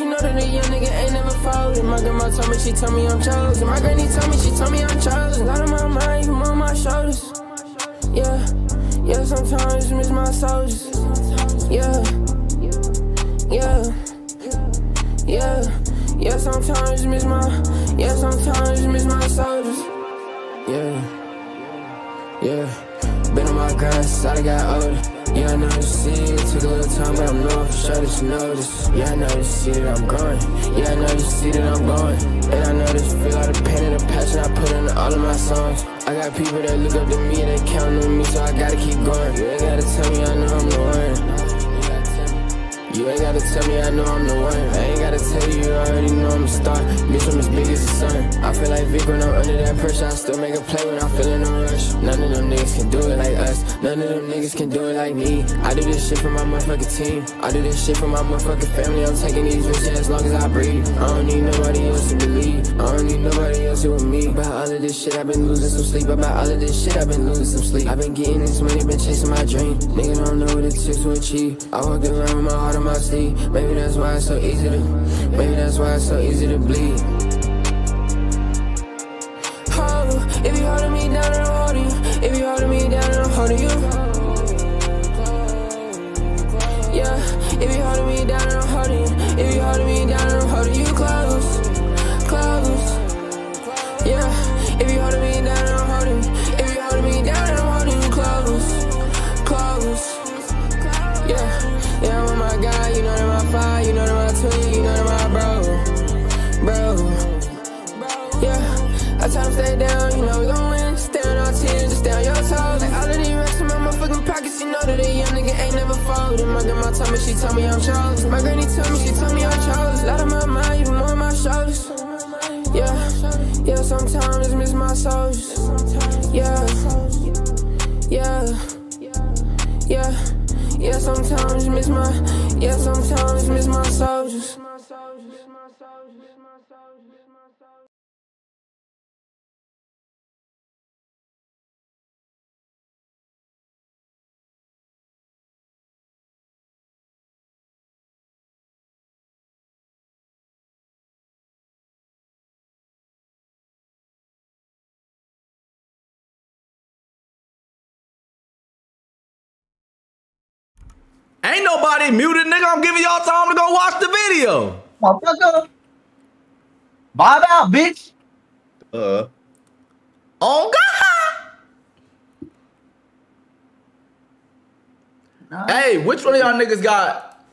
you know that a young nigga ain't never folded. My grandma told me, she told me I'm chosen. My granny told me, she told me I'm chosen. Lot on my mind, you on my shoulders. Yeah, yeah, sometimes miss my soldiers. Yeah, yeah, yeah, yeah, sometimes miss my, yeah, sometimes miss my soldiers. Yeah, yeah. Been on my grind I got older. Yeah, I know you see it. Took a little time, but I'm knowing for sure that you notice. Yeah, I know you see that I'm growing. Yeah, I know you see that I'm going. And I know that this feel like the pain and the passion I put into all of my songs. I got people that look up to me, they count on me, so I gotta keep going. You ain't gotta tell me I know I'm the one. You ain't gotta tell me I know I'm the one. I ain't gotta tell you, I already know I'm a star. Bitch, I'm as big as the sun. I feel like Vic when I'm under that pressure. I still make a play when I'm feeling no rush. None of them niggas can do it like us. None of them niggas can do it like me. I do this shit for my motherfucking team. I do this shit for my motherfucking family. I'm taking these risks as long as I breathe. I don't need nobody else to believe. I don't need nobody else here with me. About all of this shit, I've been losing some sleep. About all of this shit, I've been losing some sleep. I've been getting this money, been chasing my dream. Nigga don't know what it takes to achieve. I walked around with my heart my. Maybe that's why it's so easy to. Maybe that's why it's so easy to bleed. Stay down, you know we gon' win. Stay on our team, just stay your toes. Like all of these racks in my motherfucking pockets, you know that a young nigga ain't never folded. My grandma told me, she told me I'm chosen. My granny told me, she told me I'm chosen. A lot of my mind, even more on my shoulders. Yeah, yeah, sometimes miss my soldiers. Yeah, yeah, yeah. Yeah, sometimes miss my, yeah, sometimes miss my soldiers. Ain't nobody muted, nigga. I'm giving y'all time to go watch the video. Motherfucker. Bob out, bitch. Uh, Oh God. Hey, which one of y'all niggas got?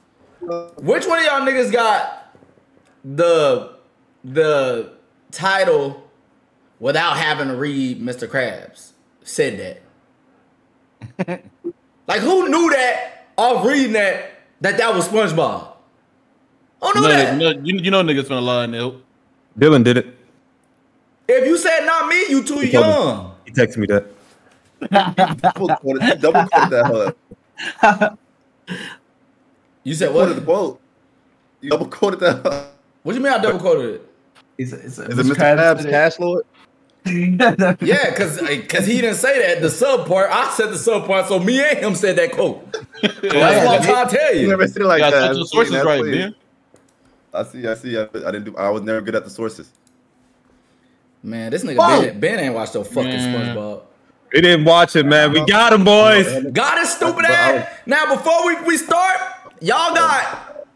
Which one of y'all niggas got the the title without having to read Mr. Krabs? Said that. like who knew that off reading that that that was SpongeBob? Who knew No, that? no, you, you know niggas finna lie now. Dylan did it. If you said not me, you too He told me. young. He texted me that. double quoted, double quoted that hard. You said Quoted the what? quote. You double quoted that. hard. What you mean I double quoted it? It's a, it's a, Is it Mr. Krabs Cash Lord? Yeah, cause cause he didn't say that. The sub part, I said the sub part, so me and him said that quote. That's what I'm trying to tell You you. never said it like Got that. such I the sources that right, tweet. man. I see. I see. I, I didn't do. I was never good at the sources. Man, this nigga Whoa. Ben, ben ain't watched no fucking Man. SpongeBob. We didn't watch it, man. We got him, boys. Got his stupid ass. Now before we, we start, y'all got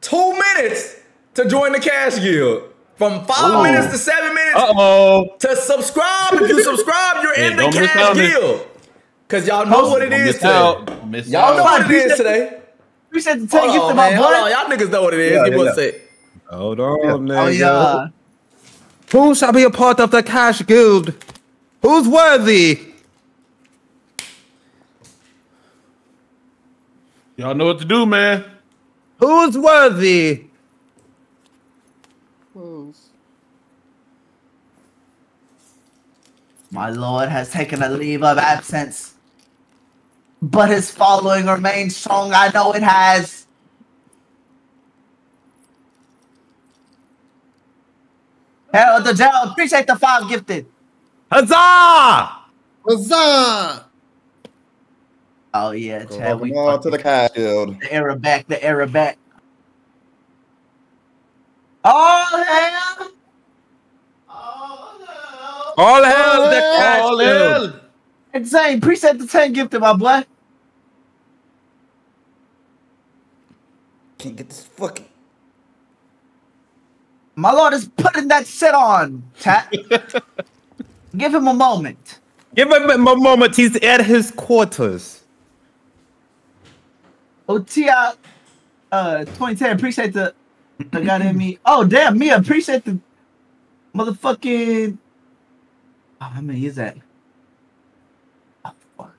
two minutes to join the cash guild. From five minutes to seven minutes Uh oh. to subscribe. If you subscribe, you're in the cash out on it. guild. Cause y'all know what it is Don't is miss today. Y'all know what it is today. We said to tell you to my man. Hold on. Y'all niggas know what it is. Yeah, Give me yeah. a sec. Hold on, man. Oh yeah. Who shall be a part of the Cash Guild? Who's worthy? Y'all know what to do, man. Who's worthy? My lord has taken a leave of absence. But his following remains strong. I know it has. Hell, the jail. Appreciate the five gifted. Huzzah! Huzzah! Oh yeah, Chad. We Welcome on to the Cash Guild. the era back. The era back. Oh hell! All hail the cash All guild. hell. Insane. Appreciate the 10 gifted, my boy. Can't get this fucking. My lord is putting that shit on, Tat. Give him a moment. Give him a moment. He's at his quarters. Oh, Tia, uh, 2010, appreciate the, the goddamn me. Oh, damn, me, appreciate the motherfucking. Oh, how many is that? Oh, fuck.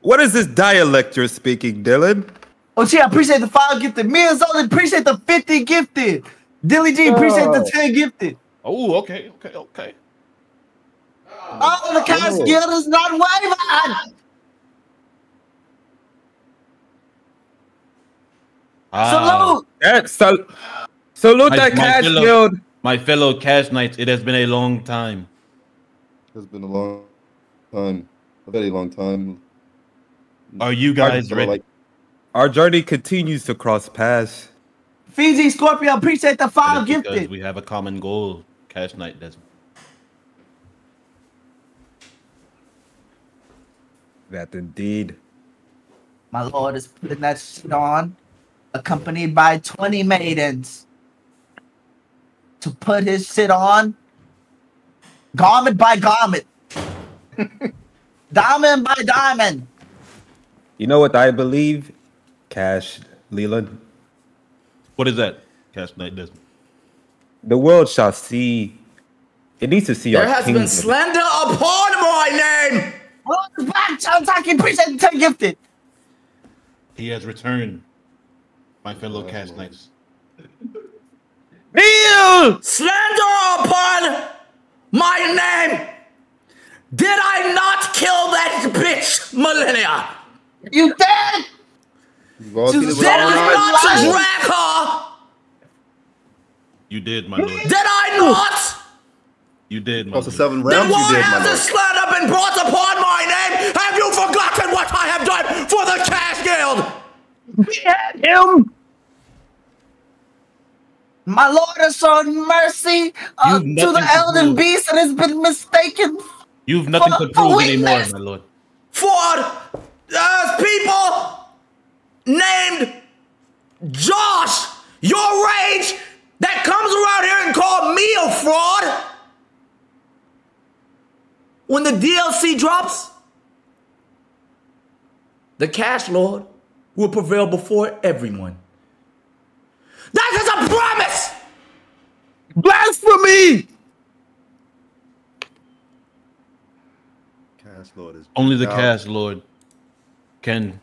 What is this dialect you're speaking, Dylan? Oh, Tia, appreciate the five gifted. Me and Zolin, appreciate the 50 gifted. Dilly G, appreciate the 10 gifted. Oh, okay, okay, okay. Oh, the cash Oh. guild is not wavered. Ah, Salute. That, sal- salute My- that my cash fellow- guild. My fellow cash knights, it has been a long time. It's been a long time, a very long time. Are you guys ready? Like, Our journey continues to cross paths. Fiji Scorpio, appreciate the It five is because gifted. we have a common goal, Cash Knight Desmond. That indeed. My lord is putting that shit on, accompanied by 20 maidens. To put his shit on, garment by garment, diamond by diamond. You know what I believe? Cash, Leland. What is that, Cash Knight Desmond? The world shall see. It needs to see our. There has kingdom. been slander upon my name. My lord is back, Chantaki, appreciate the gifted. He has returned, my fellow Cash Knights. Kneel! Slander upon my name. Did I not kill that bitch, Malenia? You dead? you've all seen it with Did I eyes. not drag her? You did, my lord. Did I oh. not? You did, my oh, Across lord. seven Then why you did, my has lord. this slander been brought upon my name? Have you forgotten what I have done for the Cash Guild? Him! My lord has shown mercy uh, to the elden beast and has been mistaken. You've nothing For- to prove anymore, my lord. For uh, people named Josh, your rage that comes around here and call me a fraud. When the DLC drops, the Cash Lord will prevail before everyone. That is a promise! Blasphemy! Cash Lord is Only the out. Cash Lord can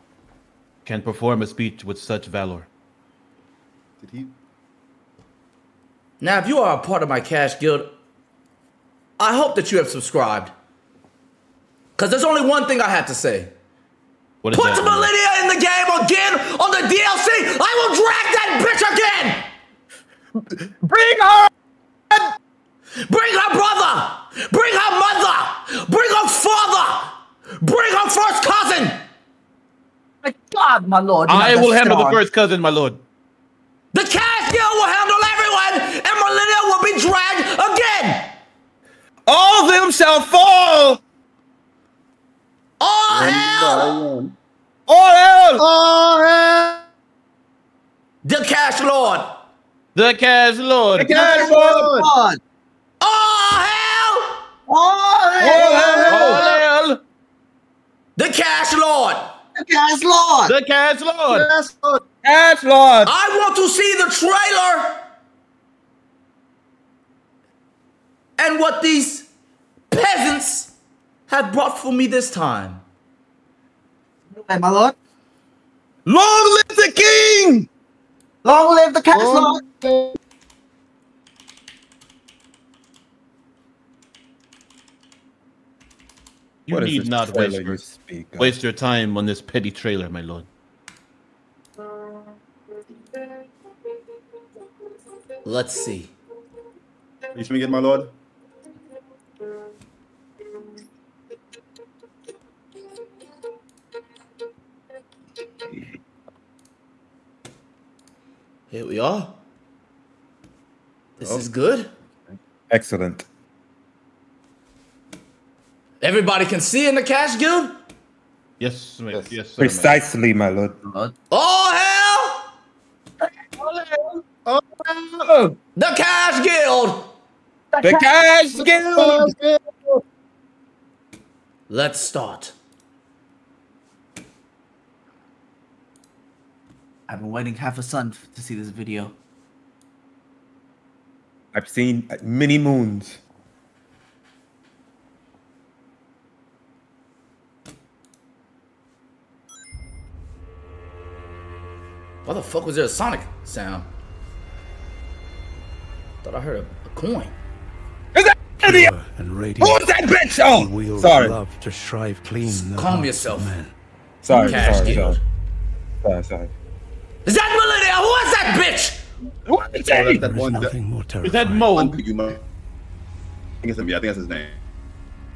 can perform a speech with such valor. Did he? Now, if you are a part of my Cash Guild, I hope that you have subscribed. Because there's only one thing I have to say. What is Put that? my? Malenia in the game again on the DLC. I will drag that bitch again. Bring her! Bring her brother. Bring her mother. Bring her father. Bring her first cousin. My God, my lord. I will that handle the first cousin, my lord. The Cash Guild will handle everyone, and Malenia will be dragged again. All of them shall fall! All hell. All hell! Oh, hell! The Cash Lord. The Cash Lord. The Cash Lord! On. All hell. Oh, All hail The Cash Lord. Yes, Lord. the Cash Lord. Cash Lord! Cash Lord! I want to see the trailer and what these peasants have brought for me this time. Hey, my lord. Long live the king! Long live the castle! Lord. You What is need not waste your, speak of? waste your time on this petty trailer, my lord. Let's see. Reach me again, my lord. Here we are. This oh. is good. Excellent. Everybody can see in the cash guild. Yes, mate. Yes. Yes, sir. mate. Precisely, my lord. Oh hell! Oh, The cash guild. the cash guild. Let's start. I've been waiting half a sun to see this video. I've seen uh, many moons. Why the fuck was there a Sonic sound? Thought I heard a, a coin. Is that idiot? and Who radiant. was that bitch? Oh, Wield sorry, love to strive clean. the Calm yourself. of men. sorry, Cash sorry, sorry, sorry, sorry. Is that Malenia? Who is that bitch? What is Oh, that's that? that There is one. That, nothing more Is that terrifying. Mo? one you know. I think it's him. Yeah, I think that's his name.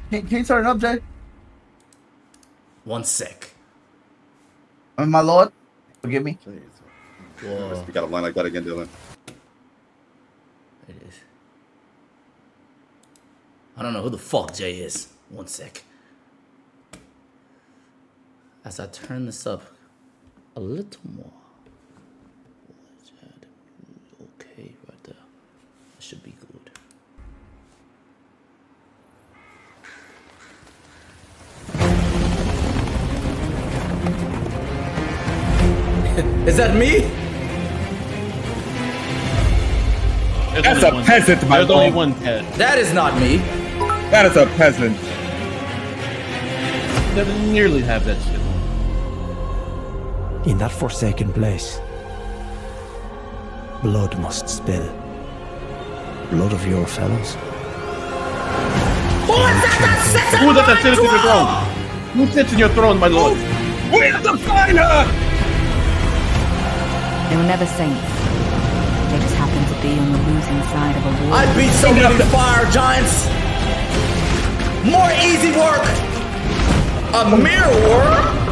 Can, can you turn it up, Jay? One sec. Uh, my lord, forgive me. Jeez. Whoa. Speak out of line like that again, Dylan. It is. I don't know who the fuck Jay is. One sec. As I turn this up a little more. Okay, right there. That should be good. is that me? There's That's a one- peasant, my There's only one Ted. That is not me. That is a peasant. Doesn't nearly have that shit. In that forsaken place, blood must spill. Blood of your fellows. Who is that that sits Who on does that my sit in your throne? throne? Who sits in your throne, my lord? We have to find her. They were never saints. They just happened to be on the losing side of a war. I beat so many fire giants. More easy work. A mirror work.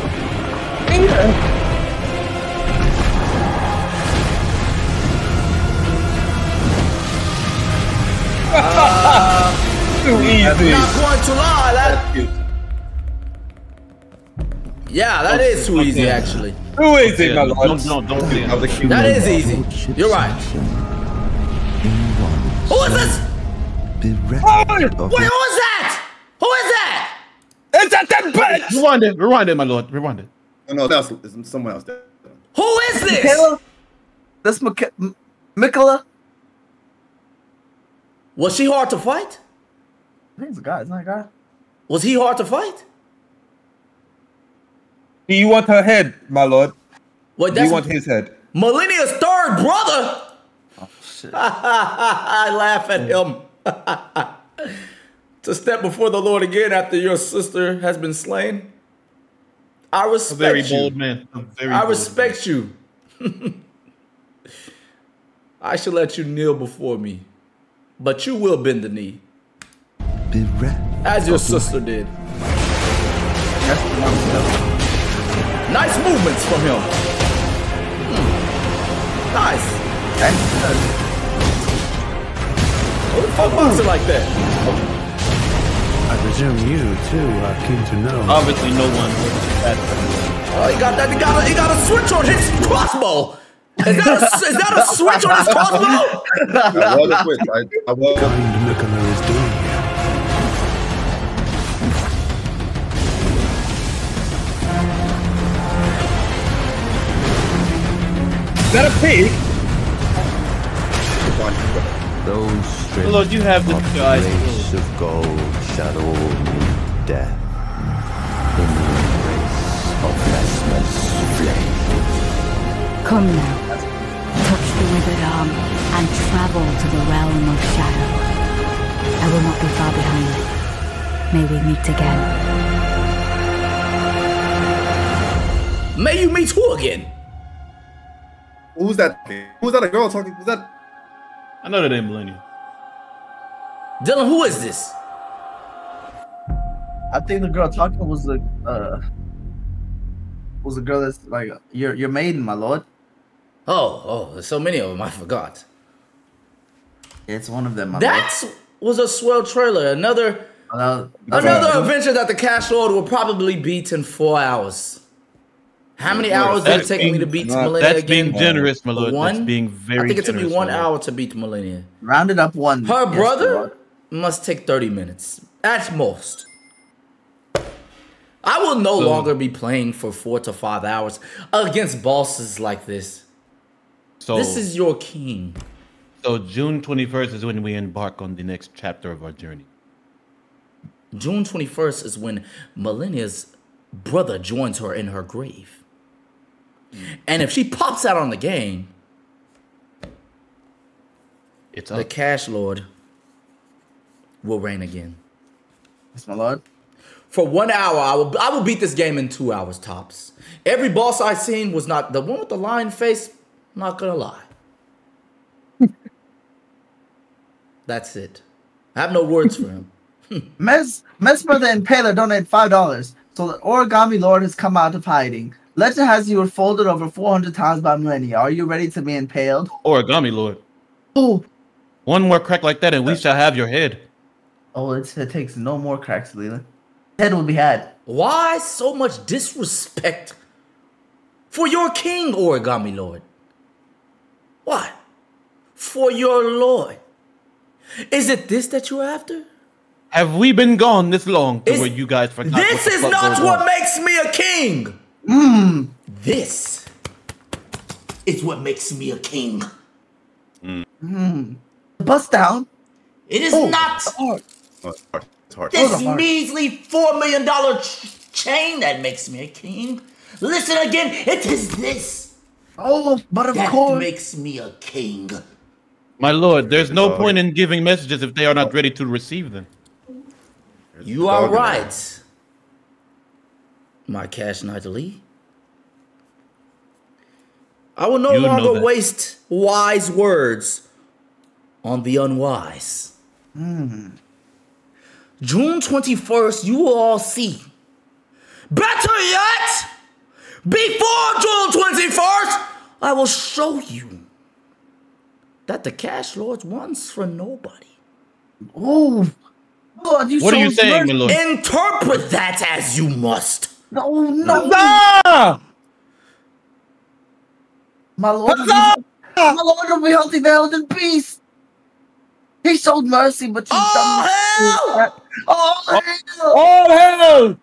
Too easy. Not going to lie, that Cute. yeah, that is too easy actually. Too easy, my lord. don't, don't, don't say That was a cute. That is easy. You're right. Who is this? Oh, Wait, who is that? Who is that? is that that bitch? Rewind it, rewind it, my lord. Rewind it. Oh, no, that's it's someone else. There. Who is this? Michaela? That's Micha- M- Mikola? Was she hard to fight? I think it's a guy. It's not a guy. Was he hard to fight? Do you want her head, my lord? Wait, Do you want his head? Malenia's third brother. Oh, shit. I laugh at him. to step before the Lord again after your sister has been slain. I A respect very you. bold man. A very I bold respect you. I should let you kneel before me, but you will bend the knee, as your sister did. That's the one. Nice movements from him. Hmm. Nice. That's. Who the fuck boxing like that? I presume you, too, are keen to know. Obviously, no one. That, Oh, he got that. He got a, he got a switch on his crossbow. Is that a, is that a switch on his crossbow? I was a switch. I, I was. kind Mikola is doing here. Is that a pig? Those strips Lord, you have the of eyes. grace of gold shadow me death in the embrace of Messmer's flame. Come now withered arm and travel to the realm of shadow. I will not be far behind. May we meet again. May you meet who again? Who's that? Who's that a girl talking? Who's that? I know that ain't Millennium. Dylan, who is this? I think the girl talking was the uh, was the girl that's like your your maiden, my lord. Oh, oh, there's so many of them. I forgot. It's one of them, That was a swell trailer. Another lord. another adventure that the Cash Lord will probably beat in four hours. How many hours did it That's take me to beat Nah, Malenia that's being generous, my lord. One. That's being very I think it took me one lord. hour to beat Malenia. Rounded up one. Her Yes, brother must take 30 minutes at most. I will no So- longer be playing for four to five hours against bosses like this. So this is your king. so June twenty first is when we embark on the next chapter of our journey. June 21st is when Malenia's brother joins her in her grave. And if she pops out on the game, It's the. Cash Lord will reign again. Yes, my lord. For one hour, I will I will beat this game in two hours tops. Every boss I seen was not the one with the lion face. Not gonna lie. That's it. I have no words for him. Mes Messmer the Impaler donated five dollars. So the origami lord has come out of hiding. Legend has you were folded over 400 times by Malenia. Are you ready to be impaled? Origami Lord. Oh, One more crack like that, and we shall have your head. oh, it's, it takes no more cracks, Leland. Head will be had. Why so much disrespect for your king, Origami Lord? Why? For your lord. Is it this that you're after? Have we been gone this long to Is- where you guys forgot? This is not what on? makes me a king. Mmm. This is what makes me a king. Mmm. Bust down. It is Oh, not it's hard. It's hard. this Hold on. measly four million dollar ch- chain that makes me a king. Listen again, it is this Oh, but of that course. makes me a king. My lord, there's no Dog. point in giving messages if they are not ready to receive them. You are Dog in there. right, my cash knight Lee. I will no You longer waste wise words on the unwise. Hmm. June 21st, you will all see. Better yet, before June 21st, I will show you that the Cash Lords wants for nobody. Oh, God, you What are you showed saying, my lord? Interpret that as you must. No, no, Ah! my lord. will be- My lord will be healthy, veiled in peace. He showed mercy, but you Oh, hell! Oh, hell! All hell!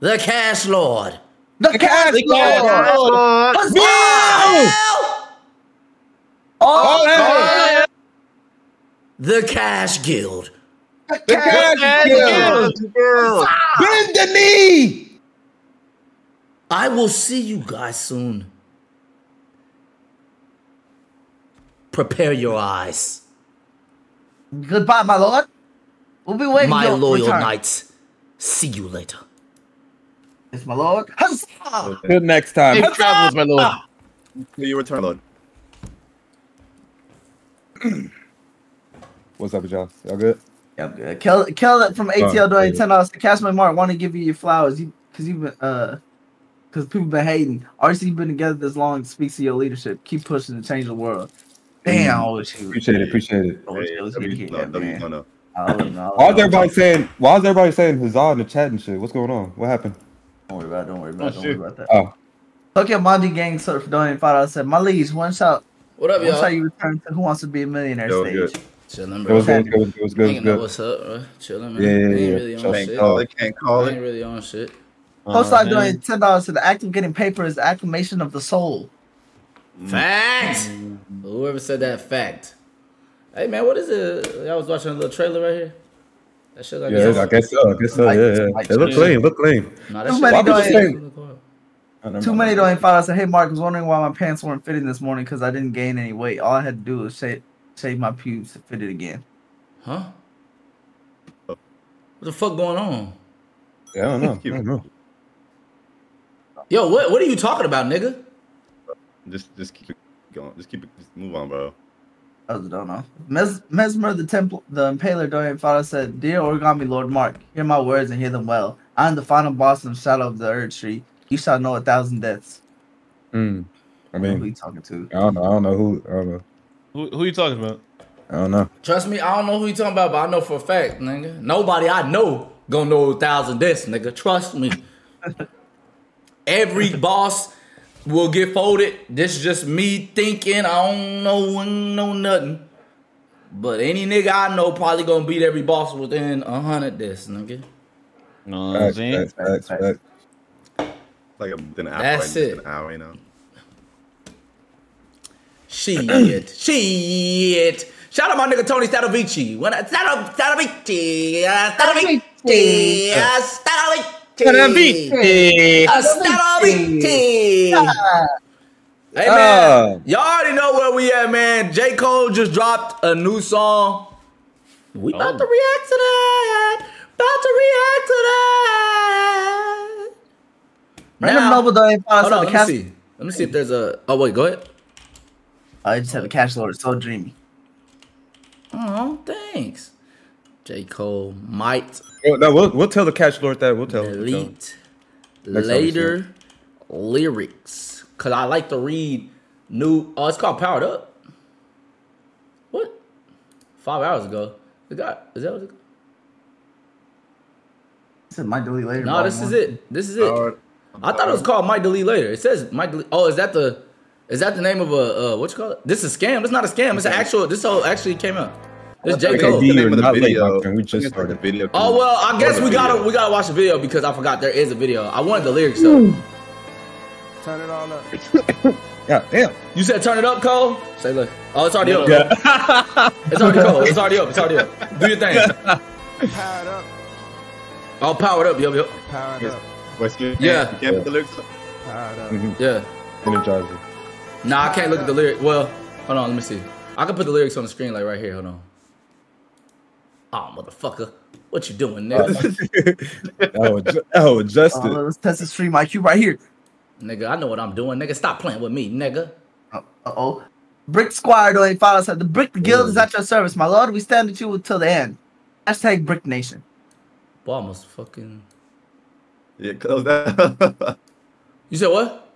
The Cash Lord. The cat Cash lord. Oh, hell! Oh, hell! The Cash Guild. the The cat. cash guild! Bend the knee! I will see you guys soon. Prepare your eyes. Goodbye, my lord. We'll be waiting. My loyal return. knights. See you later. Yes, my lord. Huzzah! Good next time. Safe travels, my lord. Will you return, Lord? What's up with y'all? Y'all good? Yeah, I'm good. Kel, Kel from ATL doing ten dollars. Cashman Mark want to give you your flowers. You because you've been uh because people been hating. RC been together this long. Speaks to your leadership. Keep pushing to change the world. Damn, I wish he was. Appreciate it. Appreciate it. I wish he was W- here, no, W- man. no, no. I don't know. Why is everybody saying? Why is everybody saying huzzah in the chat and shit? What's going on? What happened? Don't worry about. It, don't worry about. it, Oh, don't worry about that. Oh, Tokyo Mondi Gang sort of donating five dollars. Said my leads one shot. What up, One shot y'all? you return to Who Wants to Be a Millionaire Yo, stage. good. Chilling, it bro. was good. It was good. It was good. It Hanging out, what's up, bro? Chilling, man. Yeah, yeah, Ain't yeah. really on Can't shit. Call it, can't call it. Ain't really on shit. Post Uh, like donated ten dollars to the act of getting paper is the acclamation of the soul. Fact. Whoever said that fact. Hey man, what is it? I was watching a little trailer right here. That shit like good. Yeah, I guess so. I guess so. Like- Yeah, yeah. like- It look clean. Look clean. Nah, Too many Why would you doing- say- Too many donating five dollars. Said, hey Mark, was wondering why my pants weren't fitting this morning because I didn't gain any weight. All I had to do was shave, shave my pubes to fit it again. Huh? What the fuck going on? Yeah, I don't know. I don't know. Yo, what what are you talking about, nigga? Just just keep it going. Just keep it. Just move on, bro. I don't know. Mes- Messmer, the temple, the impaler, Dorian Fada said, "Dear Origami Lord Mark, hear my words and hear them well. I am the final boss in the shadow of the Erdtree. You shall know a thousand deaths." Hmm. I mean, Who mean, you talking to? I don't know. I don't know who. I don't know. Who, who you talking about? I don't know. Trust me, I don't know who you talking about, but I know for a fact, nigga. Nobody I know gonna know a thousand deaths, nigga. Trust me. Every boss will get folded. This is just me thinking. I don't know, ain't know nothing. But any nigga I know probably gonna beat every boss within a hundred deaths, nigga. know what I'm Facts, saying? facts, facts, facts. Like a, an hour. That's it. An hour, you know. Shit. Shit. Shout out my nigga Tony Statovici. When I Stato- Statovici. Statovici. Uh, Statovici. Uh, Statovici. Hey man, Ah. y'all already know where we at, man. J. Cole just dropped a new song. We about to react to that. About to react to that. Random Now- Noble Dorian Hold on, "The let me see. Let me see if there's a. Oh wait, go ahead. I just have a cash lord. It's So dreamy. Oh, thanks. J. Cole might Well, no, we'll we'll tell the catch lord that. We'll tell. We'll tell him. delete Next time we see later lyrics. Cause I like to read new. Oh, it's called Powered Up. What? Five hours ago. It got. Is that what it? He said, "Might delete later." No, volume this is it. This is it. I thought it was called Might Delete Later. It says Might Delete. Oh, is that the? Is that the name of a uh, what you call it? This is a scam. It's not a scam. It's an actual. This all actually came out. This J Cole. the name of the not late, video. my. We just guess the started. video. Oh well, I guess we gotta we gotta watch the video because I forgot there is a video. I wanted the lyrics though. Turn it all up. Yeah, damn. You said turn it up, Cole. Say look. Oh, it's already up. Yeah. It's already Cole. It's already up. It's already up. Do your thing. Powered up. Oh, powered up. Yo, yo. Powered up. What's your Yeah. You can't put the lyrics up. Powered up. Mhm. Yeah. Energizer. Nah, I can't look at the lyric. Well, hold on. Let me see. I can put the lyrics on the screen like right here. Hold on. Oh, motherfucker. What you doing, nigga? Oh, ju- oh, Oh, Justin. let's test the stream IQ right here. nigga, I know what I'm doing. Nigga, stop playing with me, nigga. Uh oh. Brick Squire Dorian Fada said, "The Brick Guild is at your service, my lord. We stand with you until the end." Hashtag Brick Nation. Boy, almost fucking. Yeah, close that. You said what?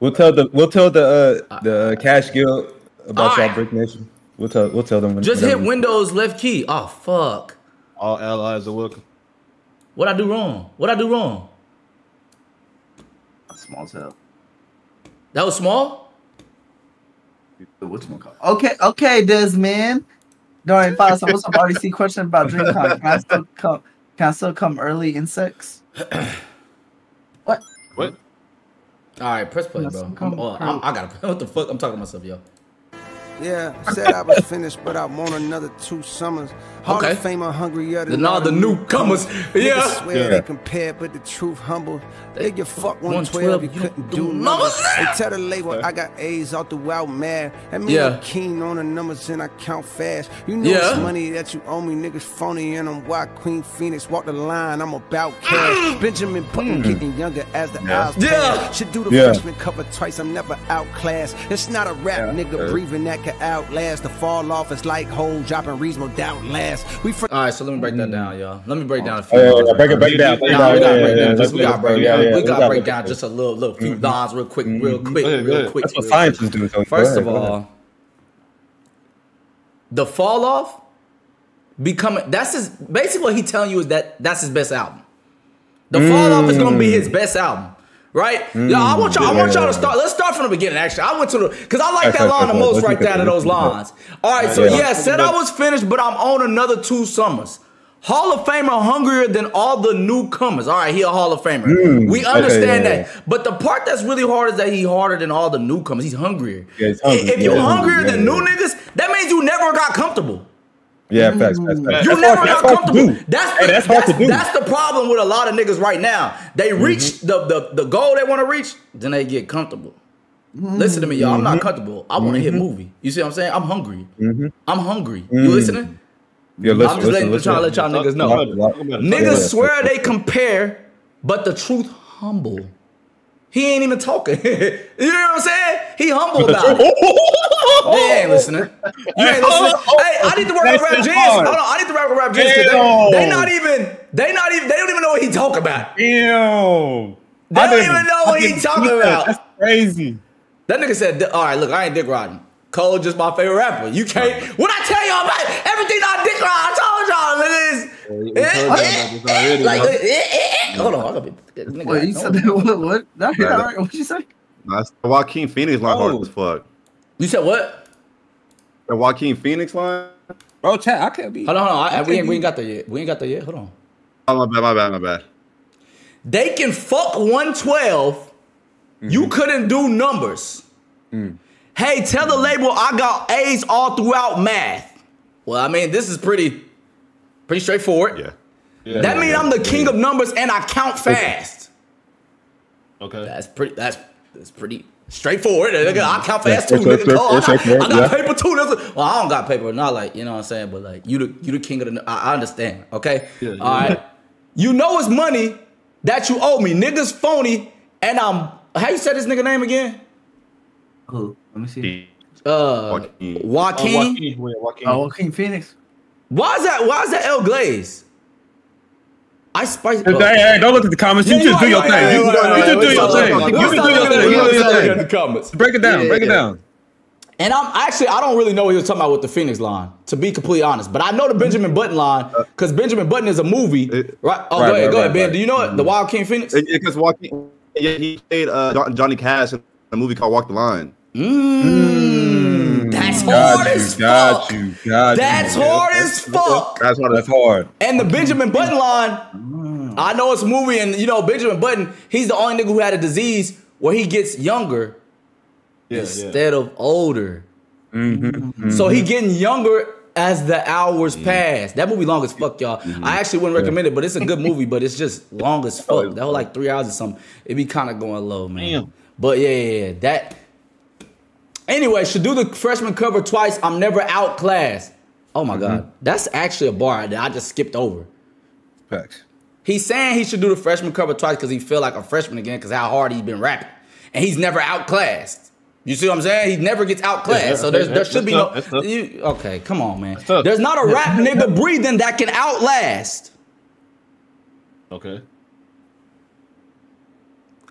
We'll tell the we'll tell the uh, the uh, Cash Guild about Alright. y'all Brick Nation. We'll tell we'll tell them. when- Just hit whenever- Windows left key. Oh fuck. All allies are welcome. What I do wrong? What I do wrong? Small cell. That was small. What's my call? Okay, okay, Desmond. Dorian Fada said, "What's up, RDC? Question about DreamCon. Can I still come? Can I still come early in sex?" what? What? All right, press play, bro. come I'm, oh, through. I, I gotta. What the fuck? I'm talking to myself, yo. Yeah, said I was finished, but I want another two summers. Hall Okay. of Famer hungrier Then all the newcomers. Yeah. Niggas swear Yeah. they compare, but the truth humble. They you fuck 112, 112, you you couldn't do do numbers. numbers. They tell the label I got A's all throughout mad. And me, Yeah. I'm keen on the numbers and I count fast. You know Yeah. it's money that you owe me, niggas phony, and I'm Joaquin Phoenix walk the line. I'm about cash. Mm. Benjamin Button mm. getting younger as the eyes Yeah. pass. Should do the Yeah. freshman cover twice. I'm never outclassed. It's not a rap nigga breathing that can outlast. The fall off is like Hov dropping reasonable doubt last. We for All right, so let me break that down, y'all. Let me break down a few. Oh, yeah, break it, break it down. Nah, we gotta break down. Just, we gotta break down. We we gotta break down just a little, little few mm-hmm. lines real quick, mm-hmm. real quick, Go real ahead. quick. That's what real scientists do. So First go of ahead, go ahead. all, the fall off becoming that's his basically what he telling you is that that's his best album. The fall off is gonna be his mm. best album. Right? Yeah, I want y'all. I want y'all to start. Let's start from the beginning. Actually, I went to the because I like Okay, that line okay, the most right look at there out of those Let's look at lines. All right, so Yeah. yeah, said I was finished, but I'm on another two summers. Hall of Famer hungrier than all the newcomers. All right, he a Hall of Famer. Mm, we understand yeah, that. But the part that's really hard is that he harder than all the newcomers. He's hungrier. Yeah, he's hungry. If you Yeah, hungrier yeah, than yeah. new niggas, that means you never got comfortable. Yeah, mm. facts, facts, facts. You That's never hard- got that's hard to comfortable. do. That's Hey, the, that's hard to do. That's the problem with a lot of niggas right now. They mm-hmm. reach the, the the goal they want to reach, then they get comfortable. Listen to me, y'all. I'm not mm-hmm. comfortable. I want to hit movie. You see what I'm saying? I'm hungry. Mm-hmm. I'm hungry. You mm. listening? Mm-hmm. listen, I'm just letting, listen, trying to let y'all niggas know. Talk about it, talk about it, talk about Niggas swear they compare, but the truth humble. He ain't even talking. you know what I'm saying? He humble about it. Oh, they ain't listening. You ain't listening. Oh, oh. Hey, I need to work with That's Rap his Jens. Hold on, I need to work with Rap Jens. 'cause Damn. They, they not even. They not even. They don't even know what he talking about. Damn. They I don't even know what he didn't talking that. about. That's crazy. That nigga said, "All right, look, I ain't dick riding. Cole just my favorite rapper. You can't. When I tell y'all about everything I dick ride, I told y'all, niggas. we heard about this eh, eh, eh, like, eh, hold on, I gotta be. Nigga, Wait, you said that? What? What? Did I hear that Right. right? What'd you say? Nah, that's the Joaquin Phoenix line hard Oh. as fuck. You said what? The Joaquin Phoenix line. Bro, chat, I can't be. Hold on, hold on. I, I we ain't can't we ain't got there yet. We ain't got there yet. Hold on. Oh my bad, my bad, my bad. They can fuck 112. You mm-hmm. couldn't do numbers. Mm. Hey, tell the mm-hmm. label I got A's all throughout math. Well, I mean, this is pretty, pretty straightforward. Yeah. that means I'm the king of numbers and I count fast. Okay. That's pretty. That's that's pretty straightforward. Nigga, I count fast too. Yeah, Nigga, straightforward, Cole, I, got, I got yeah. paper too. That's well, I don't got paper. Not like you know what I'm saying, but like you the you the king of the. I, I understand. Okay. Yeah, All right. You know it's money that you owe me. Niggas phony, and I'm. How you say this nigga name again? Who? Let me see. Uh, Joaquin. Oh, Joaquin. Joaquin. Wait, Joaquin. Oh, King Phoenix. Why is that? Why is that El Glaze? I spice. Hey, hey, don't look at the comments. You Yeah, just do your thing. You right, just do your thing. right, right. You just do Let's your thing. You at do your the thing. in the comments. Break it down. Break it down. And I'm actually I don't really know what he was talking about with the Phoenix line, to be completely honest. But I know the Benjamin Button line because Benjamin Button is a movie, right? Oh, Right, go ahead, right, go ahead, right, Ben. right. Do you know it? The Wild King Phoenix? Because Joaquin, yeah, he played uh, Johnny Cash in a movie called Walk the Line. Mm, that's Got hard you. as Got fuck. you. Got That's you. hard as fuck. That's what That's hard. And the Benjamin Button line, mm. I know it's a movie, and you know Benjamin Button, he's the only nigga who had a disease where he gets younger Yeah, yeah. instead of older. Mm-hmm. mm-hmm. So he getting younger as the hours pass. That movie long as fuck, y'all. Mm-hmm. I actually wouldn't recommend it, but it's a good movie, but it's just long as oh, fuck. That was like three hours or something. It be kind of going low, man. Damn. But yeah, yeah, yeah. That anyway, should do the freshman cover twice. I'm never outclassed. Oh my god. That's actually a bar that I just skipped over. Facts. He's saying he should do the freshman cover twice because he feel like a freshman again because how hard he's been rapping. And he's never outclassed. You see what I'm saying? He never gets outclassed. Yeah, so there's, there should be tough, no. You, okay, come on, man. There's not a rap nigga breathing that can outlast. Okay.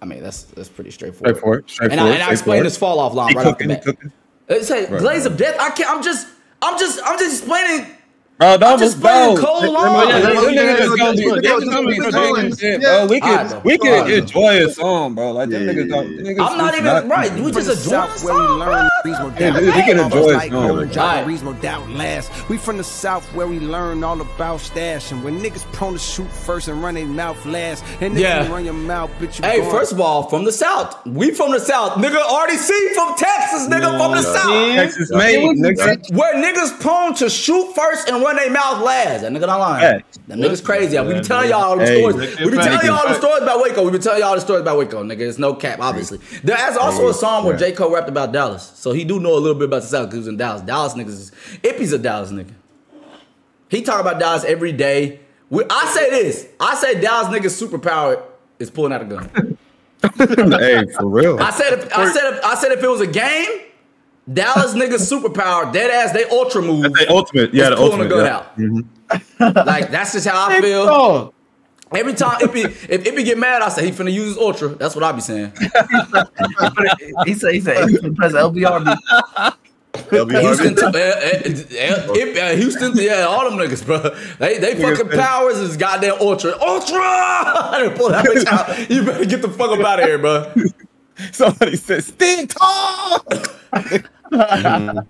I mean, that's that's pretty straightforward. Straightforward. And I, and I explained this fall off line He right off the cooking. He bat. cooking. It Right, glaze of death. I can't. I'm just. I'm just. I'm just explaining. Bro, don't just bro. playing cold Them niggas- Yeah, niggas just gonna be- yeah, they just gonna be yeah, shit, bro. We I can we I can enjoy a song, bro. Like them Yeah, niggas yeah, don't. yeah. them niggas I'm not is even right. We From just the a south where we learn Reasonable Yeah, we- we can enjoy it, like no. Cole, Alright. dropping reasonable doubt last. We from the south where we learn all about stashing. When niggas prone to shoot first and run their mouth last. And if Yeah. you run your mouth, bitch, you Hey, first of all, from the South. We from the South. Nigga, RDC from Texas, nigga, from the South. Texas made. Where niggas prone to shoot first and run their mouth last. That nigga not lying. Them niggas crazy. We been telling y'all all the Hey, stories. We been telling y'all the stories about Waco. We been telling y'all the stories about Waco, nigga. It's no cap, obviously. There's also a song where J. Cole rapped about Dallas. So he do know a little bit about the South because he was in Dallas. Dallas niggas is Ippy's a Dallas nigga. He talk about Dallas every day. We, I say this. I say Dallas niggas superpower is pulling out a gun. hey, for real. I said if, I said if, I said if it was a game, Dallas niggas superpower, dead ass, they ultra move. That's the ultimate. Yeah, is the ultimate. a gun yeah. out. Mhm. Like that's just how I feel. Every time Ippy, if Ippy get mad, I say he finna use his ultra. That's what I be saying. he said, he said, he said, press LBRB. Houston, t- uh, uh, uh, Ip- uh, Houston, yeah, all them niggas, bro. They they fucking powers is goddamn ultra, ultra. They pull that bitch out. You better get the fuck up out of here, bro. Somebody said, "Sting tall."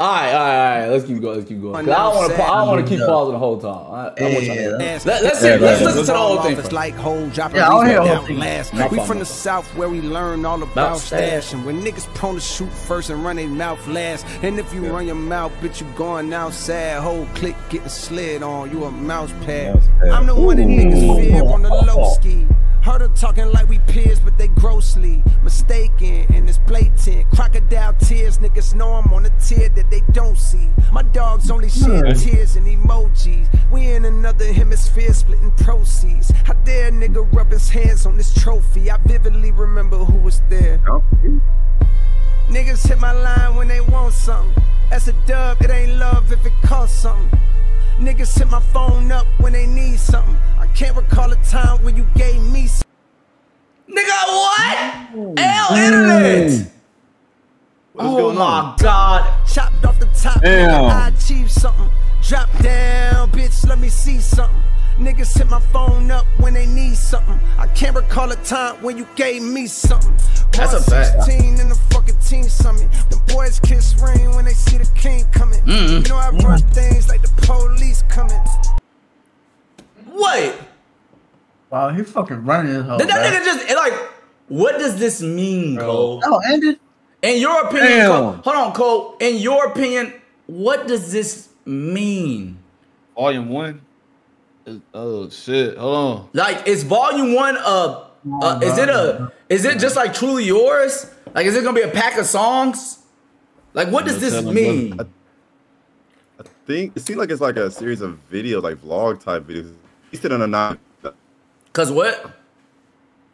All right, all right, all right. Let's keep going. Let's keep going. 'Cause I don't want to. I want to keep pausing the whole time. I, I want y'all to- Last. Let, let's Yeah, see. Let's listen to the whole thing. It's like Hov dropping Yeah, I'll hear reasonable the whole thing. last. No we from the south where we learn all about About stash. stashing. When niggas prone to shoot first and run their mouth last. And if you run your mouth, bitch, you going outside. Whole click getting slid on. You a mouse pad. Mouse pad. I'm the one that niggas fear on the low oh. ski. Heard her talking like we peers, but they grossly mistaken, and it's blatant. Crocodile tears, niggas know I'm on a tier that they don't see. My dogs only shed Yeah. tears and emojis. We in another hemisphere splitting proceeds. How dare a nigga rub his hands on this trophy? I vividly remember who was there. Niggas hit my line when they want something. That's a dub, it ain't love if it costs something. Niggas hit my phone up when they need something. I can't recall a time when you gave me something. Nigga, what? L internet. Oh going my on? god. Chopped off the top, Damn. nigga, I achieved something. Drop down, bitch, let me see something. Niggas hit my phone up when they need something. I can't recall a time when you gave me something. That's a Born fact. 16 in the fucking teen summit. The boys kiss ring when they see the king coming. Mm-mm. You know I run mm-hmm. things like the police coming. Wait. Wow, he fucking running his whole. Did that nigga just like? What does this mean, Cole? Oh, ended. In your opinion, Cole, hold on, Cole. In your opinion, what does this mean? Volume one. Is- Oh shit! Hold on. Like, is Volume One uh, uh is it a is it just like truly yours? Like, is it gonna be a pack of songs? Like, what does this mean? I think it seems like it's like a series of videos, like vlog type videos. He said on a nine. Cause what?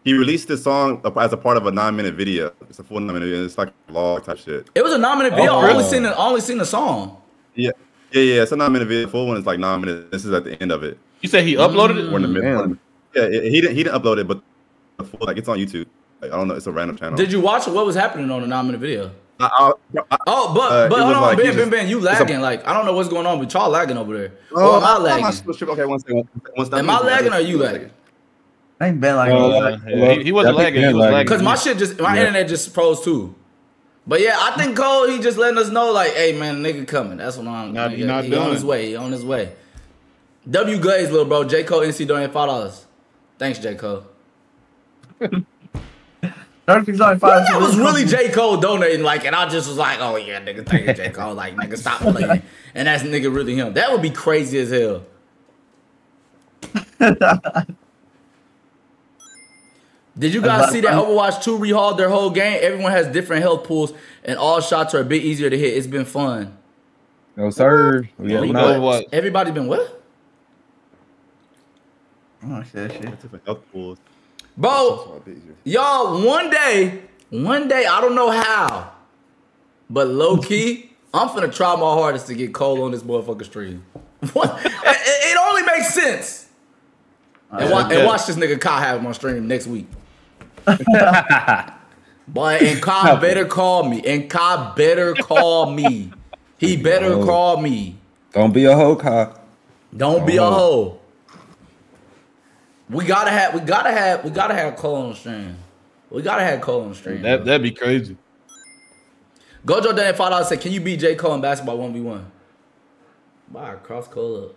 He released this song as a part of a nine minute video. It's a full nine minute video. It's like a vlog type shit. It was a nine minute video. Oh, I only really? seen the I only seen the song. Yeah, yeah, yeah. It's a nine minute video. The full one is like nine minutes. This is at the end of it. You said he uploaded it? Or in the middle. Damn. Yeah, it- he didn't. He didn't upload it, but the like it's on YouTube. Like I don't know. It's a random channel. Did you watch what was happening on the nine minute video? I, I, I, Oh, but Uh, but hold on, like Ben, Ben, just- Ben, you it's a- lagging. Like I don't know what's going on, but y'all lagging over there. Oh, or am I I'm- I'm lagging? not supposed to- Okay, one second. One second. Am I lagging or you lagging? I ain't been like Uh, yeah, he, he wasn't lagging. He was lagging. Cause my shit just my Yeah. internet just froze too. But yeah, I think Cole he just letting us know like, hey man, nigga coming. That's what I'm. Not- nigga, he not he doing on his way. He on his way. W Glaze, little bro. J Cole NC donate five dollars. Thanks, J Cole. Thirty only Well, that was really J Cole donating, like, and I just was like, oh yeah, nigga, thank you, J Cole. Like, nigga, stop playing. And that's nigga really him. That would be crazy as hell. Did you guys see that Overwatch 2 rehauled their whole game? Everyone has different health pools, and all shots are a bit easier to hit. It's been fun. No sir. We Yeah, have we not. know what. Everybody been what? Shit, shit. Different health pools. Bro, y'all, one day, one day, I don't know how, but low key, I'm finna try my hardest to get Cole on this motherfucker stream. What? it, it- it only makes sense. And, wa- and watch this nigga Kai have him on stream next week. but and Kai better call me. And Kai better call me. He better call me. Don't be a hoe, Kai. Don't be a hoe. We gotta have, we gotta have, we gotta have Cole on the stream. We gotta have Cole on the stream. That that'd be crazy. Gojo done five dollars said, "Can you beat J Cole in basketball one v one?" Bye, cross Cole up.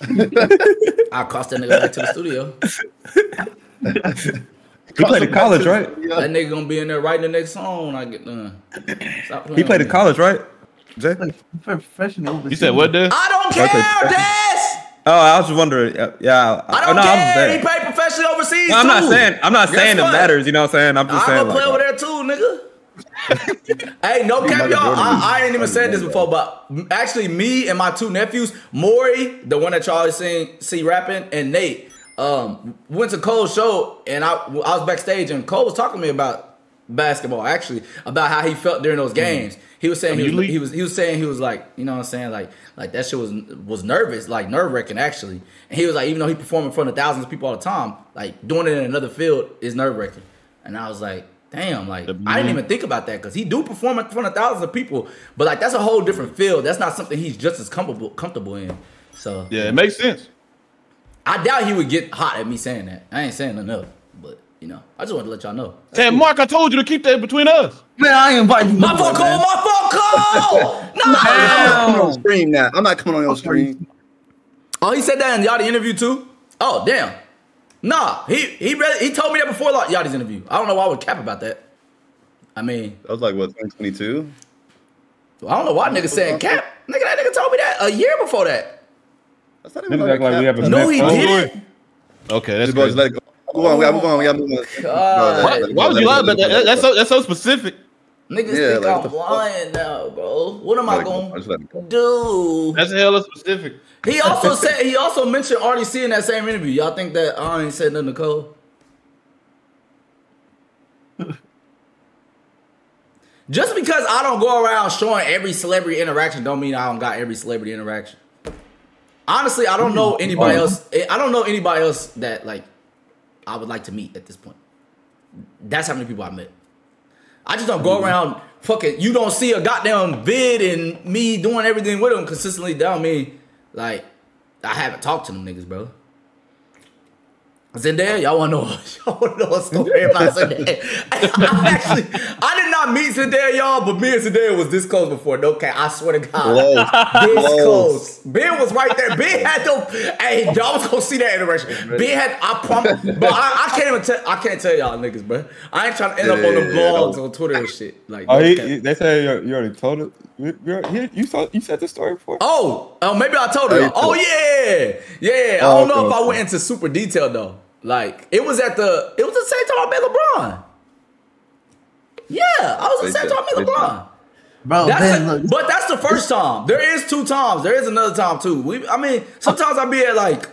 I cross that nigga back to the studio. He played in college, right? That nigga gonna be in there writing the next song when I get done. Stop He played with in college, right? Jay? Professional. You said what, Dad? I don't Okay. care, Des. Oh, I was just wondering. Yeah, Yeah. I don't no, I'm care. saying. He played professionally overseas. No, I'm not saying. I'm not Guess saying it matters. You know what I'm saying? I'm just saying. I'm saying. gonna play like, over there too, nigga. hey, no cap, y'all. I, I ain't even said this before, but actually, me and my two nephews, Maury, the one that y'all always seen, see rapping, and Nate, um, went to Cole's show, and I, I was backstage, and Cole was talking to me about basketball, actually, about how he felt during those mm. games. He was saying oh, he was, he was he was saying he was like, you know what I'm saying, like like that shit was was nervous, like nerve wracking actually. And he was like, even though he performed in front of thousands of people all the time, like doing it in another field is nerve wracking. And I was like, damn, like I didn't even think about that because he do perform in front of thousands of people, but like that's a whole different field. That's not something he's just as comfortable comfortable in. So Yeah, it makes sense. I doubt he would get hot at me saying that. I ain't saying enough, you know, I just wanted to let y'all know. Damn, Mark, I told you to keep that between us. Man, I ain't inviting you. My fault, Cole. My fault, Cole. I'm not coming No. on stream now. I'm not coming on your stream. Oh, he said that in Yachty interview too. Oh, damn. Nah, he he read, he told me that before like, Yachty's interview. I don't know why I would cap about that. I mean, That was like what 2022. I don't know why nigga saying cap. Nigga, that nigga told me that a year before that. That's not Niggas act like we haven't No, he didn't. Okay, that's Just go, crazy. just let it go. Move on. We gotta move on. We gotta oh move on. God. Why, why would you lie about that? That- That's so, that's so specific. Niggas Yeah, think like, I'm what fuck? lying now, bro. What am I Let it go. going I just let it go. to do? That's hella specific. He also said he also mentioned RDC in that same interview. Y'all think that I ain't said nothing to Cole? Just because I don't go around showing every celebrity interaction, don't mean I don't got every celebrity interaction. Honestly, I don't know anybody else. Eh, I don't know anybody else that like I would like to meet at this point. That's how many people I met. I just don't go around fucking. You don't see a goddamn vid and me doing everything with them consistently. That don't mean like I haven't talked to them niggas, bro. Zendaya, y'all wanna know? Y'all wanna know a story about Zendaya? I actually, I did not meet Zendaya, y'all, but me and Zendaya was this close before. No cap, I swear to God, Close. this Close. close. Ben was right there. Ben had to. Hey, y'all was gonna see that interaction. Ben had. I promise, but I, I can't even tell. I can't tell y'all niggas, bro. I ain't trying to end up on the Yeah, yeah, yeah, blogs no. on Twitter and shit. Like, Oh, no he, he- they say you, you already told it. You, you, you saw you said the story before. Oh, oh, maybe I told her. Oh, Oh yeah, yeah. I Oh, don't know okay, if I went into super detail though. Like it was at the, it was the same time I met LeBron. Yeah, I was the same time I met LeBron. Bro, That's Ben, a- look, but that's the first time. There is two times. There is another time too. We, I mean, sometimes I be at like,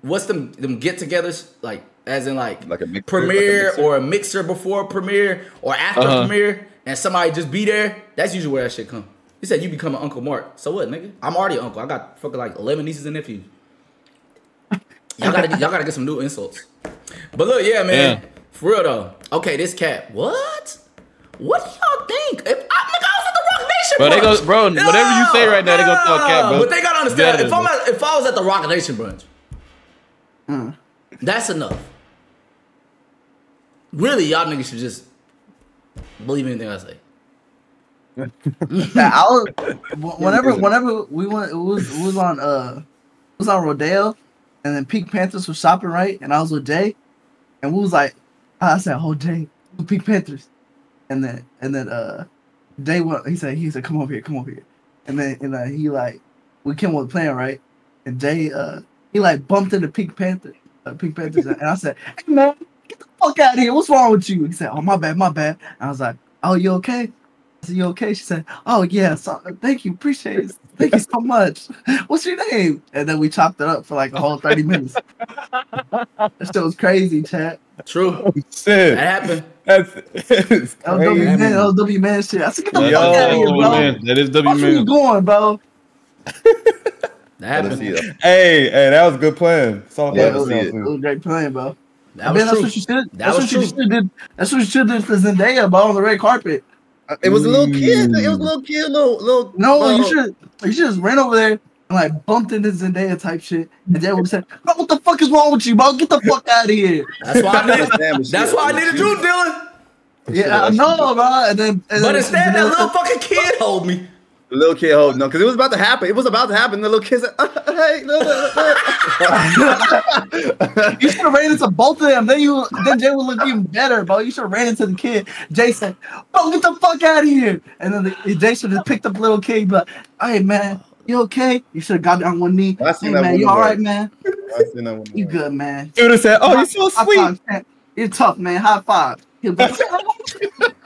what's them them get-togethers like, as in like, Like a mixer, premiere like a mixer. or a mixer before premiere or after Uh-huh. premiere, and somebody just be there. That's usually where that shit come. He said you become an Uncle Mark. So what, nigga? I'm already an uncle. I got fucking like eleven nieces and nephews. Y'all gotta y'all gotta get some new insults. But look, yeah, man. Yeah. For real though. Okay, this cat. What? What do y'all think? If I, nigga, I was at the Roc Nation, Bro, they go- bro, whatever you say right now, they gonna throw a cat, bro. But they gotta understand. Yeah, if I'm at, if I was at the Roc Nation brunch, that's enough. Really, y'all niggas should just believe anything I say. Yeah, I was, whenever whenever we went, it was it was on uh, it was on Rodeo, and then Pink Panthers was shopping right, and I was with Jay, and we was like, I said, "Oh Jay, Pink Panthers," and then and then uh, Jay went, he said he said, "Come over here, come over here," and then and uh, he like, we came with plan right, and Jay uh, he like bumped into Pink Panther, uh, Pink Panthers, and I said, "Hey man, get the fuck out of here! What's wrong with you?" He said, "Oh my bad, my bad." And I was like, "Oh, you okay?" I said, you okay? She said, oh, yeah, so, thank you, appreciate it. Thank you so much. What's your name? And then we chopped it up for like a whole 30 minutes. that shit was crazy, chat. True. Shit. That happened. That's it's That was W crazy. man, that was W man shit. I said, get the Yo, fuck out of here, bro. man, that is Watch W where you going, bro. That happened. Hey, hey, that was a good plan. Solid Yeah, Yeah, it was, see it it. was a great playing, bro. That Man, was that's true. what you should. That That's was what you true. should did. That's what you should did for Zendaya, bro, on the red carpet. It was a little kid. It was a mm. little kid. Little little. No, bro. you should. You should just ran over there and like bumped into Zendaya type shit, and then would have said, "Bro, what the fuck is wrong with you, bro? Get the fuck out of here." That's why I needed. Damn, That's why I needed you, Dylan. Yeah, I know, bro. And then, and But then instead, that little fucking kid hold me. The little kid holding on because it was about to happen. It was about to happen. The little kid said, uh, uh, "Hey, no, no, no." You should have ran into both of them. Then you, then Jay would look even better, bro. You should have ran into the kid. Jay said, "Bro, get the fuck out of here!" And then the, Jay should have picked up the little kid, but, "Hey, man, you okay?" You should have got down on one knee. I seen Hey, that man, one you all before. right, man? I seen that one. You good, man? You would have said, "Oh, you're so High sweet." five. You're tough, man. High five. He'll be- oh,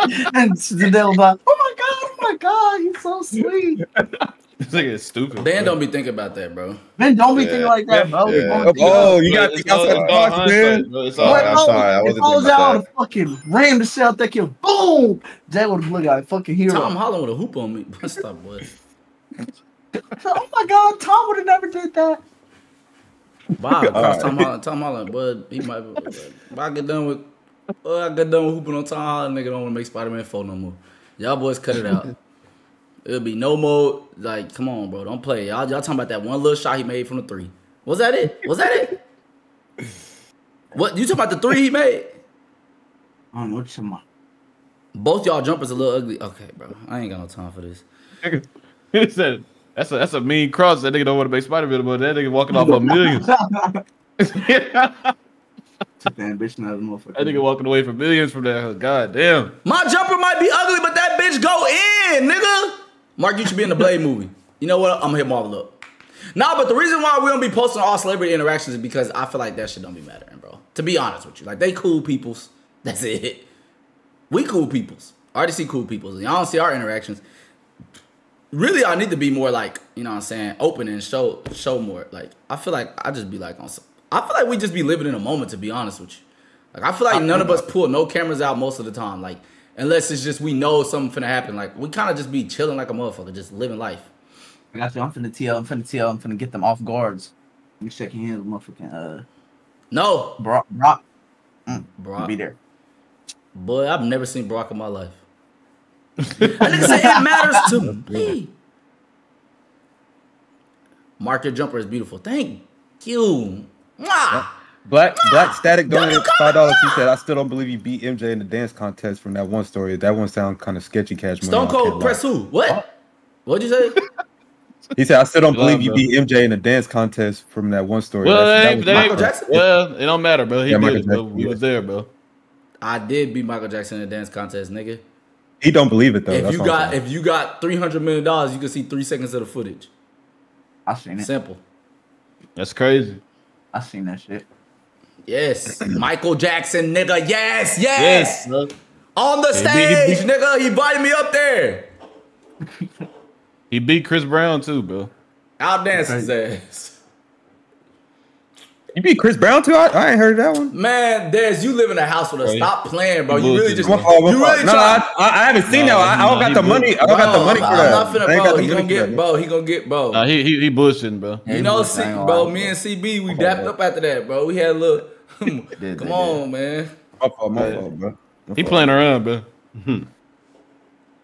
and Zendaya was like, "Oh my god, oh my god, you're so sweet." This nigga is stupid. Dan bro. don't be thinking about that, bro. Man, don't be Yeah. thinking like that, bro. Yeah. Oh, you got to It's think outside the box, man. bro. It's Oh, all- I'm sorry, I wasn't thinking out, about I fucking ran the shit out that kid. Boom! Jay would have looked like a fucking hero. Tom Holland with a hoop on me. Stop, boy. oh my god, Tom would have never did that. Wow, across Tom Holland, Tom Holland, but he might. But I get done with, well, I got done with hooping on Tom Holland. Nigga don't want to make Spider Man four no more. Y'all boys cut it out. It'll be no more. Like, come on, bro, don't play. Y'all, y'all talking about that one little shot he made from the three. Was that it? Was that it? What you talking about the three he made? I don't know what you're talking about. Both y'all jumpers a little ugly. Okay, bro, I ain't got no time for this. He said, "That's a that's a mean cross." That nigga don't want to make Spider Man, but that nigga walking off of millions. That Took the ambition out of the motherfucker. nigga walking away for millions from that. God damn. My jumper might be ugly, but that bitch go in, nigga. Mark, you should be in the Blade movie. You know what? I'm gonna hit Marvel up. Nah, but the reason why we don't be posting all celebrity interactions is because I feel like that shit don't be mattering, bro. To be honest with you, like they cool peoples. That's it. We cool peoples. I already see cool peoples. Y'all don't see our interactions. Really, I need to be more like you know what I'm saying, open and show show more. Like I feel like I just be like on. Some, I feel like we just be living in a moment. To be honest with you, like I feel like none of us pull no cameras out most of the time. Like unless it's just we know something finna happen. Like we kind of just be chilling like a motherfucker, just living life. I got you. I'm finna tell. I'm finna tell. I'm finna get them off guards. You shaking hands, motherfucking. Uh, no, Brock. Brock. Mm, Brock. Be there. Boy, I've never seen Brock in my life. that nigga say it matters to me. Mark your jumper is beautiful. Thank you. Mwah. Black Black Static donated five dollars. He said, "I still don't believe you beat MJ in the dance contest from that one story. That one sound kind of sketchy, Cash Money. Stone Cold lie." press who? What? What'd you say? He said, "I still don't believe you beat MJ in the dance contest from that one story." Well, That's- that that ain't, was that my ain't, well, it don't matter, bro. He Yeah, did Michael it, bro. Jackson, We yeah. was there, bro. I did beat Michael Jackson in the dance contest, nigga. He don't believe it though. if That's you got if you got three hundred million dollars, you can see three seconds of the footage. I seen it. Simple. That's crazy. I seen that shit. Yes, Michael Jackson, nigga. Yes, yes. Yes. On the He he stage, beat- nigga. He invited me up there. He beat Chris Brown too, bro. I'll dance his ass. You beat Chris Brown too. I, I ain't heard that one. Man, Des, you live in a house with us. Stop playing, bro. You really just My fault, my you fault. really no, no. I, I haven't seen No, that. I, I don't got the money. I don't got the money for that. I'm not finna, I ain't got bro. He gonna get, that. bro. He gonna get, bro. Nah, he he, he bullshitting, bro. You know, I C, bro. Me and CB, we dapped up after that, bro. We had a little. Come on, man. My fault, my fault, bro. He playing around, bro. Hmm.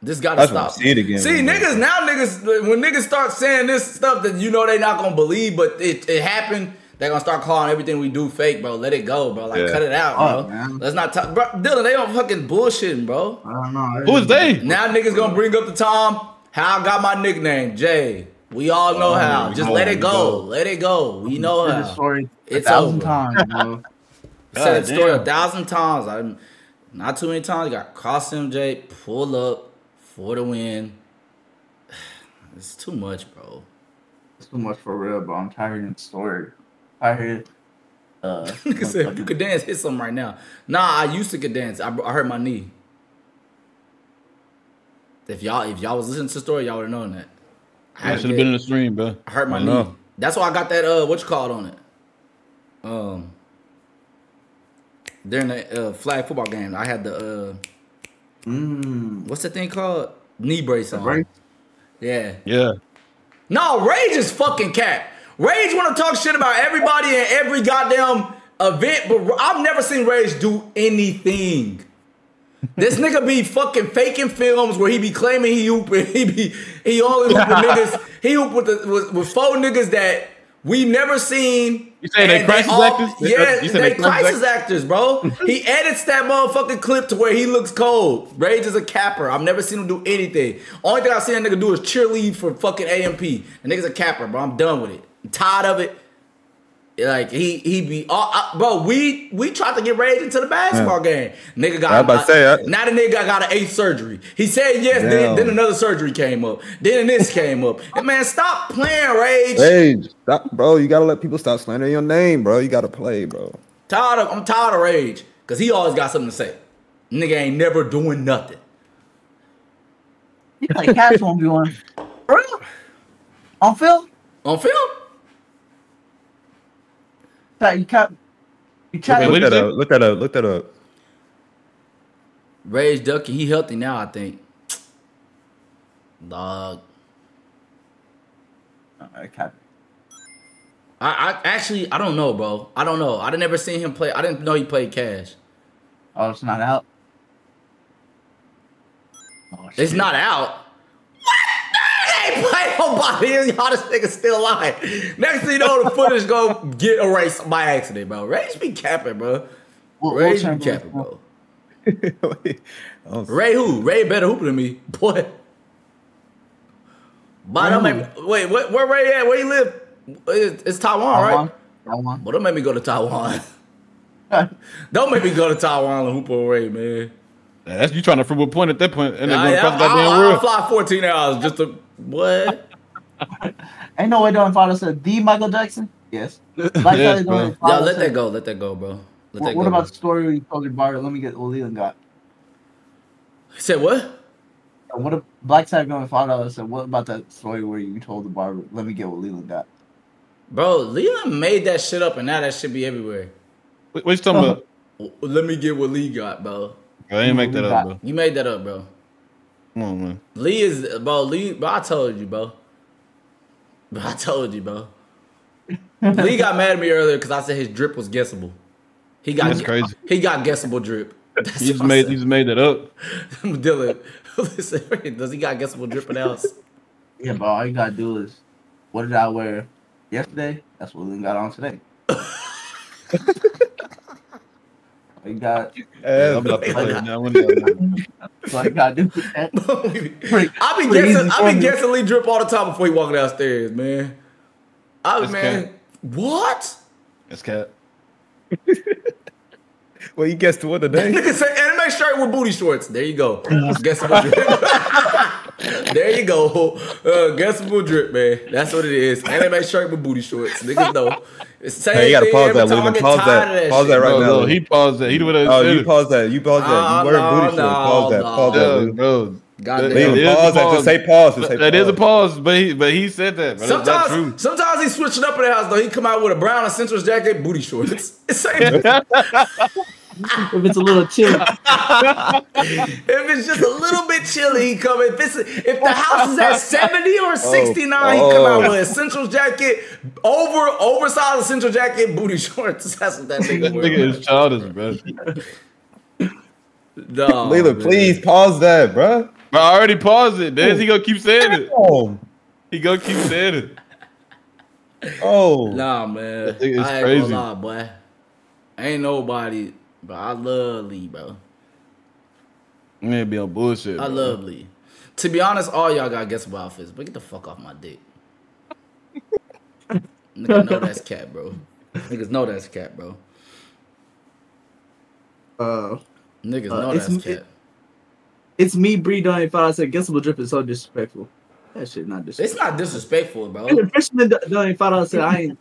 This gotta That's stop. I'm again, See, niggas now, niggas when niggas start saying this stuff that you know they not gonna believe, but it, it happened. They gonna start calling everything we do fake, bro. Let it go, bro. Like Yeah. cut it out, Oh, bro. man. Let's not talk, bro. Dylan, they don't fucking bullshitting, bro. I don't know. Who is they? Now niggas gonna bring up the time how I got my nickname, Jay. We all know oh, how. Just know, let it we go. Let it go. We know Said the how. story a thousand over. times, bro. Said the story a thousand times. I'm not too many times. Got cross MJ, pull up for the win. It's too much, bro. It's too much for real, bro. I'm tired of the story. Tired of hearing, uh, said if you could dance, hit something right now. Nah, I used to could dance. I, I hurt my knee. If y'all if y'all was listening to the story, y'all would have known that. I I should have been in the stream, bro. I hurt my I knee. know. That's why I got that uh what you call it on it. Um during the uh, flag football game, I had the uh mm, what's the thing called? Knee brace on. brace? Yeah. Yeah. No, Rage is fucking cap. Rage want to talk shit about everybody and every goddamn event, but I've never seen Rage do anything. This nigga be fucking faking films where he be claiming he hooping. He be he only hoop with niggas. He hoop with the with, with four niggas that we never seen. You say they and crisis actors? Yeah, You said they they crisis actors, bro. he edits that motherfucking clip to where he looks cold. Rage is a capper. I've never seen him do anything. Only thing I've seen that nigga do is cheerlead for fucking AMP. The nigga's a capper, bro. I'm done with it. I'm tired of it. Like he he be all, uh, bro. We we tried to get Rage into the basketball game. Nigga got I was about to say, I- now the nigga got an eighth surgery. He said yes, then, Damn. then another surgery came up. Then this came up. And man, stop playing Rage. Rage, stop, bro. You gotta let people stop slandering your name, bro. You gotta play, bro. Tired of, I'm tired of Rage because he always got something to say. Nigga ain't never doing nothing. You play cash one v one. For real? On film? On film? Like, You cap. You cap. Wait, Look what that up. Look that up. Look that up. Rage Ducky, he healthy now, I think. Dog. Uh, cap. I, I actually I don't know, bro. I don't know. I done never seen him play. I didn't know he played cash. Oh, it's not out. Oh, It's not out. Ain't play nobody. Y'all this nigga still alive. Next thing you know, the footage go get erased by accident, bro. Rage be capping, bro. What- what Ray be capping, bro. Oh, don't- Ray who? Ray better hoop than me, boy. But don't make, wait, what, where Ray at? Where he live? It's, it's Taiwan, right? Taiwan. Well, don't make me go to Taiwan. don't make me go to Taiwan and hoop Ray, man. That's you trying to prove a point at that point, and they're I, going I, across the I'll, fly 14 hours just to what? Ain't no way don't follow us. The Michael Jackson? Yes. Black Yes, Sabbath bro. Y'all let us. that go. Let that go, bro. Let What, that what go. about bro. the story where you told your barber, let me get what Leland got? He said what? Uh, What if Black Sabbath gonna follow us? And what about that story where you told the barber, let me get what Leland got? Bro, Leland made that shit up, and now that should be everywhere. What, what you talking about? Let me get what Lee got, bro. I ain't make that up, bro. You made that up, bro. Come on, man. Lee is, bro. Lee, bro. I told you, bro. Bro, I told you, bro. Lee got mad at me earlier because I said his drip was guessable. He got That's crazy. He got guessable drip. That's You just made said. you just made that up. Dylan, listen, does he got guessable drip in the? Yeah, bro. All you gotta do is, what did I wear yesterday? That's what Leland got on today. All you got. Yeah, I'm about to play it now. When that- That's all you gotta do. I be Pretty guessing. I be formula. guessing Lee drip all the time before he walk downstairs, man. I That's man, cap. what? That's cat. Well, you guessed what today? Nigga say anime shirt with booty shorts. There you go. Guessable drip. There you go. Uh, guessable drip, man. That's what it is. Anime shirt with booty shorts. Niggas know. It's the same Hey, you gotta thing pause every that, time I Pause tired that. of Pause that right Bro, now. no, he paused that. He would have. Oh, you pause that. You pause that. Oh, You wearing no, booty shorts. Pause that. Pause that. no. Bro. God That- damn. Leland, that is pause that. Just say pause. Just say That is a pause. pause, but he but he said that. Bro. That's not true. Sometimes, sometimes he switching up in the house though. He come out with a brown essentials jacket, booty shorts. It's same. If it's a little chill. if it's just a little bit chilly, he come. If it's if the house is at oh, seventy or oh. sixty nine, he come out oh. with essential jacket, over oversized essential jacket, booty shorts. That's what that nigga That wear. nigga is childish, bro. No, Leland, man. please pause that, bro. Bro, I already paused it. Then he oh. gonna keep saying it. Oh, He gonna keep saying it. oh. Nah, man. It's I ain't crazy. gonna lie, boy. Ain't nobody, but I love Lee, bro. Man, be on bullshit. I bro. love Lee. To be honest, all y'all got guessable outfits, but get the fuck off my dick. Nigga know that's cat, bro. Niggas know that's cat, bro. Uh, Niggas Uh, know it's- that's cat. it's me, Bree, don't five. I said, guessable drip is so disrespectful. That shit not disrespectful. It's not disrespectful, bro. And the freshman don't five. I said, I ain't,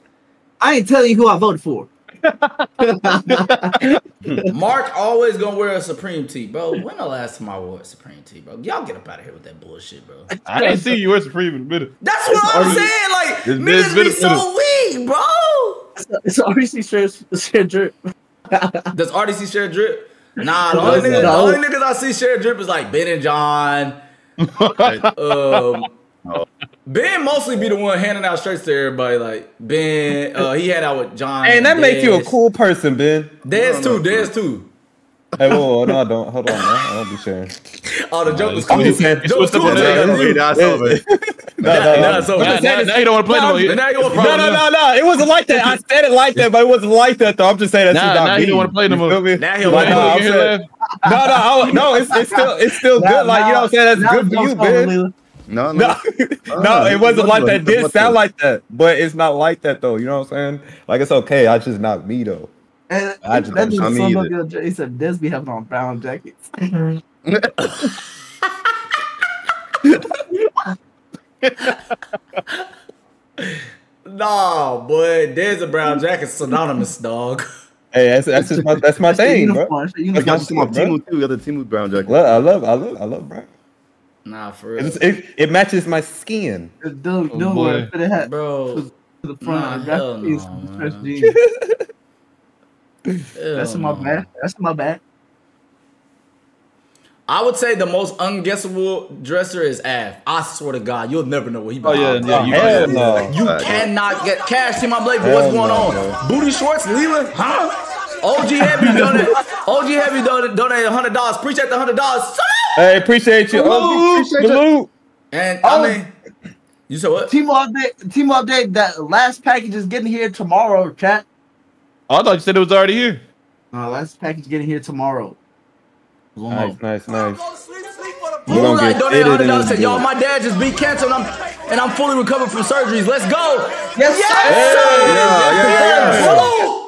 I ain't telling you who I voted for. Mark always gonna wear a Supreme tee, bro. When the last time I wore a Supreme tee, bro? Y'all get up out of here with that bullshit, bro. I didn't see you wear Supreme in a minute. That's what I'm saying. Like It's been- niggas it's been be so weak, bro. It's RC share, share drip. Does RDC share drip? Nah, the only, niggas, the only niggas I see share drip is like Ben and John. um, Ben mostly be the one handing out shirts to everybody. Like Ben, uh, he had out with John. And that makes you a cool person, Ben. Dez too. Dez too. Hey, whoa, whoa, no, I don't. Hold on, man. I don't be sharing. Oh, the joke was it's- cool. it's- The joke was it's cool. what's until up they with got that's over. No, no, Now no. it's over. Now, now, now you don't want to play no more. Now you want No, no, no, no. It wasn't like that. I said it like that, but it wasn't like that, though. I'm just saying that's Nah, not now me. he don't wanna play no You more. Now he'll Like, play no, no I'm You saying- laugh. no, no, I- no. It's, it's still, it's still good. Like you know, what I'm saying that's good for you, stop, Ben. Leland. No, no. No, no, oh, it wasn't like that. It did sound like that, but it's not like that though. You know what I'm saying? Like it's okay. I just not me though. And I just that don't- dude I mean, summed either. the other. He said, Des be having on brown jackets. Nah, boy, Dez a brown jacket synonymous, dog. Hey, that's that's just my that's my thing, bro. uniform. That's You That's got my some bro. Temu too. You got the Temu brown jacket. Look, I love, I love, I love brown. Nah, for real, It's, it, it matches my skin. Dude, dude, Oh, dude boy. wear a fitted hat bro. to the front. Nah, and hell that's no, man. jeans. That's my no. bad. That's my bad. I would say the most unguessable dresser is Aff. I swear to God, you'll never know what he. Oh yeah, bought. yeah. You Hell no. You Alright. cannot get cash. Team, my blade. Hell What's going no, on? bro. Booty shorts, Leland, huh? OG Heavy donate. OG Heavy donate donate hundred dollars. Appreciate the hundred dollars. Hey, appreciate you. Oh, Appreciate you. salute. And Oh. I mean, you said what? Team update. Team update. That last package is getting here tomorrow. Chat. Oh, I thought you said it was already here. Uh, last package getting here tomorrow. One more. Nice, nice, nice. Moonlight gonna get donated fitted hundred dollars. in Said, "Y'all, my dad just beat cancer, and I'm and I'm fully recovered from surgeries. Let's go." Yes, Yes, sir. sir. Yeah, yeah, yeah, yeah.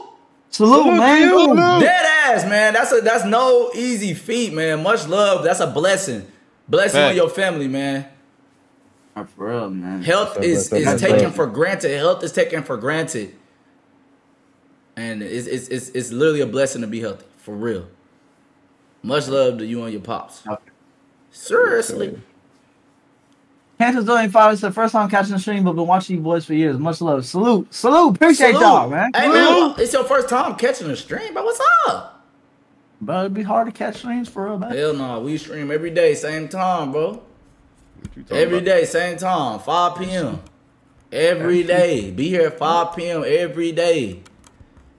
Salute. Salute, man. Dead ass, man. That's a that's no easy feat, man. Much love. That's a blessing. Blessing on your family, man. For real, man. Health That's- is that's- is that's taken for granted. Health is taken for granted, and it's it's it's, it's literally a blessing to be healthy for real. Much love to you and your pops. Seriously, Kansas doing five. It's the first time catching the stream, but been watching you boys for years. Much love. Salute. Salute. Appreciate Salute. y'all, man. Hey man, it's your first time catching a stream, but what's up? Bro, it'd be hard to catch streams for real, man. Hell no, we stream every day, same time, bro. What you talking Every about? day, same time, 5 p.m. Every day. Be here at 5 p.m. every day.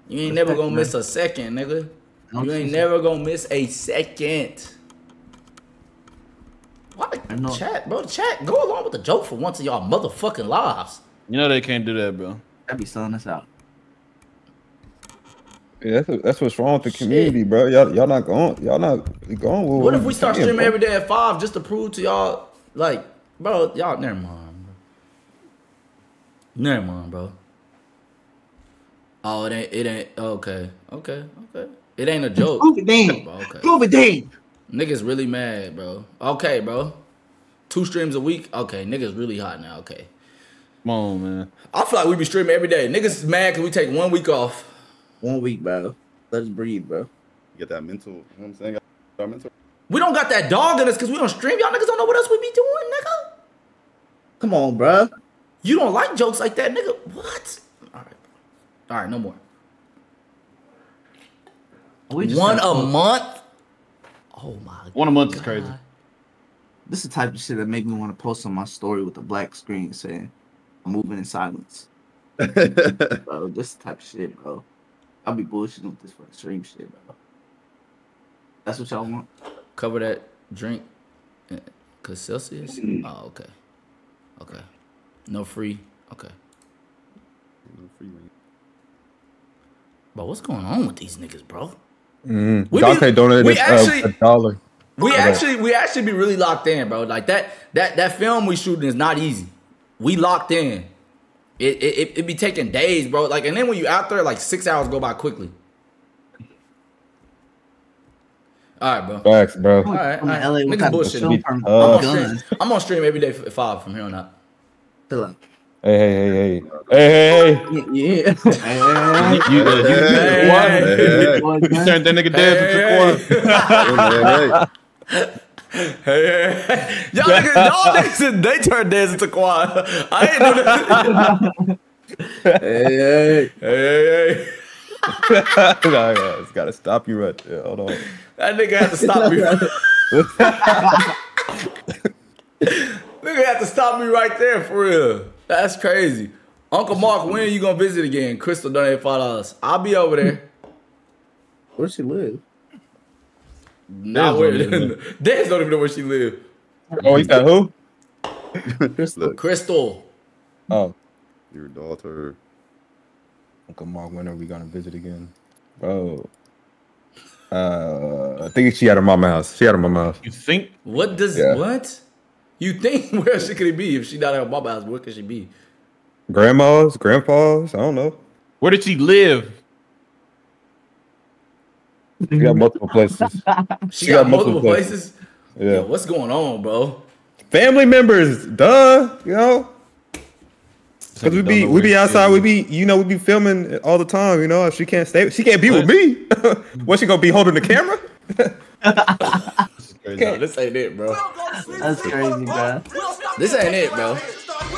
You ain't never gonna miss a second, nigga. You ain't never gonna miss a second. Why the know. chat, bro? The chat, go along with the joke for once in y'all motherfucking lives. You know they can't do that, bro. That'd be selling us out. Yeah, that's, that's what's wrong with the Shit. community, bro. Y'all, y'all not going. Y'all not going. With What if we start streaming bro. every day at 5 just to prove to y'all, like, bro, y'all, never mind, bro. Never mind, bro. Oh, it ain't, it ain't, okay, okay, okay. It ain't a joke. Prove it, Dan. Bro, okay. Prove it, Dan. Niggas really mad, bro. Okay, bro. Two streams a week. Okay, niggas really hot now. Okay. Come on, man. I feel like we be streaming every day. Niggas is mad because we take one week off. One week, bro. Let us breathe, bro. You get that mental. You know what I'm saying? Got that mental. We don't got that dog in us because we don't stream. Y'all niggas don't know what else we be doing, nigga. Come on, bro. You don't like jokes like that, nigga. What? All right. All right, no more. We just One a month? Oh my god. One a month is crazy. This is the type of shit that make me want to post on my story with a black screen saying, I'm moving in silence. bro, this the type of shit, bro. I'll be bullshitting with this fucking stream shit, bro. That's what y'all want? Cover that drink. uh, Cause Celsius? Oh, okay. Okay. No free. Okay. No free. Bro, what's going on with these niggas, bro? Mm. We Dante be- donated we uh, actually- a dollar. We actually we actually be really locked in, bro. Like that that that film we shooting is not easy. We locked in. It it it, it be taking days, bro. Like and then when you out there, like six hours go by quickly. All right, bro. Facts, bro. All right, all From right. LA, what Niggas type of bullshitting. film from- I'm, on guns? stream, I'm on stream every day at five from here on out. Chill out. Hey, hey, hey, hey, hey, hey, hey. Yeah. You, uh, you, Hey, what? hey, hey. You turned that nigga dead Hey, into Quan. Hey, hey, hey. Hey, hey, hey. Y'all niggas, y'all niggas, they turned dance into Quan. I ain't do that. hey, Hey, hey, hey. nah, yeah, it's gotta stop you right there. Hold on. That nigga had to stop me. nigga had to stop me right there for real. That's crazy. Uncle Mark, when are you gonna visit again? Crystal donated five dollars. I'll be over there. Where does she live? Not where even Dez don't even know where she live. Oh, you got who? Crystal. Crystal. Oh, your daughter. Uncle Mark. When are we gonna visit again, bro? Uh, I think she at her mama house. She at her mama house. You think? What does Yeah. what? You think where she could be if she not at her mama house? Where could she be? Grandma's, grandpa's. I don't know. Where did she live? She got multiple places. She, got, multiple places. Yeah. Yo, what's going on, bro? Family members, duh. You know. Cause we be we be outside, we be you know we be filming all the time. You know, if she can't stay, she can't be with me. What's she gonna be holding the camera? No, this ain't it, bro. That's crazy, bro. This ain't it, bro.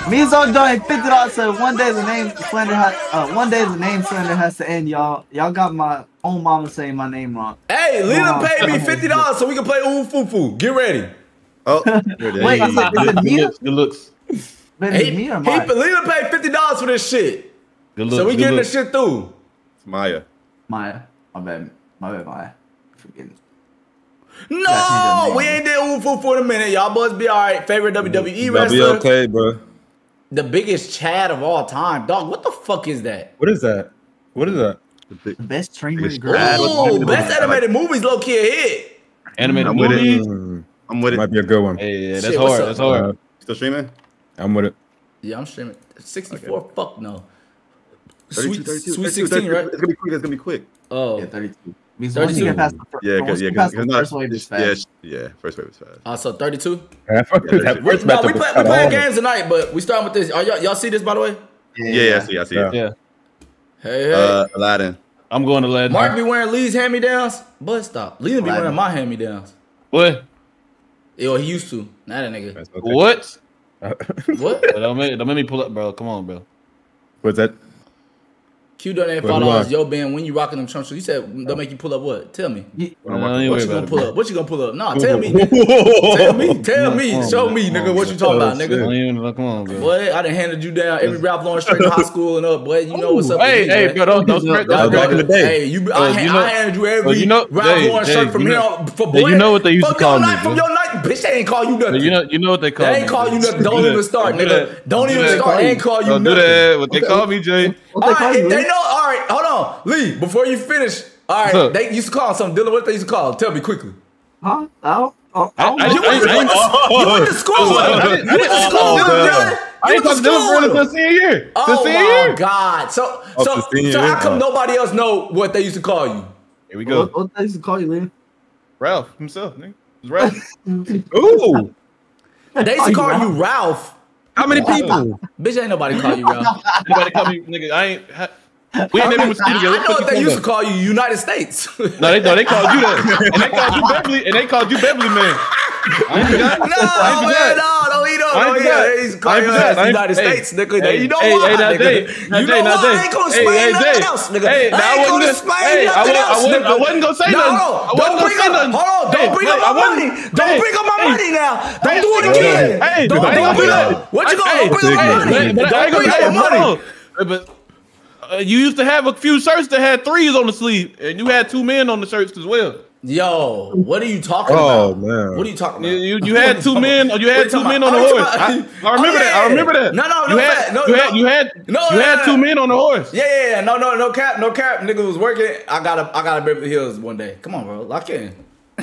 Mizo donated fifty dollars. So one day the name slander has uh, one day the name slander has to end, y'all. Y'all got my own mama saying my name wrong. Hey, Lena Wow. paid me fifty dollars so we can play UwUFUFU. Get ready. Oh, there it is. Wait, is it, is it Good looks. Good looks. But He, is me or he, mine? Lena paid fifty dollars for this shit, Good looks. so we good getting looks. this shit through. It's Maya. Maya. My bad. My bad, Maya. Forgetting. No, we ain't did Ooh Foo for the minute. Y'all boys be all right. Favorite WWE That'll be wrestler, okay, bro. the biggest Chad of all time, dog. What the fuck is that? What is that? What is that? The big- best streamer Biggest girl. Oh, best animated movies, low key a hit. Animated I'm with it. movies. Mm, I'm with it. might be a good one. Hey, yeah, that's Shit, hard. That's hard. Still streaming? I'm with it. Yeah, I'm streaming. Sixty-four. Fuck no. 32, Sweet, 32, sweet 32, 16, right? It's gonna be quick. It's gonna be quick. Oh, Yeah, 32. Because once you 32. get past the, fir- Yeah, once because you yeah, because the not first wave is fast. yeah, yeah, first wave is fast. Uh, so 32. That first We, matchup no, we, play, we kinda playing games tonight, but we starting with this. Are y'all, y'all see this by the way? Yeah, yeah, I see, I see. Yeah. Yeah. Hey, hey. Uh, Aladdin. I'm going to let Mark be wearing Lee's hand me downs, but stop. Lee be Aladdin. wearing my hand me downs. What? Yo, he used to. Not a nigga. Okay. What? What? don't, make, don't make me pull up, bro. Come on, bro. What's that? Q donated Where five do dollars. Yo, Ben, when you rocking them trunks, you said they'll make you pull up what? Tell me. Uh, don't What you gonna pull bro. up? What you gonna pull up? Nah, tell me. tell me. Tell me. On, Show me, Come nigga. on, What you talking about, Don't nigga? even- Come on, bro. Boy, I done handed you down every Ralph Lauren straight to high school and up, boy. You know what's up. Hey, hey, boy. bro, don't, don't spread, Nah, back in the day. Hey, you, I, you know- I handed you every you know- Ralph Jay, Lauren shirt from you here know- for boy. you know what they used to call me, from your night, bitch. They ain't call you nothing. You know, you know what they call They me. ain't call you nothing. Don't even start, nigga. Don't even start. They ain't call you Don't do nothing. that. What they call me, Jay? What All they call right, you, if they know, all right, hold on, Lee. Before you finish, all right, they used to call something. Dylan, what they used to call? Tell me quickly. Huh? I don't, oh, I I, don't I. You went, I, went to, you went to school. with. I didn't- I You went to didn't- school oh, with him, damn. Dylan. I You ain't to talking to school them for the senior year. The Oh senior my year. God! So, Oh, so, so how come Oh. nobody else know what they used to call you? Here we go. What, what they used to call you, Lee? Ralph himself, nigga. It's Ralph. Ooh. They used to call you Ralph. How many people? Bitch, ain't nobody call you Ralph. Nobody call me, nigga. I ain't. Ha- we ain't never even I, together. I know what they used to call you, United States. No, they no, they called you that, and they called you Beverly, and they called you Beverly man. I ain't. No, I ain't man, no, no, don't. I ain't No, yeah, they used to call I ain't your forgot. ass I ain't- United hey, States, nigga. hey, you know hey, why, hey, nigga? Jay, you now, know Jay, why? Jay. I ain't gonna Hey, explain hey, nothing Jay. else, nigga. Hey, I now, ain't gonna gonna- explain hey, nothing I else, wasn't- nigga. I wasn't gonna say no, nothing. Hold I wasn't don't gonna bring say up, nothing. hold on, don't bring up my money. Don't bring up my money now. Don't do it again. Hey, Don't I ain't don't bring that. up. What you gonna bring up my money? But, but I ain't Don't gonna bring say up my money. Hold. But uh, you used to have a few shirts that had threes on the sleeve, and you had two men on the shirts as well. Yo, what are you talking Oh, about? man. What are you talking You, about? you, you had two men. You had two men on the horse. I, I remember Oh, that. I remember that. No, no, you no had. No, you had, no. you had, No, you had no, two no. men on the horse. Yeah, yeah, yeah. No, no, no cap, no cap. Nigga was working. I got a, I got a Beverly Hills one day. Come on, bro, lock in.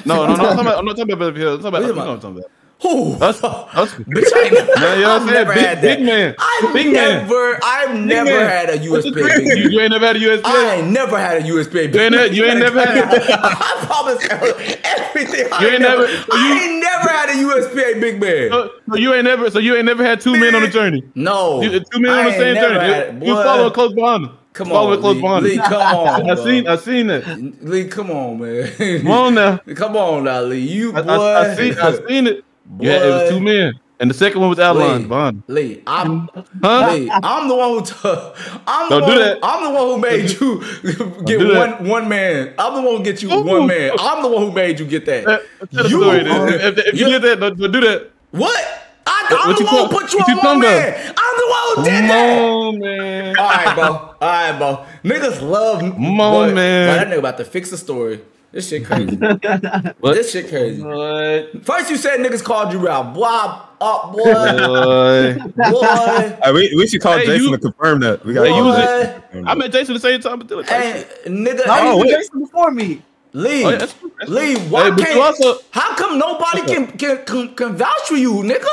No, no, no. I'm, talking I'm not talking about Beverly Hills. I'm talking about. What You you what I'm talking about. Who? Us, us. Bitch, I ain't never, Man, you what I'm I've never Big- had that. big man. I've Big man. never, I've never man. had a What's the USP. Big You, you ain't never had a USP. I ain't never had a USP. You ain't never- you ain't never had- I promise everything. I You ain't never- so I ain't never had a USPA big man. So, so you ain't never. So you ain't never had two men on the journey. No, You, uh, two men I on the same journey. had- You, you follow close behind them. Come follow on, close Lee. Lee, come on, I seen. I seen that. Lee, come on, man. Come on now. Come on now, Lee. You I, boy. I, I seen. I seen it. Yeah, it was two men, and the second one was outlined Lee, behind. Lee, I'm, Huh? Lee, I'm the one who. T- I'm Don't the do that. I'm the one who made you get one that. one man. I'm the one who get you Ooh. one man. I'm the one who made you get that. The You story. If, if you you- did that, don't, don't that. What? I, what the you one who put you on you one man. I'm the one who did Come that. on, man. All right, bro. All right, bro. Niggas love. Come on, boy, man. boy, that nigga about to fix the story. This shit crazy. What? this shit crazy. What? First you said niggas called you Ralph. Boy, up, boy. Boy. boy. Hey, we, we should call Hey, Jason you- to confirm that. We got Hey, you was Boy. I met Jason the same time. But Hey, nigga. How Oh, you wait. Jason before me? Lee. Oh, yeah, that's that's Lee, why Hey, can't? also- how come nobody can, can can can vouch for you, nigga?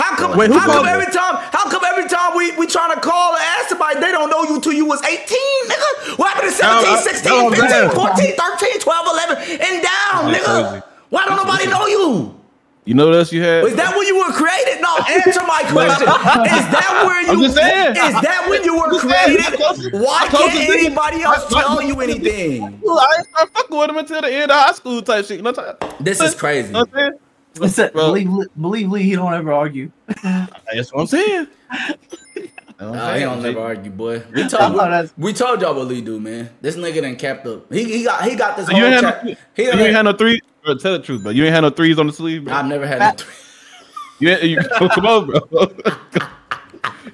How come? Wait, how come called- every time? How come every time we we trying to call and ask somebody, they don't know you till you was 18, nigga? What happened to 17, 16, no, 15, saying. 14, 13, 12, 11, and down, That's nigga? crazy. Why don't nobody know you? You know what else you had? Is that when you were created? No, answer my question. Is that where you? I'm just saying. Is that when you were I'm just saying. created? Why I'm can't anybody else I'm- tell you anything? I ain't start fucking with him until the end of high school type shit. You know what I'm talking- This is crazy. You know what I'm saying? Believe, Lee- believe Lee, he don't ever argue. That's what I'm saying. Nah, he don't never argue, boy. We told know that's- we told y'all what Lee do, man. This nigga done capped up. He, he got he got this So you ain't chat. had no, He you ain't had no three. Bro, tell the truth, but You ain't had no threes on the sleeve, bro. I've never had no three. You, ain't, you come on, bro.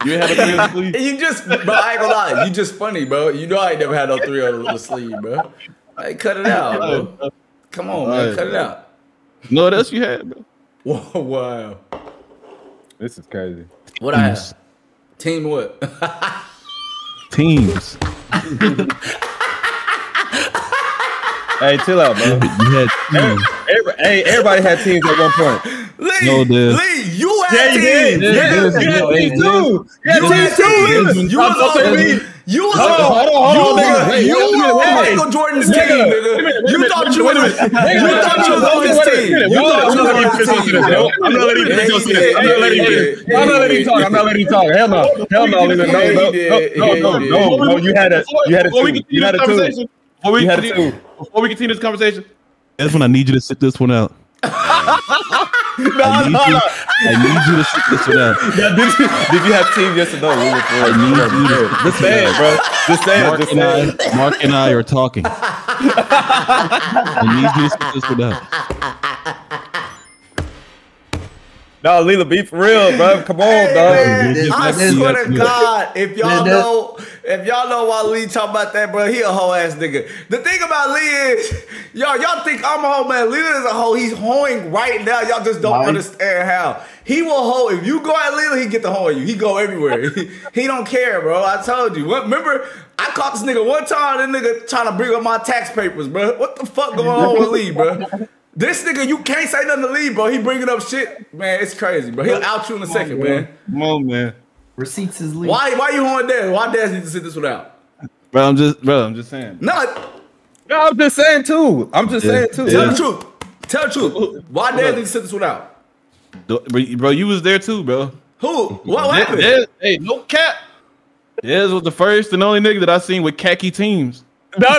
you ain't had a three on the sleeve. You just, bro, I ain't gonna lie. You just funny, bro. You know I ain't never had no three on the sleeve, bro. Hey, cut it out, bro. Come on, man. Cut it bro. Out. No, what else you had, bro? Whoa, wow. This is crazy. What I have? Team what? Teams. Hey, chill out, bro. You had teams. Every, hey, everybody had teams at one point. Lee, No, Dez. Lee, you Yeah, had you teams. did. Yeah, Yeah, Dez, You had no, teams hey, too. You had You teams had too. teams. You I'm was so on- me. You was Hold on, on- hold on, hold you on, was nigga. on- Wait, You wait a minute, was wait a on minute. Michael Jordan's Nigga, team, wait a nigga. minute, wait a You minute, thought wait you a was minute. you Nigga, thought you was wait a on his minute, team. wait a You minute. thought I'm you not was letting on you his finish team. this, yo. I'm not letting you finish this. I'm not letting you finish. I'm not letting you talk. I'm not letting you talk. Hell no. Hell no, Lila. No, no, no, no, no, no. You had a, you had a two. You had a two. before we You had a continue, two. Before we continue this conversation, that's when I need you to sit this one out. No, I need, no, you, no. I need you to sit this one out. Yeah, did you did you have teams? Yes or no? Real? I need you to Just say it, bro. Just say it. Mark Just and say it. I, Mark and I are talking. I need you to sit this one out. No, Lila, be for real, bro. Come on, dog. Man, I This- swear this- to God, if y'all this- know, if y'all know why Lee talk about that, bro, he a hoe ass nigga. The thing about Lee is, y'all, y'all think I'm a hoe, man. Lee is a hoe. He's hoeing right now. Y'all just don't Right. understand how. He will hoe. If you go at Lee, he get the hoe at you. He go everywhere. he, he don't care, bro. I told you. Remember, I caught this nigga one time. This nigga trying to bring up my tax papers, bro. What the fuck going on with Lee, bro? This nigga, you can't say nothing to Lee, bro. He bringing up shit, man. It's crazy, bro. He'll out you in a second, man. Come on, man. Receipts is legal. Why why you on Dez? Why Dez need to sit this one out? Bro, I'm just, bro, I'm just saying. No, No, I'm just saying too. I'm just Yeah. saying too. tell Yeah. the truth. Tell the truth. Why Dez need to sit this one out? Bro, bro, you was there too, bro. Who? What, what happened? Dez- hey, no cap. Dez was the first and only nigga that I seen with khaki teams. No, no,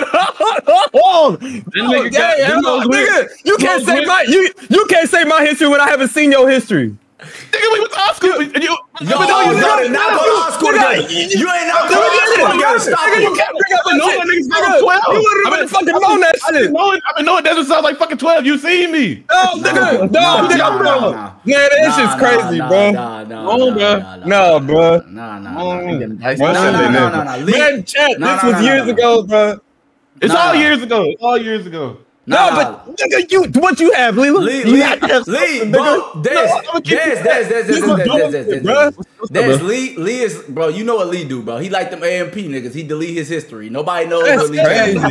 no. nigga got- yeah, no, nigga, you can't say my you you can't say my history when I haven't seen your history. Nigga, we went to high school. And you, Yo, y'all did not go to high school together. You ain't not go to high school together. Stop Nigga, you it. can't bring up that know shit. that niggas Nigga, about 12. You wouldn't I have mean, fucking known that I've shit. been knowing, I've been knowing that sounds like fucking 12. You seen me. No, nigga, no, nah, nigga, nah, bro. nah, nah. Yeah, that shit's Nah, crazy, nah, bro. Nah, nah, nah, bro. nah, nah, No, bro. Nah, nah, nah. One Nah, shit nah, they nah, never. nah, nah. Lee- Man, chat, Nah, this nah, was nah, years nah, nah. ago, bro. It's Nah. all years ago. It's all years ago. Nah, no, but nigga, you what you have, Lila? Lee, you Lee, have to have Lee, something, bro, nigga. Des, No, was Des, doing Des, Des, it, Des, bro. Des, Lee, Lee is, bro, you know what Lee do, bro. He like them AMP niggas. He delete his history. Nobody knows That's what Lee crazy, does. bro.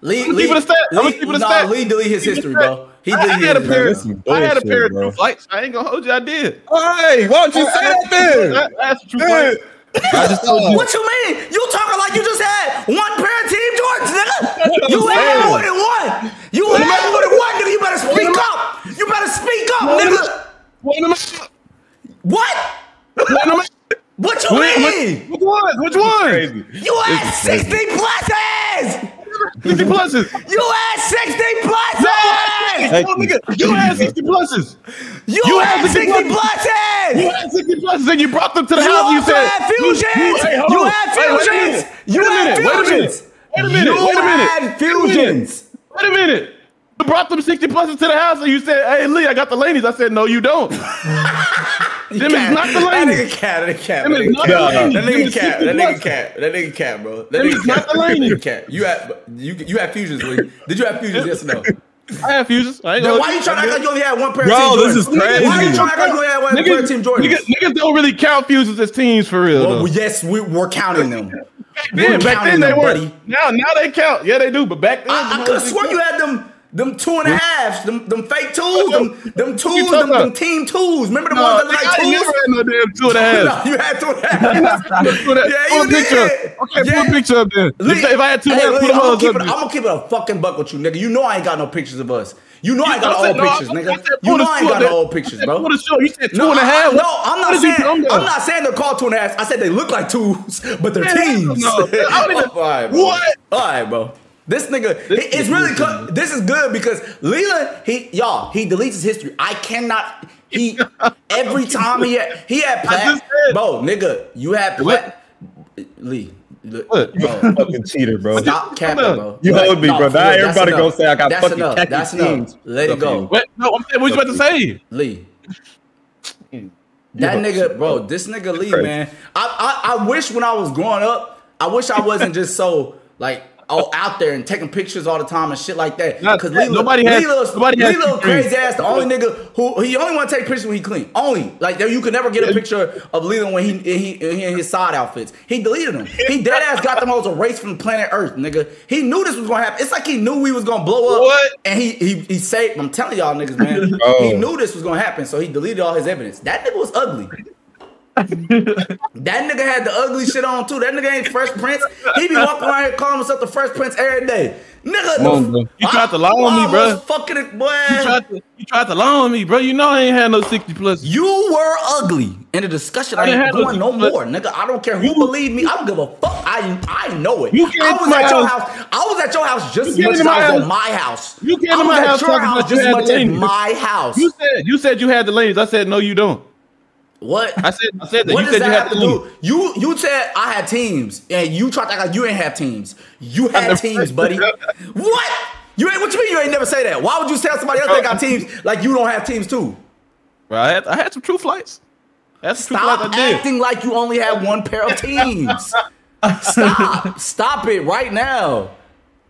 Lee, I'ma Lee, keep it a stat. I'ma Lee, keep nah. Lee delete his Keep it a history, bro. He I, I had a pair. history. I had a pair of true flights. I ain't gonna hold you. I did. Hey, why don't you say that then? That's true Hey. I just told you. What you mean? You talking like you just had one pair of Team Jordans, nigga? You had more than one. You had more than one, nigga. You better speak up. You better speak up, nigga. Wait a minute. What? Wait a minute. What you Wait, mean? Which one? Which one? You had 60 pluses! 60 pluses. You had 60 pluses! Hey, nigga, you had 60 pluses. You, You had had 60 60 pluses! You had 60 pluses and you brought them to the You house. You also said had fusions! hey, You on. had Wait, wait a fusions! minute. You Wait a had minute. Wait a minute. fusions! Wait a minute. You Wait a minute. had Wait a minute. fusions! Wait a minute. You brought them 60 pluses to the house and you said, hey, Lee, I got the ladies. I said, no, you don't. Them is not the That ladies. nigga cat, that nigga cat. Them That is nigga not cat. the ladies. That nigga cat. That nigga cat. That nigga cat, bro. That nigga is not cat. the ladies. Cat. You had you you had fusions, Lee. Did you have fusions? Yes or no? I have fuses. I ain't Then gonna- why you trying to act like you only had one pair Bro, of Team this is crazy. Why you trying to act like you only had one pair of Team Jordans? Niggas, niggas don't really count fuses as teams for real. Well, though. yes, we, we're counting them. Back then, back then they them, weren't. Now, now they count. Yeah, they do. But back then, I, I could sworn you had them them two and a halves, them them fake tools, them them tools, them, them team tools. Remember the No, ones that like I tools? never had no damn two and a half. No, you had two and a half. Put Yeah, you a picture. did. Okay, put a picture up there. If, if I had two hey, put a I'm gonna hose keep up it. there. I'm gonna keep it a fucking buck with you, nigga. You know I ain't got no pictures of us. You know I got I no old pictures, nigga. You know I got old pictures, bro. You said two No, and a I- half. No, I'm not saying. I'm not saying they're called two and a half. I said they look like twos, but they're teams. no, I don't All right, bro. What? All right, bro. This nigga, he- it's really co- this is good because Leland, he y'all, he deletes his history. I cannot. He every time he had he had plat, bro, nigga, you had plat. Lee, look, What? You a fucking cheater, bro. Stop capping, bro. You Like, hold me, no, bro. Now that's everybody enough. gonna say I got That's fucking enough. khaki That's enough. teams. Let it go. What? No, I'm saying, what you about to say? Lee. That nigga, bro, this nigga Lee, man. I, I I wish when I was growing up, I wish I wasn't just so like oh out there and taking pictures all the time and shit like that. Because. Lilo, Nobody has- Lilo's, nobody has Lilo crazy ass, the only nigga who he only want to take pictures when he clean. Only like you could never get a picture of Lilo when he he, he in his side outfits. He deleted them. He dead ass got them hoes erased from planet Earth, nigga. He knew this was gonna happen. It's like he knew we was gonna blow up. What? And he he he saved. I'm telling y'all niggas, man. Oh. He knew this was gonna happen, so he deleted all his evidence. That nigga was ugly. that nigga had the ugly shit on too. That nigga ain't Fresh Prince. He be walking around here calling himself the Fresh Prince every day. Nigga, on, bro. You tried to lie on me, bro. Fucking it, boy. You tried to you tried to lie on me, bro. You know I ain't had no sixty plus. You were ugly. in the discussion I I ain't no going no secret. more, nigga. I don't care who believe me. I don't give a fuck. I I know it. You came I to was my at your house. house. I was at your house just as You much as to I my was at house. my house. You came I to was my at house your house just as much as my house. You said you said you had the lanes. I said no, you don't. What? I said I said that. What you does said that you have to do? You you said I had teams, and you tried to act like you ain't have teams. You had teams, buddy. What? You ain't. What you mean you ain't never say that? Why would you tell somebody else they got teams like you don't have teams too? Bro, I had I had some true flights. Had some true Stop flights. Acting like you only have one pair of teams. Stop. Stop it right now.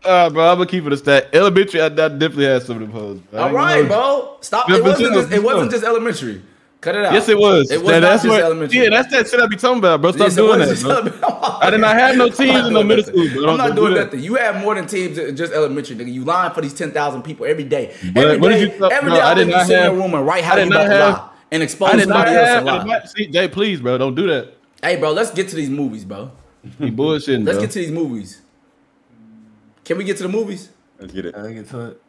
Uh, bro, I'm gonna keep it a stat. Elementary, I, I definitely had some of them hoes. All right, bro. Stop. It wasn't just. It wasn't just elementary. Cut it out. Yes, it was. It was That- not that's just what, elementary. Yeah, that's that shit I be talking about, bro. Stop Yes, it doing that, bro. I did not have no teams in no middle school, bro. I'm not Don't doing do that. nothing. You have more than teams than just elementary, nigga. You lying for these ten thousand people every day. But Every what did you talk- every no, day I, I did not sit in have- a room and write I how did you about not to have- lie and expose I did not somebody else have. and lie. Not- See, Jay, please, bro, don't do that. Hey, bro, let's get to these movies, bro. You bullshitting, Let's bro. get to these movies. Can we get to the movies? Let's get it. Let's get to it.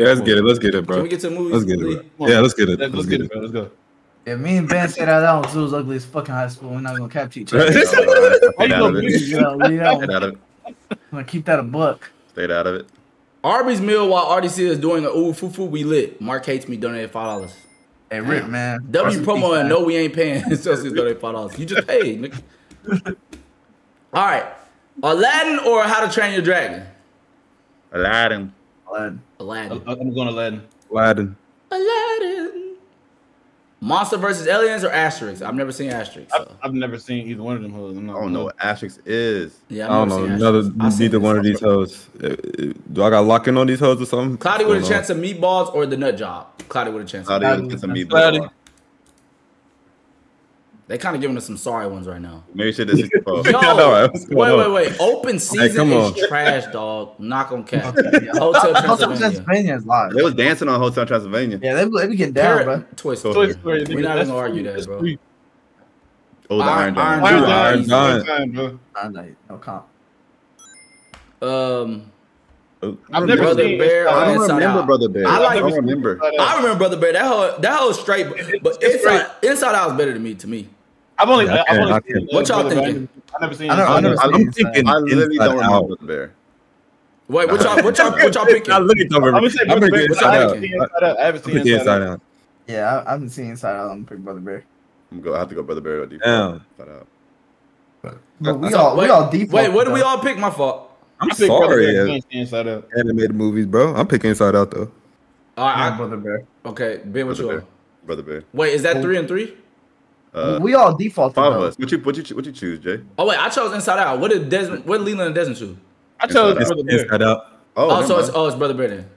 Yeah, let's get it. Let's get it, bro. Can we get to the movies? Let's get it. Bro. Yeah, let's get it. Let's, Let's get get it, it. bro. Let's go. If me and Ben said that out, Zoo was ugly as fucking high school. We're not gonna capture each other. Why out of it. me? Yeah, leave that Stayed one. out of it. I'm gonna keep that a buck. Stayed out of it. Arby's meal while RDC is doing a UwUFUFU we lit. Mark hates me donated five dollars. Hey, Rip, man. W RCP promo and fan. no we ain't paying. Celsius donate five dollars. You just paid, nigga. All right, Aladdin or How to Train Your Dragon? Aladdin. Aladdin. Aladdin. I'm going Aladdin. Aladdin. Aladdin. Monster versus Aliens or Asterix? I've never seen Asterix. I've, I've never seen either one of them hoes. I'm not I don't know what Asterix is. Yeah, I I've don't know. Another, I've seen neither one of these hoes. Uh, uh, Do I got lock in on these hoes or something? Cloudy with a I don't know. chance of meatballs or the nut job? Cloudy with a chance. Of Cloudy and some Cloudy. meatballs. They kind of giving us some sorry ones right now. Maybe shit is Yo, I right? Wait, wait, wait. Open season come is trash, dog. Not gonna cap. Yeah. Hotel Hotel Transylvania. Transylvania is live. They was dancing on Hotel Transylvania. Yeah, they, they be getting down, bro. Parrot, Toy Story. Toy Story. We're not nigga, gonna argue that, bro. free. Oh, the Iron- Iron Iron Giant. Giant. Iron Iron Giant. Giant. bro. Nah, nah, no comp. Um, I've never Brother seen Bear I don't Inside remember Out. Brother Bear. I I, like- don't remember. I remember Brother Bear. That whole that whole straight, but it's Inside Inside Out is better than me. To me, I've only, Yeah, I I've can't- only I seen can't. What y'all Brother Bear. thinking? I've never seen I know- Inside I never Out. seen I'm thinking I literally Inside don't remember Out. Brother Bear. wait, what y'all what y'all what y'all picking? I look at them. I'm gonna say I'm Brother Bear. picking but I Inside haven't Out. seen Inside Out. I haven't I'm seen picking Inside Inside Out. Out. Yeah, I, I haven't seen Inside Out. I'm gonna pick Brother Bear. I'm gonna go. I have to go Brother Bear. Default. Damn. Shout out. But we So, all wait, we all default. Wait, what do we though. all pick? My fault. I'm I picked Brother sorry. Bear. I yeah. ain't seen Inside Out. Animated movies, bro. I'm picking Inside Out though. All right, Yeah, I- Brother Bear. okay. Ben, what Brother you Bear. on? Brother Bear. Wait, is that three and three? Uh, we all defaulted five of us. What you what you what you choose, Jay? Oh wait, I chose Inside Out. What did Desmond? What did Leland and Desmond choose? I chose Inside Out. Brother Bear. Inside Out. Oh, Oh, so it's oh it's Brother Bear then.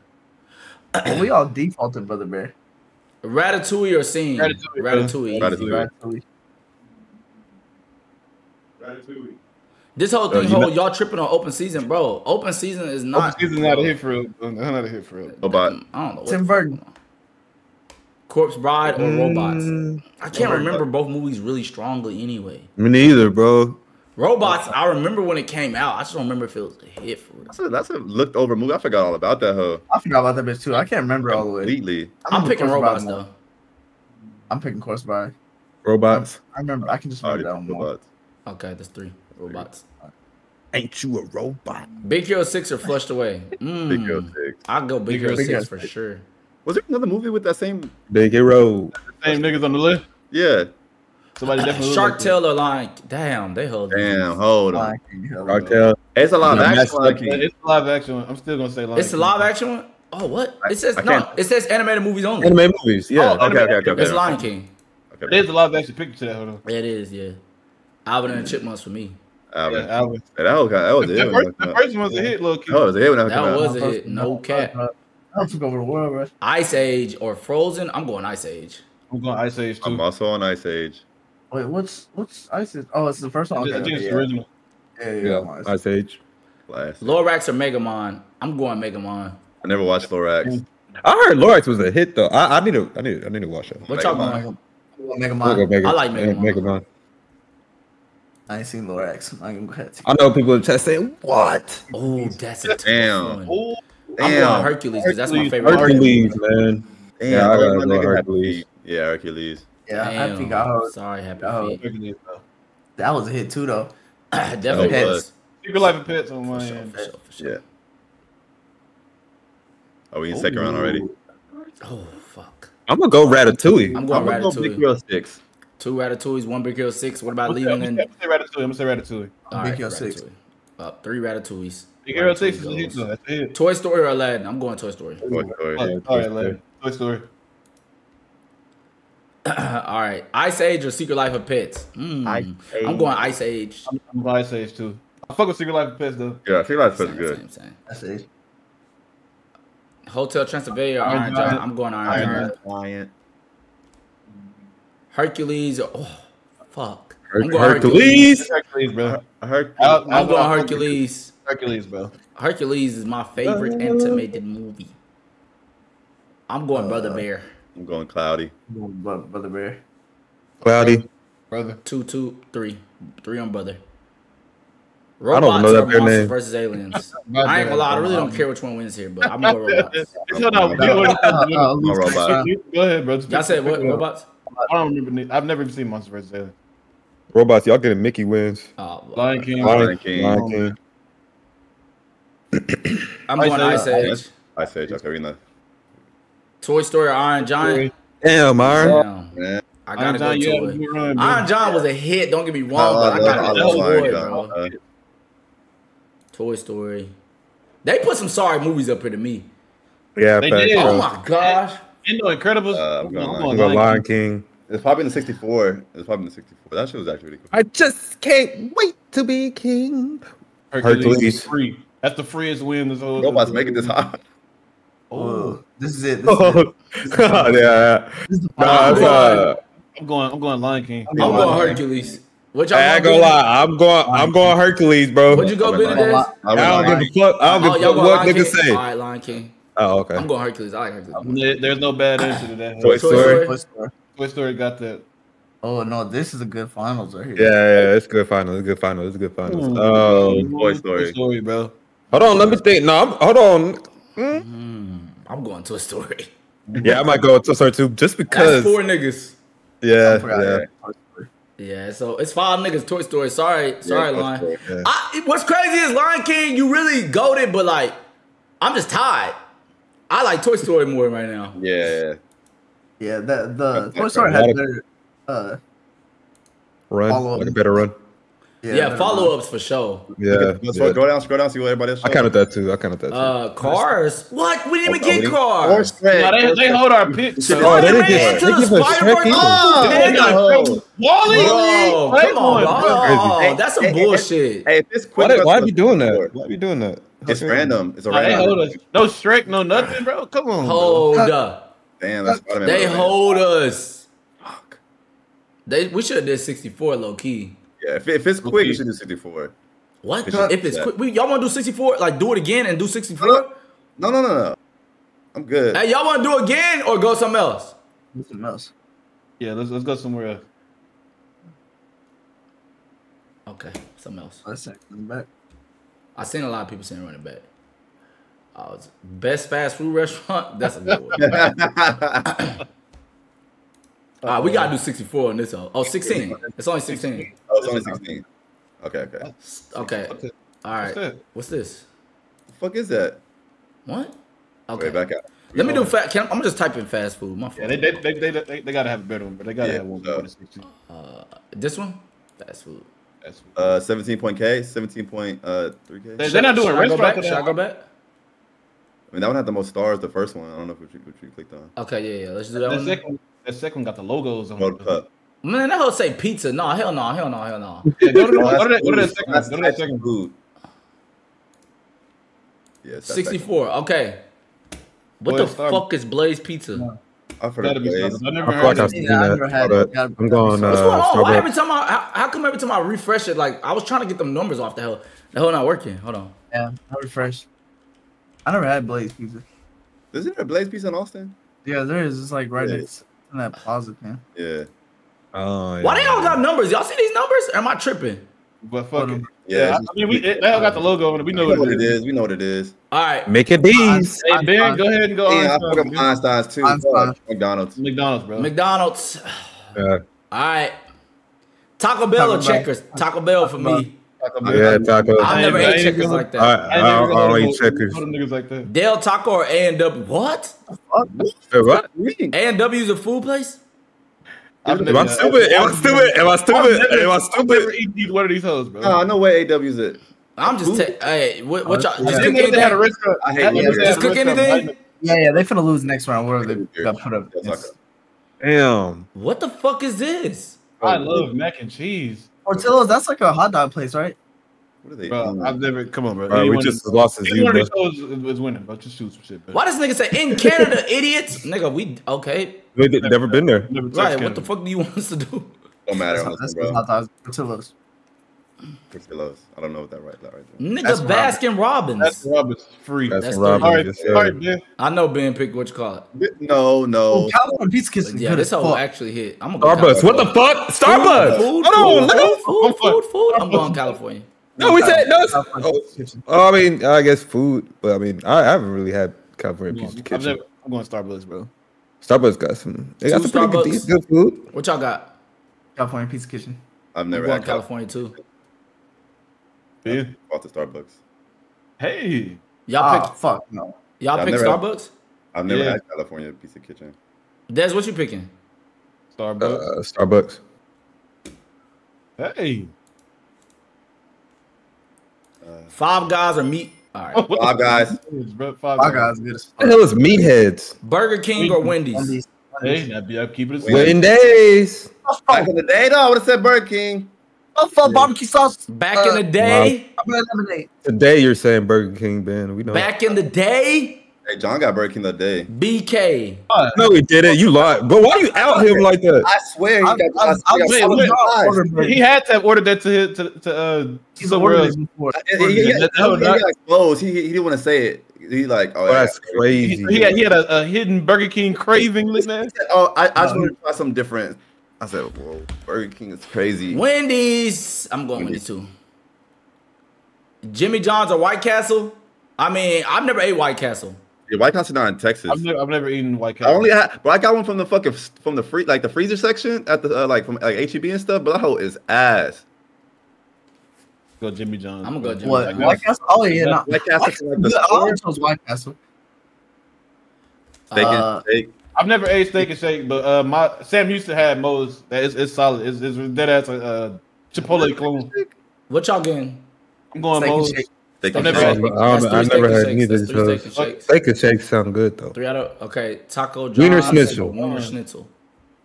But we all defaulted Brother Bear. Ratatouille or Scene? Ratatouille, bro. Ratatouille. Ratatouille. Ratatouille. This whole thing, you whole know- y'all tripping on open season, bro. Open season is Open not. season's not a hit for real. Not a hit for real. Robot. I don't know. what Tim the Burton. Fuck. Corpse Bride or Robots? Mm, I can't remember both movies really strongly anyway. Me neither, bro. Robots, I remember when it came out. I just don't remember if it was a hit for real. That's a, that's a looked over movie. I forgot all about that hoe. I forgot about that bitch too. I can't remember all the way. Completely. I I'm picking robots though. I'm picking Corpse Bride. Robots. I remember. I can just Already remember that one more. robots. Okay, that's three. Robots. Ain't you a robot? Big Hero 6 or Flushed Away? Mm, Big Hero Six. I'll go Big, Big Hero Hero 6 Six. for sure. Was there another movie with that same? Big Hero. Same niggas on the list. Yeah. Somebody definitely. look Shark like Tale or Lion Damn, they hold Damn. Hold on. Shark King, hell no. Cartel. It's a live action. Master Lion that. King. It's a live action. one. I'm still gonna say live. It's a live action one? Oh, what? It says I no. can't- It says animated movies only. Animated movies. Yeah. Oh, okay, okay, okay. It's okay. Lion King. Okay. There's a live action picture to that. Hold on. It is, yeah. Alvin and the Chipmunks for me. Alvin. Yeah, Alvin. That was that was That it. when first- that first one was a hit, low key. That was a hit when that, That came out. was a hit. No cap. I took over the world, bro. Ice Age or Frozen? I'm going Ice Age. I'm going Ice Age too. I'm also on Ice Age. Wait, what's what's ISIS? Oh, it's the first one. I Okay, think okay, it's yeah. the original. Yeah, yeah, yeah. Yeah, Ice Age. Classic. Lorax or Megamind? I'm going Megamind. I never watched Lorax. I heard Lorax was a hit though. I, I need to I need I need to watch that. What y'all going? Mega I'll go Mega, I like Mega Man. Mega Man. I ain't seen Lorax. I can go ahead. I know people in the chat saying what? Oh, that's a tough Damn. one. Oh, I'm Damn. going Hercules because that's my favorite. Hercules, man. Damn, Yeah, I gotta go Hercules. Yeah, Hercules. Yeah, I Damn. think I heard Sorry, Happy Oh. Feet. Hercules, bro. that was a hit too, though. Definitely That was. was. Secret Life of Pets on my For sure, end. for sure, for sure. Yeah. Are we in second round already? Oh fuck. I'm gonna go Ratatouille. I'm going I'm gonna go Big Ratatouille. Hero Six. Two Ratatouilles, one Big Hero Six. What about I'm leaving gonna say Ratatouille. I'm gonna say Ratatouille. All Big right, Hero Six. Uh, three Ratatouilles. Big Hero Ratatouille Six is a hit though. That's a hit. Toy Story or Aladdin? I'm going Toy Story. Toy Story. All right, all right, later. Toy Story. All right, Ice Age or Secret Life of Pets? Mm, I'm going Ice Age. I'm, I'm going Ice Age too. I fuck with Secret Life of Pets though. Yeah, Secret Life like that's Same, good. same, same. That's it. Hotel Transylvania or Iron Iron Giant? Giant. I'm going Iron, Iron Giant. Giant. Hercules. Oh, fuck. Her- I'm going Hercules. Hercules. Hercules, bro. I heard. I'll- I'm I'll going go Hercules. Hercules, bro. Hercules is my favorite animated movie. I'm going Brother Bear. I'm going Cloudy. Brother, Brother Bear. Cloudy. Brother. Two, two, three. Three on Brother. I don't know that or bear Monsters name. versus Aliens. I ain't gonna lie, I really don't care which one wins here, but I'm going robots. It's not how we do it. Uh, I'm a robot. Go ahead, bro. Y'all said what? Robots? I don't remember. ni- I've never even seen Monster vs. Alien. Robots, y'all getting Mickey wins. Oh, well, Lion King. Lion King. Lion King. I'm Ice going Age. Ice Age. Ice Age. Okay, we know. Toy Story or Iron Giant? Damn, Iron. Damn. Man. I gotta go Giant, you had a Toy. good run. Iron John was a hit. Don't get me I wrong, but I love- gotta go love Toy, bro. Uh, Toy Story. They put some sorry movies up here to me. Yeah, They facts, did. Oh bro. my gosh. Indo Incredibles. Uh, I'm going I'm Lion going Lion King. King. It's probably in the 64. It's probably in the 64. That shit was actually really cool. I just can't wait to be king. Hercules. Hercules. Free. That's the freest win. This whole. Robots making this hot. Oh, this is it. This is it. yeah, yeah. This is Nah, final it's, one. uh, I'm going. I'm going Lion King. I'm going Hercules. What y'all I ain't gonna gonna lie. I'm going. I'm going Hercules, bro. What'd you go, I'm Benedict? I don't give a fuck. I Oh, don't give y'all a fuck going what Lion niggas King? say. All right, Lion King. Oh, okay. I'm going Hercules. I like Hercules. There- There's no bad answer to that. Toy Toy Story. Story. Toy Story. Toy Story got that. Oh no, this is a good finals right here. Yeah, yeah, it's good finals. It's good finals. It's good finals. Oh, Toy Story. Toy Story, bro. Hold on, let me think. No, I'm, hold on. Mm. Mm, I'm going to a Story. Yeah, I might go to a Story too, just That's because. four niggas. Yeah, yeah. that. Toy Story. Yeah, so it's five niggas. Toy Story. Sorry, sorry, Toy Lion. Story. yeah. I, what's crazy is Lion King. You really goaded, but like, I'm just tired. I like Toy Story more right now. Yeah. Yeah, the the Toy Story a had of- better. Uh, Run, like a better run. Yeah, Yeah, follow ups for sure. Yeah, Okay, yeah. so Go down, scroll down, see what everybody else. I counted that too. I counted that too. Uh, cars. What? We didn't even Oh, get we- cars. No, they, they hold our pitch. Shit, Oh, they didn't get- into they the give us Spider-Verse? Oh, Hey, man. WALL-E. Bro, come on, one, bro. bro. Oh, that's some hey, hey, bullshit. Hey, if it's why quick, did, why what be doing that? for. Why be doing that? It's random. It's a Nah, they hold random. No Shrek, no nothing, bro. Come on. Hold up. Damn, that's Spider-Man. They hold us. They we should have did 64 low key. Yeah, if, if it's quick, you should do 64. What? It If it's yeah. quick, we, y'all want to do 64? Like do it again and do 64? No, no, no, no. I'm good. Hey, y'all want to do it again or go somewhere else? Do something else. Yeah, let's let's go somewhere else. Okay, something else. Let's check them back. I seen a lot of people saying running back. Uh, best fast food restaurant. That's a good one. Uh, we gotta do 64 on this. though. Oh, 16. It's only 16. Oh, it's only 16. Okay, okay. Okay. Okay. All right. What's? What's this? The fuck is that? What? Okay, Okay. back out. Let me do fast. Can, I'm gonna just type in fast food. My Yeah, they they, they, they, they, they gotta have a better one, but they gotta Yeah, have one so- more than 16. Uh, this one. Fast food. That's Uh, 17 point K, 17 point uh 3K. They- They're not doing Should I go restaurant. back? to Should I go back? I mean, that one had the most stars. The first one. I don't know if which you, which you clicked on. Okay, yeah, yeah. Let's do that That one. second, that second one got the logos on World it. Man, that hoe say pizza. No, hell no, hell no, hell no. Yeah, go to the- go to that- go to that second That's one. Go to that second food. Yes, that's 64. Okay. What Boy, the Starbucks. fuck is Blaze Pizza? I've heard Gotta of be Blaze. I I never feel heard of I've it. Yeah, I've never had it. I'm going What's going uh, on? Why every time I how, how come every time I refresh it, like I was trying to get them numbers off the hell. The hell not working. Hold on. Yeah, I refresh. I never had Blaze pizza. Isn't there a Blaze pizza in Austin? Yeah, there is. It's like right Yeah. next in that plaza, man. Yeah. Oh, Why they all got numbers? Y'all see these numbers? Or am I tripping? But fuck it. Yeah. Yeah, I mean, we it, they all got the um, logo on it. We We know know what what it is. We know what it is. All right. Make it these. Hey Ben, go ahead and go Yeah, I on. fuck up Einstein's too. Einstein. Fuck McDonald's. McDonald's, bro. McDonald's. Yeah. All right. Taco Bell Taco or Bell. checkers? Taco Bell for me. Yeah, taco. I've I never ate ain't checkers like that. I, I, don't- I don't eat checkers. Niggas like that. Del Taco or A and W? What? What? A and W is a food place? Am I stupid? Am I stupid? Am I stupid? Am I I've never stupid? eaten either one of these hoes, bro. No, I know where AW's it. I'm just te- hey, what, what y'all just cook didn't they had a anything? restaurant. I hate I didn't know burgers. they had a Just cook anything? Yeah, yeah, they finna lose next round. Whatever they got put up. That's against. okay. Damn. What the fuck is this? I oh, love mac and cheese, Oh, Portillo's, that's like a hot dog place, right? What are they? bro. I've never. Come on, bro. Bro, we Anyone- just lost as Any you, one bro. of is, is winning, bro. Just shoot some shit, bro. Why does nigga say in Canada, idiots? Nigga, we okay. We did- never been there. Never touched Right, what the fuck do you want us to do? Don't matter That's, on that's, this that's one, bro. hot dogs. Portillo's. Portillo's. I don't know what that right, that right there. Nigga, That's Baskin Robbins. That's Roberts free. That's That's Robin. all right, Yes, all Ben. I know Ben picked what you call it. No, no. Oh, California Pizza Kitchen. Yeah, good this as whole fuck. actually hit. I'm gonna go Starbucks. What the fuck? Starbucks. Food, Hold on, food, nigga. food, food, food, food. I'm going California. No, we said no. Oh, Pizza Kitchen. oh, I mean, I guess food, but I mean, I, I haven't really had California Pizza I've Kitchen. never, I'm going Starbucks, bro. Starbucks got some. They got Two some pretty Starbucks. good, good food. What y'all got? California Pizza Kitchen. I've I'm never going had California too. Ben. bought the Starbucks. Hey, Y'all Ah, pick fuck no. y'all I've pick had- Starbucks? I've never Yeah. had California Pizza Kitchen. Des, what you picking? Starbucks. Uh, Starbucks. hey. Five guys or meat? All right. Five Guys. Bro, five guys. guy's What the hell is meatheads? Burger King or Wendy's? Wendy's. Hey, that'd be up. Keep it. Wendy's. Back in the day, though, I would have said Burger King. Oh, fuck barbecue sauce. Back in the day, I'm. Today you're saying Burger King, Ben. We know. back in the day, Hey, John got Burger King the day. BK. No, he did it. You lied. But why are you out him like that? I swear he I'm- got. I'm- I I'm swear, saying, he look, got five. order. He had to have ordered that to his, to to uh He's somewhere ordered else. it before. He, he, he, That- that- he got exposed. He, he didn't want to say it. He like, oh, Oh, yeah. that's He, crazy. he had he had a, a hidden Burger King craving, look man. Oh, I, I just want to try something different. I said, whoa, Burger King is crazy. Wendy's. I'm going Wendy's too. Jimmy John's or White Castle? I mean, I've never ate White Castle. Yeah, White Castle not in Texas. I've never I've never eaten White Castle. I Castle. only had, but I got one from the fucking from the free like the freezer section at the uh, like from like HEB and stuff. But that whole is ass. go Jimmy John's. I'm gonna go Jimmy What? John's. White Castle? Oh yeah, no. White Castle from like the Yeah, I chose White Castle. Steak Uh, and steak. I've never ate steak and shake, but uh, my Sam Houston had Moe's. That is it's solid. It's, it's dead ass a uh, Chipotle clone. What y'all getting? I'm going Steak and Moe's. shake. Steak I've and never steak. had- Um, I, That's I three never steak had shakes. neither That's of three those. steak and shakes. Steak and shakes sound good though. Three out of okay. Taco John's. Wiener Schnitzel. Wiener Schnitzel.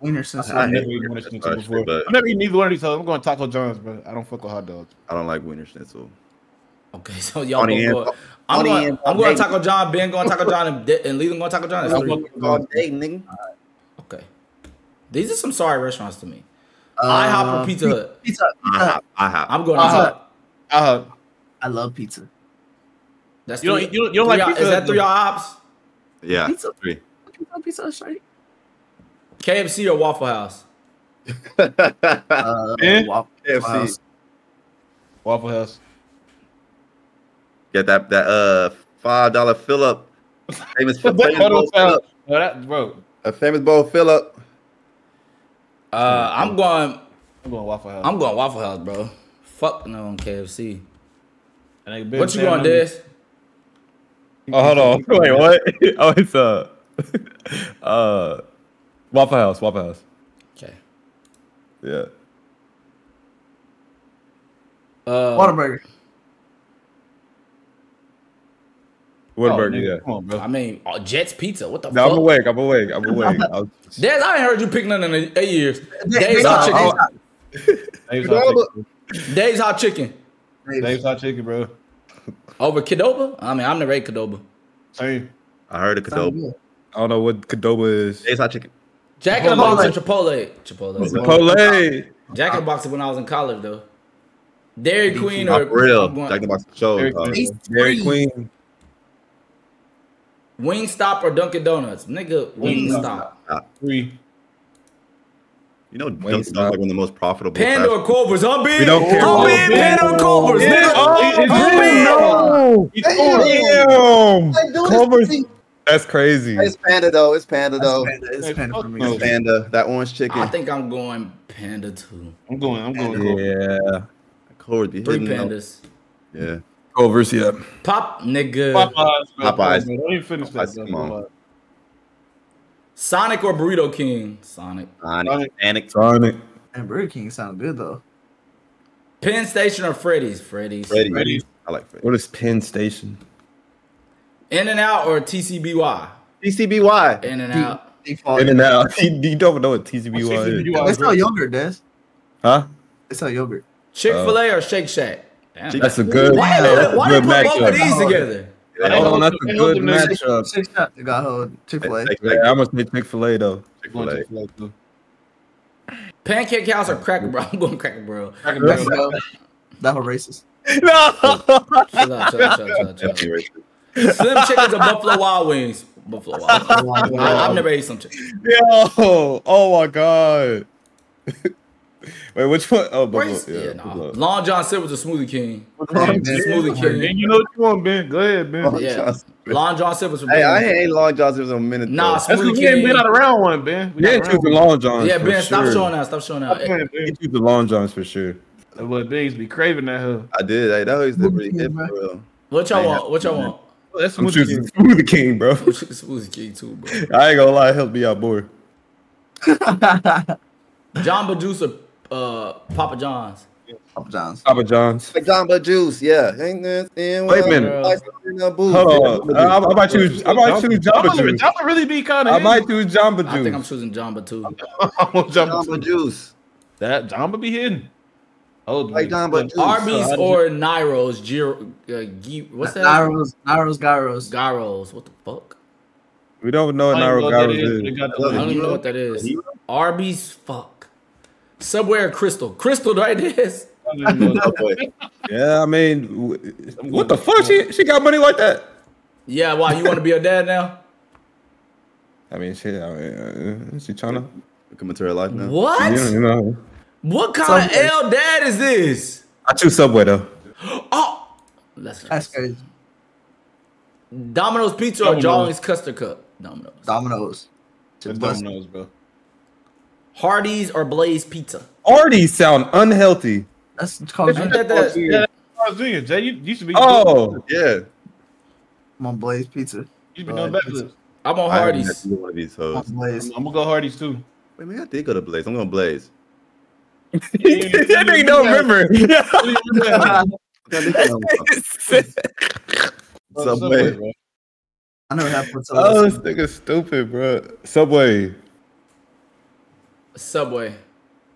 Wiener Schnitzel. I I've hate never Wiener eaten one of Schnitzel, these before. but- I've never eaten either one of these. So I'm going Taco John's, but I don't fuck with hot dogs. I don't like Wiener Schnitzel. Okay, so y'all Funny both go. I'm going. and I'm going funny. Taco John. Ben going to Taco John, and, De- and Leland going to Taco John. That's I'm three. going- All day, nigga. Okay. These are some sorry restaurants to me. Uh, IHOP or Pizza Hut. Pizza. I Pizza. I have. I'm going. Pizza Uh, I love pizza. That's You don't- you don't- you don't like Pizza Is that three though? ops? Yeah. Pizza. Three. Pizza, pizza, straight. KFC or Waffle House? Uh? Waffle KFC. House. Waffle House. Get that that uh five dollar fill up. Famous, That famous bowl don't fill up. Bro, that, bro, A famous bowl fill up. Uh, I'm going. I'm going Waffle House. I'm going Waffle House, bro. Fuck no on KFC. And they What you saying going, them- Des? Oh, hold on. Wait, what? Oh, it's uh, uh, Waffle House. Waffle House. Okay. Yeah. Uh, Whataburger. Whataburger, nigga, yeah. Come on, bro. I mean, uh, Jets Pizza. What the No, I'm awake. I'm awake. I'm awake. I I ain't heard you pick none in the eight years. Dave's hot chicken. Dave's hot chicken. Dave's hot chicken. Dave's hot chicken, bro. Over Qdoba? I mean, I'm the rate Qdoba. Same. I heard of Qdoba. I don't know what Qdoba is. It's hot chicken. Jack in the Box and Chipotle. Chipotle. Chipotle. Jack in the Box when I was in college, though. Dairy Queen or real. Jack in the Box show. Dairy Queen. Dairy Queen. Wingstop or Dunkin' Donuts? Nigga, Wingstop. Three. You know, Dunkin' Donuts like one of the most profitable. Panda or Culver's? I'm being, We don't care I'm about being Panda. Panda or Culver's, Yeah. nigga. Oh, I'm being. Damn. Hey, Culver's. That's crazy. It's Panda though. It's Panda though. It's panda for me. It's Panda. That orange chicken. I think I'm going Panda too. I'm going. I'm going. Culver's. Yeah. Culver's be Three hitting them. pandas. Yeah. Culver's, yeah. Pop, nigga. Popeyes. bro. Popeyes. Come. Don't even finish that. Popeyes, bro. come on. Sonic or Burrito King? Sonic. Sonic. Sonic. Sonic. And Burger King sound good though. Penn Station or Freddy's? Freddy's. Freddy. Freddy's. I like Freddy. What is Penn Station? In and Out or TCBY? TCBY. In and Out. Default. In and out. You, you don't know what TCBY is. TCBY? They sell yogurt, Des. Huh? They sell yogurt. Chick Fil A oh. or Shake Shack? Damn. That's a good, Why, that's why good they put both of these matchup. together? Hold on, that's a good hold them there. matchup. Six shot. They got hold Chick Fil A. Yeah, I'm gonna say Chick Fil A though. Chick-fil-A. Chick-fil-A. Pancake House or Cracker Barrel? I'm going Cracker Barrel. Cracker Barrel. uh, that whole racist. Chill out, chill out, chill out, chill out, chill out. Racist. Slim Chickens or Buffalo Wild Wings? Buffalo Wild Wings. I, I've never ate some chicken. Yo, oh my god. Wait, which one? Oh, Buffalo. Yeah, Yeah, nah. Long John Silver's a smoothie king. Ben, Smoothie Ben, king. you know what you want, Ben. Go ahead, Ben. Long Yeah. John Silver. Long John Silver's Hey, I ain't Long John Silver's in a minute. Nah, though. Smoothie because we ain't king. been out around one, Ben. We Yeah, not choose the long johns. Yeah, Ben, stop sure. showing out. Stop showing out. one. Man, You choose the long johns for sure. That boy Ben used to be craving that huh? I did. Hey, that was the really Smoothie hit for real. What y'all want? What y'all want? Oh, That's I'm smoothie choosing king. Smoothie King, bro. Smoothie king too, bro. I ain't gonna lie, help me out more. Jamba Juice or uh, Papa John's? Papa John's. Papa John's. Like Jamba Juice, yeah. Ain't nothing Wait a wrong minute. with icing in a booth. Hold on. I, I might choose. I might choose Jamba Jamba, Juice. Jamba really be kind of. I might choose Jamba Juice. I think I'm choosing Jamba too. I want Jamba. Jamba Juice. That Jamba be hidden. Oh, Like Jamba Juice. Arby's how did or Niro's? Giro, uh, Gi- what's that? Gyros, Gyros, Gyros. Gyros. What the fuck? We don't know what I don't Nairo know what that Gyros is, but it is. got the I don't even know what that is. Arby's. Fuck. Subway or Krystal? Krystal, right? This. I don't even know what that is. Yeah, I mean, what the fuck? She she got money like that? Yeah. Why you want to be a dad now? I mean, she. I mean, uh, she trying to. come into her life now. What? You know, you know. What kind of Subway. L dad is this? I choose Subway though. Oh, that's, That's crazy. Domino's Pizza or Domino's. Jolly's Custard Cup? Domino's. Domino's. That's Domino's, bro. Hardee's or Blaze Pizza? Arby's sound unhealthy. That's called. Ain't that that- Yeah, that's what I was doing. Jay, you you used to be. Oh. Yeah. I'm on Blaze Pizza. You be doing backflips. I'm on I haven't Hardee's. had one of these I'm on hoes. Blaze. I'm gonna go Hardee's too. Wait, maybe I did go to Blaze. I'm going to Blaze. that nigga don't remember. Subway. I never had oh, Portillo's. this nigga stupid, bro. Subway, Subway.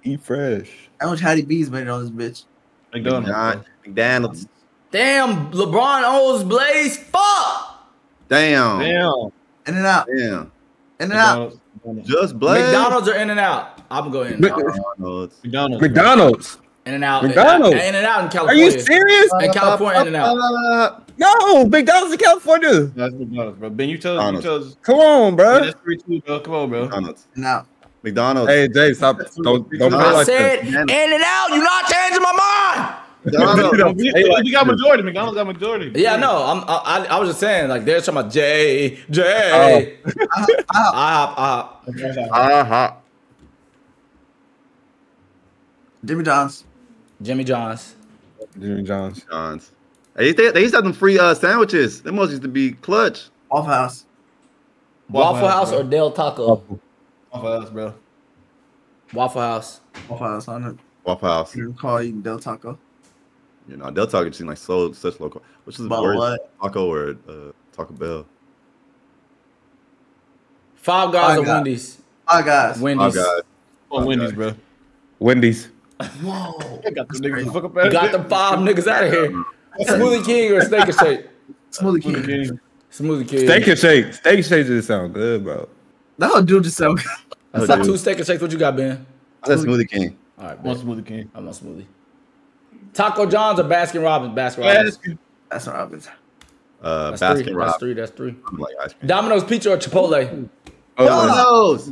eat fresh. How much Hattie B's made it on this bitch? McDonald's. bro. McDonald's. Damn, LeBron owes Blaze. Fuck. Damn. Damn. In and out. Damn. In and out. McDonald's. McDonald's. Just Blaze. McDonald's or In and Out? I'm going In and Out. McDonald's. McDonald's. McDonald's. In and Out. McDonald's. In and Out in California. Are you serious? In California, In and Out. No, McDonald's in California. That's McDonald's, bro. Ben, you tell us. You tell us. Come on, bro. That's three two, bro. Come on, bro. McDonald's. In and out. McDonald's. Hey, Jay, stop. Don't don't play I like said that. In and Out. You're not changing my mind. McDonald's. We, Hey, like we got majority. McDonald's got majority. Yeah, no, I'm. I, I, I was just saying, like, they're talking about Jay, Jay. I, I, I, I, Uh-huh. Jimmy John's. Jimmy John's. Jimmy John's. John's. Hey, they, they used to have them free uh, sandwiches. Them most used to be clutch. Waffle House. Waffle House bro. or Del Taco? Off of us, bro. Waffle House. Waffle House. I don't Waffle House. know. Call you Del Taco. You know, Del Taco seems like so such local. Which is But worse, what? taco or uh, Taco Bell. Five guys Five or Guys. Wendy's? Five guys. Wendy's. Five guys. Oh, Wendy's, bro. Wendy's. Whoa. I got the niggas fuck up out Got the five niggas out of here. Smoothie King or Steak and Shake? Smoothie King. Smoothie King. Steak and shake. Steak and shake just sound good, bro. That whole dude just sound good. That's like two Steak and Shakes. What you got, Ben? I said Smoothie King. All right, One Ben. Smoothie King. I'm on Smoothie. Taco John's or Baskin Robbins? Baskin Robbins. That's not Robbins. Uh, That's Baskin three. That's Robbins. three. That's three. I'm like ice cream. Domino's Pizza or Chipotle? Domino's.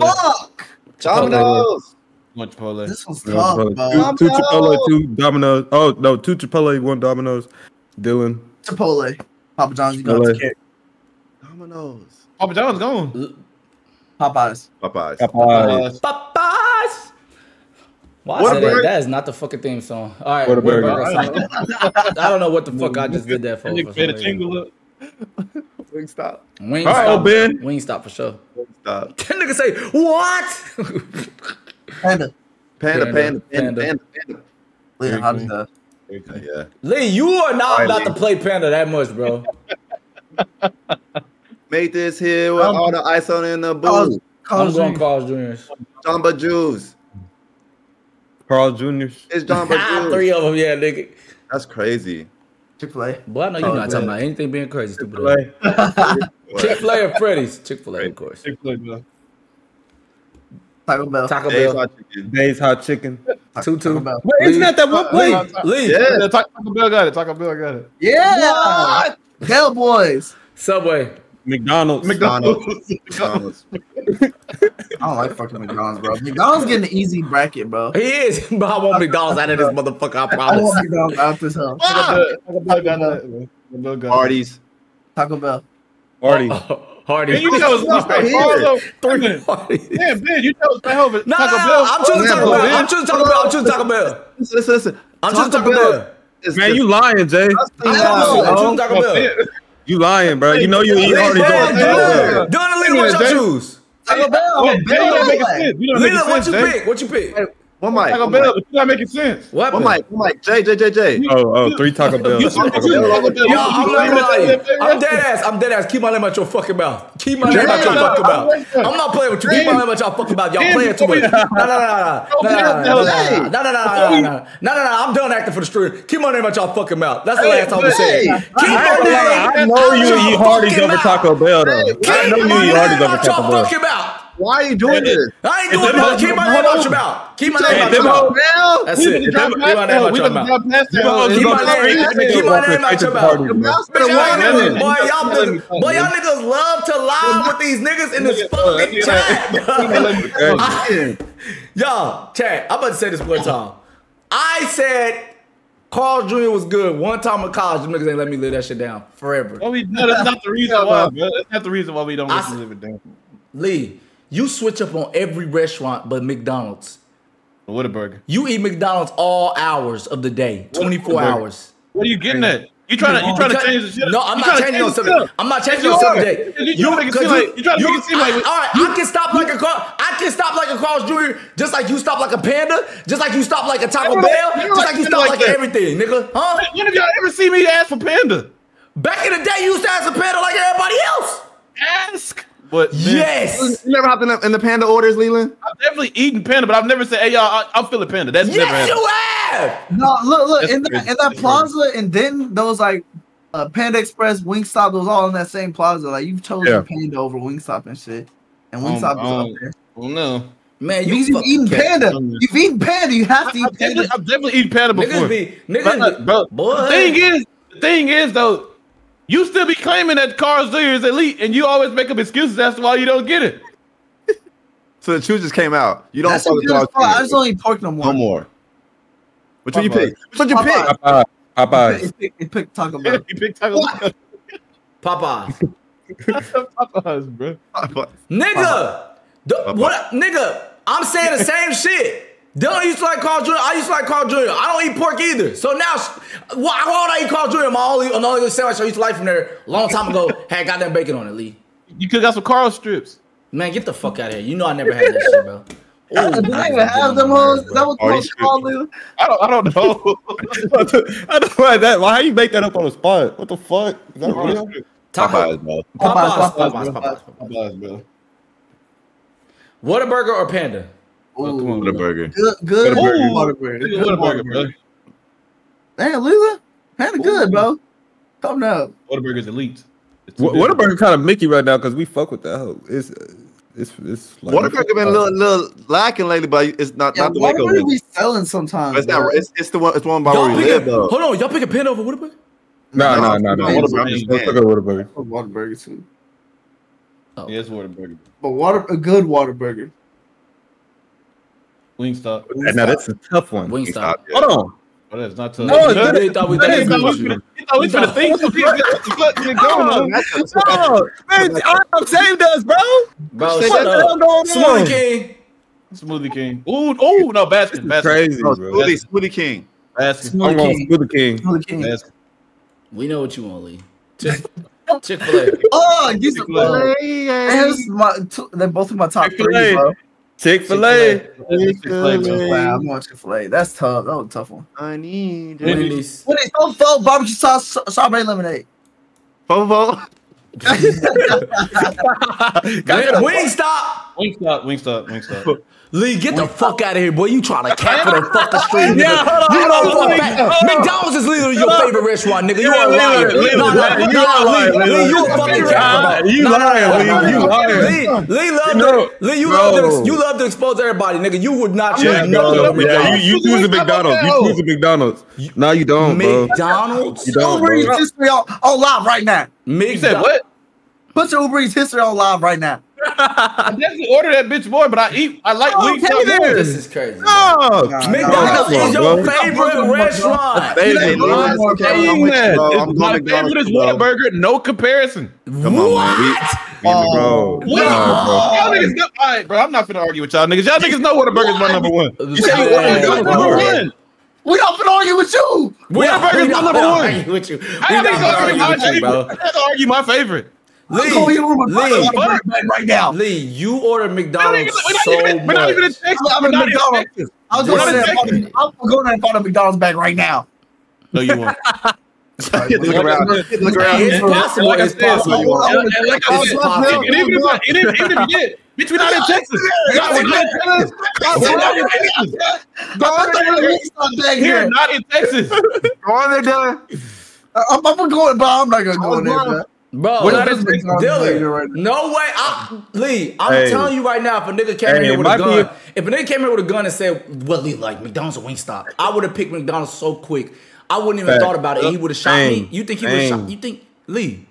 Fuck! Domino's. One Chipotle. This one's Two, tough, bro. two Chipotle, two Domino's. Oh no, two Chipotle, one Domino's. Dylan. Chipotle. Papa John's, you got Chipotle. to kick. Domino's. Papa John's gone. Popeyes. Popeyes. Popeyes. Papas. Why What I that? That is not the fucking theme song. All right, Whataburger. Whataburger. I don't know what the fuck I just did that for. That for nigga some made a reason. jingle up. Wingstop. All right, stop. Ben. Wing stop for sure. Wingstop. That nigga say what? Panda. Panda, Panda, panda, panda, panda. panda, panda. Leah, how does that? Yeah. Lee, you are not All right, about Lee. to play Panda that much, bro. Make this here with Um, all the ice on in the Carl's, booth. I'm Carl's going Jr. Carl's Jr.'s. Jamba Juice. Carl Jr.'s. It's Jamba Juice. three of them, yeah, nigga. That's crazy. Chick-fil-A. Boy, I know you're Oh, not talking about anything being crazy, stupid. Chick-fil-A. Chick Fil A or Freddy's? Chick Fil A, of course. Chick-fil-A, bro. Taco Bell. Taco Dave's Bell. hot chicken. Dave's hot chicken. Two Taco two. Bell. Wait, isn't that that one place? Lee. Yeah. Yeah, Taco Bell got it. Taco Bell got it. Yeah. Bell Boys. Subway. McDonald's. McDonald's. McDonald's. I don't like fucking McDonald's, bro. McDonald's getting an easy bracket, bro. He is, but I want McDonald's out of this motherfucker. I I promise. want McDonald's out this house. Taco Bell- Taco Bell got it. man. Taco Bell got. Parties. Taco Bell. Party. Oh, Hardy. Man, you chose What's my. Three parties. Damn, Ben, you chose my over Taco no, no, Bell. I'm choosing Taco Bell. I'm choosing Taco Bell. I'm choosing Taco Bell. Listen, listen, listen. I'm choosing Taco Bell. Man, you lying, Jay. best thing I'm out. choosing Taco oh, Bell. You lying, bro. You know you eat already going. Donnelly, what your choose? Lila, what you pick? Lila, what you pick? What you pick? One mic. Taco One Bell, mic. not making sense. What? One mic. One mic. J, J, J, J. Oh, oh, three Taco Bells. You Taco Bell. Taco Bell. Yo, I'm not gonna you. I'm dead ass. I'm dead ass. Keep my name out your fucking mouth. Keep my name out your Yeah, fucking mouth. I'm not playing with you. Keep my name out your fucking mouth. Y'all playing too much. you No, no, no, no, no, no, no, no, no, no. I'm done acting for the street. Keep my name out y'all fucking mouth. That's the last time we said. hey, it. Keep I my gonna name I know you eat Hardee's over. Taco Bell, though. I know you my eat name Hardee's over out your Taco Bell. Fucking mouth. Why are you doing this? I ain't doing them nothing. Keep my name out your mouth. Keep my name out your mouth. That's it. Keep my name past out. We your can mouth. that. Keep my name- that nigga keep my walk name out your mouth. man. mouth's Bitch, gonna y'all water. niggas, boy, y'all niggas, talk, boy, y'all man. niggas love to lie with these niggas in this fucking chat. Y'all, chat, I'm about to say this one time. I said Carl Jr. was good one time in college. Them niggas ain't let me live that shit down forever. No, we, no, that's not the reason why, bro. That's not the reason why we don't I let you live it down. Lee, you switch up on every restaurant but McDonald's. Whataburger. You eat McDonald's all hours of the day, 24 Whataburger. hours. What are you getting at? You trying to you trying to change the shit? No, I'm not changing on something. I'm not changing on something. You trying to make it seem like you trying to make it seem like all right, I can stop like a Carl. I can stop like a Carl's Jr. Just like you stop like a Panda. Just like you stop like a Taco Bell. don't- you don't Just like you stop like like everything, nigga. Huh? When have y'all ever seen me ask for panda? Back in the day, you used to ask a Panda like everybody else. Ask. But man, Yes. You never hopped in the, in the panda orders, Leland? I've definitely eaten panda, but I've never said, "Hey y'all, I, I'm feeling panda." That's never Yes, happened. you have. No, look, look That's in that in that plaza, and then those like uh, Panda Express, Wingstop, those all in that same plaza. Like you've chosen Yeah. Panda over Wingstop and shit, and Um, Wingstop is um, up there. Well, no. Man, You you you've eaten fucking cat. Panda. You've eaten Panda. You have to eat I've definitely, Panda. I've definitely eaten panda before. Niggas be, But, niggas be, bro, boy. the thing is, the thing is though, you still be claiming that Carl's Jr. is elite, and you always make up excuses as to why you don't get it. So the truth just came out. You don't That's fuck with good dog spot. I food. just don't eat pork no more. No more. Which one you pick? Which one you pick? Popeyes. Popeyes. Popeyes. It picked, it picked Taco Bell. you picked Taco Bell. Popeyes. Popeyes, bro. Nigga, the, what? Nigga, I'm saying the same shit. Dylan used to like Carl Jr. I used to like Carl Jr. I don't eat pork either. So now, why, why would I eat Carl Jr.? My only, on the only sandwich I used to like from there a long time ago had goddamn bacon on it, Lee. You could got some Carl strips. Man, get the fuck out of here. You know I never had that shit, bro. Do they even have them hoes? Is that what those called? I don't, I don't know. I don't know that. Why how you make that up on the spot? What the fuck? Is that real? Taco. Popeyes, bro. Popeyes, Popeyes, Popeyes, Popeyes, Popeyes. Popeyes, bro. Whataburger or Panda? Oh, come on, What a burger. Good, good. Whataburger. Whataburger. Nigga, Whataburger, bro. Damn, Lila. Panda good, bro. Come up. Whataburger's elite. It's too What, what a burger kind of Mickey right now because we fuck with that hoe. It's it's it's like Whataburger been a little, little lacking lately, but it's not Yeah, not the Waco. Whataburger we selling sometimes. It's not. bro. It's, it's the one. It's one by Y'all where we live picking, though. hold on, y'all pick a Panda over Whataburger? No, no, no, no. Whataburger, Whataburger. I'm just Let's look at Whataburger. Whataburger too. Oh. Yeah, it's Whataburger. But water a good Whataburger. Wingstop. Hey, Now that's a tough one. Wingstop. Hold on. Oh, that's not tough. No, Good. that- They thought we that thought ain't we was you. He thought we finna think. What the fuck? Nigga, going on? No, man, I'm saved us, bro. Bro, What shut the up. Smoothie? King. Smoothie King. Ooh, ooh, no, basket, basket, Crazy, bro. Smoothie, Smoothie King. basket, I'm Smoothie King. Smoothie King. Smoothie King. basket. We know what you want, Lee. Chick Fil A. Oh, you some Chick-fil-A. There's my two, they're both of my top Chick-fil-A. three, bro. Chick Fil A. Wow, I'm going Chick-fil-A. That's tough. That was a tough one. I need Wendy's. What is so full barbecue sauce strawberry lemonade? Popo. Wingstop. Wingstop, Wingstop, Wingstop. Lee, get the fuck out of here, boy. You trying to cap for the fucking street, nigga. Yeah, hold on, you know hold for on, a fact. McDonald's is literally your favorite restaurant, nigga. You Yeah, are a liar. Lee, Lee, No, no, Lee, you are Lee, lying, Lee. Lee, you a fucking cap. You lying, Lee. You lying. Lee, Lee, love to, Lee, you love to, you love to expose everybody, nigga. You would not choose Yeah, nothing bro. over Yeah, you, you choose a McDonald's. You choose a McDonald's. No, you don't, bro. McDonald's. You don't, Uber Eats bro. history on, on live right now. You said what? Put your Uber Eats history on live right now. I definitely order that bitch more, but I eat. I like Oh, Wingstop okay, more. This is crazy. No. McDonald's No, is bro. your favorite restaurant. Baby, Hey, Lil, Lil, it's okay. Saying I'm with that. It's my favorite is Whataburger, no comparison. Come on, man. We, we Oh. Bro. What? No, bro. Y'all niggas know, all right, bro. I'm not finna argue with y'all niggas. Y'all niggas know Whataburger's my number one. You say you order Man, McDonald's bro. number one. We don't finna argue with you. We Whataburger's my number one. arguing with you. We I not gotta argue argue my with you, bro. favorite. I gotta argue my favorite. I'm going to your room and Lee, Lee, back right now. Lee, you order We're not even, McDonald's we're not so even, we're not even in. Texas. I'm in McDonald's. I was going to in say, Texas. I'm going to find a McDonald's bag right now. No, you won't. look around. Look around. It's possible. Like I It's possible. and- and like I It's possible. and even if I- and even- even if you get, bitch, we're not in Texas. We're not- in Texas. We're not in Texas. Go on there and leave some bag We're here. not in Texas. Go on there, Dylan. I'm, I'm going, but I'm not going to go in there, bro. Bro, We're not this in is right no way. I, Lee, I'm Hey. telling you right now, if a nigga came Hey, here with a gun, a- if a nigga came here with a gun and said, "What Lee like McDonald's or Wingstop?" I would have picked McDonald's so quick. I wouldn't even Fact. thought about it. He would have shot me. You think he would have Dang. shot? You think Lee?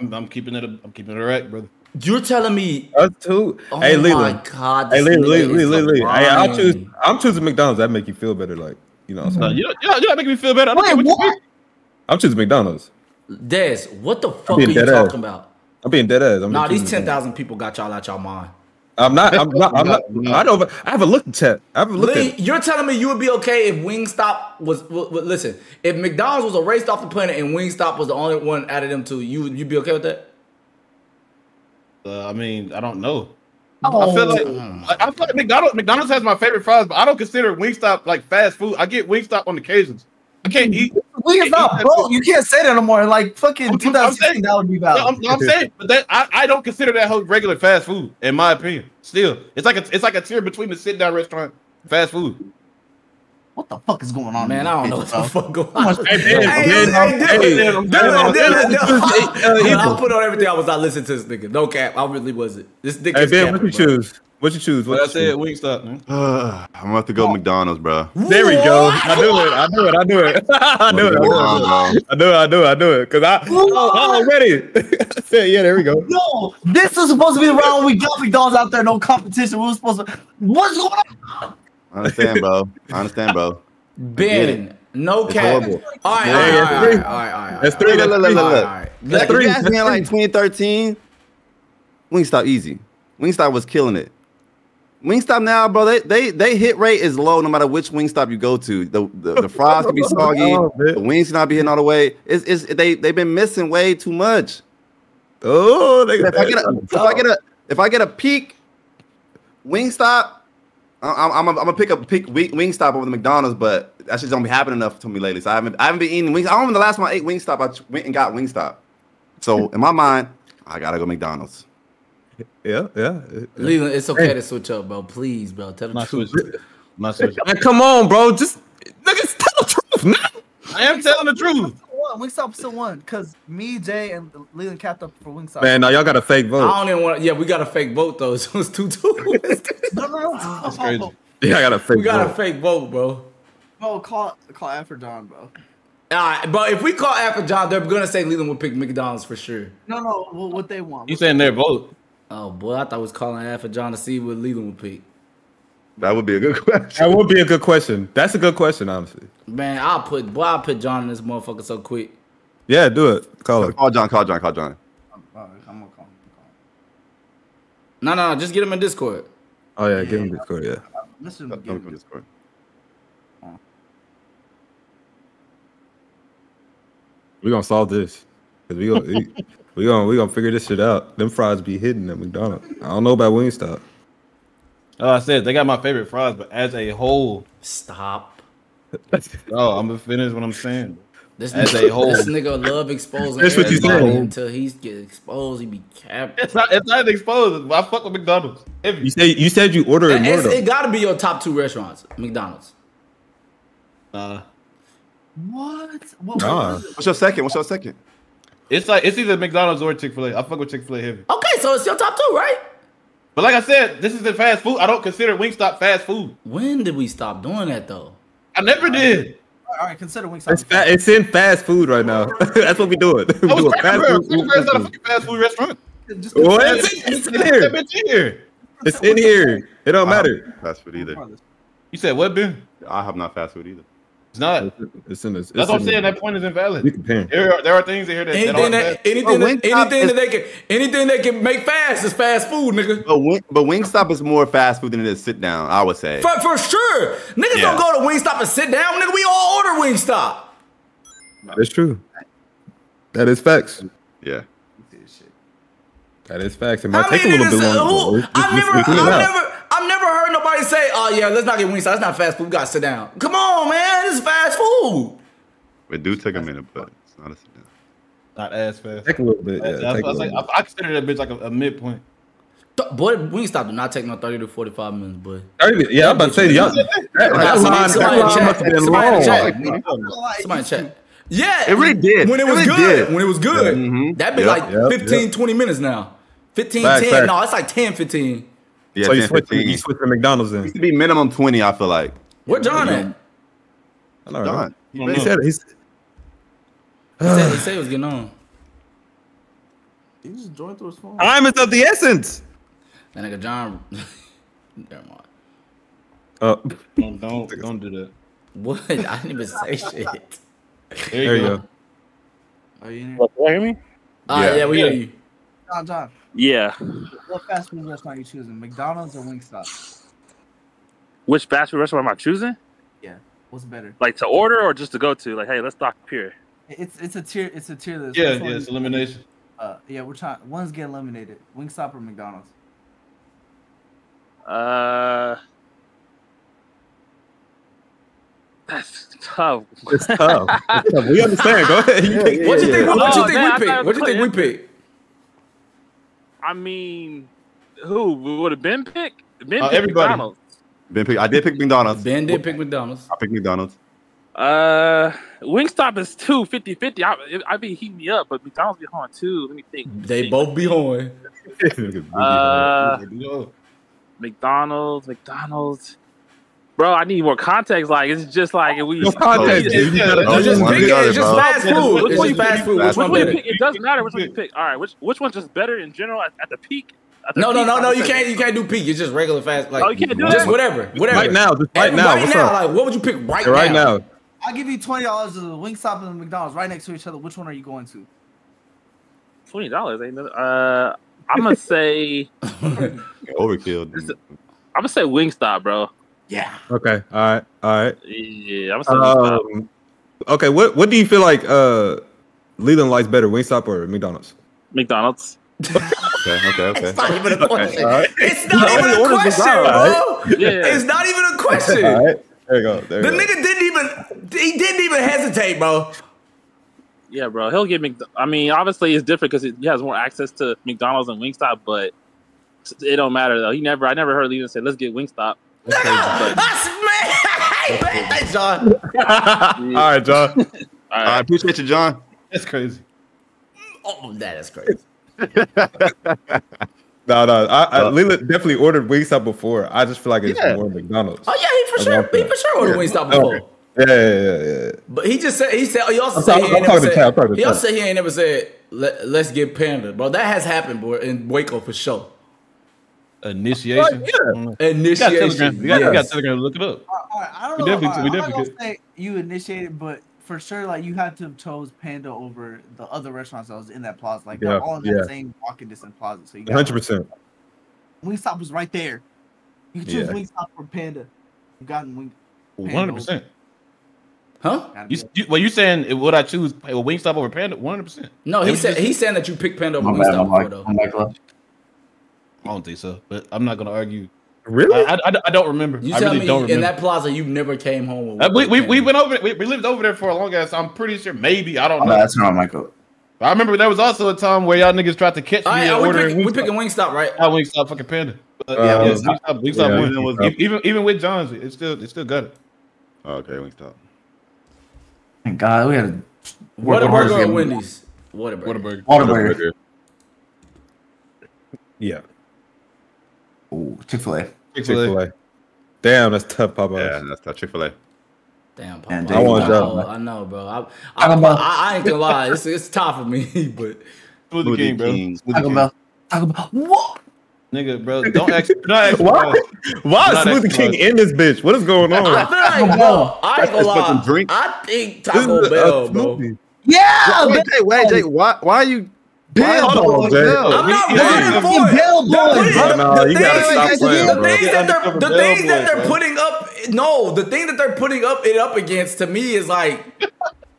I'm, I'm keeping it. A, I'm keeping it erect, brother. You're telling me? Us too. Oh hey, my God! Hey, this Lee, Lee, nigga Lee, is Lee, Lee. Hey, I'll lying. choose. I'm choosing McDonald's. That make you feel better, like you know. What I'm saying? you you're you're not making me feel better. I don't Wait, care what what? think. I'm choosing McDonald's. Des, what the fuck are you dead ass. talking about? I'm being dead ass. I'm Nah, these choosing ten McDonald's. thousand people got y'all out y'all mind. I'm not. I'm not. I'm not. I don't. I haven't looked at chat. I haven't looked Lee, at. you're telling me you would be okay if Wingstop was, w- w- listen, if McDonald's was erased off the planet and Wingstop was the only one out of them two, you you'd be okay with that? Uh, I mean, I don't know. Oh. I feel like I I feel like McDonald's. McDonald's has my favorite fries, but I don't consider Wingstop like fast food. I get Wingstop on occasions. I can't eat. We is not broke. You can't say that no more. Like fucking I'm- I'm 2016, saying- that would be No, valid. I'm, I'm saying, but that I, I don't consider that whole regular fast food, in my opinion. Still, it's like a it's like a tier between the sit down restaurant, fast food. What the fuck is going on? Man, I don't know bitch, what the bro? fuck going How much- on. Hey, I'll put on everything I was not listening to this nigga. No cap, I really wasn't. This nigga Hey is Ben, what you choose? What you choose? What But I you said choose? Wingstop, man. Uh, I'm about to have to go McDonald's, bro. There we go. I do it. I do it. I do it. I do it. I do it. I do it. I do it. I do it. Cause I, oh, I already I said, yeah, there we go. No, this is supposed to be the round we got McDonald's out there, no competition. We were supposed to. What's going on? I understand, bro. I understand, bro. Ben, no It's cap. horrible. All right, all Yeah, right, that's all three. right, all right, all right. That's three. right. Look, look, That's look, three. look. All right. Like, if three. you ask me in That's like 2013, Wingstop easy. Wingstop was killing it. Wingstop now, bro, they, they they hit rate is low no matter which Wingstop you go to. The the, the fries can be soggy, Oh, the wings cannot be hitting all the way. It's, it's they they've been missing way too much. Oh, they If I get a if I get a if I get a peak Wingstop, I'm I'm I'm gonna pick up pick Wing- Wingstop over the McDonald's, but that shit don't be happening enough to me lately. So I haven't I haven't been eating wings. I don't remember the last time I ate Wingstop. I went and got Wingstop. So in my mind, I gotta go McDonald's. Yeah, yeah. Leland, it's okay to switch up, bro. Please, bro. Tell the Not truth. switching. Not switching. Man, come on, bro. Just niggas tell the truth, man. I am telling the truth. One, Wingstop still won because me, Jay, and Leland capped up for Wingstop. Man, now y'all got a fake vote. I don't even want. Yeah, we got a fake vote though. So it's two two. no, no, no. That's crazy. Yeah, I got a fake we got a vote. fake vote, bro. Bro, call call after John, bro. All right, but if we call after John, they're gonna say Leland would pick McDonald's for sure. No, no. What, what they want? You saying their vote? Oh boy, I thought I was calling after John to see what Leland would pick. That would be a good question. That would be a good question. That's a good question, honestly. Man, I'll put boy, I'll put John in this motherfucker so quick. Yeah, do it. Call it. Call John. Call John. Call John. I'm gonna call him. No, no, no, just get him in Discord. Oh yeah, give him Discord. Yeah. Listen, Don't come to Discord. We gonna solve this. Cause we gonna we, we gonna we gonna figure this shit out. Them fries be hidden at McDonald's. I don't know about Wingstop. Oh, I said they got my favorite fries, but as a whole, Stop. oh, I'm gonna finish what I'm saying. This As nigga, a whole. this nigga love exposing That's what you everybody saying. until he get exposed. He be capped. It's not. It's not exposed. I fuck with McDonald's. Heavy. You say you said you order it more it got to be your top two restaurants. McDonald's. Uh, What? What? Nah. What's your second? What's your second? It's like it's either McDonald's or Chick Fil A. I fuck with Chick Fil A heavy. Okay, so it's your top two, right? But like I said, this is the fast food. I don't consider Wingstop fast food. When did we stop doing that though? I never did. All right, consider Wingstop. It's fa- it's in fast food right now. That's what we doing. We oh, I was doing Cracker fast Barrel. food. Cracker not a fucking fast food restaurant. Just What? It's, It's, it's in here. bitch in here. It's in here. It don't matter. Fast food either. You said what, Ben? I have not fast food either. It's not. It's in this. That's what I'm saying. That point is invalid. We comparing. There are, there are things in here that, that Anything aren't that, fast. anything, Bro, that, anything is- that they can, anything they can make fast is fast food, nigga. But Wing, but Wingstop is more fast food than it is sit down. I would say. For, for sure, niggas Yeah. don't go to Wingstop and sit down, nigga. We all order Wingstop. That's true. That is facts. Yeah. That is facts. It might How take a little bit longer. Who, I've never, it's in and I've never, I've never heard nobody say, "Oh yeah, let's not get Wingstop. That's not fast food. We gotta sit down." Come on, man. This is fast food. It do take a minute, but it's not a sit down. Not as fast. Take a little bit. I, Yeah, take a I, was little like. I, I consider that bitch like a, a midpoint. Th- Boy, Wingstop do not take no thirty to forty-five minutes, boy. Thirty- Yeah, I'm about to say y'all. That, that line, Somebody- that line check. must have been Somebody long. check. Somebody check. Yeah, It really did. When it It was really good. did. When it was good. Mhm. That be Yep, like yep, 15, yep. 20 minutes now. 15, Fact, 10. fact. No, it's like 10, 15. Yeah, So you 10, switch, 15. you switch to McDonald's then. used to be minimum 20, I feel like. Where John at? I don't know. Done. He said he's. He said, he said he was getting on. He just joined through his phone. Time is of the essence. That nigga John. Never mind. Oh, Don't, don't, don't do that. What? I didn't even say shit. There you, there you go. go. Are you in here? Can you hear me? Ah, Yeah. yeah, we hear you. John, John. Yeah. What fast food restaurant are you choosing? McDonald's or Wingstop? Which fast food restaurant am I choosing? Yeah. What's better? Like to order or just to go to? Like, hey, let's stop here. It's it's a tier it's a tier list. Yeah, Which yeah, it's elimination. Uh, yeah, we're trying. One's getting eliminated. Wingstop or McDonald's? Uh, that's tough. It's tough. It's tough. We understand. Go ahead. You pick- What you think? What do you Oh, think man, I we thought it picked? was What you think we clear. Picked? I mean, who would have been picked? Ben Uh, everybody. McDonald's. Ben pick, I did pick McDonald's. Ben did pick McDonald's. I picked McDonald's. Uh, Wingstop is two 50 50. I, I be heating me up, but McDonald's be hard too. Let me think. They both be on. Uh, Yo, McDonald's, McDonald's. Bro, I need more context. Like, it's just like we. No context, yeah, dude. You yeah, yeah. Just pick it. It's just fast food. which It's one just you fast food. Which one Which one you better? pick? It doesn't matter which one you pick. All right, which which one's just better in general at, at the peak? No, no, no, no. You can't. You can't do peak. It's just regular fast. Like Oh, you can't do just that? whatever, whatever. Right now, just right now. Right What's now, up? like what would you pick right Yeah, right now? now. I'll give you twenty dollars to the Wingstop and the McDonald's right next to each other. Which one are you going to? Twenty dollars. Ain't no- uh, I'm gonna say Overkill. I'm gonna say Wingstop, bro. Yeah. Okay. All right. All right. Yeah, I'm gonna say Wingstop. Um, okay. What What do you feel like? Uh, Leland likes better, Wingstop or McDonald's? McDonald's. Okay, okay, okay. It's not even a question. all right. It's not You even a question, McDonald's, bro. Yeah. It's not even a question. All right. There you go. There The go. nigga didn't even. He didn't even hesitate, bro. Yeah, bro. He'll get Mc. I mean, obviously it's different because he has more access to McDonald's and Wingstop, but it don't matter though. He never. I never heard Leland say, "Let's get Wingstop." That's crazy, but- Thanks, John. All right, John. I appreciate you, John. That's crazy. Oh, that is crazy. No, no. I, I uh, Leland definitely ordered Wingstop before. I just feel like it's Yeah. more McDonald's. Oh yeah, he for sure. He for sure ordered Wingstop oh, Okay. before. Yeah, yeah, yeah, yeah. But he just said he said oh, he also I'm said talking- he ain't I'm never talking to Chad, I'm said he also said he ain't never said Let, let's get Panda, bro. That has happened, bro, in Waco for sure. Initiation. yeah. You got Initiation. Telegram. You got, you got. Telegram. Look it up. All right, I don't We know. definitely- all right, we I'm not definitely gonna say you initiated, but for sure, like you had to have chose Panda over the other restaurants that was in that plaza. Like Yeah, they're all in that yeah. same walking distance plaza. So you got hundred percent. Wingstop was right there. You can choose Yeah. Wingstop or Panda. You got Wing. One hundred percent. Huh? You, you, well, you saying would I choose a Wingstop over Panda? One hundred percent. No, he said he's saying that you picked Panda over My bad, Wingstop my before, bad, though. I don't think so, but I'm not gonna argue. Really? I, I, I don't remember. You I tell really me don't remember. in that plaza you never came home with. Uh, we, we, we went over. We, we lived over there for a long ass. I'm pretty sure. Maybe I don't I'm know. asking on Michael. I remember there was also a time where y'all niggas tried to catch me All right, and are we ordering picking, we Wingstop. picking Wingstop, right? I Wingstop fucking Panda. But, Uh, yeah, yeah, Wingstop. Wingstop, Wingstop Yeah, won. Wingstop. E- Even even with John's, it still it still got it. Okay, Wingstop. Thank God we had a Whataburger or Wendy's? Whataburger. Whataburger. Whataburger. Yeah. Ooh, Chick Fil A. Chick Fil A. Damn, that's tough, Popeyes. Yeah, that's tough. Chick Fil A. Damn, And Popeyes. I want I y'all. I know, bro. I, I, Taco Bell. I, I ain't gonna lie, it's it's tough for me, but Smoothie King, bro. King. Smoothie Taco King. Bell. Taco Bell. What? Nigga, bro, don't ask. Don't ask Why? Why is Smoothie extra King in this bitch? What is going I on? feel like, bro, I ain't gonna lie. drink. I think This Taco is Bell, bro. Yeah, Wait, Jay, wait, Jay, why, why are you? Why Bill are you Boy, on Jay. Bell? I'm not Yeah, voting for it. Bill They're Boy, putting- bro. No, you the gotta things- stop playing, bro. that they're the things that they're putting up. No, the thing that they're putting up it up against to me is like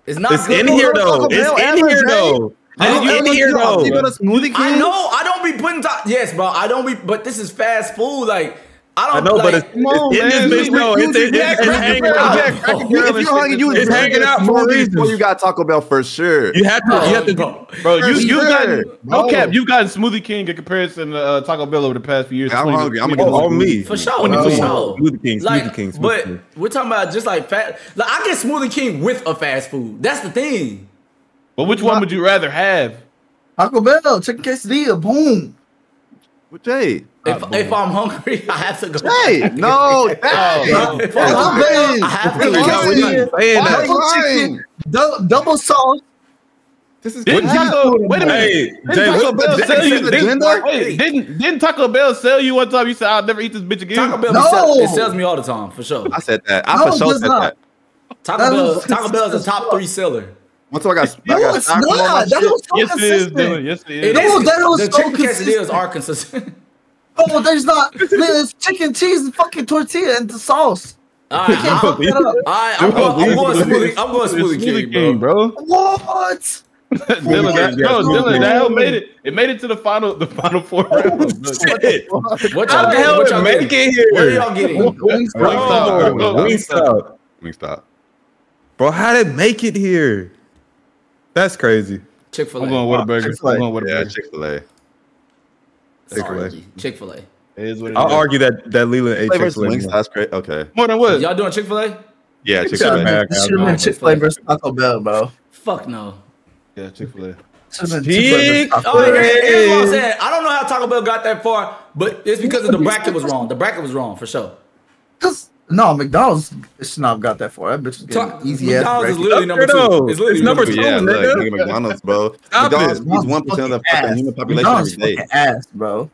it's not. It's good. in here though. It's in here Jay. though. Did you It's in ever here get- though. You got a Smoothie King? I know I don't be putting top. Yes, bro. I don't be. But this is fast food. Like I I don't. know, like, but it's, Come on, it's in this bitch We- though. we- It's, we- it's, we- it's hanging we- out. we- If you if you're hungry, you would It's hanging out for a Smoothie reason. Before you got Taco Bell for sure. You have to. You have to. bro. Bro, you For you sure. gotten no cap. You've gotten Smoothie King in comparison to uh, Taco Bell over the past few years. I'm 20 hungry. I'm gonna get on me. For sure, Twenty for two. sure. Smoothie King. Like, Smoothie King. But we're talking about just like fat. Like I get Smoothie King with a fast food. That's the thing. But which one would you rather have? Taco Bell. Chicken quesadilla. Boom. But Jay, If, if I'm hungry, I have to go. Jay, no, Jay. no. If I'm hungry, I have to Hey, go. no, we're not Quesadilla. saying that. Double Why? double sauce. This is Didn't good. Taco, wait a minute. Hey, Didn't Taco Bell sell you? difference? Didn't, Agenda? didn't didn't Taco Bell sell you one time? You said I'll never eat this bitch again. Taco Bell, No. sell, it sells me all the time for sure. I said that. I No, for sure it's said not. that. Taco That Bell, was Taco Bell is a top three seller. Once I got, I No, got it's stock not. That was so Yes, it is, consistent. Dylan. Yes, it It is. No, is. that was the so chicken consistent. quesadillas are consistent. Oh, there's not. There's chicken, cheese, and fucking tortilla and the sauce. All right, can't I'm, fuck that up. all right, I'm, going, I'm going smoothie. I'm going smoothie, king, bro. bro. What? Dylan, that, bro, Dylan, that hell made it. It made it to the final, the final four rounds. Shit. What How y'all the getting? hell What did y'all it make getting? it here? What are y'all getting? Bro, Bro, Wingstop. Wingstop. Bro, how did it make it here? That's crazy. Chick Fil I'm A. going Whataburger. Chick-fil-A. I'm going Yeah, Whataburger. Chick Fil A. Chick-fil-A. Chick Fil A. It is what it I'll is. argue that that Leland ate Flavors Chick-fil-A. That's great. Okay. More than what? Y'all doing Chick Fil A? Yeah, Chick Shut Fil up, A. man. This should have been Chick Fil A versus Taco Bell, bro. Fuck no. Yeah, Chick Fil A. Should have Chick Fil A versus Chick- Taco Oh, Bell. here- here's what I'm saying. I don't know how Taco Bell got that far, but it's because of the bracket was wrong. The bracket was wrong for sure. Cause no, McDonald's should not got that far. That bitch was Ta- getting easy ass. McDonald's is literally number two. It's literally It's number two, Yeah, look, nigga. look at McDonald's, bro. Stop McDonald's it. feeds one percent of the fucking human population McDonald's every day. fucking ass, bro.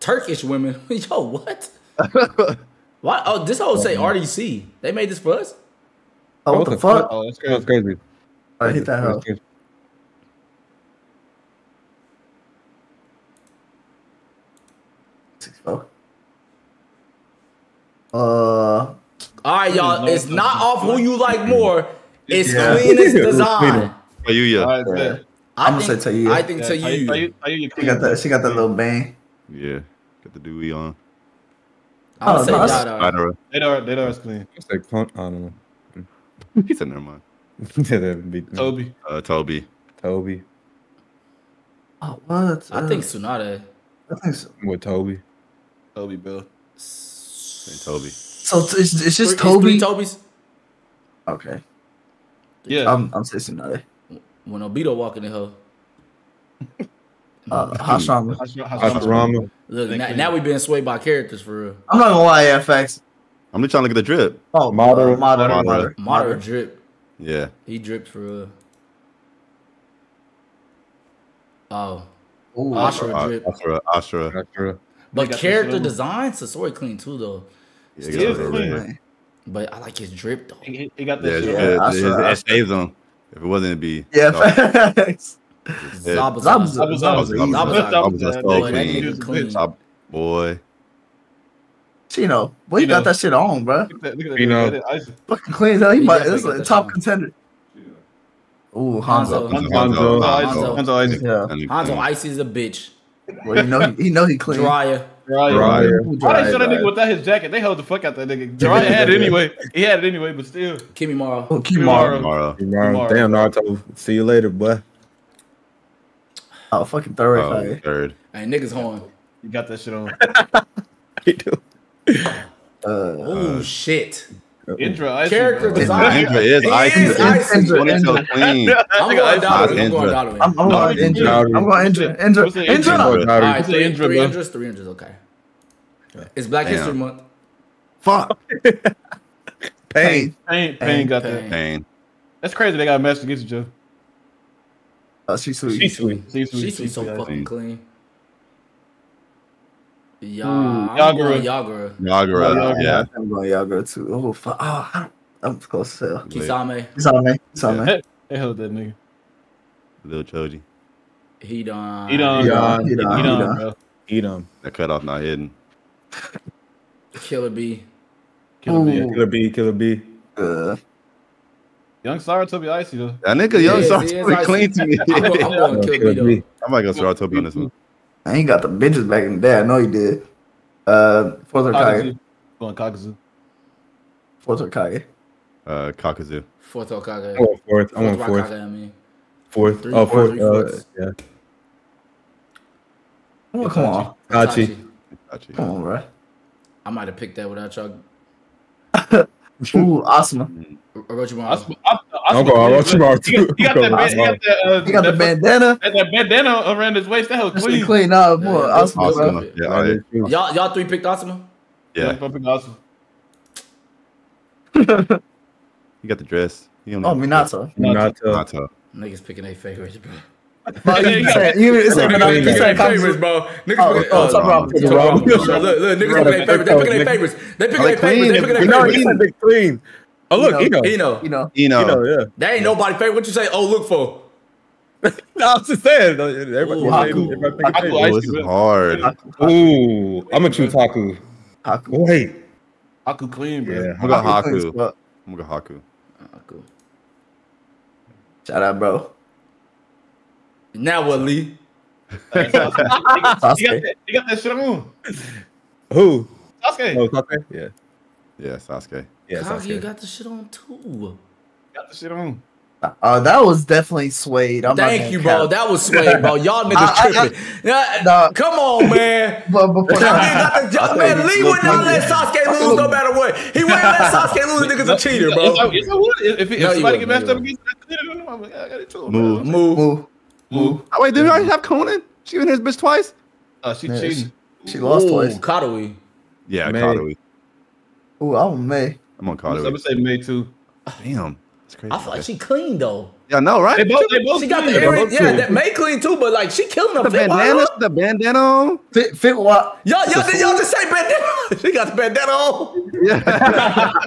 Turkish women. Yo, what? Why? Oh, this whole say RDC. They made this for us. Oh, what the fuck? Oh, that's That's crazy. crazy. I hit that hell. Uh, All right, y'all. It's not off who you like more. It's Yeah. cleanest design. You, yeah. All right, bet. I I'm gonna say to you. I think Yeah, to how you- how you. you- how you she got that. She got that little bang. Yeah. Got the Dewey on. I'm gonna Oh, say no, Dada. Spider. They are, they are clean. It's like, I don't know. He said, never mind. Toby. Uh, Toby. Toby. Oh, what? I think Tsunade. I think so. With Toby. Toby Bill. Toby. So it's, it's, it's just Three- it's three Toby. Tobys. Okay. Yeah. I'm I'm saying Tsunade. When Obito walking in her. Uh, Hashirama. Hashirama. Look, now, now we being swayed by characters for real. I'm not gonna lie, yeah, facts. I'm just trying to look at the drip. Oh, Madara. Madara, Madara. Madara. Madara drip. Yeah. He dripped for real. Oh. Ooh. Ashura Uh, drip. Ashura. Ashura. Ashura. But got this character little- design, Sasori clean too though. Yeah, Still clean. yeah. But I like his drip though. He, he got Yeah, that it's shit. good. Yeah, It- Ashura, it, it saves him. If it wasn't, it'd be. Yeah, no. facts. Yeah. Zabuza. Boy, that clean. nigga clean. Top boy. Chino, boy, you Chino. got that shit on, bro. Look at that. Look at that. You know. Look at that ice. Fucking clean. Though. He He might. definitely It's got a that top shit on. contender. Ooh, Hanzo. Hanzo. Hanzo. Hanzo. Hanzo Isaac. Yeah. And he Hanzo clean. Icy's a bitch. Well, you know, he, he know he clean. Dryer. Right. Right. Ooh, Why they show that nigga without his jacket? They held the fuck out that nigga. Jiraiya had it anyway. He had it anyway, but still. Kimimaro. Oh, Kimura. Tomorrow. Tomorrow. Damn, Naruto. See you later, boy. Oh, fucking third Oh, rate. third. Hey, niggas horn. You got that shit on. He do. Uh, Oh shit. Indra, Icy, Character bro. design. Indra is He icy. is icy. Indra, One is so Indra. clean. I'm going Darwin. I'm going Darwin. I'm, I'm going you Indra. can- I'm going Indra. Indra. What's the Indra. Indra? All Indra. right, What's the three, Indra, three bro? Indras, three Indras, okay. It's Black Damn. History Month. Fuck. Pain. Pain, Pain got that. Pain. Pain. That's crazy. They got a match against each other. Oh, uh, she's sweet. She's sweet. See, see, She's see, so see, fucking Clean. Clean. Yeah, hmm, Ooh, I'm going Yagura. Yagura. Yagura. Yeah. I'm going Yago too. Oh, fuck. Oh, I don't- I'm close to hell. Kisame. He's on me. He's on me. They, they held that nigga. Little Choji. He done. He done. He bro. done, he He done, he done, done. bro. Eat him. That cutoff not hidden. Killer B. Killer Bee. Ooh. Killer B. Killer B. Uh, Young Star to be icy though. That nigga young He is, starts he is pretty icy. clean to me. I'm going, I'm going Killer B Killer though. B. I might go start Toby on this one. I ain't got the bitches back in the day. I know he did. Uh, fourth Hokage. Kakuzu. Going Kakuzu. Fourth Hokage. Uh, Kakuzu. Fourth Hokage. I want fourth. I want Fourth fourth. I mean. Fourth. Three- Oh, fourth. three Uh, yeah. Oh, come on. Hachi. Itachi. Come on, bro. I might have picked that without y'all. Ooh, Asuma. Orochimaru. Oscar- Oscar- I'm going Oscar- Orochimaru, He got- He got I'm that. going He got that. Uh, He got the that- bandana. That, that bandana around his waist. That hell That's clean. clean up. Boy, Yeah, Asuma, Awesome. bro. Yeah, all right. Y'all, y'all three picked Asuma? Yeah. Fucking awesome. He got the dress. He don't Oh, need- Minato. Naruto. Naruto. Niggas picking their favorites, bro. Bro, you said, you Niggas said, picking Minato, you said favorites, bro. Niggas Oh, oh picking oh, Tom Robinson. Tom Robinson. Look, look, niggas picking their favorites. They picking their favorites. They picking Are they their favorites. They clean? picking their know, he favorites. said they clean. Oh, look, You know. Eno. Eno. You know. You know. Eno, yeah. That ain't nobody favorite. What you say? Oh, look for. No, I was just saying. Everybody, Ooh, Haku. everybody pick a Haku favorite. Oh, Icy, this is hard. Ooh, I'm gonna choose Haku. Haku. Wait. Haku clean, bro. Yeah. I'm gonna Haku Haku. I'm gonna go Haku. Oh. Shout out, bro. Now what, Lee? He got Sasuke. that. He got that shit on. Who? Sasuke. Oh, Sasuke? Yeah. Yeah, Sasuke. Yeah, Kage Sasuke. got the shit on too. Got the shit on. Uh, that was definitely Suede. I'm Thank gonna you, bro. cap. That was sway, bro. Y'all niggas I- I- tripping. Yeah, Nah. Come on, man. But before Kage that, got the job, man. Lee would not let Sasuke lose no matter what. He wouldn't let Sasuke lose. Niggas a cheater, bro. It's, it's, it's, if if No, somebody wouldn't, get messed up you against that, I'm like, I got it too. Move. Move. Ooh, Move. Oh, wait, did we already have Konan? She been here this bitch twice? Oh, she Yeah, cheating. she lost Ooh, twice. Kadui. Yeah, Mei. Katoi. Ooh, I'm Mei. I'm on I'm gonna say Mei too. Damn. That's crazy. I feel like she clean though. Yeah, I know, right? They both, they both She got the clean. earring. Yeah, that Mei clean too, but like she killing them. the Fit bandana, wide. the bandana on. Fit, fit what? Y'all, y'all, did y'all just say bandana? she got the bandana on. Yeah.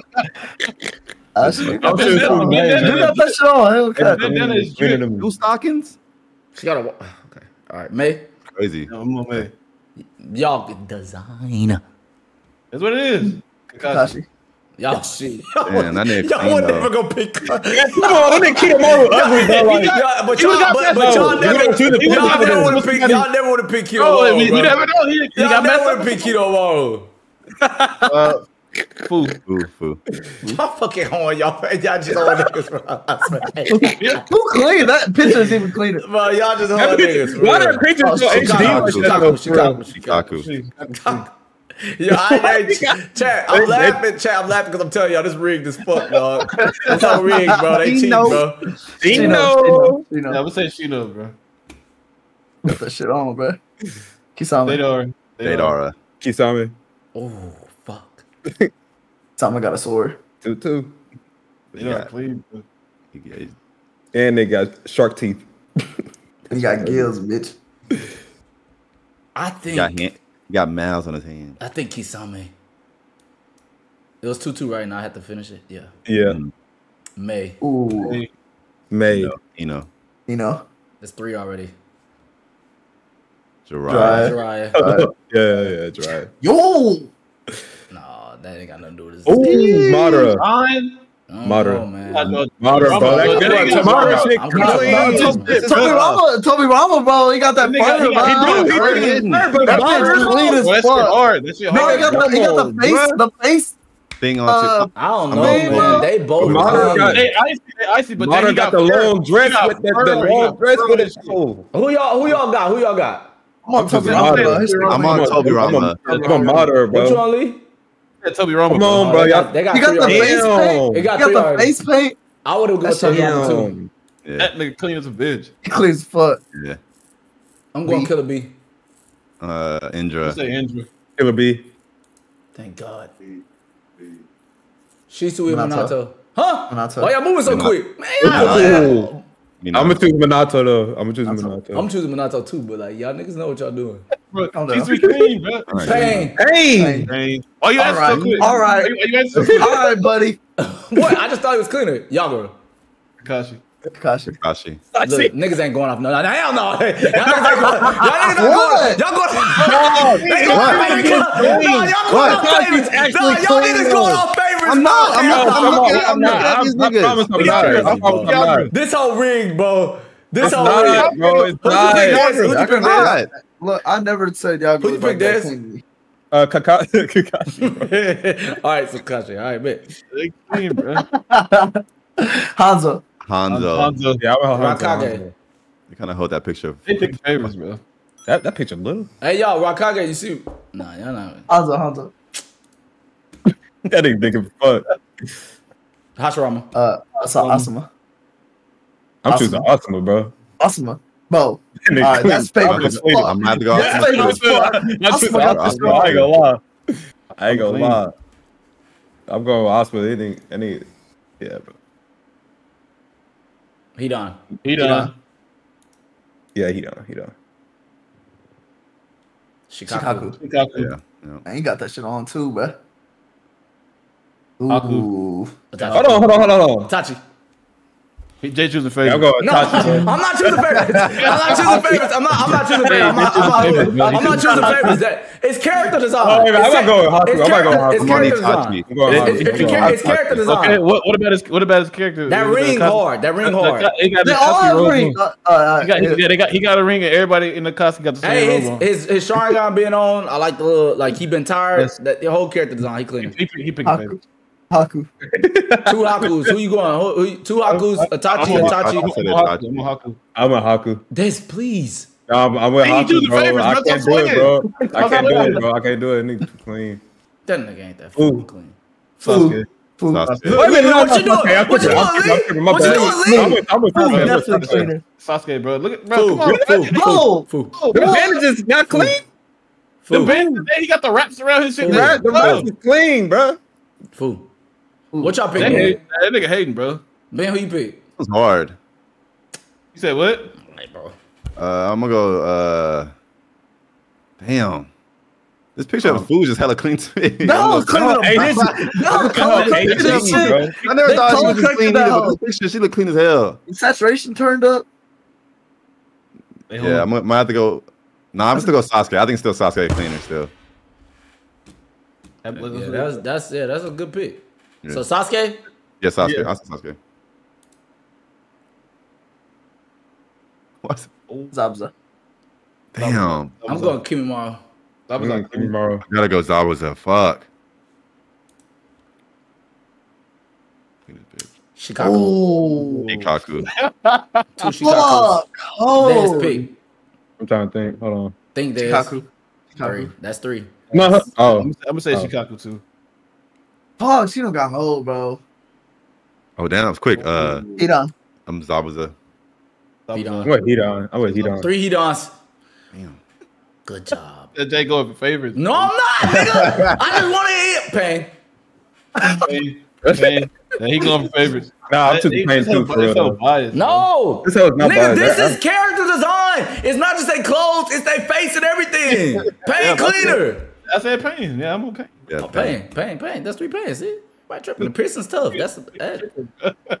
Uh, I'm choosing Bandana, Mei, bandana. you got that shit on. Hell. Bandana is Winning drip. them. Two stockings? She got a. Okay. All right, Mei. Crazy. No, I'm on Mei. Y'all design. That's what it is. Kakashi. Kakashi. Y'all shit. Damn, that nigga Y'all clean, would never go pick. Come on, that nigga Kidomaru ugly, bro. Like, Y'all- but y'all, got but, that, but y'all never, would've chosen the y'all never would have picked. Y'all never would have picked Kido Oh, we, we never know. He, he Y'all never messed would up. have picked Kidomaru. Uh, Foo. Foo, foo. Y'all fucking horn, y'all. Y'all just horn niggas, bro. Who clean? That picture's even cleaner. Bro, y'all just horn niggas, bro. Why that picture Oh, so Chicago, HD? Chicago, Chicago, Chicago. Kaku. Yo, I, I, chat, I'm laughing, chat, I'm laughing because I'm telling y'all this rigged as fuck, dog. It's all rigged, bro. They cheat, bro. Dino. You know, Yeah, I would say she knows, bro. got that shit on, bro. Kisame. They are. Dadara. Kisame. Oh, fuck. Kisame got a sword. Two, two. They are clean. bro. Yeah, And they got shark teeth. He got gills, bitch. I He think, got hand, he got mouths on his hand. I think Kisame. It was 2 2 right now. I had to finish it. Yeah. Yeah. Mm-hmm. Mei. Ooh, Mei. You know, you know. That's three already. Jiraiya. Dry. Jiraiya. yeah, yeah, dry. Yo, Nah, that ain't got nothing to do with this. Oh, Madara. Fine. I don't Madara. man. Madara, bro. That Rama, good Rama, Madara Rama. shit I'm clean. confused. Tobirama, Toby Rama, bro. He got that That nigga- fire, he got- bro. he do, he That do. shit But That Madara- shit clean as Bro, that shit fuck. hard. That shit Nigga hard. got the, he got the face, the face. Thing on Uh, I don't I'm know, a- man. They both. Madara clean. got- They icy, they icy, but then he Madara got got the fur. long dress He got with the, fur, the he long got dress fur with and it. shit. Oh. Who y'all? Who y'all got? Who y'all got? I'm on Toby choosing Rama, Madara. bro. His I'm on Tobirama. I'm on Madara, What you on, Lee? Yeah, Tobirama. Come bro. on, bro. they Y'all, got, they got He got the face paint. He He got got the already. face paint. I would have gone That Toby shit Rama too. Yeah, That nigga clean as a bitch. He clean as fuck. yeah. I'm going Lee. Killer B. Uh, I Indra. say Andrew. Killer B. Thank God. Shizu and Minato. Minato. Huh? Minato. Why y'all moving so Minato. quick? Man, y'all- You know, I'm gonna choose Minato though. I'm gonna choose Minato. Minato. I'm choosing Minato too, but like y'all niggas know what y'all doing. Bro, Calm she's down. too clean, bro. All right. Pain. Hey, Hey. Oh, you All answered right. so quick. All right. You, you answered so quick. All right, buddy. what? I just thought it was cleaner. Y'all go. Kakashi. Kakashi. Kashi. Look, niggas ain't going off. No, no, hell no. Y'all niggas ain't going. Y'all niggas ain't What? going. Y'all going. They going What? favorites. No, y'all going off What? favorites. No, actually y'all niggas though. going off favorites. I'm not. I'm not. I'm on, looking at- I'm I'm looking at not. these I promise niggas. I'm not. I promise. I'm not. This whole rig, bro. This whole not, rig. bro. It's Who you not. pick, Des? Who you pick, Des? God. Look, I never said y'all Who you pick, like Des? Uh, Kaka- Kakashi. All right, so Kashi. All right, bet. They clean, bro. Hanzo. Hanzo. Hanzo. Yeah, I'm a Raikage. You kind of hold that picture. Of, They pick favorites, bro. That that picture little. Hey, y'all, Raikage, you see? Nah, y'all not. Hanzo, Hanzo. That ain't big as fuck. Hashirama. Uh, Asa, Asuma. I'm choosing Asuma, bro. Asuma. Bro. That nigga All right, that's clean. favorite I'm fuck. gonna have to go. That's favorite as fuck. I choose Asuma got Asuma. this I ain't gonna lie. I ain't gonna clean. lie. I'm going with Asuma. Anything, any, yeah, bro. He done. He done. Yeah, he don't. He don't. Shikaku. Shikaku. Shikaku. Yeah. yeah. Man, you got that shit on too, bro. Haku. Ooh. Itachi. Hold on, hold on, hold on, hold on. Itachi. He Jay choosing Yeah, I'm going No, Itachi. I'm not choosing favorites. I'm not choosing favorites. I'm not. I'm not choosing favorites. I'm not. I'm not, I'm not choosing favorites. That it's character design. Oh, wait, I'm not going Haku. it's I'm not going character- Haku. It's I'm on character Itachi. design. It's, Haku. it's, it's, I'm it's going character design. Okay, what, what about his what about his character? That ring hard. That ring hard. the- He got They the all have ring. Uh, uh, He got, he, yeah, they got, he got a ring, and everybody in the costume got the same Hey, robe his, on. his his Sharingan being on. I like the little, like he been tired. Yes. That the whole character design. He He, clean. he, he picked Haku. favorites. Haku. Two Hakus. Who you going? Who, who, two Hakus. Itachi. I'm Itachi. I said I'm on Itachi. Haku. I'm on Haku. I'm a Haku. Des, please. I'm, I'm with Haku, bro. favorites, I can't Stop do it, bro. I can't do it, bro. I can't do it. Nigga too clean. That nigga ain't that Ooh. fucking clean. Sasuke. Food. Sasuke. Wait a minute, no, What no, you doing? okay, I'm What you tripping, I'm doing, tripping, I'm Lee? tripping, my What you bad. doing, Lee? I'm with, I'm with Food Sasuke, I'm with definitely Sasuke. cleaner. Sasuke, bro. Look at bro. Food. Come on, Food. bro. Food. Bro. Food. The bandage is not clean. The Food. band, he got the wraps around his shit. Food. Right? The Bro, rest is clean, bro. Food. What y'all That pick, nigga, that nigga hating, bro. Man, who you pick? It was hard. You said what? Hey, bro. Uh, I'm gonna go. Uh, damn. This picture of the food is just hella clean to me. No, I'm clean gonna- Hey, this- No, color Hey, corrected this this shit. bro. I never They thought she color was clean either, but this picture she look clean as hell. Saturation turned up. Yeah, I'm gonna might have to go. Nah, I'm gonna still go Sasuke. I think still Sasuke cleaner still. Yeah, that's that's yeah, that's a good pick. So Sasuke? Yeah, Sasuke. Yeah. I said Sasuke. What? Zabuza. Damn. I'm going Kimimaro. Zabuza mm. Kimimaro. I gotta go Zabuza. Fuck. Chicago. Chicago. Two Chicago. Fuck. Oh. I'm trying to think. Hold on. Think there's Chicago. Three. That's three. No. Oh. I'm, I'm gonna say oh. Chicago too. Fuck, she don't got hold, bro. Oh damn, that was quick. Uh, He done. I'm Zabuza. Heat I on. went heat on. I went heat on. Three heat ons. Damn. Good job. Let Jay go for favorites. No, I'm not, nigga. I just want to hit pain. Pain. Pain. Yeah, he going for favorites. Nah, I'm too They- pain too so- for they real. so biased, No. This is not Nigga, biased. this I- is character design. It's not just their clothes, it's their face and everything. Pain Yeah, but- cleaner. I said pain. Yeah, I'm okay. Yeah, Oh, pain, pain, pain. That's three pains. See? Why tripping? The piercing's tough. That's that.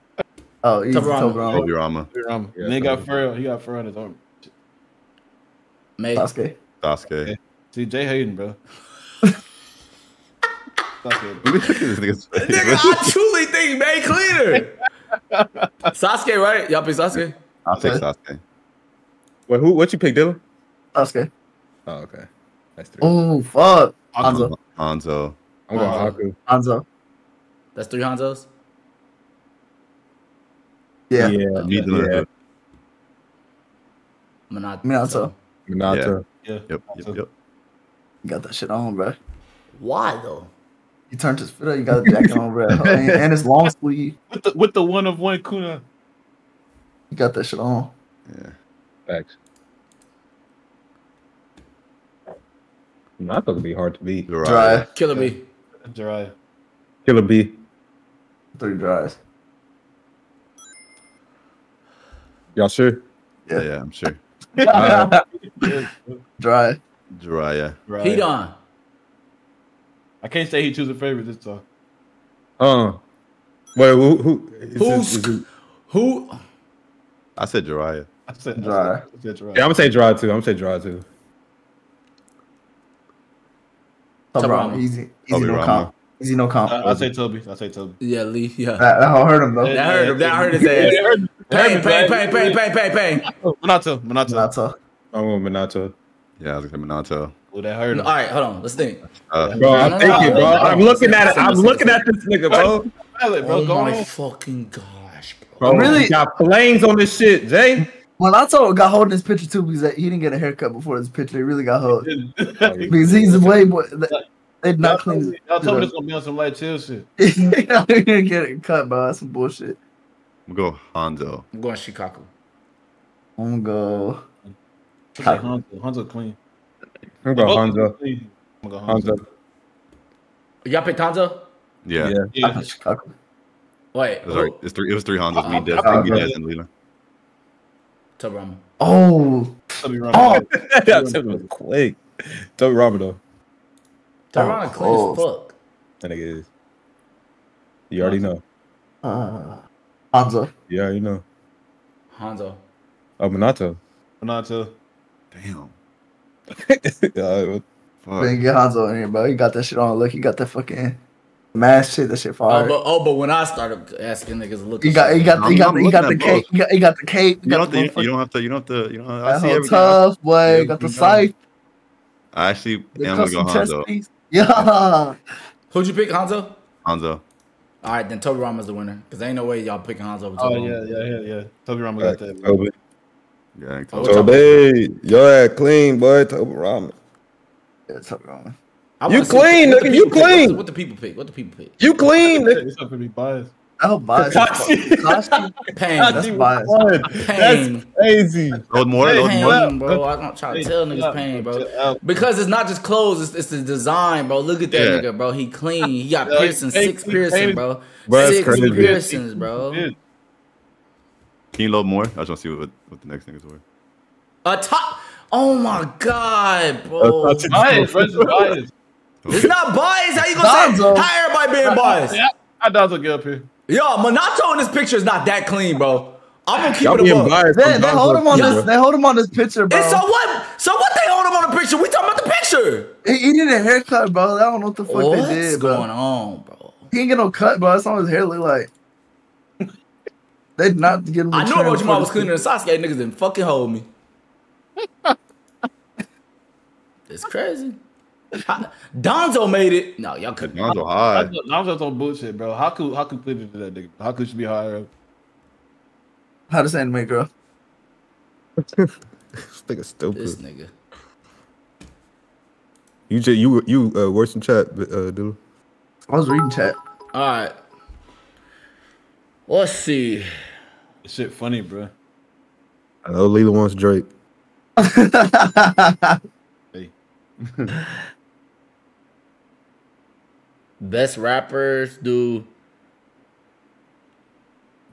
Oh, easy Tobirama. Tobirama. Kobe Rama. Um, Yeah, then he got Pharrell. He got Pharrell on his arm. Mei. Sasuke. Sasuke. See, Jay Hayden, bro. Sasuke. Look at this nigga's face. Nigga, I truly think Mei cleaner. Sasuke, right? Y'all pick Sasuke? I'll take Sasuke. Wait, who? What you pick, Dylan? Sasuke. Oh, okay. That's three. Oh, fuck. Hanzo. Hanzo. I'm going Uh, Haku. Hanzo. That's three Hanzos. Yeah. Yeah. Me, Yeah. Minato. Minato. Minato. Yeah. Yep, yep, yep. You got that shit on, bro. Why though? You turned his fit up. You got a jacket on, bro. And, and it's long sleeve. With the, with the one of one kunai. You got that shit on. Yeah. Facts. Minato could be hard to beat. Jiraiya. Dry. Killer B. Jiraiya. Killer B. Three dries. Y'all sure? Yeah, yeah, I'm sure. Uh, Dry. Jiraiya. Heat on. I can't say he choose a favorite this time. uh. Wait, who? who is this- Who's is it- who? I said Jiraiya. I said Dry. I said Jiraiya. yeah, I'm gonna say draw too. I'm gonna say draw too. Tobirama. Tobirama. Easy. Easy Toby no Rama. comp. Easy no comp. I, I say Toby. I say Toby. Yeah, Lee. Yeah. That, that hurt him, though. Yeah. That hurt him. That hurt his ass. it hurt me. It hurt Pain, pain, pain, pain, pain, pain, pain. Oh, Minato. Minato. I'm going Minato. Yeah, I was gonna say Minato. Oh, that hurt him. right, hold on. Let's think. Uh, Bro, I'm No, no, thinking, bro. I'm looking at it. I'm looking at this nigga, bro. Bro. Oh Go my on. fucking gosh, bro. Bro, Really? got flames on this shit, Jay. Well, Nato got hold in his picture too because he didn't get a haircut before his picture. He really got hold Y'all because he's way more. They did not clean. me y'all told me this gonna be on some light chill shit. he didn't get it cut, bro. That's some bullshit. we'll go Hanzo. I'm going Chicago. I'm gonna go. I say Hanzo. Hanzo clean. I'm going Both Hanzo. clean. I'm gonna go Hanzo. Hanzo. Y'all pick Hanzo? Yeah. Yeah. I Yeah. put Chicago. Wait. It was, alright. it's three, it was three Hanzos. Me, oh, Des, Oh, me. Des, and Lila. Tobirama. Oh, Tobirama. oh, that shit was quick. Toby Robert though. Tobirama clean oh. as fuck. That nigga is. You already know. uh, Hanzo. Yeah, you already know. Hanzo. Oh, Minato. Minato. Damn. Uh, Fuck. Didn't get Hanzo in here, bro. He got that shit on. Look, he got that fucking mask shit. That shit Oh but, oh, but when I started asking niggas to look, he got, he got, he I'm- got, I'm got the cape. you got, he got the cape. He You got don't, have to, you, you don't have to. You don't have to. You know. I that see whole everything. tough boy. Yeah, got the you know. scythe. I actually am gonna go custom Hanzo. Yeah. Who'd you pick, Hanzo? Hanzo. All right, then Tobirama's the winner because ain't no way y'all picking Hanzo over Oh Toby. yeah, yeah, yeah, yeah. Tobirama got that. Toby. Yeah. I ain't Oh, Toby. Toby. Yo, clean, boy. Toby Robert. Yeah, it's up, wrong. I You wanna what- clean, what the nigga, you people pick. What the- clean. What the people pick? What the people pick? You clean, nigga. It's up to be biased. I hope bias. Kakashi. Pain. That's bias. Pain. That's crazy. Load more. Load more. Pain, bro. I'm not trying to tell niggas pain, bro. Because it's not just clothes, it's, it's the design, bro. Look at that Yeah. nigga, bro. He clean. He got Yeah, piercings, he- six he piercings, painted- bro. Bro, six crazy. piercings, bro. Can you load more? I just want to see what, what the next niggas were. A top. Oh my god, bro. Touch- Bias, bro. It's just biased. It's not biased. How you gonna say? Danzo. How everybody being biased? Yeah, I doubt will get up here. Yo, Minato in this picture is not that clean, bro. I'm gonna keep Y'all it being above. They, they hold him on too, this. bro. They hold him on this picture, bro. And so what? So what they hold him on the picture? We talking about the picture. he, he did a haircut, bro. I don't know what the fuck What's they did, bro. going on, bro? He ain't get no cut, bro. That's not what his hair look like. they did not get him. I the knew trim Orochimaru for was this cleaner than Sasuke. Niggas didn't fucking hold me. it's crazy. Danzo made it. No, y'all couldn't. Danzo high. Lonzo's on bullshit, bro. How could how could Cleveland do that nigga? How could she be higher up? How does anime girl? this nigga stupid. This nigga. You just you you uh, worse in chat, uh, dude. I was reading chat. All right. Let's see. This shit funny, bro. I know Lila wants Drake. Hey. Best rappers do.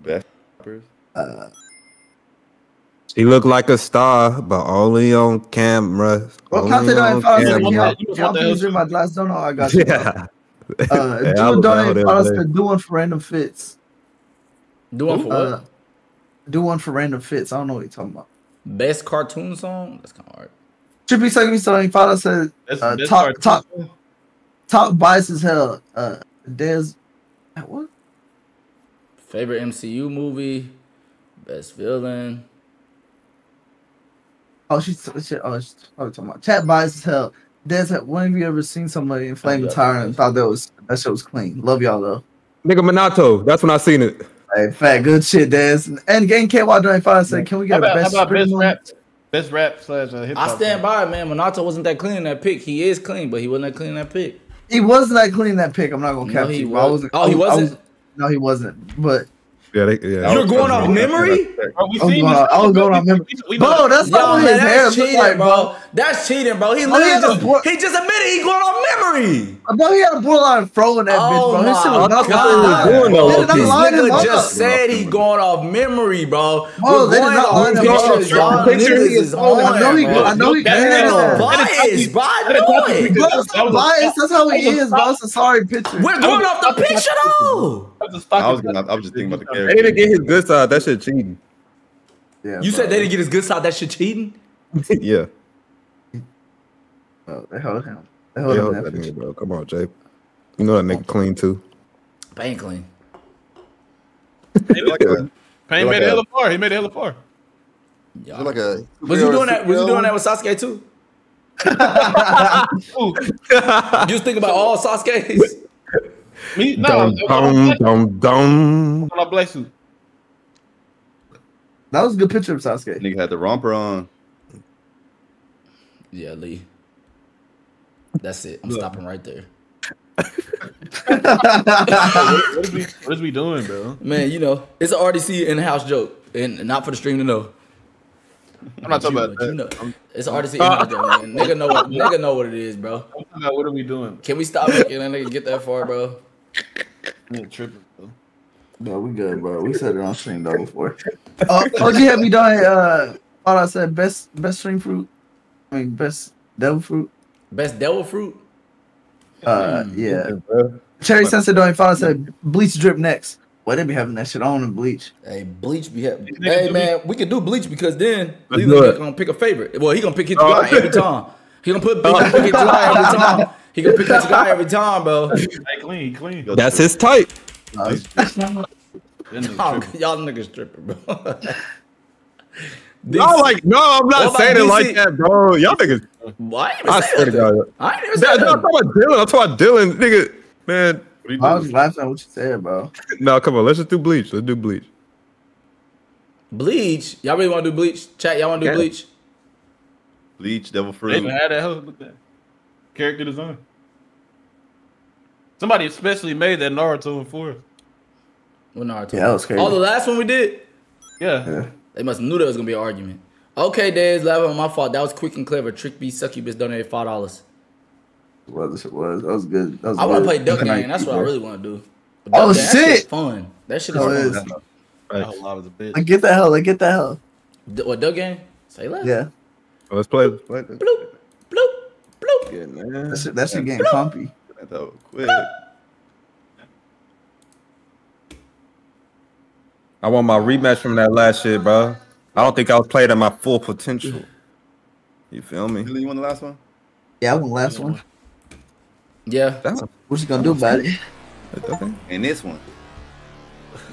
Best rappers. Uh, She look like a star, but only on camera. Well, only on don't camera. Y'all, y'all please my glass. Don't know I got you. Yeah. Uh, Yeah, I Drew was don't down us to do one for random fits. Do one for what? Uh, do one for random fits. I don't know what you're talking about. Best cartoon song? That's kind of hard. Trippy Sucky Song follow said That's- uh, that's talk cartoon talk talk bias as hell. Uh, Des, what? Favorite MCU movie? Best villain? Oh, she's she, oh, she's probably talking about chat bias as hell. Des, when have you ever seen somebody in flaming yeah. tire and thought that was that shit was clean? Love y'all though. Nigga Minato. That's when I seen it. Hey, fat good shit, Des. And Gang KY doing five said, can we How get a about, how best about best rap? Best rap slash uh, hip I hop. stand by it, man. Minato wasn't that clean in that pick. He is clean, but he wasn't that clean in that pick. He wasn't that clean that pick. I'm not gonna No, cap he you. I was- wasn't. Oh, he I was- I wasn't? was- no, he wasn't. But Yeah, they, yeah. You're going off memory? Bro, we I was going this. on- I was going on memory. Bro, that's Yo, not what his hair cheating, like, bro. That's cheating, bro. He Oh, literally yeah, just the he just admitted he going off memory. Bro, he had a borderline fro in that bitch, Oh bro. His shit my was not god! doing that, They low did not key. line Nigga just said he going off memory, bro. Bro, We're they did going not off line him up. Picture is is on. I know he- bro. I know he- That yeah. nigga's biased, bro. I know it. That's not biased. That's how he is, bro. It's a sorry picture. We're going off the picture though. I was I was just thinking about the They didn't get his good side. That shit cheating. Yeah, You bro. said they didn't get his good side. That shit cheating. yeah. Oh, they held him. They Yeah, held him that that nigga, bro. Come on, Jay. You know that nigga clean too. Bang clean. They're like a, Pain Like made a- it hella far. He made it hella far. they're like a. Was you doing that? Was you doing that with Sasuke too? Ooh, Just think about all Sasuke's. Me? No, Dum dum dum dum. on a black. That was a good picture of Sasuke. Nigga had the romper on. Yeah, Lee. That's it. I'm stopping right there. What is we? What is we doing, bro? Man, you know, it's an RDC in the house joke, and not for the stream to know. I'm not talking You- about but you that. know, it's an RDC in the house joke, man. Nigga know what nigga know what it is, bro. I'm talking about what are we doing? Can we stop making that nigga get that far, bro? I'm tripping, bro. No, we good, bro. We said it on stream though before. Uh, OG had me done. Uh, thought I said best best stream fruit. I mean best devil fruit. Best devil fruit. Uh, Mm. yeah. Cherry Sunset don't follow said bleach drip next. Well, they be having that shit on in bleach. Hey, bleach be ha- Hey do man, we can do bleach because then Let's Leland do it. gonna pick a favorite. Well, he gonna pick his Oh. guy every time. He gonna put he gonna pick his guy every time. He gonna pick his guy every time, bro. Hey, clean, clean. That's his type. That nigga Oh, tripping. y'all niggas tripping, bro. No, like no, I'm not about saying it like that, bro. Y'all niggas. Why? I, ain't even I say swear to nothing. God. I ain't even That- say I'm nothing. talking about Dylan. I'm talking about Dylan, nigga. Man, I was laughing at what you said, bro. no, come on. Let's just do bleach. Let's do bleach. Bleach. Y'all really want to do bleach? Chat. Y'all want to do Yeah. bleach? Bleach, devil They fruit. even had that hell look that character design. Somebody especially made that Naruto in four. Well, Naruto. Yeah, that was crazy. Oh, the last one we did. Yeah. Yeah. They must knew there was gonna be an argument. Okay, Dez, last one, my fault. That was quick and clever. Trick B Succubus donated five dollars. What this shit was. That was good. That was I want to play Duck Good night, Game. That's what I really want to do. Oh, Duck Game, that shit's shit! fun. That shit is No, fun. it is. That whole lot was a bitch. Like, get the hell. Like, get the hell. D- What Duck Game? Say less. Yeah. Oh, let's play. Let's play. Bloop, bloop, bloop. Yeah, man. That shit, that shit getting comfy. That was quick. I want my rematch from that last shit, bro. I don't think I was playing at my full potential. You feel me? You want the last one? Yeah, I won the last one. Yeah. Damn. What you gonna do about it? Okay. And this one.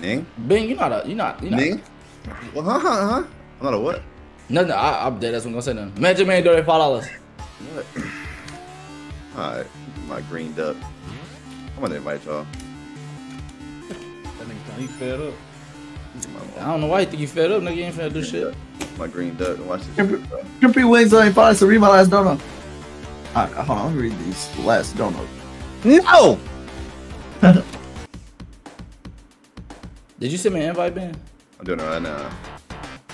Ning? Bing, you're not a, you not, you not. Ning? Well, huh, huh, huh? I'm not a what? No, no, I, I'm dead. That's what I'm gonna say. Nothing. Magic Man donated five dollars. What? Alright, my green duck. I'm gonna invite y'all. That nigga he fed up. I don't know why you think you fed up, nigga. You ain't finna do shit. My green duck. Watch this. Crimpy, crimpy wings on five. So read my last donut. Alright, hold on. Let me read these last donut. No. Did you send me an invite, Ben? I'm doing it right now.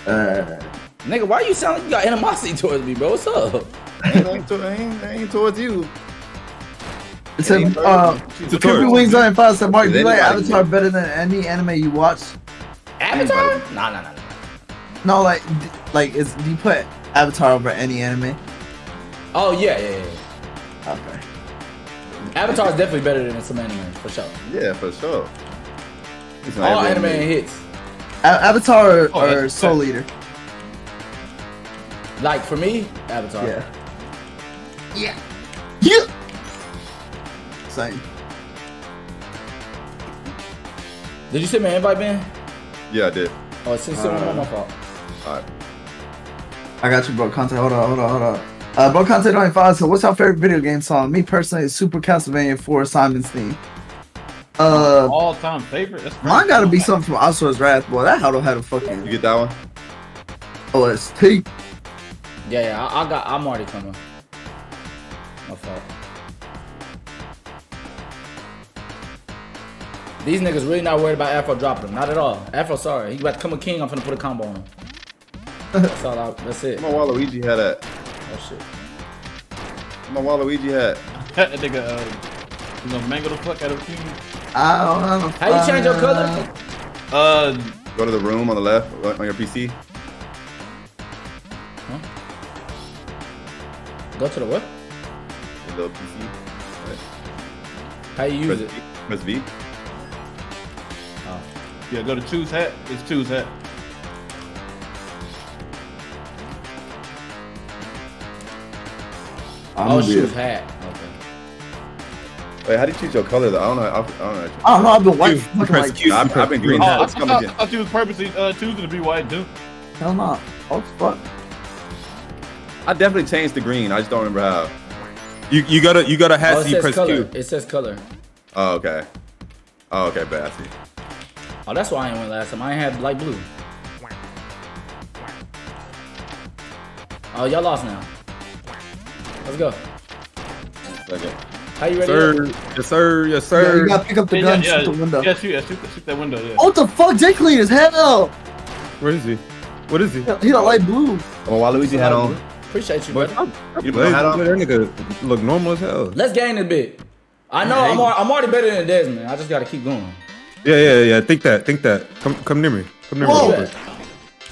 Uh, Nigga, why you sound like you got animosity towards me, bro? What's up? I ain't, to- ain't, ain't towards you. It said, Ain't uh, towards- the crimpy wings on five. Said, Mark, do you like anybody- Avatar better than any anime you watch? Avatar? Nah, nah, nah, nah. No, like, like, is do you put Avatar over any anime? Oh yeah, yeah, yeah. Okay. Avatar is definitely better than some anime for sure. Yeah, for sure. It's All not anime hits. A- Avatar or, Oh, or that's- Soul Eater? Like for me, Avatar. Yeah. Yeah. Yeah. Same. Did you send me an invite, Ben? Yeah, I did. Oh, it's send uh, my fault. Alright. I got you, bro. Content. Hold on, hold on, hold on. Uh, bro, content only five. So, what's your favorite video game song? Me personally, it's Super Castlevania 4 Simon's theme. Uh, All time favorite. That's mine gotta be something from Asura's Wrath, boy. That how had a fucking You get that one? OST. Yeah, yeah. I, I got. I'm already coming. These niggas really not worried about Afro dropping them. Not at all. Afro, sorry. He about to come a king. I'm finna put a combo on him. That's all. I, that's it. My Waluigi had that. Oh shit. My Waluigi hat. that nigga, uh, you gonna mangle the fuck out of him? I don't know. How you change your color? Uh, Go to the room on the left on your PC. Huh? Go to the what? The little PC. Right. How you use Press it? V. Press V. yeah, go to choose hat. It's choose hat. I'm oh, weird. shoes hat. Okay. Wait, how do you choose your color though? I don't know. I, I don't know. I don't know. I've been white. You Fucking press like, Q. I've, I've been green Oh, hat. I, Let's come thought, again. I thought you was purposely uh, choosing to be white, dude. hell no. Oh fuck. I definitely changed to green. I just don't remember how. You you gotta you gotta Oh, have it you says press color. Q. It says color. Oh, okay. Oh, okay, bad. I see. Oh, that's why I ain't went last time. I ain't had light blue. Oh, y'all lost now. Let's go. Okay. How you ready? Sir, yes sir, yes sir. Yeah, sir. you gotta pick up the Yeah, gun, yeah, shoot the window. Yeah, shoot, yeah, shoot, shoot that window. Yeah. Oh, what the fuck? Jay clean as hell. Where is he? What is he? He got light blue. Oh, Waluigi had on. Appreciate you, What? brother. You That put a hat on? That nigga look normal as hell. Let's gain this bit. I know I'm, I'm already better than Desmond. I just gotta keep going. Yeah, yeah, yeah. Think that, think that. Come, come near me. Come near Whoa. me. real quick.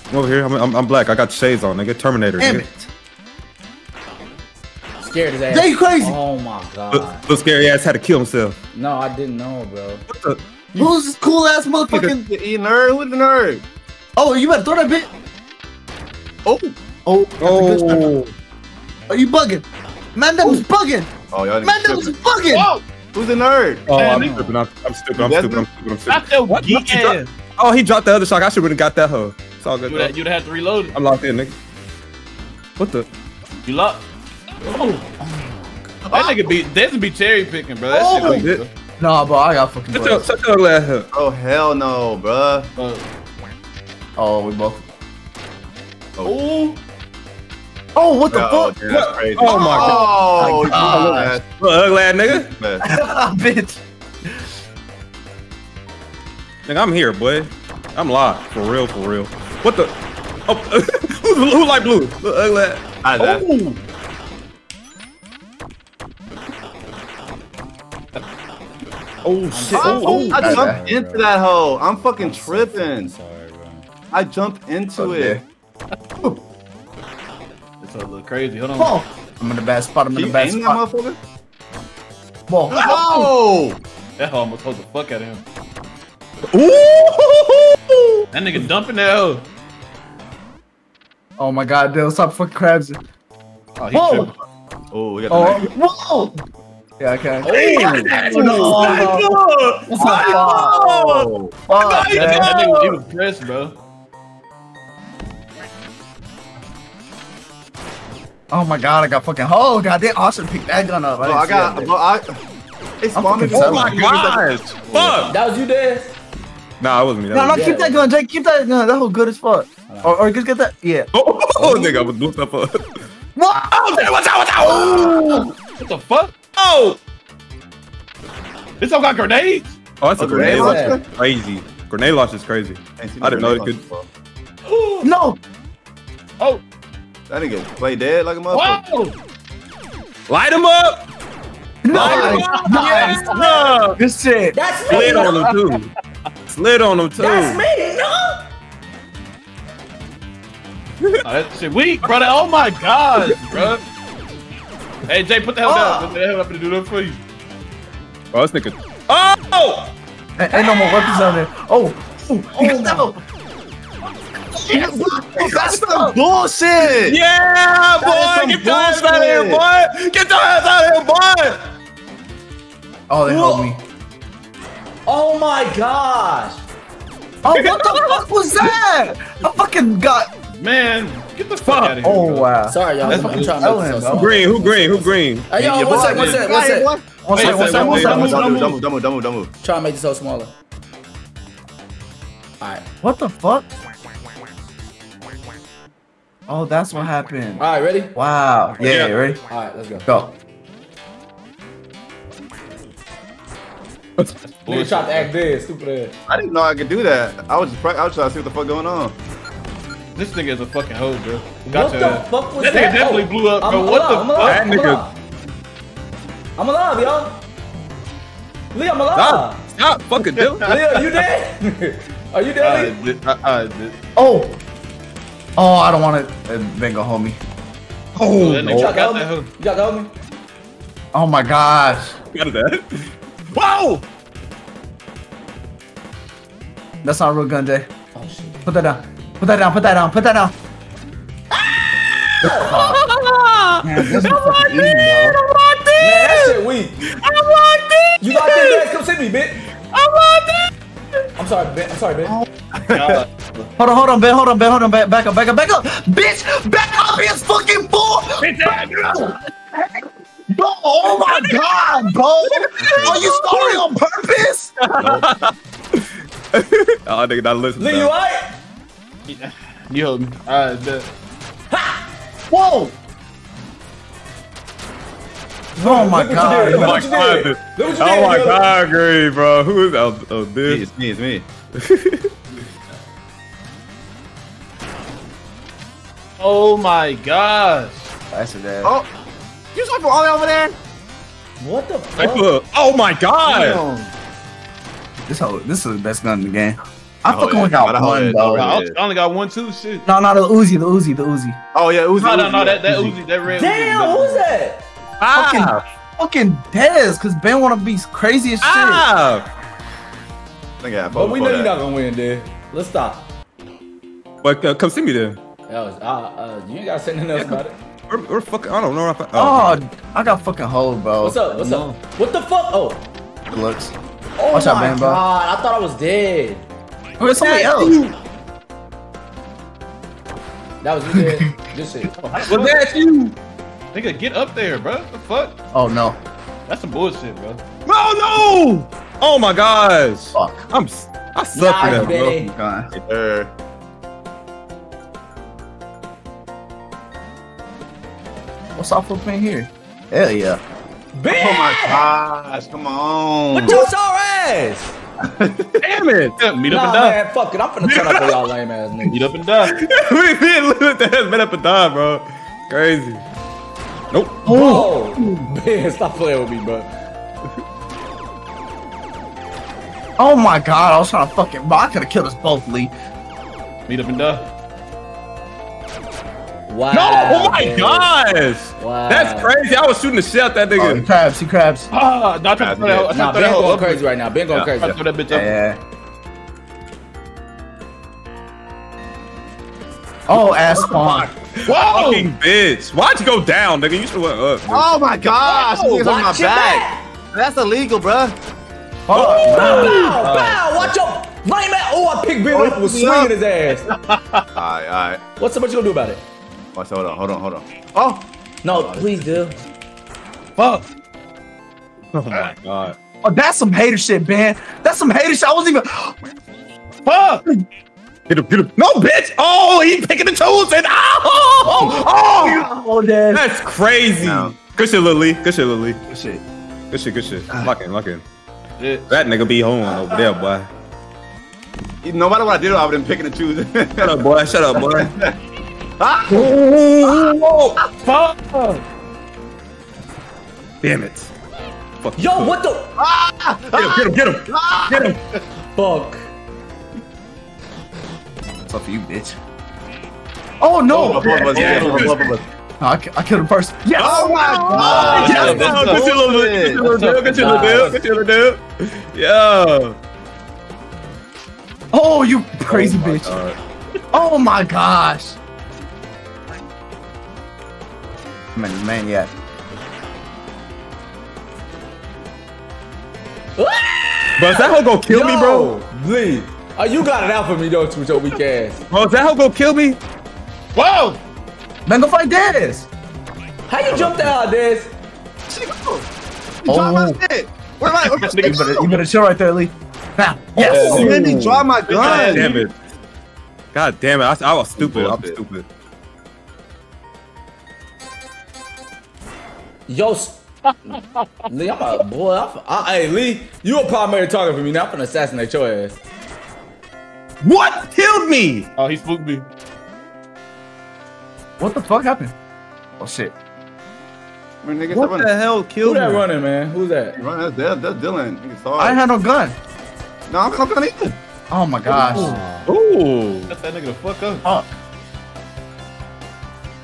Come over here. I'm, I'm, I'm black. I got shades on. Nigga, Terminator. Damn nigga. it. Scared his ass. They crazy. Oh my Look, god. little scary ass had to kill himself. No, I didn't know, bro. What the? Who's this cool ass motherfucking? The E nerd. Who's the nerd? Oh, you better throw that bit. Oh. Oh. that's a good. Oh, Are you bugging? Man, that was bugging. Oh, y'all Man, that niggas was bugging. Whoa! Who's the nerd? oh I'm, stupid. I'm, I'm stupid. I'm stupid. I'm stupid. I'm stupid. What? geek What you. Oh, he dropped the other shot. I should have got that hoe. It's all good. You'd have, you'd have to reload it. I'm locked in, nigga. What the? You locked. That nigga be Desmond be cherry picking, bro. That Oh. shit weak, bro. Nah, bro, I got fucking. Shut your, bugged. shut your ugly ass up. Oh hell no, bruh. Uh, Oh, we both. oh, Oh, what the Oh, fuck? damn, that's crazy. Oh my god. Oh, God. Oh, you Little ugly ass nigga. bad. Bitch. Nigga, I'm here, boy. I'm live. For real, for real. What the? Oh, who, who like blue? Little ugly ass. That- Oh. Oh shit! Oh, Oh, I Bad, jumped bad, into bro. that hole. I'm fucking tripping. Sorry, bro. I jumped into Okay. it. It's a little crazy. Hold on. Oh, I'm in the bad spot. I'm in the bad aim that spot. motherfucker? Whoa. Oh! That almost hold the fuck out of him. Ooh! That nigga dumping that hoe. Oh my god, Dale, stop fucking crabs. Oh, he Whoa. tripping. Oh, we got Oh, the whoa. Yeah, okay. Oh, no. What's up? Oh! Fuck, That, man. that nigga, he was pressed, bro. Oh Oh my god, I got fucking. Oh god, damn, I should pick that gun up. Bro, I got. Bro, I. It spawned me. fucking Oh my gosh! Fuck! That was you, Dad. Nah, it wasn't me. That No, no, was keep that gun, Jake. Keep that gun. That whole good as fuck. Or, or just get that. Yeah. Oh, oh, nigga, I was looked up. What? Oh, damn, watch out, watch out! Oh! What the fuck? Oh! This all got grenades. Oh, that's a Oh, grenade grenade launcher. Crazy. Grenade launch is crazy. I didn't know it could. No. Oh, That nigga play dead like a motherfucker. whoa! Light him up! Nice. Nice. Yeah. Good shit. That's me. Slid on him too. Slid on him too. That's me. No. Oh, that shit weak, brother. Oh my god, bro. Hey, Jay, put the hell down. Put the hell up and do that for you. Oh, this nigga. Oh! Ain't ain't no more weapons on there. Oh. Oh, you got that one. Oh, that's some bullshit. Yeah, That boy! Get your ass out of here, boy! Get your ass out of here, boy! Oh, they hold me. Oh my gosh. Oh, what the fuck was that? I fucking got. Man, get the fuck out of here. Oh bro. wow. Sorry, y'all. I'm That's trying to Ellen, make this bro. so Who green? Who green? Who green? Hey, yo, Your one boy, sec, one man. sec, one sec. One Wait, second, one wait, second, one wait, second. wait, Don't move, wait. don't move, don't move, don't move, don't move. Try to make this so smaller. All right. What the fuck? Oh, that's what happened. All right, ready? Wow. Yeah, Yeah. ready? All right, let's go. Go. Nigga tried to act dead, stupid ass. I didn't know I could do that. I was just, I was trying to see what the fuck going on. This nigga is a fucking hoe, bro. What Gotcha. the fuck was That that? nigga definitely blew up, I'm. What alive, I'm the alive, That nigga- I'm alive, y'all. Lee, I'm alive. Stop! Stop! Fucking do. Leo, you dead? Are you I dead, Lee? did. I, I did. Oh. Oh, I don't want uh, it. Then go hold me. Oh, that You nigga got got that help me? You got to help me? Oh my gosh. Got that. Whoa! That's not a real gun, Jay. Oh, shit. Put that down. Put that down. Put that down. Put that down. Man, this is fucking easy, bro. Man, that shit weak. I'm locked in. You locked in, man. Come see me, bitch. I'm locked in. I'm sorry, Ben. I'm sorry, Ben. Oh. God. Hold on, hold on, Ben. Hold on, Ben. Hold on, back, back up, back up, back up. Bitch, back up, his fucking bull. Bro, oh my god, bro. Are you sorry on purpose? Oh, nigga, not listening. Lee, you alright? You hold me. Alright, bet. Whoa. Oh my Look what you god. did. Look Oh my what you god. did. Look what you oh did. Oh my Leo. god, green, bro. Who is oh, oh Me, this? It's me, it's me. Oh my gosh. That's it, Dad. Oh, you saw from all the way over there? What the Hey, fuck? look. Oh my god. Damn. This whole, this is the best gun in the game. I Oh, fucking yeah. only got Gotta one it. though. Yeah. I only got one, two, shit. No, no, the Uzi, the Uzi, the Uzi. Oh yeah, Uzi. No, no, Uzi, no, yeah, that, that Uzi. Uzi, that red Damn, Uzi. who's that? Ah. Fucking Dez, cause Ben wanna be crazy as shit. Ah. I think I But we know before you're not gonna win, dude. Let's stop. But uh, come see me then. That was, uh, uh, you ain't gotta say nothing else about it. We're, we're fucking. I don't know. If I, Oh, I got fucking hold, bro. What's up? What's up? What the fuck? Oh, Good looks. oh Watch my out, man, bro. god! I thought I was dead. Oh, it's somebody else. That was you dead. Good shit. Was that you? Nigga, get up there, bro. The fuck? Oh no. That's some bullshit, bro. No, no. Oh my gosh. Fuck. I'm. I suck Nah, at that, you bro. dead. God. Uh, What's off up in here? Hell yeah. Ben! oh my gosh, come on. What your sore ass? Damn it. Yeah, meet up Nah, and die. man, fuck it. I'm finna turn up on y'all lame ass niggas. Meet up and die. we did lose that has been up and down, bro. Crazy. Nope. Oh, Ben, stop playing with me, bro. Oh my god, I was trying to fucking. Bro, I could have killed us both, Lee. Meet up and die. Wow. No. Oh my Ben. gosh. Wow. That's crazy. I was shooting the shit out that Oh, he nigga. crabs, he crabs. Ah, not trying to throw that. I Nah, tried Ben going crazy right now. Ben going I crazy. tried throw that bitch up. Yeah. Oh, ass spawn. Whoa! Fucking bitch. Why'd you go down, nigga? You should have went up. nigga. Oh my gosh, Oh, on my watch your back. That's illegal, bruh. Hold. Oh, bow, uh, bow, watch your lame ass. Oh, I picked Ben up and was swinging his ass. Alright, alright. What's so much you gonna do about it? Watch, hold on, hold on, hold on. Oh, No, please do. Fuck. Oh my god. Oh, that's some hater shit, man. That's some hater shit. I wasn't even. Fuck! Get him, get him. No, bitch! Oh, he picking the tools and oh, oh, Oh, Dad. that's crazy. Good shit, Lily. Good shit, Lily. Good shit. Good shit, good shit. Lock in, lock in. That nigga be home over there, boy. No matter what I did, I would have been picking and choosing. Shut up, boy. Shut up, boy. Ah! Fuck! Damn it. Fuck. Yo, what the? Get him, get him, get him. Get him. Fuck. What's up for you, bitch? Oh no! Oh, both of us, yeah, both of us, both of us. No, I, I killed him first. Yes! Oh my oh, god! Yes, That's good shit, little dude. Good shit, little dude. Good shit, little dude. Good shit, little dude. Yeah. Oh, you oh crazy bitch! Oh my gosh! Man, man, yeah. Bro, is that hoe gonna kill me, bro? Please. Oh, you got it out for me, don't you, with your weak ass. Oh, Bro, is that hoe gonna kill me? Whoa! Man, go fight Dez! How you jumped out, Des? Oh. You dropped my oh. shit. Where am I? Where's my You better, you better chill right there, Lee. Now, yes! Oh, you made me drop my gun. God damn it. God damn it. I, I was stupid. I'm stupid. Yo, Lee, I'm a boy. I'm, I, hey, Lee, you a primary target for me. Now I'm gonna assassinate your ass. What killed me? Oh, he spooked me. What the fuck happened? Oh shit. Man, nigga, What the running. hell Who killed that me? running, man? Who's that? Run, that's, that's, that's Dylan. Nigga, sorry. I had no gun. no, I'm not gonna either. Oh my gosh. Ooh. That's that nigga the fuck up. Fuck.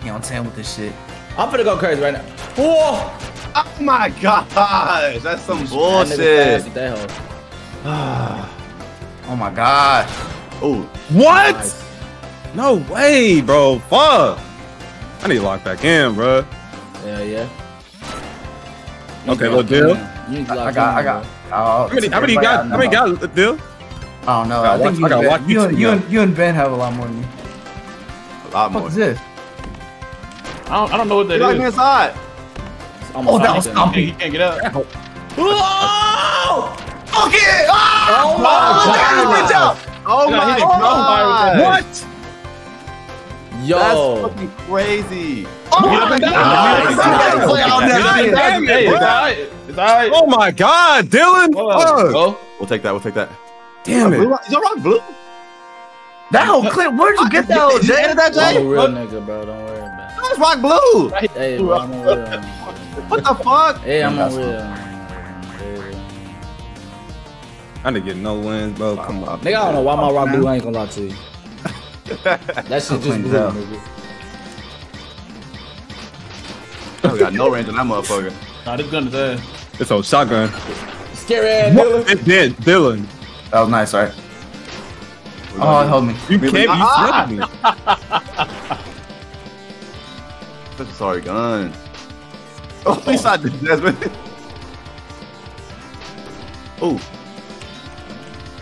You know what I'm saying with this shit. I'm finna go crazy right now. Whoa! Oh my gosh, that's some That nigga fast bullshit. with that hoe. Oh my gosh. Oh, What? No way, bro. Fuck. I need to lock back in, bro. Yeah, yeah. Okay, little deal. You need to I, I got, I got. Oh, How many, how many you got? How many got, deal? I don't know. I I, gotta think watch- you, I gotta and watch ben, you, you and, two you, now. and, you and Ben have a lot more than me. a lot What more. is this? I don't, I don't know what that You like me is. inside? It's almost Oh, that like was that. He Stumpy. he can't get out. Whoa! Fuck it! Ah! Oh my Look at God. this bitch out! Oh Yeah, my god! crossfire What? Yo. That's fucking crazy. Oh my god! Get up Somebody and play out down. there. Damn it, Hey, it's alright. Oh my God, Dylan. Fuck. Oh, We'll take that. We'll take that. Damn Blue, it. is that right, blue? That whole clip, where'd you get that whole Did you edit that, I'm a Jay? real nigga, bro. Don't worry about it. That's rock blue. Hey, bro, I'm a real. What the fuck? Hey, I'm a real. I didn't get no wins, bro. Come on. Nigga, I don't know why my rock blue I ain't gonna lie to you. That shit just clean blue, nigga. I got no range on that motherfucker. nah, this gun is ass. It's a shotgun. Scary ass Dylan. It's dead, Dylan. That was nice, right? Oh, it helped me. You Really? can't. You Ah! slipped me. Such a sorry gun. Oh, at least I did Desmond. Oh.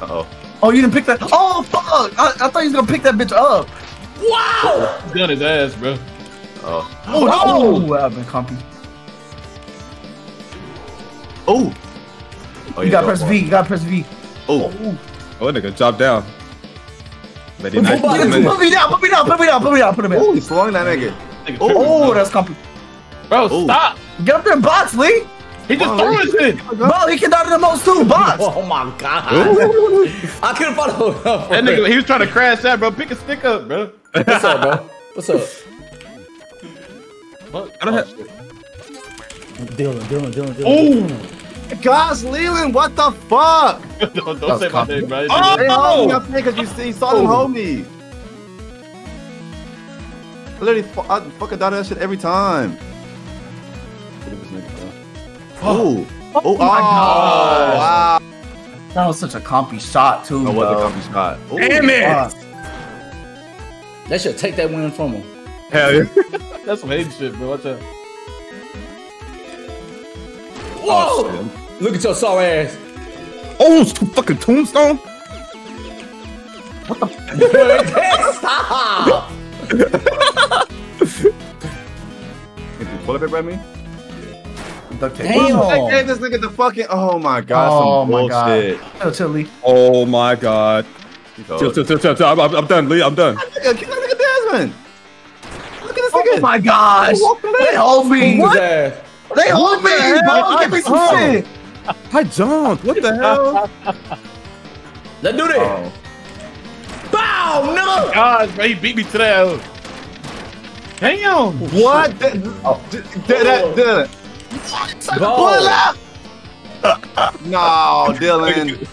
Uh oh. Oh, you didn't pick that. Oh, fuck! I, I thought you was gonna pick that bitch up. Wow! This gun is ass, bro. Oh. Oh, no! I've been compy. Oh. Oh, You gotta press V. You gotta press V. Oh. Oh, that nigga dropped down. But he Put not. me down. Put me down. Put me down. Put me down. Put him in. Oh, he's slowing that nigga. Nigga Oh. Oh, that's compy. Bro, Oh. stop. Get up there and box, Lee. He just Oh, threw Lee. his shit. Bro, he can dodge the most too. Box. Oh my god. I couldn't follow up. That nigga, he was trying to crash that, bro. Pick a stick up, bro. What's up, bro? What's up? Fuck. I don't oh, have. Dylan, Dylan, Dylan, Dylan. Oh, Gosh, Leland, what the fuck? don't, don't say my name, bro. Oh! They hold me up there because you see, saw them oh. hold me. I literally I fucking die to that shit every time. Oh. Oh, oh, my God. wow. That was such a compy shot too. That was a bro. comfy shot. Ooh. Damn it! Fuck. They should take that win from him. Hell yeah. That's some hate shit, bro. Watch out. Whoa! Oh, Look at your sorry ass. Oh, it's too fucking tombstone. Stop! Toilet paper at me? Duct tape. Damn. gave this nigga the fucking. Oh my god. Oh some my bullshit. god. Chill, chill, Oh my god. Chill, chill, chill, chill, chill. I'm, I'm I'm done, Lee. I'm done. Nigga, keep that nigga Desmond. Look at this Oh my gosh. They hold me. His ass. They hold me, bro. Give me some Oh. shit. I jumped. What the hell? Let's do this. Oh. Bow, nigga. God, bro, he beat me to that. Damn. What? That, Oh. that, that, that, Ball. No, Dylan.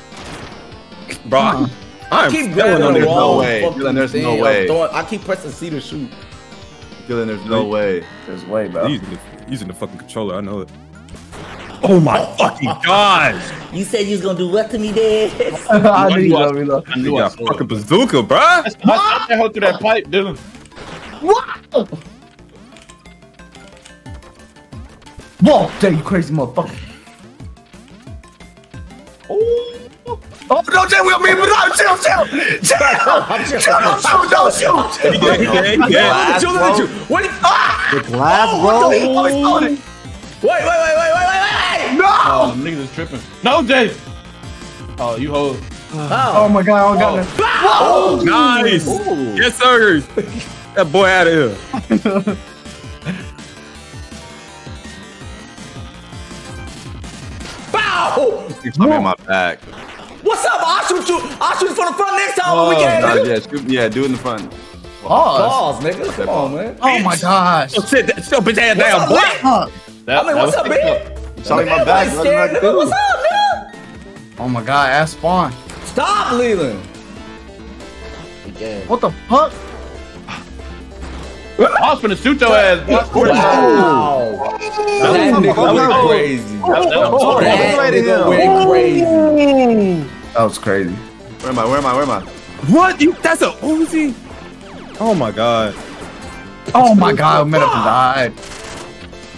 Bro, I- I'm keep telling grabbing on the this. no wrong way. Dylan, there's no way. throwing- I keep pressing C to shoot. Dylan, there's no way. There's way, bro. Using the, using the fucking controller. I know it. Oh my fucking god! You said you was gonna do what to me, Dad? I knew you love me, love. I knew got fucking bazooka, bruh. I shot that hoe through that pipe, Dylan. What? Whoa, Jay, you crazy motherfucker. Oh, no, Jay, we don't mean, but no, chill, chill. Chill. Chill, don't shoot, don't shoot. He did, he did, he did. Glass, Look at you, bro. look at you. What? do you- Ah! The glass, Oh, bro. he's throwing it. Wait, wait, wait, wait, wait, wait, wait. No. Oh, niggas is tripping. No, Jay. Oh, you hold. Oh my god, I got it. Oh, Nice. Yes, sir. That boy out of here. Bow. You told me in my back. What's up? I'll shoot you. I'll shoot you from the front next time when we oh, can. Nah, yeah, scoop, yeah, do it in the front. Pause. Pause, nigga. Come on, man. Oh my gosh. Oh, sit, that, sit bitch ass What's down, up, boy. man? Huh. That, I mean, that what's was up, TikTok. man? Shot my back. Everybody's What am I scared, to nigga. What's up, nigga? Oh my god, ass spawn. Stop, Leland. Yeah. What the fuck? I was finna shoot your ass. Wow. That was- nigga went crazy. That- that was- Oh, That nigga went crazy. That was crazy. Where am I? Where am I? Where am I? What? You, that's a Uzi? Oh my god. Oh my god, Meta died.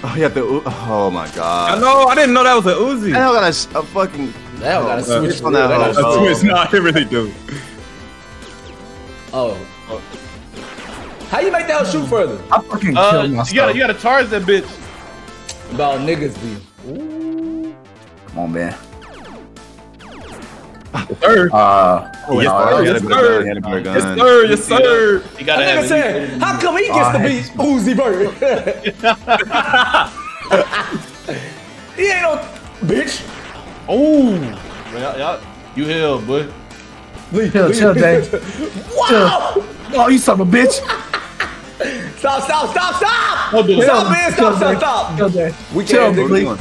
Oh, you have to. Oh my god. I know. I didn't know that was a Uzi. I got a, s- a fucking. That got a Oh, uh, switch on that That gotta A Oh. twist. No, I really do. Oh. oh. How you make that shoot further? I fucking Uh, killed you gotta, you gotta charge that bitch. About niggas be. Ooh. Come on, man. Sir. Uh, Oh, Yes, no, sir. Yes, gotta sir. a gun, I gotta be a gun. Yes, sir. Yes, sir. You gotta That nigga said, how come he gets Oh, to I be hate Uzi Bird? he ain't no bitch. Oh, y'all, y'all, you hell, boy. chill, chill, Jay. Wow! Oh, you son of a bitch. Stop, stop, stop, stop! Don't do it. Stop, man, Chill, stop, stop, stop. We can't, Billy. nigga.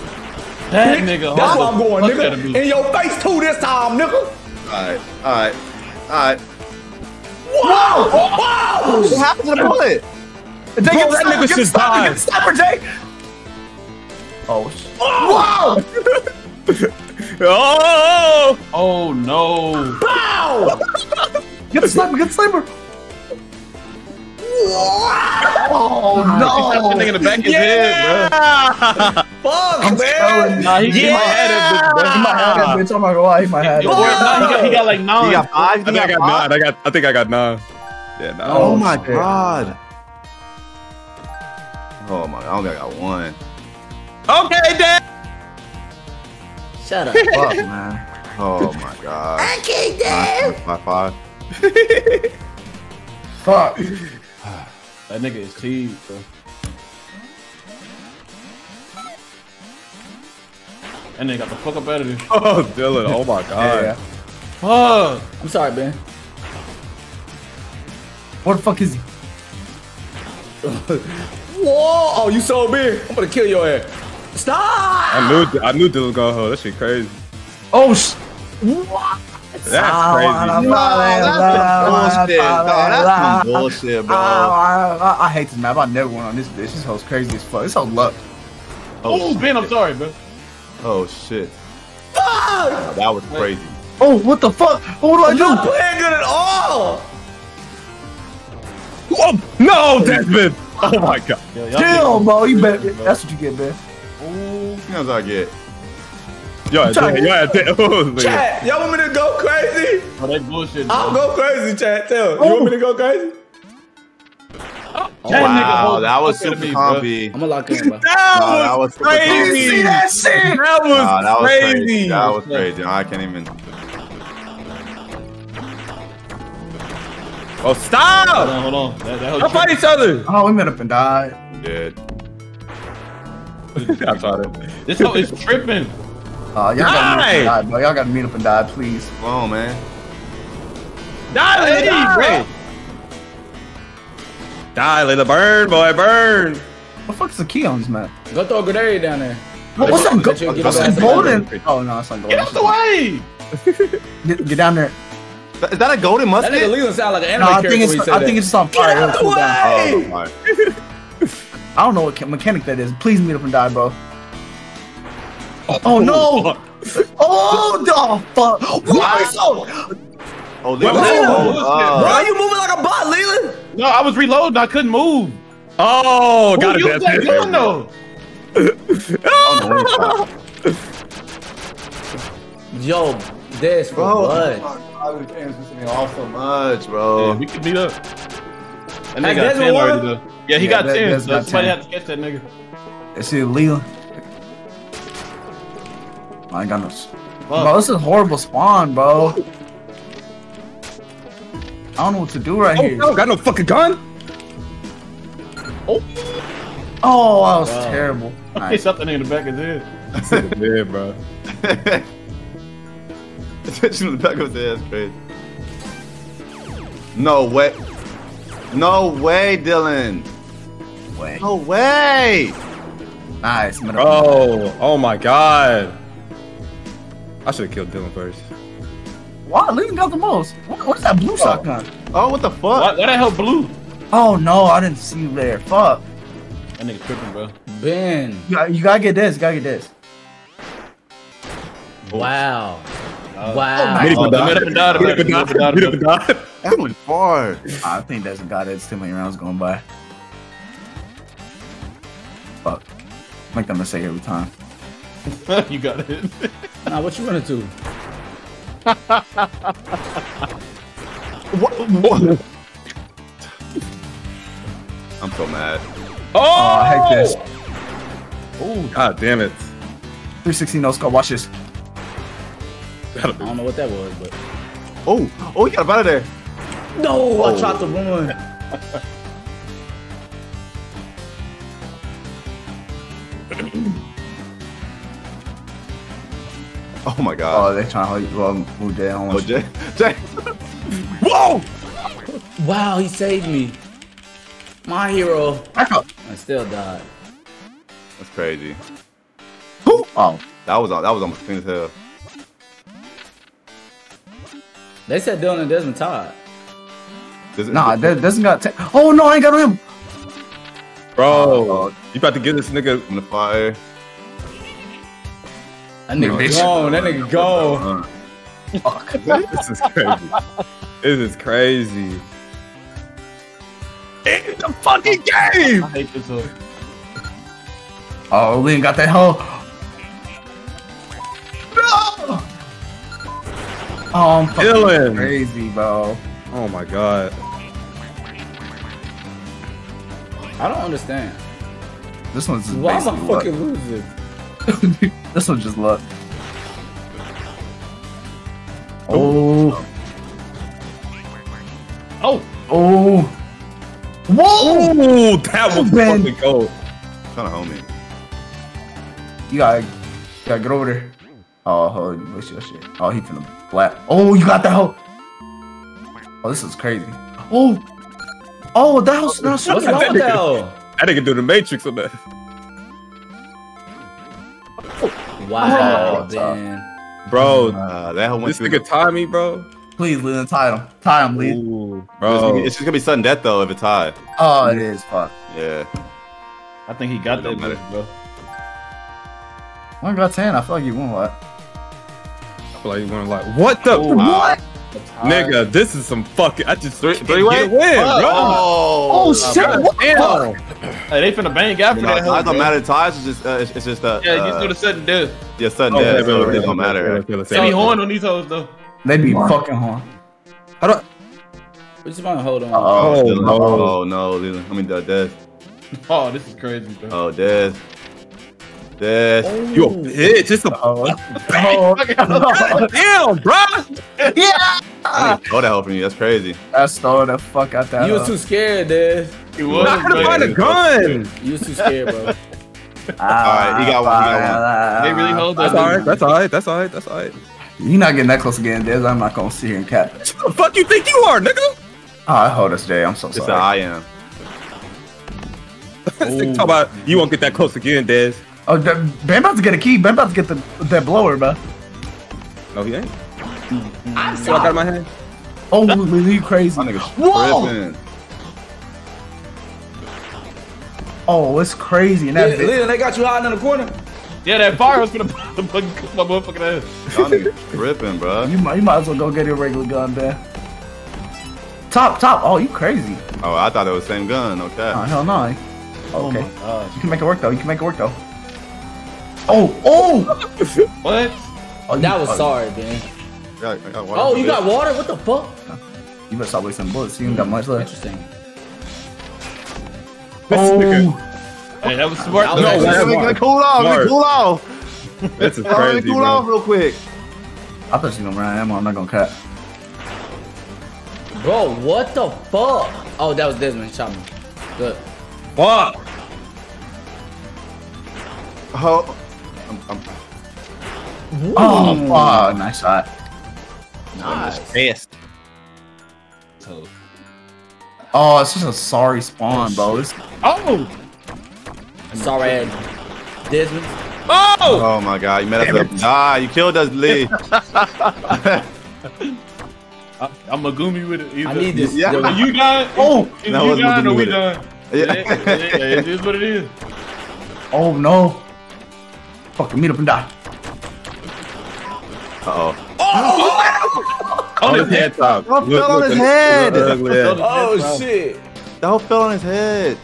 That nigga. That's where I'm going, nigga. In your face too this time, nigga. Alright, alright, alright. Wow! Wow! What happened to the bullet? Jay, Bro, get that the sniper, nigga get the should sniper, die. get the sniper, Jay. Oh, sh- Wow! Oh. Oh no. Wow! get the sniper, get the sniper. Oh He shot that in the back of his head, Fuck, I'm man! telling you. bro. Nah, he, he might have that bitch, bro. He might have that bitch. I'm not gonna lie, he might have it. nah, he, got, he got like nine. You got five? I think I got nine. I got. I think I got nine. Yeah, nine. Oh, Oh, my shit. god. Oh my, god, I only got one. Okay, Dad. Shut up. Fuck, man. Oh my god. I can't Five, five, five. Fuck. That nigga is cheap, bro. And they got the fuck up out of there. Oh, Dylan. Oh my god. Yeah. Fuck. I'm sorry, Ben. What the fuck is he? Whoa! Oh, you so big. I'm gonna kill your ass. Stop! I knew. I knew Dylan was gonna hold. That shit crazy. Oh, sh- what? That's crazy. No, that's some bullshit. No, that's some bullshit, bro. I, I, I hate this map. I never went on this bitch. This hoe's crazy as fuck. This hoe luck. Oh, Ben, I'm sorry, bro. Oh shit. Fuck! That was crazy. Oh, what the fuck? What do I I'm do? not playing good at all! Oh, no, Desmond. Oh my god. Yo, y'all Chill, niggas- bro. You bet. That's what you get, man. Ooh, how I get? Yo, trying- yeah, yeah. Oh, Chat, y'all want me to go crazy? Oh, that bullshit. I'll go crazy, chat. Tell. You want me to go crazy? That wow, that was super me. I'm gonna lock in, bro. That Nah, that was was crazy. See that shit? That was Nah, that was crazy. crazy. That was crazy. I can't even. Oh, stop! Hold on, hold on. That, that Don't fight each other. Oh, we met up and died. Dead. I tried it. This hoe is tripping. Uh, y'all gotta meet up and die, bro. Y'all gotta meet up and die, please. Come on, man. Die, Hey, Layla, bro. die. Die, Layla, burn, boy, burn. What the fuck is the key on this map? Go throw a grenade down there. What, what's that? Bet Go- you'll what's that golden? Oh no, it's not golden. Get out the way. Get, get down there. Is that a golden musket? That nigga musket? Leland sound like an anime No, I character think when he it's said I that. think it's just on fire. Get out the way! Oh. I don't know what mechanic that is. Please meet up and die, bro. Oh, no! Oh, oh fuck! Why so? Oh, Wait, Leland. wait, Oh, wait, uh, Bro, you moving like a bot, Leland? No, I was reloading. I couldn't move. Oh, Who got used that it. gun though? Yo, this for Bro, what? I would pissing me off so much, Yeah, bro. we can meet up. That nigga Hey, got 10 won? already though. Yeah, he Yeah, got Des- 10. So got somebody 10. had to catch that nigga. Let's see, Leland. I ain't got no. s- Bro, this is horrible spawn, bro. I don't know what to do right Oh, here. no, got no fucking gun. Oh, Oh, that was Wow. terrible. He Nice. shot that nigga in the back of his head. Yeah, bro. Attention to the back of his head. That's crazy. No way. No way, Dylan. Way. No way. Nice. man. Bro, oh my god. I should have killed Dylan first. Wow, Leland got the most. What, what's that blue shotgun? Oh, what the fuck? Why, why that help blue? Oh no, I didn't see you there. Fuck. That nigga tripping, bro. Ben. You, got- you gotta get this. You gotta get this. Wow. Uh, Wow. Meet Oh, die. meet up and die, Meet up and meet up and die. die, Meet up and die. That went far. I think that's got it. It's too many rounds going by. Fuck. I make that mistake every time. you got it. Nah, what you gonna What? what? I'm so mad. Oh, oh I hate this. Oh, god damn it. 360 no scope. Watch this. I don't know what that was, but Oh, oh, you got up out of there. no, Oh. I tried to run. Oh my god. Oh, they trying to hold you. Well, move down. Oh, Jay. Jay. Whoa! Wow, he saved me. My hero. Back up. I still died. That's crazy. Who? Oh. That was uh, that was almost clean as hell. They said Dylan and Desmond tied. This- Nah, that doesn't got. Oh no, I ain't got him. Bro, you about to give this nigga in the fire. That nigga Bitch. gone. That nigga gone. Fuck. this is crazy. this is crazy. It's the fucking game! I hate this hoe. Oh, Lean got that hoe. No. Oh, I'm fucking Dylan. crazy, bro. Oh my god. I don't understand. This one's Why am I fucking losing? This one's just luck. Oh. Oh, Oh. Whoa! Ooh, that was Ben. fucking cold. Kind of homie. You gotta, you gotta get over there. Oh, hold on, what's your shit? Oh, he finna black. Oh, you got that hoe. Oh, this is crazy. Oh, oh, that house. No, What's wrong with that? hoe? That nigga do the Matrix on that. Wow, Oh, Bro, Uh, that whole went this through nigga tie me, bro. Please, Leland, tie him. Tie him, Lee. Ooh, bro. it's just gonna be sudden death though if it's high. Oh, it is. Fuck. Yeah. I think he got that don't bitch, bro. One got ten. I feel like you won what? I feel like you want to like, what the? What? Nigga, this is some fucking. I just Three, can't three get way a win, bro. Oh, Oh, shit! What the Damn. fuck? Hey, they finna bang after No, that. ties hoe, don't bro. matter. Ties is just uh, it's, it's just uh, Yeah, you uh, do the sudden death. yeah sudden Oh, death. okay, so okay, it don't okay, matter. okay, okay, They be okay. horn on these hoes though. They be fucking horn. How do I- We just want to hold on. Oh, Oh, Dylan. no. oh no, Leland. I mean, uh, Des. Oh, this is crazy, bro. Oh, Des. Des. You a bitch. It's a Oh, damn, bro. yeah. I need all that help from you. That's crazy. I stole the fuck out that. You was too scared, Dez. He was, I couldn't bro. find a gun. You was too scared, bro. all right, he got one, he got one. They really hold That's all right. That's all right. That's all right. That's all right. You're not getting that close again, Dez. I'm not gonna sit here and cap. What the fuck you think you are, nigga? Oh, I hold us, Jay. I'm so It's a sorry. I am. Talk about you won't get that close again, Dez. Oh, that- Ben about to get a key. Ben about to get the that blower, bro. No, he ain't. I'm See what I got in my hand? Oh, Lily, you crazy. My nigga's Whoa! tripping. Oh, it's crazy. And that Leland, bit- Leland, they got you hiding in the corner. Yeah, that fire was gonna fucking my motherfucking ass. Y'all niggas tripping, bro. you might, you might as well go get your regular gun, Ben. Top, top. Oh, you crazy. Oh, I thought it was the same gun. Okay. Oh, hell no. Oh Okay. my gosh. You can make it work though. You can make it work though. Oh, oh! What? oh That was oh, sorry, man. I got- I got water Oh, you this. got water? What the fuck? You better stop wasting bullets. You ain't got much left. Interesting. Oh, Hey, that was smart. That though. was- Let me- let me cool off. Let me cool off. This is Let me crazy, cool off real quick. I thought she was gonna run ammo. I'm not gonna cut. Bro, what the fuck? Oh, that was Desmond. Shot me. Good. Fuck. Oh, I'm, I'm, Oh, fuck. Nice shot. Nice. Fast. So- Oh, it's just a sorry spawn, bro. It's, Oh! Sorry, Desmond. Oh! oh my god, you made us up. Ah, you killed us, Lee. I, I'm a goomy with it. Either. I need this. Yeah. Yo, Are you done? Oh! is That you done or we with it. done? Yeah. Yeah, yeah, it is what it is. oh no. Fucking meet up and die. Uh oh. On his head top. Oh, fell on his head. Ugly ass. Oh, shit. That whole fell on his head.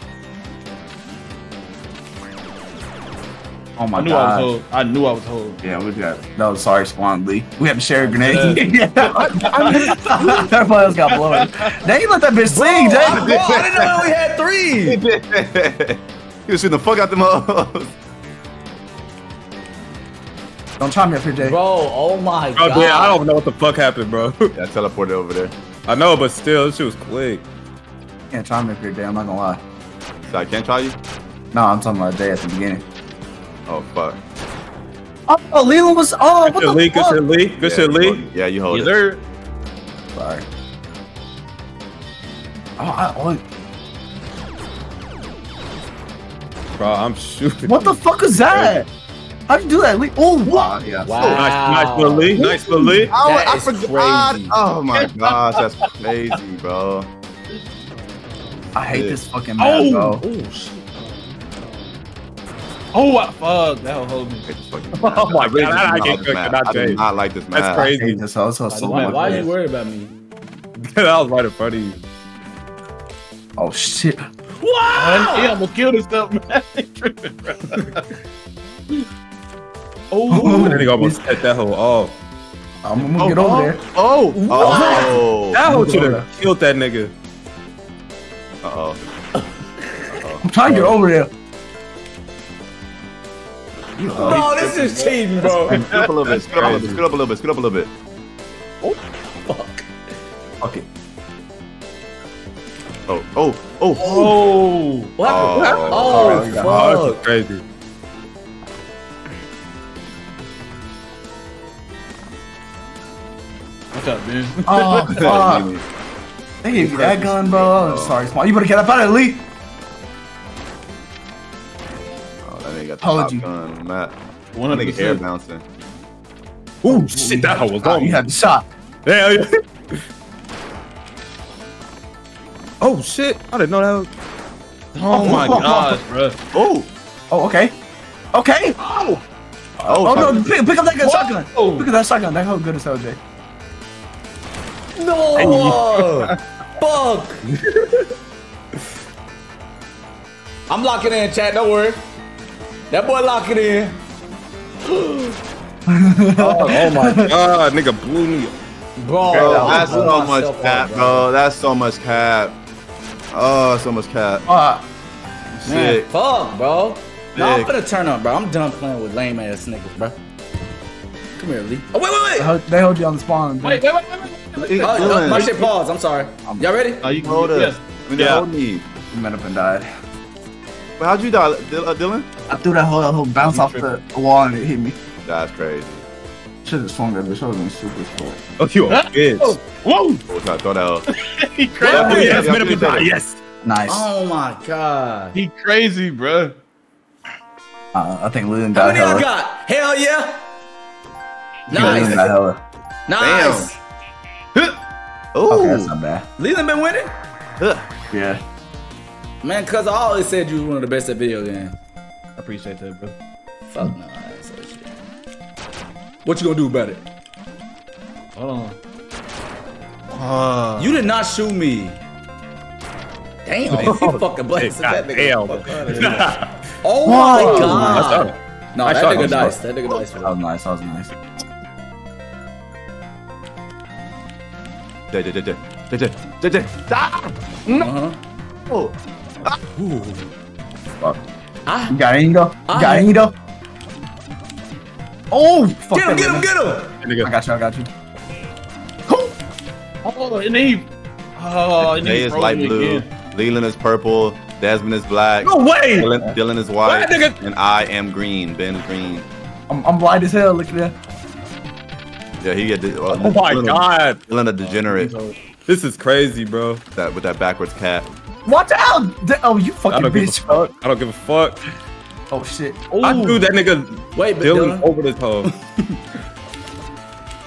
Oh my I knew I was god. I knew I was hold. Yeah, we got that was sorry spawn Lee. We had to share a grenade. yeah. Everybody else got blown. Now ain't let that bitch sing, Bro, Jay. I, I didn't know we had three. he was shooting the fuck out the most. Don't try me up here, Jay. Bro, oh my Oh, god. yeah, I don't know what the fuck happened, bro. Yeah, I teleported over there. I know, but still, this shit was quick. Can't try me up here, Jay. I'm not gonna lie. So I can't try you? No, I'm talking about Jay at the beginning. Oh fuck. Oh, oh Leland was. Oh, Good what shit, the Lee. Good shit, Lee. Good yeah, shit, you Lee. hold. Yeah, you hold Yes, it. sir. Sorry. Oh, I, oh, Bro, I'm shooting. what the fuck is that? How'd you do that, Lee? Oh, wow. Yeah. Wow. Nice, nice little Lee. Nice little Lee. Oh, That I is forgot. crazy. Oh my gosh, that's crazy, bro. I hate this fucking map, Oh! bro. Oh, shit. Oh, I, fuck. That'll hold me. Oh my I really God, I do get like this cooked, map. I do not like this map. That's I crazy. hate this. Also, so Why, why are you worried about me? that was right in front of you. Oh shit. Wow. He almost killed himself, man. He tripping, bro. Oh, that nigga almost set that hole off. I'm gonna get over there. Oh, oh, That hole should have killed that nigga. Uh oh. I'm trying to get over there. Bro, this is cheating, bro. Scoot up a little bit. Scoot up a little bit. Scoot up a little bit. Scoot up a little bit. Fuck. Fuck it. Oh, oh, oh. Oh. What happened? What? Oh, Oh, Oh, this fuck. is crazy. What's up, man? Oh fuck. They gave you that gun, bro. I'm sorry, small. You better get up out of there, Lee. Oh, that nigga got the Told top you. gun Matt. One of hundred nigga air percent. bouncing. Ooh, shit, that hole was Oh, on you had the shot. Yeah. Oh shit! I didn't know that. Was... Oh, oh my gosh, bro. Oh, Oh, okay. Okay. Oh, oh, oh no, pick, pick up that gun shotgun. Whoa. Pick up that shotgun. That hoe good as hell, Jay. No! Fuck! I'm locking in, chat. Don't worry. That boy locking in. Oh, oh my god, nigga blew me. Bro, Bro, that's so myself much up, cap, bro. bro. That's so much cap. Oh, so much cap. Uh, Man, Sick. fuck, bro. No, I'm gonna turn up, bro. I'm done playing with lame ass niggas, bro. Come here, Lee. Oh, wait, wait, they wait. hold, they hold you on the spawn. Wait, wait, wait, wait. wait. Oh, no, my shit paused. I'm sorry. Y'all ready? Oh, you can hold us. I mean, Yeah. hold me. You went up and died. But how'd you die, uh, Dylan? I threw that whole, whole bounce off the wall and it hit me. That's crazy. Should have swung that bitch. Should have been super smart. Oh, you a bitch. Whoa! Oh, I thought that was. he Yeah, crazy. yeah, yes, yeah, man up and die. yeah. Yes. Nice. Oh my god. He crazy, bro. Uh, I think Leland How got many I hella. got? Hell yeah. Yeah, Leland got Nice. hella. Nice. Okay, that's not bad. Leland been winning? Yeah. Man, cuz I always said you was one of the best at video games. I appreciate that, bro. Fuck no, I ain't say shit. What you gonna do about it? Hold on. You did not shoot me. Damn, he fucking blasted that nigga. Damn. the fuck outta here. Oh my Whoa. god. No, Nice that shot, nigga nice nice. That nigga nice. That that. was nice. That was nice. J, J, J, J, J, J, J, J. Ah! Uh-huh. Oh. Fuck. Ah. You got any though? You got any though? Oh, fuck Get him, get him, get him. I got you. I got you. Oh, and then he. Oh, and he is light blue. again. Leland is purple. Desmond is black. No way. Dylan, Dylan is white. What. And I am green. Ben is green. I'm, I'm blind as hell. Look at that. Yeah, he get. Uh, Oh my Dylan, god. Dylan a degenerate. This is crazy, bro. That with that backwards cap. Watch out! Da- Oh, you fucking don't give a bitch. fuck. I don't give a fuck. Oh shit. I threw that nigga Wait, but Dylan Dylan. over this hole.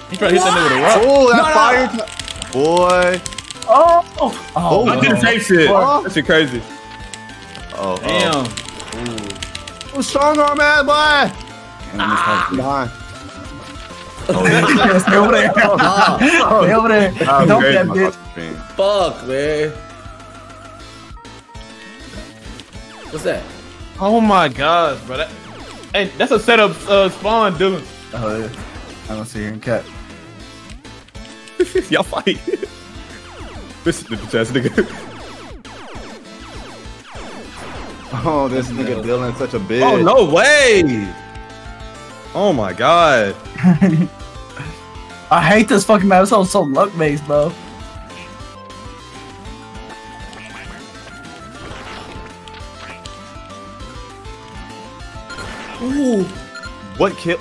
He tried to hit that nigga with a rock. Oh, that No, no. fire! Boy. Oh, oh, oh. I did the same shit. That shit crazy. Oh, Damn. oh. oh strong arm man, boy. Ah. Behind. Yeah, Stay over there. Stay over there. That was Don't crazy, that bitch. Fuck, man. What's that? Oh my gosh, bro. That, hey, that's a setup uh, spawn, Dylan. Oh yeah. I don't see here and cat. Y'all fight. this is the bitch ass nigga. Oh, this nigga Dylan's such a bitch. Oh no way! Oh my god. I hate this fucking map. It's all so luck based, bro. Ooh. What kill?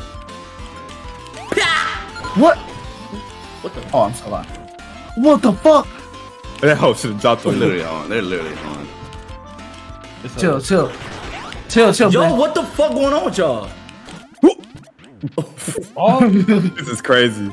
What? What the? Oh, I'm so loud. What the fuck? That hoe should have dropped They're literally on. They're literally on. Chill, chill. Chill, chill, Yo, man. what the fuck going on with y'all? This is crazy.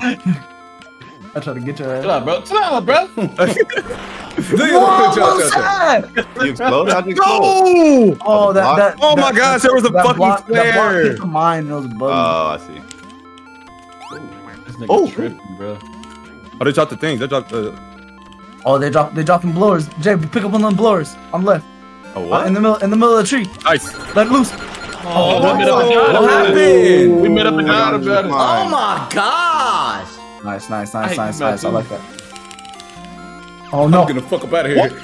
I try to get your ass. Chill out, bro. Chill out, bro. Do you Whoa, chill, chill, chill. You exploded? How'd you explode? No! Oh, that, that. Oh my that- gosh, there was a that fucking block, That block hit the mine and it was a bug. Oh, I see. This nigga Oh. tripping, bro. Oh, they dropped the things. They dropped the. oh, they dropped they dropping blowers. Jay, pick up one of them blowers on the left. Oh, Uh, what? in the middle, in the middle of the tree. Nice. Let it loose. Oh, we met up and What happened? We met up and got it, Oh, brother. Oh my gosh. Nice, nice, I nice, nice, this nice. I like that. Oh no. I'm gonna fuck up out of here.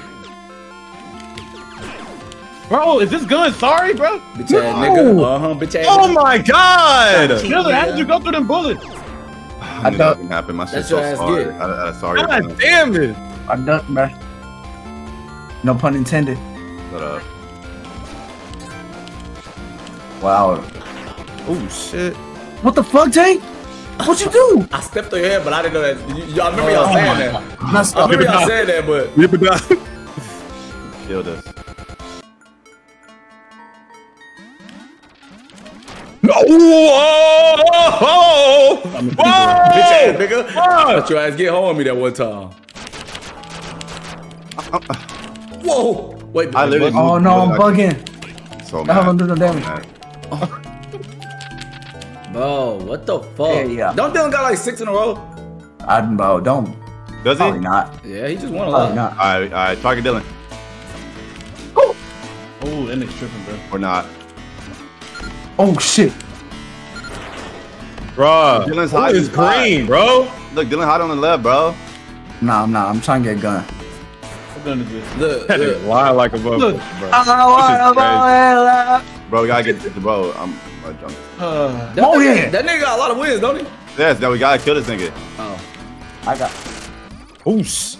Bro, is this gun sorry, bro? Bitch ass nigga. Uh huh, bitch ass Oh my god! Dylan, how did you go through them bullets? I knew that didn't happen. My shit's so your ass sorry. I, I, sorry. God damn it! I ducked, man. No pun intended. Shut up. Wow. Oh shit. What the fuck, Jay? What you do? I stepped on your head, but I didn't know that. Y- y'all remember y'all Oh saying that? God. I remember y'all saying that, but Rip it down. Killed us. No! Whoa! Whoa! bitch ass Whoa! nigga. Fuck! Let your ass get home with me that one time. Uh-uh. Whoa! Wait, I literally. Oh no, I'm bugging. So I haven't done no damage. bro, what the fuck? Yeah, yeah. Don't Dylan got like six in a row? I bro, don't. Does he? Probably not. Yeah, he just won a lot. not. All right, all right. Target Dylan. Oh, that nigga's tripping, bro. Or not. Oh shit. Bruh. Dylan's Who high. is green, bro? Look, Dylan hot on the left, bro. Nah, I'm not. I'm trying to get a gun. What gun is this? Look, That nigga lie like a bubble, Look. bro. Oh, Bro, we gotta get the bro. I'm uh, drunk. Uh, That Oh, nigga, yeah. That nigga got a lot of wins, don't he? Yes, now we gotta kill this nigga. Oh. I got. Oosh.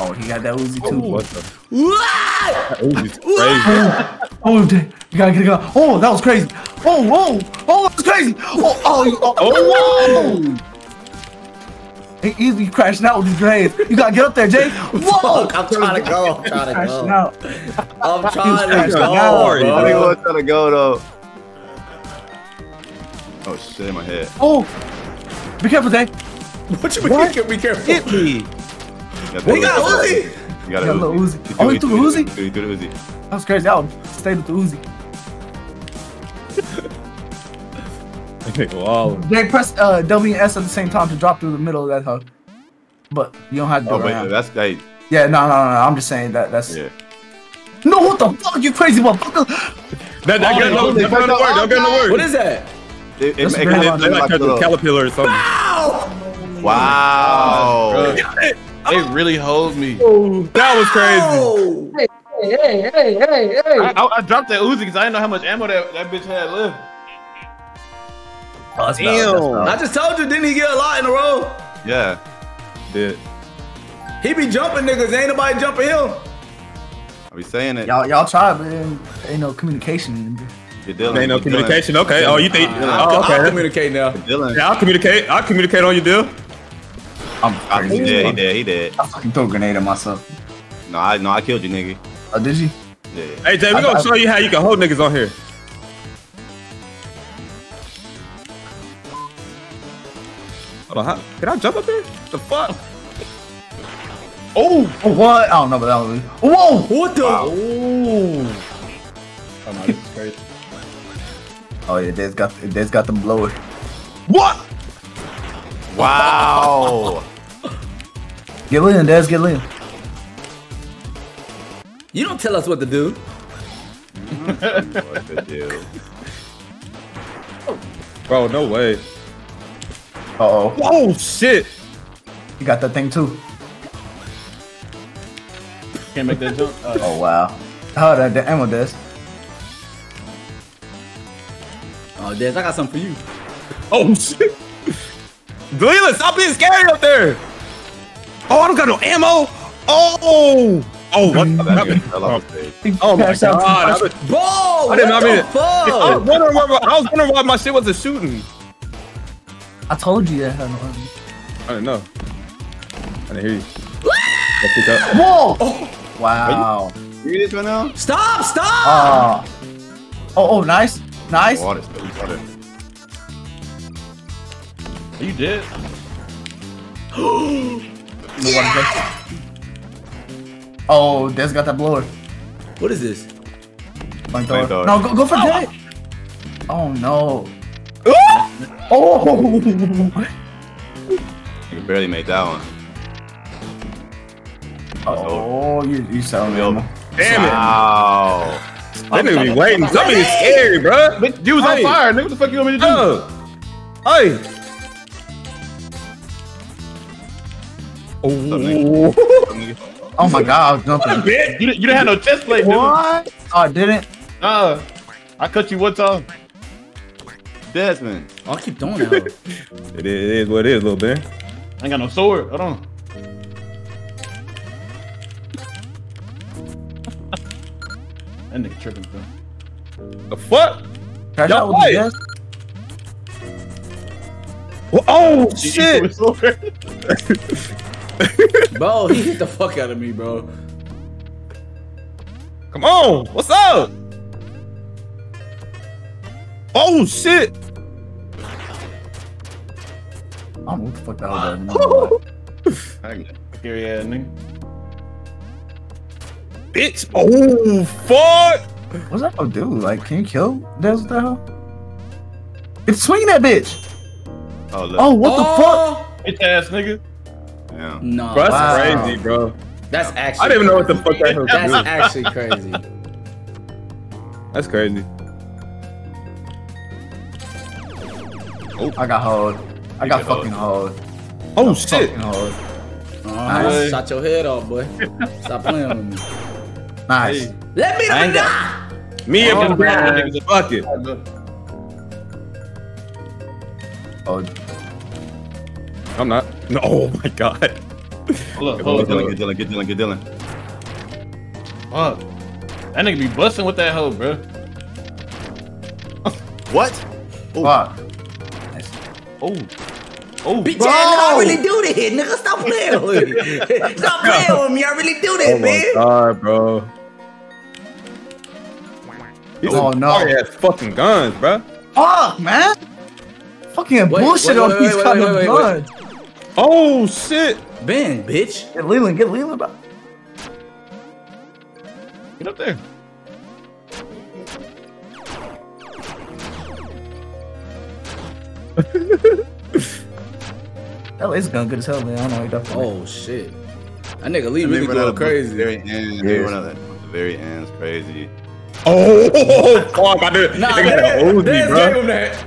Oh, he got that Uzi too. What the? What? Uzi's crazy. Oh, damn. you gotta get a gun. Oh, that was crazy. Oh, oh, oh, that was crazy. Oh, oh, you- oh, oh. He easily crashing out with these grenades. You gotta get up there, Jay. Whoa! Fuck, I'm trying to go. I'm trying to go. out. I'm trying to go, out. I think bro. was trying to go though. Oh shit, in my head. Oh, be careful, Jay. What you mean? Be be careful. Hit me. You got They got the- Uzi. You got He got a a little Uzi. Uzi. Oh, he took a Uzi? He took a Uzi. That was crazy. I would stay with the Uzi. That nigga press uh, W and S at the same time to drop through the middle of that hug. But you don't have to do Oh, it but that's hey, Yeah, no, no, no, no. I'm just saying that. That's yeah. no. What the fuck, you crazy motherfucker? That, that Oh, gun, no, they that gun fucked to work. That gun to work. What is that? It, it, That's it, very it, it, like like a caterpillar or something. Wow. Wow! They really hold me. That was crazy. Hey, hey, hey, hey, hey. I, I, I dropped that Uzi because I didn't know how much ammo that, that bitch had left. Oh, that's valid, that's Damn. valid. I just told you, didn't he get a lot in a row? Yeah. Did. He be jumping niggas. Ain't nobody jumping him. I be saying it. Y'all, y'all try, but ain't, ain't no communication. You're Dylan. Ain't no You're Dylan. communication. Okay. Oh, you think? I'll, Oh, I'll communicate now. Dylan. Yeah, I'll communicate. I'll communicate on your deal. I'm Ah, He crazy. did. He did. He did. I fucking throw a grenade at myself. No, I no, I killed you, nigga. Oh, did you? Yeah. Hey, Jay, we I- gonna I- show you how you can hold niggas on here. Hold on, how, can I jump up there? The fuck? Oh, oh, what? Oh, I don't know, but that was. Whoa! What the? Oh. Oh no, this is crazy. Oh yeah, Des got Des got them blowers. What? Wow. Get in, Des, get in. You don't tell us what to do. what to do? Bro, no way. Uh oh, Oh shit. you got that thing too. Can't make that jump. Uh, Oh wow. Oh, that the ammo, Des. Oh, Des, I got something for you. Oh shit. Leland, stop being scary up there. Oh, I don't got no ammo. Oh. Oh, what? That nigga fell off the stage. Oh my Passed out too god. much. I Bro, I did not what mean the it. I was wondering why I was wondering why my shit wasn't shooting. I told you that had no ammo. I didn't know. I didn't hear you. Let's pick up. Whoa! Wow. You hear this right now? Stop! Stop! Ah. oh, oh, nice, nice. Water, still water. you did. Oh, Des got that blower. what is this? Flamethrower. Flamethrower. No, go, go for Jay. Oh no. Oh. You barely made that one. Oh, you you selling me Yo. Damn it. Wow. That nigga be waiting. Something is scary, bro. But you was Hey. on fire, nigga. What the fuck you want me to do? Oh. Hey. Oh. Oh my god, I was jumping. Bitch, you, didn't- you didn't have no chest plate, dude. What? Oh, I didn't. Uh, I cut you one time. Desmond. Oh, I'll keep doing that. It is, it is what it is, little Ben. I ain't got no sword. Hold on. that nigga tripping, bro. The fuck? Crash Yo, out with wait. the Des. Oh You- you shit! bro, he hit the fuck out of me, bro. Come on, what's up? Oh shit! I don't know what the fuck that was. Scary ass nigga. Bitch! Oh fuck! What's that gonna do? Like, can you kill Des with that hell? It's swinging that bitch. Oh, look. Oh, what oh, the fuck? Bitch ass nigga. Yeah. No, Bro, that's Wow. crazy, bro. that's actually. I didn't even know what the fuck that was. That's doing. actually crazy. That's crazy. I got hold. I got fucking hard. Oh shit! hard. Nice. Shot your head off, boy. Stop playing with me. Nice. Let me I ain't got- Me and Oh, my brother man. niggas a bucket. Oh, I'm not. No, oh my god. Hold up, Get hold up, Dylan, hold get Dylan, get Dylan, get Dylan. Fuck. That nigga be busting with that hoe, bro. What? fuck. Oh. oh. Oh, Bitch ass nigga, I really do that, nigga. Stop playing with me. Stop playing with me. I really do that, Oh my man. god, bro. He's Oh, a no. sorry ass fucking guns, bro. Fuck, man. Fucking Wait, bullshit wait, on wait, these kind of wait, wait. guns. Oh shit. Ben, bitch. Get Leland, get Leland back. Get up there. That laser gun good as hell, man. I don't know what you're talking about. Oh shit. That nigga Lee And really going of bullets at crazy. The very end. They run out at the very end. It's crazy. Oh fuck! I did. Nah, Nigga had a Dan- Uzi, bro. gave him that.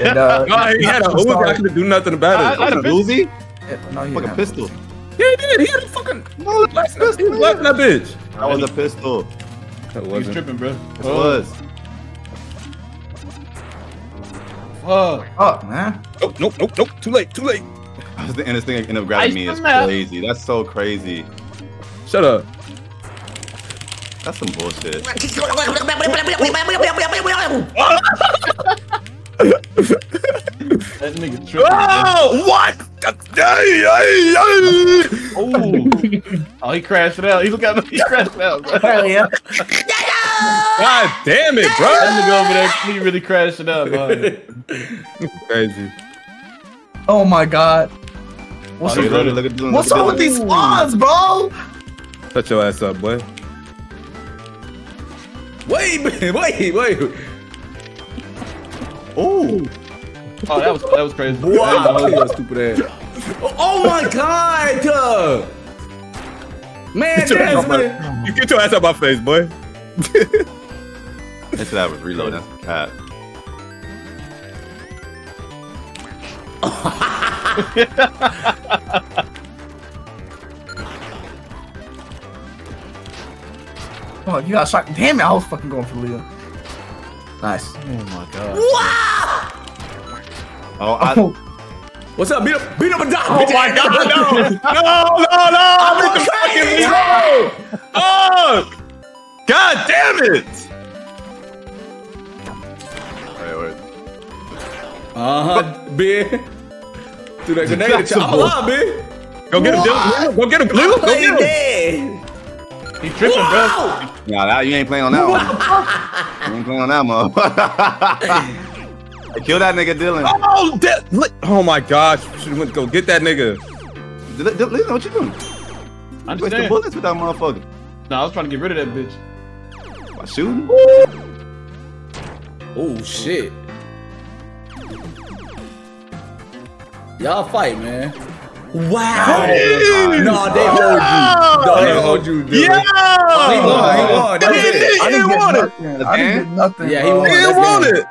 And, uh, No, he had a I'm Uzi. I couldn't do nothing about it. I had a An Uzi? Yeah, no, he Fucking didn't. pistol. Yeah, he did. He had a fucking. No, it's Blasting pistol. he was blasting that bitch. That was a pistol. That wasn't. tripping, bro. It was. Fuck. Fuck, man. Nope, nope, nope, nope. Too late. Too late. And this thing ended up grabbing Ice me. It's crazy. That's so crazy. Shut up. That's some bullshit. That nigga tripping. Oh, what? Oh. oh, he crashed it out. He look at me. He crashed it out, bro. Hell yeah. God damn it, bro. That nigga over there, he really crashed it out, man. Crazy. Oh my god. What's, Oh, Look he at. Dylan, look what's at up with these spawns, bro? Shut your ass up, boy. Wait, wait, wait. Oh. Oh, that was that was crazy. Wow, you stupid ass. Oh, my god. Man, Get your, ass my, man. you get your ass out my face, boy. That's I was reloading. That's Oh, you got shot. Damn it, I was fucking going for Leo. Nice. Oh my god. Oh, I, Oh, What's up? Beat up, beat up a dog. Oh my god, no! No, no, no! I'm the fucking zero! Oh! God damn it! Uh huh, Ben. Do that grenade at you. I'm alive, Ben. Go get him, Dylan. Go get him, Lil. Go get him. dead. He tripping, bro. Nah, that, you ain't playing on that one. you ain't playing on that one. Kill that nigga Dylan. Oh, that, oh my gosh. Should have went to go get that nigga. Dylan, Dylan, what you doing? I You wasting understand. bullets with that motherfucker. No, I was trying to get rid of that bitch. By shooting? Oh shit. Y'all fight, man. Wow. No, they hold you. No, they hold you. Dude. Yeah! Oh, he won. He won. That's He it. did- I he didn't didn't get want it. nothing. I didn't get nothing. Yeah, he won. He didn't Let's want it.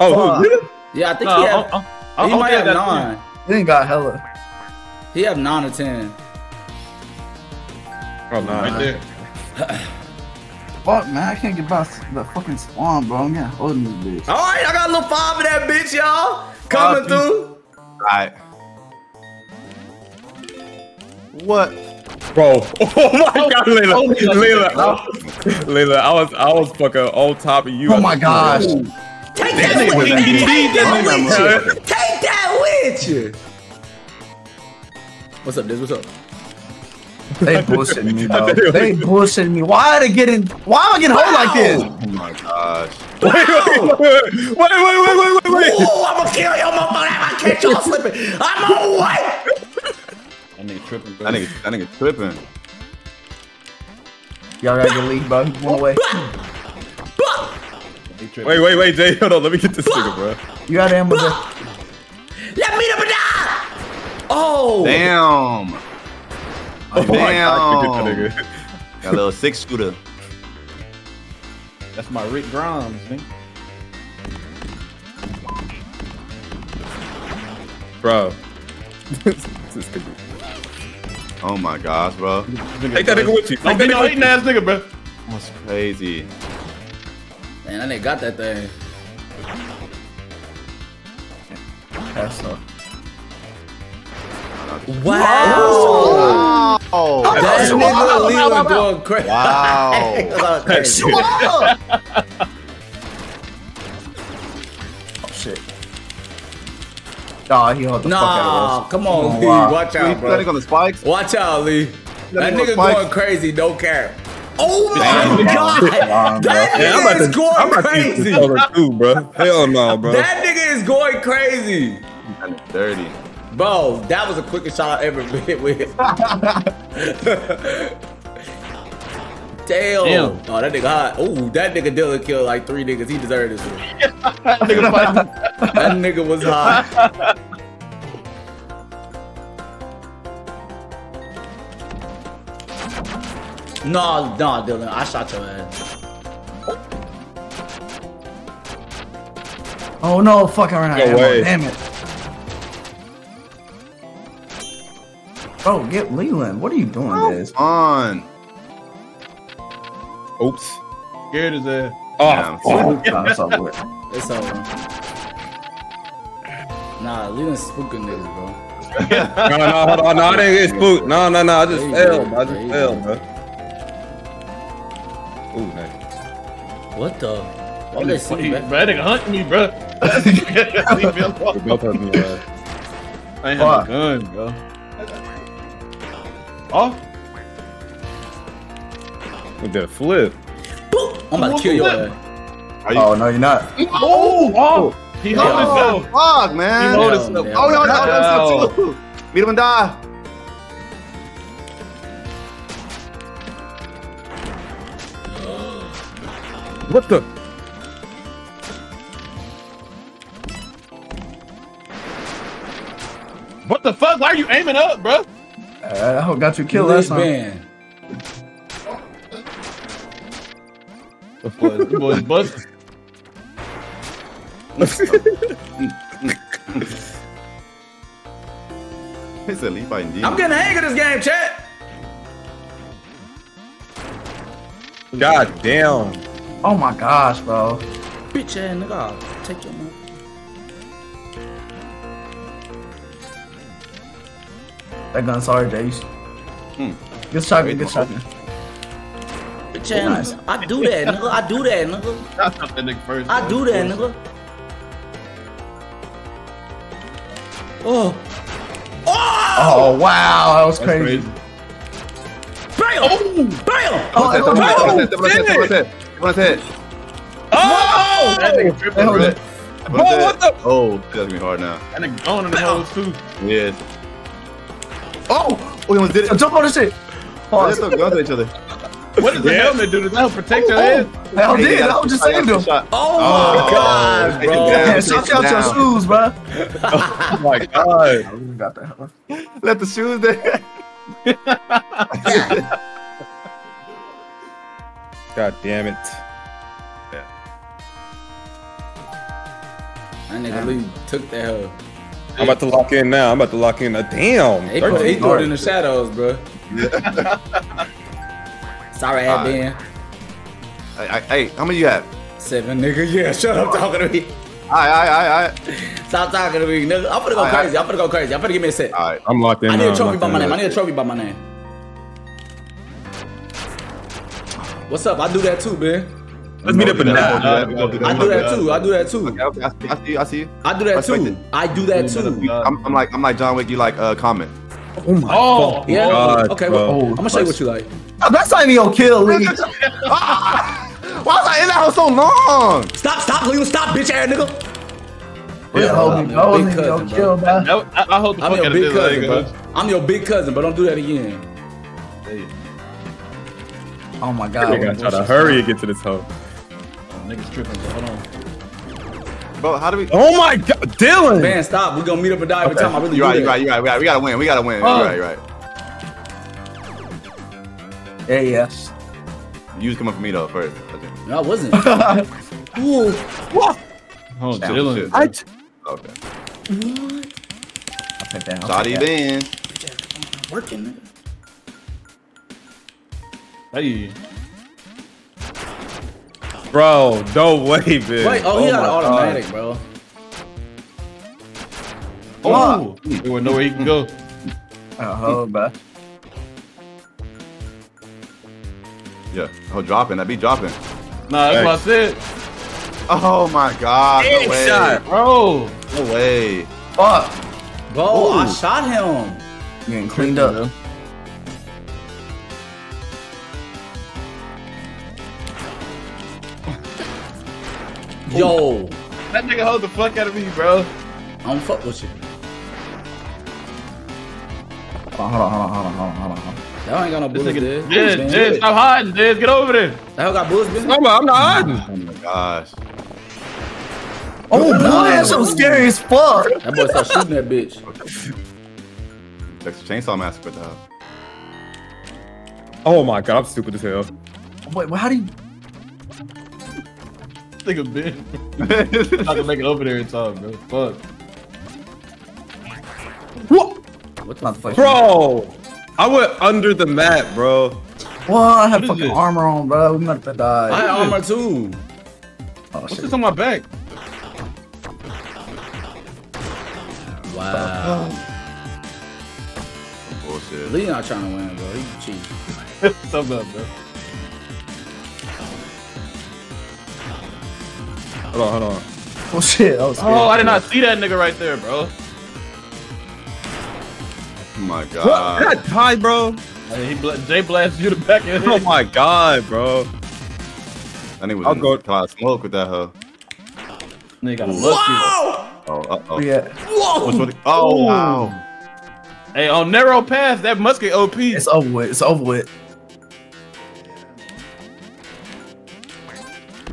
Oh, who did it? Yeah, I think No, he I'll- I'll- I'll- he I'll might take have nine. He ain't got hella. He have nine or ten. Oh, no. Right there. Fuck, man. I can't get past the fucking spawn, bro. I'm getting holding this bitch. All right, I got a little five of that bitch, y'all. Coming Five through. Alright. What? Bro, oh my god, Layla, oh, Layla, oh, oh, Layla, I was, I was fucking on top of you. Oh my gosh. Take that with you. Take that with you. Take that with you. What's up, Diz? What's up? They bullshitting me, bro. They bullshitting me. Why are they getting? Why am I getting hold like this? Oh my gosh. Wait, wait, wait, wait, wait, wait, wait, wait. Oh, I'm gonna kill your motherfucker. I catch y'all slipping. I'm on what? That nigga tripping, bro. That nigga, that nigga tripping. Y'all gotta get lead, bro. One away. Wait, wait, wait, Jay, hold on, let me get this nigga, bro. You got ammo there. Let me up and die. Oh. Damn. Oh my god, Damn. get that nigga. Got a little six shooter. That's my Rick Grimes, man. bro. Oh my gosh, bro. Take that nigga with you. Don't Take that no nigga hating ass nigga, bro. That's crazy. Man, that nigga got that thing. That's up. Wow. Oh, That nigga Lee was going crazy. Wow. Going crazy. Oh shit. Nah, he hold the fuck out of us. come on, Oh, Lee. wow. Watch He's out, landing bro. on the spikes. Watch out, Lee. That Landing nigga spikes. going crazy. Don't care. Oh Damn. my god. Wow, bro. That Yeah, I'm nigga is about to, I'm going about crazy. this color too, bro. Hell no, bro. That nigga is going crazy. And it's dirty. Bro, that was the quickest shot I ever been with. Damn. Damn. Oh, that nigga hot. Oh, that nigga Dylan killed like three niggas. He deserved this one. nigga fighting. That nigga was hot. No, no, Dylan. I shot your ass. Oh no, fuck, I ran out of ammo. Damn it. Bro, get Leland. What are you doing, Diz? On. Oops. Scared his ass. Yeah, Oh, I'm fuck. Nah, that's all good. It's over. Nah, Leland's spooking niggas, bro. no, no, hold on. No, I didn't get spooked. No, no, no. I just There you fell. go. I just you fell, go. bro. Ooh, nice. What the? Why Bro, they see me back? that nigga hunting me, bro. Leave me alone. both have me, I ain't Fuck. have a gun, bro. Oh, with that flip. I'm about to kill your ass. You? Oh no, you're not. oh, oh. oh. He hold Oh, himself. fuck, man. He hold No, himself. Oh, no, no, no, No. no, too. Meet him and die. What the? What the fuck? Why are you aiming up, bro? Uh, I hope got you killed Lee's last time. band. Boy, you boys busted. He said Lee fighting. I'm getting the hang of this game, chat. God damn. Oh my gosh, bro. Bitch ass nigga, take your That gun's sorry, Jace. Hmm. Good shotgun, good shotgun. Bitch ass nigga. I do that, nigga. I do that, nigga. I shot that nigga first. I bro. do that, nigga. Oh. Oh! Oh wow, that was That's crazy. crazy. Bam! Bam! Oh, Double oh, hit, double oh, hit, double hit, double hit, double hit. Oh! That nigga tripping, Hey, hold bro. it. Double hit. what the- Oh, that's gonna be hard now. That nigga going in the holes too. Yes. Oh! Oh, he almost did it. Jump on this shit. Oh, Pause. let's go to each other. What does the helmet do? Does that help protect your oh, head? Oh. Hell Hey, did. got I a was just shot, saying he got to him. Oh my god, it bro. down. Yeah, Take shout out your shoes, bro. Oh my god. We got that. huh? Let the shoes there. God damn it. Yeah. That nigga Lee took that hoe. I'm about to lock in now. I'm about to lock in. Uh, damn. He put, he threw it in the shadows, bro. Sorry, Alright. Ben. Hey, hey, hey, how many you have? Seven, nigga. Yeah, shut up talking to me. Alright, alright, alright, Stop talking to me, nigga. I'm gonna go Alright, crazy. I'm gonna go crazy. I'm gonna give me a set. alright. I'm locked in I need now. a trophy by my locked in. name. I need a trophy by my name. What's up? I do that too, man. Let's meet up in We're now. gonna do that, we're gonna do that, I do that too. I do that too. Okay, okay, I see, I see, I see. I do that Respect too. it. I do that too. I'm, I'm like, I'm like John Wick. You like uh, comment? Oh my Oh, Yeah. God, okay. bro. Well, I'm gonna show you what you like. Oh, that's not even your kill, Lee. Ah! Why was I in that house so long? Stop! Stop! Leo, stop, bitch ass nigga. Yeah, hold me. I'm your Hold big cousin, bro. kill, man. I, I, I hope the I'm fuck your out big this cousin, bro. bro. I'm your big cousin, but don't do that again. Oh my I god. gotta try to hurry and get to this hoe. Niggas tripping, bro. Hold on. Bro, how do we? Oh my god, Dylan! Man, stop. We're gonna meet up and die every Okay. time I really You're right, you're right, you're right, you're right. We gotta win. We gotta win. Oh. You're right, you're right. Yeah, yes. You was coming for me though first. Okay. No, I wasn't. Ooh. Oh, Shit, Dylan. shit. I t- Okay. take that. I'll Saudi take that. Ben. Working. Hey. Bro, no way, bitch. Wait, oh, he oh got an my God. automatic, bro. Oh, there was nowhere he can go. Oh, bro. Yeah. Oh, dropping. That be dropping. Nah, that's what I said. Oh my god. No way. Headshot. Bro. No way. Fuck. Bro, I shot him. Getting cleaned up. Yo, That nigga hold the fuck out of me, bro. I don't fuck with you. Hold on, hold on, hold on, hold on, hold on, hold on. That ain't got no This bullets, nigga, dude. Jez, Jez, stop hiding, Jez, get over there. That hoe got bullets, bitch. I'm, I'm not hiding. Oh my gosh. Oh, boy, that's so scary as fuck. That boy started shooting that bitch. Texas Chainsaw Massacre though. Oh my god, I'm stupid as hell. Wait, well, how do you? Nigga, Ben. I'm make it over there in time, bro. Fuck. What? What the fuck? Bro, I went under the mat, bro. Well, I have fucking this? armor on, bro. We meant to I die. had armor too. Oh What's shit. this on my back? Wow. Bullshit. Lee not trying to win, bro. He cheat. Something up, bro. Hold on, hold on. Oh shit. That was scary. Oh, I did not see that nigga right there, bro. Oh my god. Did I die, bro? Hey, he bla- Jay blasted you to the back of Oh my god, bro. That nigga I'll in go- a cloud smoke with that hoe. Nigga got a lusty. Wow! Oh, uh oh. Yeah. Whoa! Which one? Oh wow. Hey, on narrow path, that musket OP. It's over with. It's over with.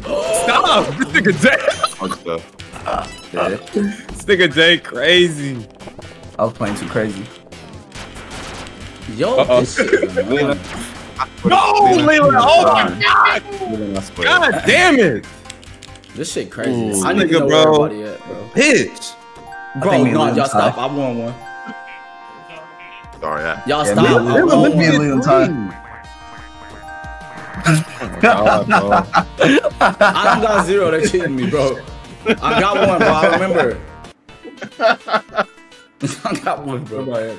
Stop! This nigga Jay. Much stuff. Yeah. This nigga Jay crazy. I was playing too crazy. Yo, Uh-oh. this shit. No, Leland! Oh my god! God damn it! This shit crazy. Ooh, I need nigga, to know bro. where everybody at, bro. Bitch! Bro, think me and no, y'all stop. I won one. Sorry, yeah. Y'all Yeah, stop. me- I me- won me and one. Liam tied. God, bro. I don't got zero. They're cheating me, bro. I got one, bro. I remember. I got one, bro.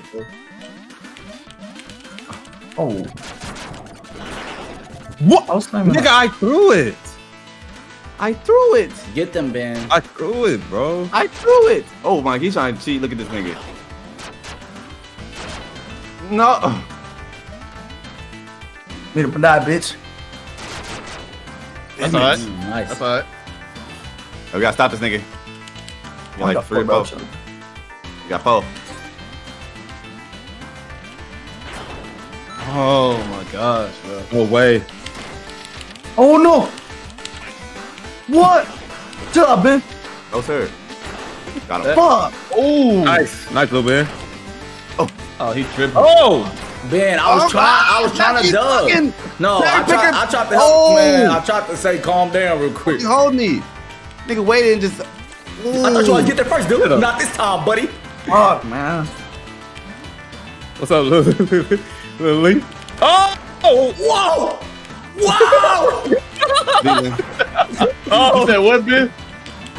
Oh. What? I was claiming Nigga, I threw it. I threw it. Get them, Ben. I threw it, bro. I threw it. Oh my, he's trying to cheat. Look at this nigga. No. Meet up and die, bitch. That's alright. Mm, nice. That's alright. Oh, we gotta stop this nigga. You I like got three four or? You got four. Oh my gosh, bro. No way. Oh no! What? Chill out, Ben. No sir. Got him. Fuck. Oh, Nice. Nice little bit. oh, Oh, he tripped. Oh! Ben, I was Oh, trying. I was trying to he's dub. No, I tried. I tried to help, Oh. man. I tried to say calm down real quick. You hold me. Nigga waited and just. I thought you wanted to get there first, dude. Not this time, buddy. Fuck, man. What's up, little, little Lee? Oh! Oh! Whoa! Whoa! Oh, said what, Ben?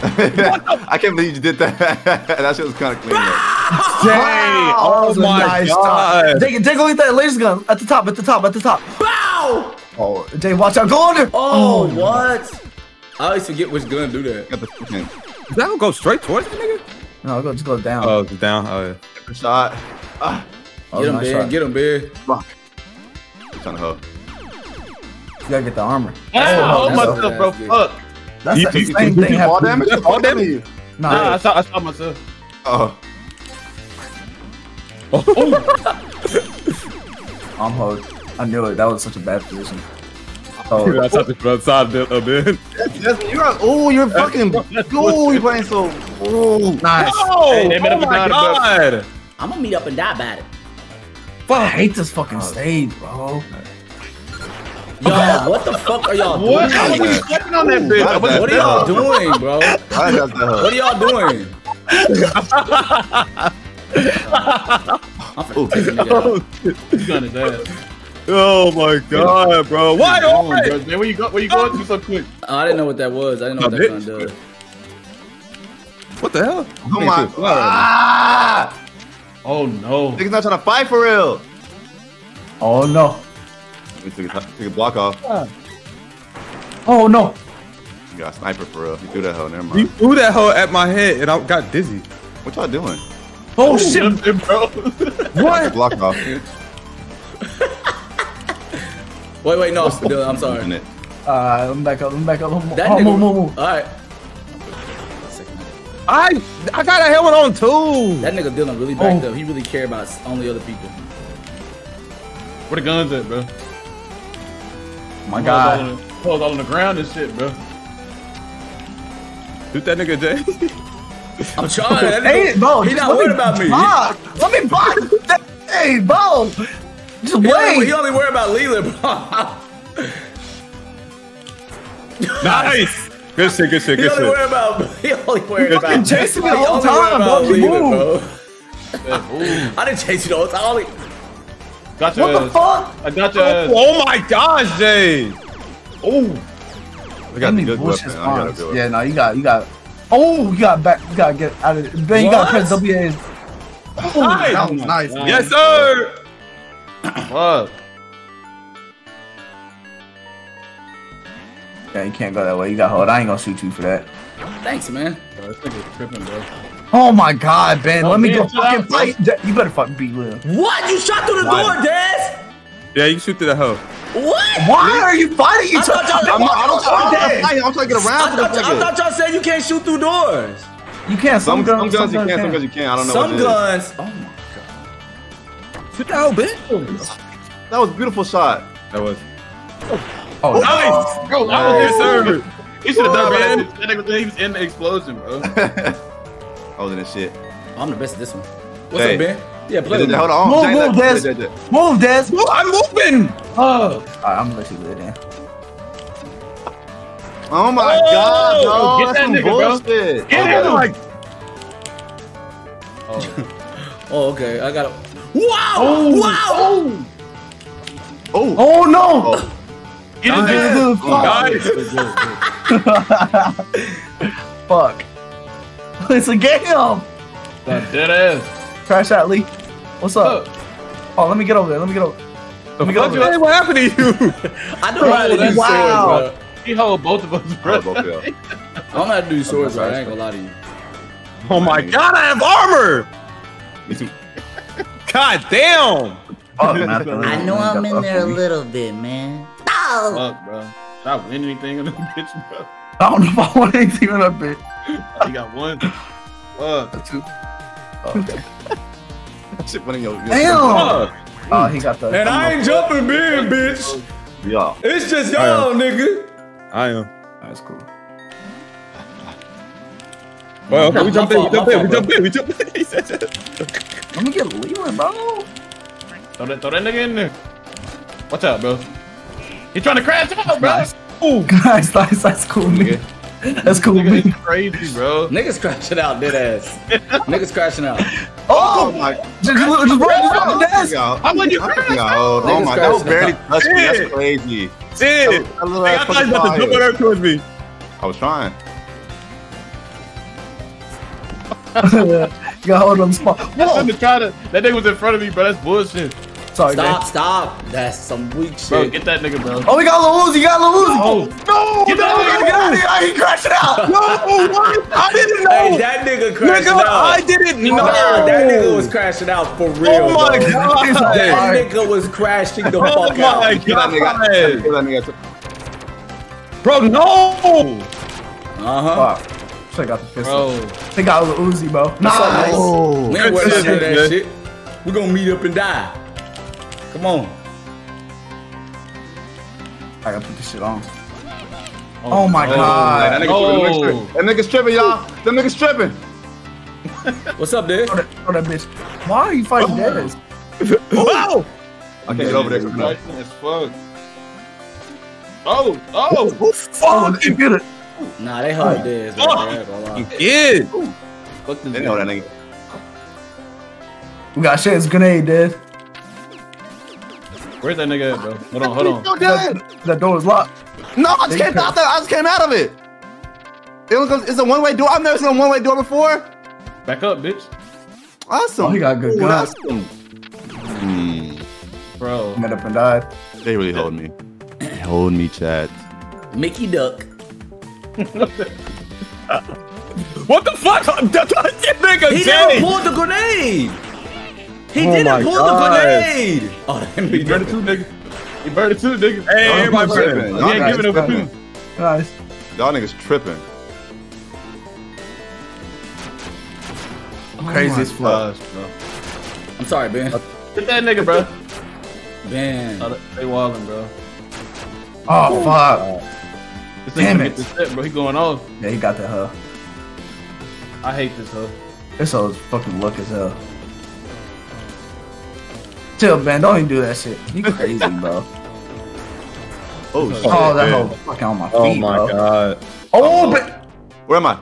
I can't believe you did that. that shit was kind of clean. though. Dang! That Oh was my nice god! Take, Jake, Jake, go get that laser gun at the top, at the top, at the top. Bow! Oh, Jake, watch out. Go under. Oh, what? I always forget which gun do that. Got the fucking Does that go straight towards the nigga? No, go just go down. Oh, it's down. Oh, yeah. shot. Ah, That Get him, nice Ben. shot. Get him, Ben. fuck. trying to hoe. You gotta get the armor. Ah, hold that's myself, bro. nasty. Fuck. That's You- the you- same you- thing All damage? All damage? Nah, Nah, I saw, I saw myself. Oh. I'm hold. I knew it. That was such a bad position. Oh, That's something from the side a bit. That's, you're, oh, you're fucking. Oh, you're playing so. Oh. nice. Oh, Hey, they made oh up a my dime, bro. god! I'm gonna meet up and die about it. I hate this fucking oh. stage, bro. Y'all, what the fuck are y'all doing? What? I wasn't even stepping on that bitch. I What are y'all doing, bro? Why does that? What are y'all doing? I'm finna take a nigga out. You got his ass. Oh my god, bro. Why Come on, always? bro. Man, where you go? Where you going to so quick? Oh, I didn't know what that was. I didn't know what that gun does. What the hell? Oh my Ah! Oh no. Niggas not trying to fight for real. Oh no. We took a, took a block off. Oh no. You got a sniper for real. You threw that hell. Never You mind. threw that hoe at my head and I got dizzy. What y'all doing? Oh shit. bro. What? Block off. Wait, wait, no. Dylan, I'm sorry. Using it. Uh, let me back up. Let me back up. That oh, nigga. move, move, move. All right. I I got a helmet on too. That nigga Dylan really backed Oh. up. He really care about only other people. Where the guns at, bro? My Hoes God. all on the- all on the ground and shit, bro. Shoot that nigga Jay. I'm trying. That Hey, nigga, bro. he not worried about me. block. Let me block. Hey, bro. Just He only, wait. he only worried about Leland, bro. nice. Good shit, good shit, good He good only shit. worried about. He only worried about. fucking chasing me the he whole only worried time, about bro. You Leland, move. bro. I didn't chase you the whole time. I. Got your What the fuck? I got your oh, ass. Oh my gosh, Jay. Oh. We got Let a me good bullshit weapon. I got a good weapon. Yeah, no, you got, you got. Oh, you got back. You gotta get out of it. Ben, you gotta press W. A. Oh, Nice. that was nice. Man. Yes, sir. Fuck. Yeah, you can't go that way. You got hold. I ain't gonna shoot you for that. Thanks, man. Bro, this nigga's tripping, bro. Oh my God, Ben. Oh, Let me go fucking fight. Ja- You better fucking beat Lil. What? You shot through the Why? door, Daz? Yeah, you can shoot through the hoe. What? Why are you fighting I each thought other? y'all- I'm not, I don't, I don't, Dead. I'm, I'm trying to get around to thought, I thought y'all said you can't shoot through doors. You can't. Some, some guns you some can, some guns you can't. I don't know Some what it is. guns. Oh my. God. Shoot the hoe, bitch. That was a beautiful shot. That was. Oh, Nice. Bro, I was Yes, there, sir. sir. He should have done man. that. That he was in the explosion, bro. I was in this shit. I'm the best at this one. What's Hey. up, Ben? Yeah, play Hold with me. on. Move, Jay, move, Des. Jay, Jay. Move, Des. I'm moving. Oh. Alright, I'm gonna let you live then. Oh my Oh, god, bro. get That's that some nigga, bro. bullshit. Get Oh, him. Like, oh. oh, okay. I got to Wow! Oh. Wow! Oh, Oh, oh no! Oh. Get his Nice. ass. Nice. Fuck. It's a game. That did it. Crash out, Lee. What's up? Oh, let me get over there. Let me get over. Let me get over Hey, there. what happened to you? I know how to do Wow. swords, He hold both of us, Oh, bro. both of I don't know how to do swords, bro. I ain't gonna lie to you. Oh my god, I have armor. God damn. I I know I'm in there a little bit, man. Oh! Fuck, bro. Did I win anything in this bitch, bro? I don't know if I want anything in that bit. He got one. Fuck. Two. Oh, that shit went in your. your Damn. Oh, he got the. And I ain't jumping big, bitch. Yeah. It's just y'all, nigga. I am. That's cool. Well, okay, we My jumped in, we fault, jumped in, we fault, jumped in, we jumped in. He said that. Let me get Leland, bro. Throw that, throw that nigga in there. Watch out, bro. He trying to crash out, bro. Nice. Nice, nice. That's cool, man. That's cool, Nigga, man. crazy, bro. Niggas crashing out, dead ass. Niggas crashing out. Oh, oh, oh my. just, just, just run, just run the desk. How would you I crash think I out? Oh my, that was crashing barely touched me. That's crazy. Shit. That little Hey, ass I thought you fucking was about to jump fire. on towards me. I was trying. you gotta hold on the spot. I Whoa. shouldn't have to. That nigga was in front of me, bro. That's bullshit. Sorry, Stop, man. stop. That's some weak shit. Bro, get that nigga, bro. Oh, we got Lil Uzi. You got Lil Uzi. Oh. no, Get no, that no, nigga, get out of here. I ain't crashing out. No, what? I didn't know. Hey, that nigga crashing Nigga, out. I didn't know. Nah, that nigga was crashing out for real. Oh my bro. god. That nigga was crashing the Oh fuck my out. Kill that nigga. god. Kill that nigga. Bro, no. Uh huh. Fuck. Should got the pistol. Bro. They got Lil Uzi, bro. Nice. Nice. We ain't worried about that shit. We gonna meet up and die. Come on. I gotta put this shit on. Oh, oh my That god. nigga, Oh. that nigga, that nigga's tripping, y'all. That nigga's tripping. What's up, dude? Throw that, throw that bitch. Why are you fighting oh. Dez? Wow. Oh. I can't get over there. Nice as fuck. Oh, oh. Oh, you get it. Nah, they hard dead. bro. I ain't gonna Fuck this They know that nigga. We got Shed's grenade, dead. Where's that nigga at, bro? Hold on, hold on. Still dead. That door is locked. No, I just came out there. I just came out of it. It was, it's a one-way door. I've never seen a one-way door before. Back up, bitch. Awesome. Oh, he got good guns. awesome. Hmm. Bro. Met up and died. They really hold me. Hold me, chat. Mickey Duck. What the fuck? That nigga He Jenny. never pulled the grenade. He Oh didn't my pull God. the grenade. Oh, that He burned it too, nigga. He burned it too, nigga. Hey, Y'all everybody niggas burning. tripping. He Y'all ain't giving up tripping. two. Nice. Y'all niggas tripping. Crazy as fuck. Bro. I'm sorry, Ben. Uh, get that nigga, bro. Ben. Oh, they walling, bro. Oh, oh fuck. This Damn nigga it. get the step, bro. He going off. Yeah, he got that huh. I hate this, huh? This hoe's fucking look as hell. Chill, man. Don't even do that shit. You crazy, bro. Oh, oh, shit. Oh, that man. hoe fucking on my oh, feet, Oh my bro. god. Oh, but Where am I?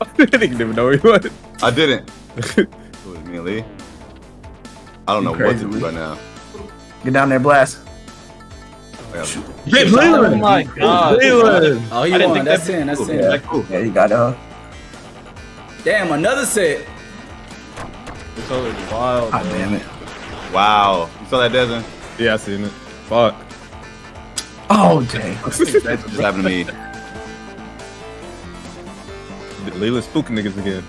I didn't even know where he was. I didn't. it was me and Lee. I don't You know what crazy, to do right now. get down there, blast. I got- Get Oh my god. Leland. Oh, he I didn't won. think That's that- 10. That's Cool. 10. Yeah, cool. Yeah, you got that huh. Damn, another set. This hoe is wild, God bro. damn it. Wow. You saw that, Desmond? Yeah, I seen it. Fuck. Oh, dang. That's what just happened to me. Leland spooking niggas again.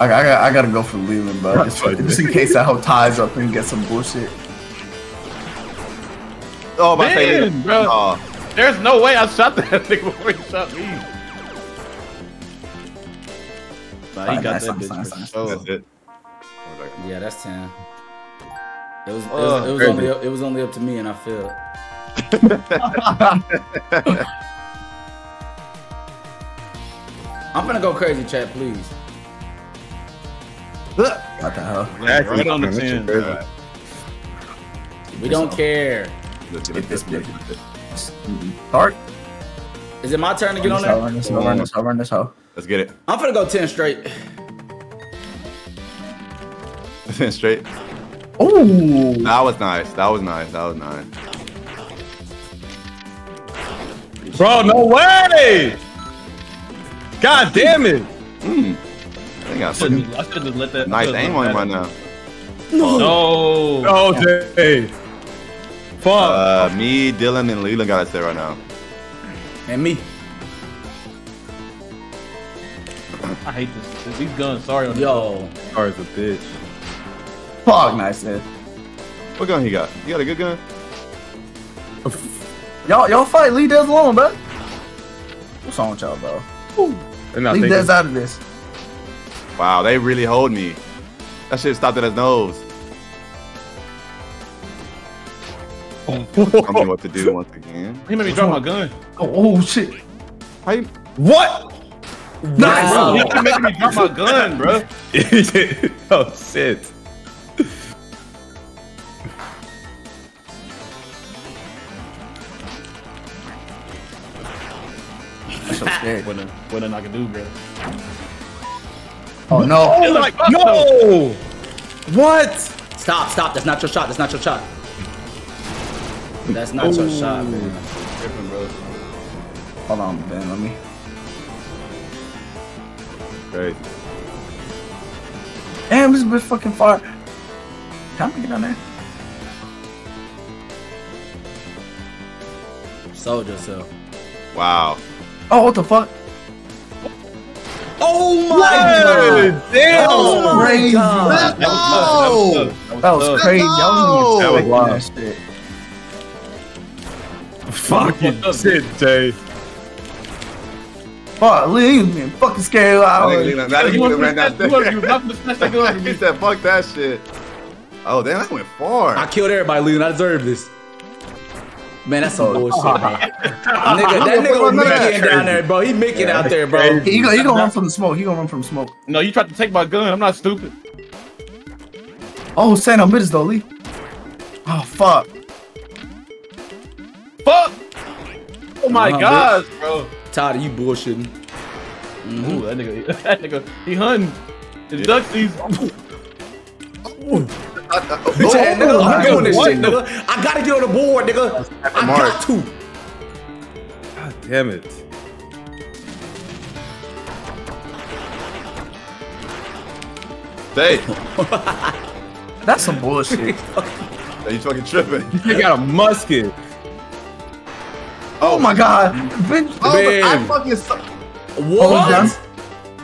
I, I, got, I gotta go for Leland, bro. Just, just in case that hoe ties up and gets some bullshit. Oh, my say, Man, bro. Oh, There's no way I shot that nigga before he shot me. Nah, he got nice, that nice, bitch nice, nice. sure. that's it. Yeah, that's 10. It was, it Oh, it was only up, it was only up to me, and I failed. I'm gonna go crazy, chat, please. Got that huh. Right on the That shit 10. crazy. We don't care. Let's Get this let's- bitch. Start. Is it my turn to get on Run there? this hoe, run this hoe, run this hoe. Let's get it. I'm gonna go 10 straight. 10 Straight. Ooh. That was nice. That was nice. That was nice. Bro, no way! God damn it! Mm. I think I I should I should just let that. Nice should've aim on him right now. No. No! Oh, Jay. Fuck. Uh, me, Dylan, and Leland got to say right now. And me. I hate this. These guns. Sorry on this. Yo. Car's a bitch. Fuck, nice, man. What gun he got? You got a good gun? Y'all, y'all fight. Leave Dez alone, bro. What's wrong with y'all, bro? They're not Leave thinking. Dez out of this. Wow, they really hold me. That shit stopped at his nose. Tell me what to do once again. He made me drop my gun. Oh, oh shit. How you? What? Nice. Bro, he keep making me drop my gun, bro. oh shit. So scary. What then, what then I can do, bro? Oh no. Oh my no! What? Stop, stop. That's not your shot. That's not your shot. That's not your shot, man. Bro. Hold on, Ben. Let me. Crazy. Damn, this is bitch fucking fire. Can I get down there? Sold yourself. Wow. Oh, what the fuck? Oh my god! Damn! Oh my crazy. god! That was tough. That was tough. That was crazy. I That was even wild. shit. Fucking shit, Jay. Fuck, Lee, you was being fucking scared. I That nigga was- Leland- that You nigga want Leland to ran snatch- you want- you that want to snatch that gun from He said, fuck that shit. Oh, damn, that went far. I killed everybody, Leland. I deserve this. Man, that's some bullshit, bro. nigga, that nigga was nut Mickey down there, bro. He Mickey out there, bro. He, he gonna, he gonna run from the smoke. He gonna run from the smoke. No, you tried to take my gun. I'm not stupid. Oh, San on mids though, Lee. Oh fuck. Fuck. Oh my Uh-huh, gosh, bro. Tired of you bullshitting. Ooh, that nigga, that nigga, he hunting. His duck season. Bitch ass nigga, I'm doing this shit, nigga. I gotta get on the board, nigga. I got to. God damn it. Hey, That's some bullshit. Are you fucking tripping. You got a musket. oh my god. Bitch. Oh, I fucking suck. Oh, he's done.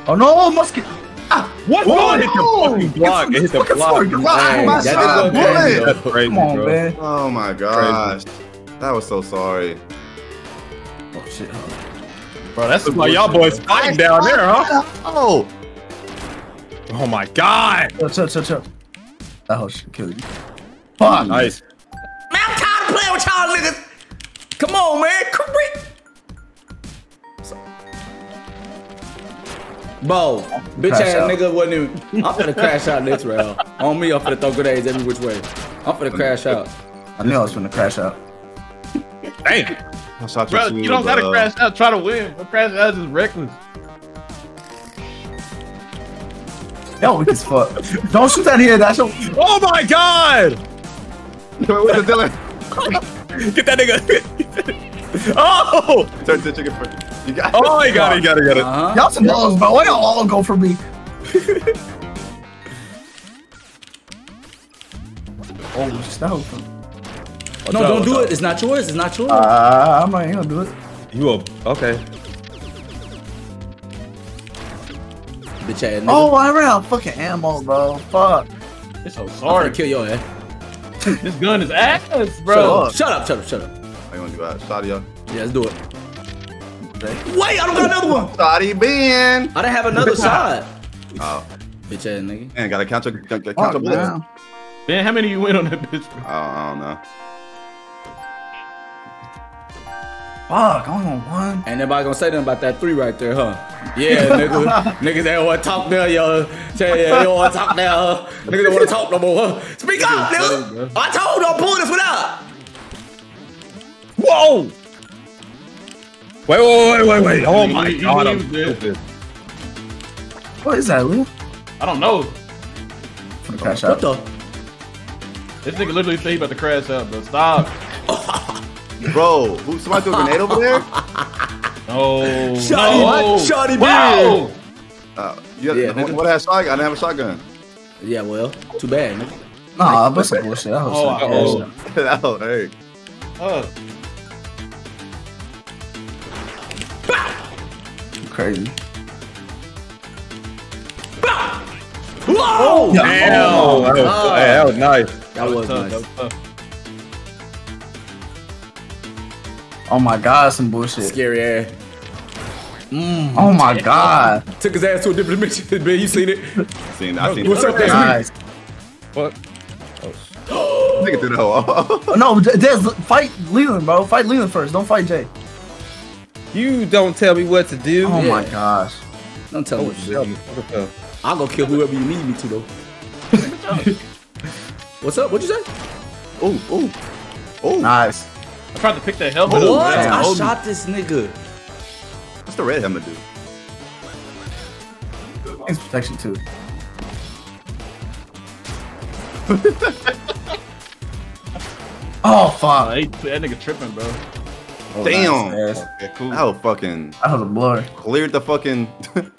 Oh no, musket. What? Whoa, it hit the fucking block. It hit the block. fuck, block Dang, my that shot, bullet. That's crazy, Come on, bro. man. Oh my gosh. That was so sorry. Oh shit. Bro, that's Like y'all boys fighting down there, huh? Oh, Oh my god. Chill, chill, chill, chill. That whole shit killed you. Fuck. Nice. Man, I'm tired of playing with y'all niggas. Come on, man. Correct. Bro, bitch Crash ass out. nigga wasn't even. I'm finna crash out this round. On me, I'm finna throw grenades every which way. I'm finna crash out. I knew I was gonna crash out. Damn. Bro, too, you don't gotta uh, crash out. Try to win. But crash out is reckless. Yo, weak as fuck. Don't shoot that here. That's your. Oh my god. Wait, what's the Dylan? Get that nigga. oh. Turn to chicken first. You got Oh, I got it. He got it. He got it. Uh-huh. Y'all some balls, bro. Why y'all all go for me? oh, stop. No, don't do it. It's not yours. It's not yours. Uh, I'm not gonna do it. You a okay? bitch ass nigga. Oh, I ran out of fucking ammo, bro. Fuck. It's so I'm sorry. finna kill your ass. This gun is ass, Shut bro. up. Shut up. Shut up. Shut up. I'm gonna do that. Shotty up. Yeah, let's do it. Wait, I don't got another one. Shotty Ben. I didn't have another shot. Oh, Bitch ass nigga. man, gotta count your, count your Fuck, bullets. man. Man, how many you win on that bitch, bro? Oh, I don't know. Fuck, I only want one. Ain't nobody gonna say nothing about that three right there, huh? Yeah, nigga. niggas they don't wanna talk now, yo. Say, yeah, they don't wanna talk now, huh? Niggas don't wanna talk no more, huh? Speak up, nigga. I told you, don't pull this one out. Whoa. Wait, wait, wait, wait, wait. Oh my You- you god, leave I'm stupid. What is that, Lou? I don't know. Gonna crash What out. the? This nigga literally said he about to crash out, bro. Stop. Bro, who, somebody threw a grenade over there? No. Shotty, no. Shotty Whoa. Uh, you had, Yeah, what, nigga. what had shotgun? I didn't have a shotgun. Yeah, well, too bad, nigga. Nah, that's some bullshit. That whole Oh, shit. oh. crashed out. that hurt. Oh. Crazy. Whoa! Damn. Oh, that, was, God. hey, that was nice. That was tough, nice. that was tough. Oh my god, some bullshit. Scary ass. Mm. Oh my god. Took his ass to a different dimension, man. You seen it? Seen, I seen What's it. up, there? Nice. What? Nigga threw the hole. Oh, no, Des, fight Leland, bro. Fight Leland first. Don't fight Jay. You don't tell me what to do. Oh my gosh. Don't tell me Oh, what to do. What the- I'll go kill whoever you need me to, though. What's up? What'd you say? Oh, oh, oh. Nice. I tried to pick that helmet What? up. man. I Hold me. shot this nigga. What's the red helmet do? Thanks protection too. oh fuck. Hey, that nigga tripping, bro. Oh, Damn. nice, nice. Okay, cool. That was fucking That was a blur. cleared the fucking.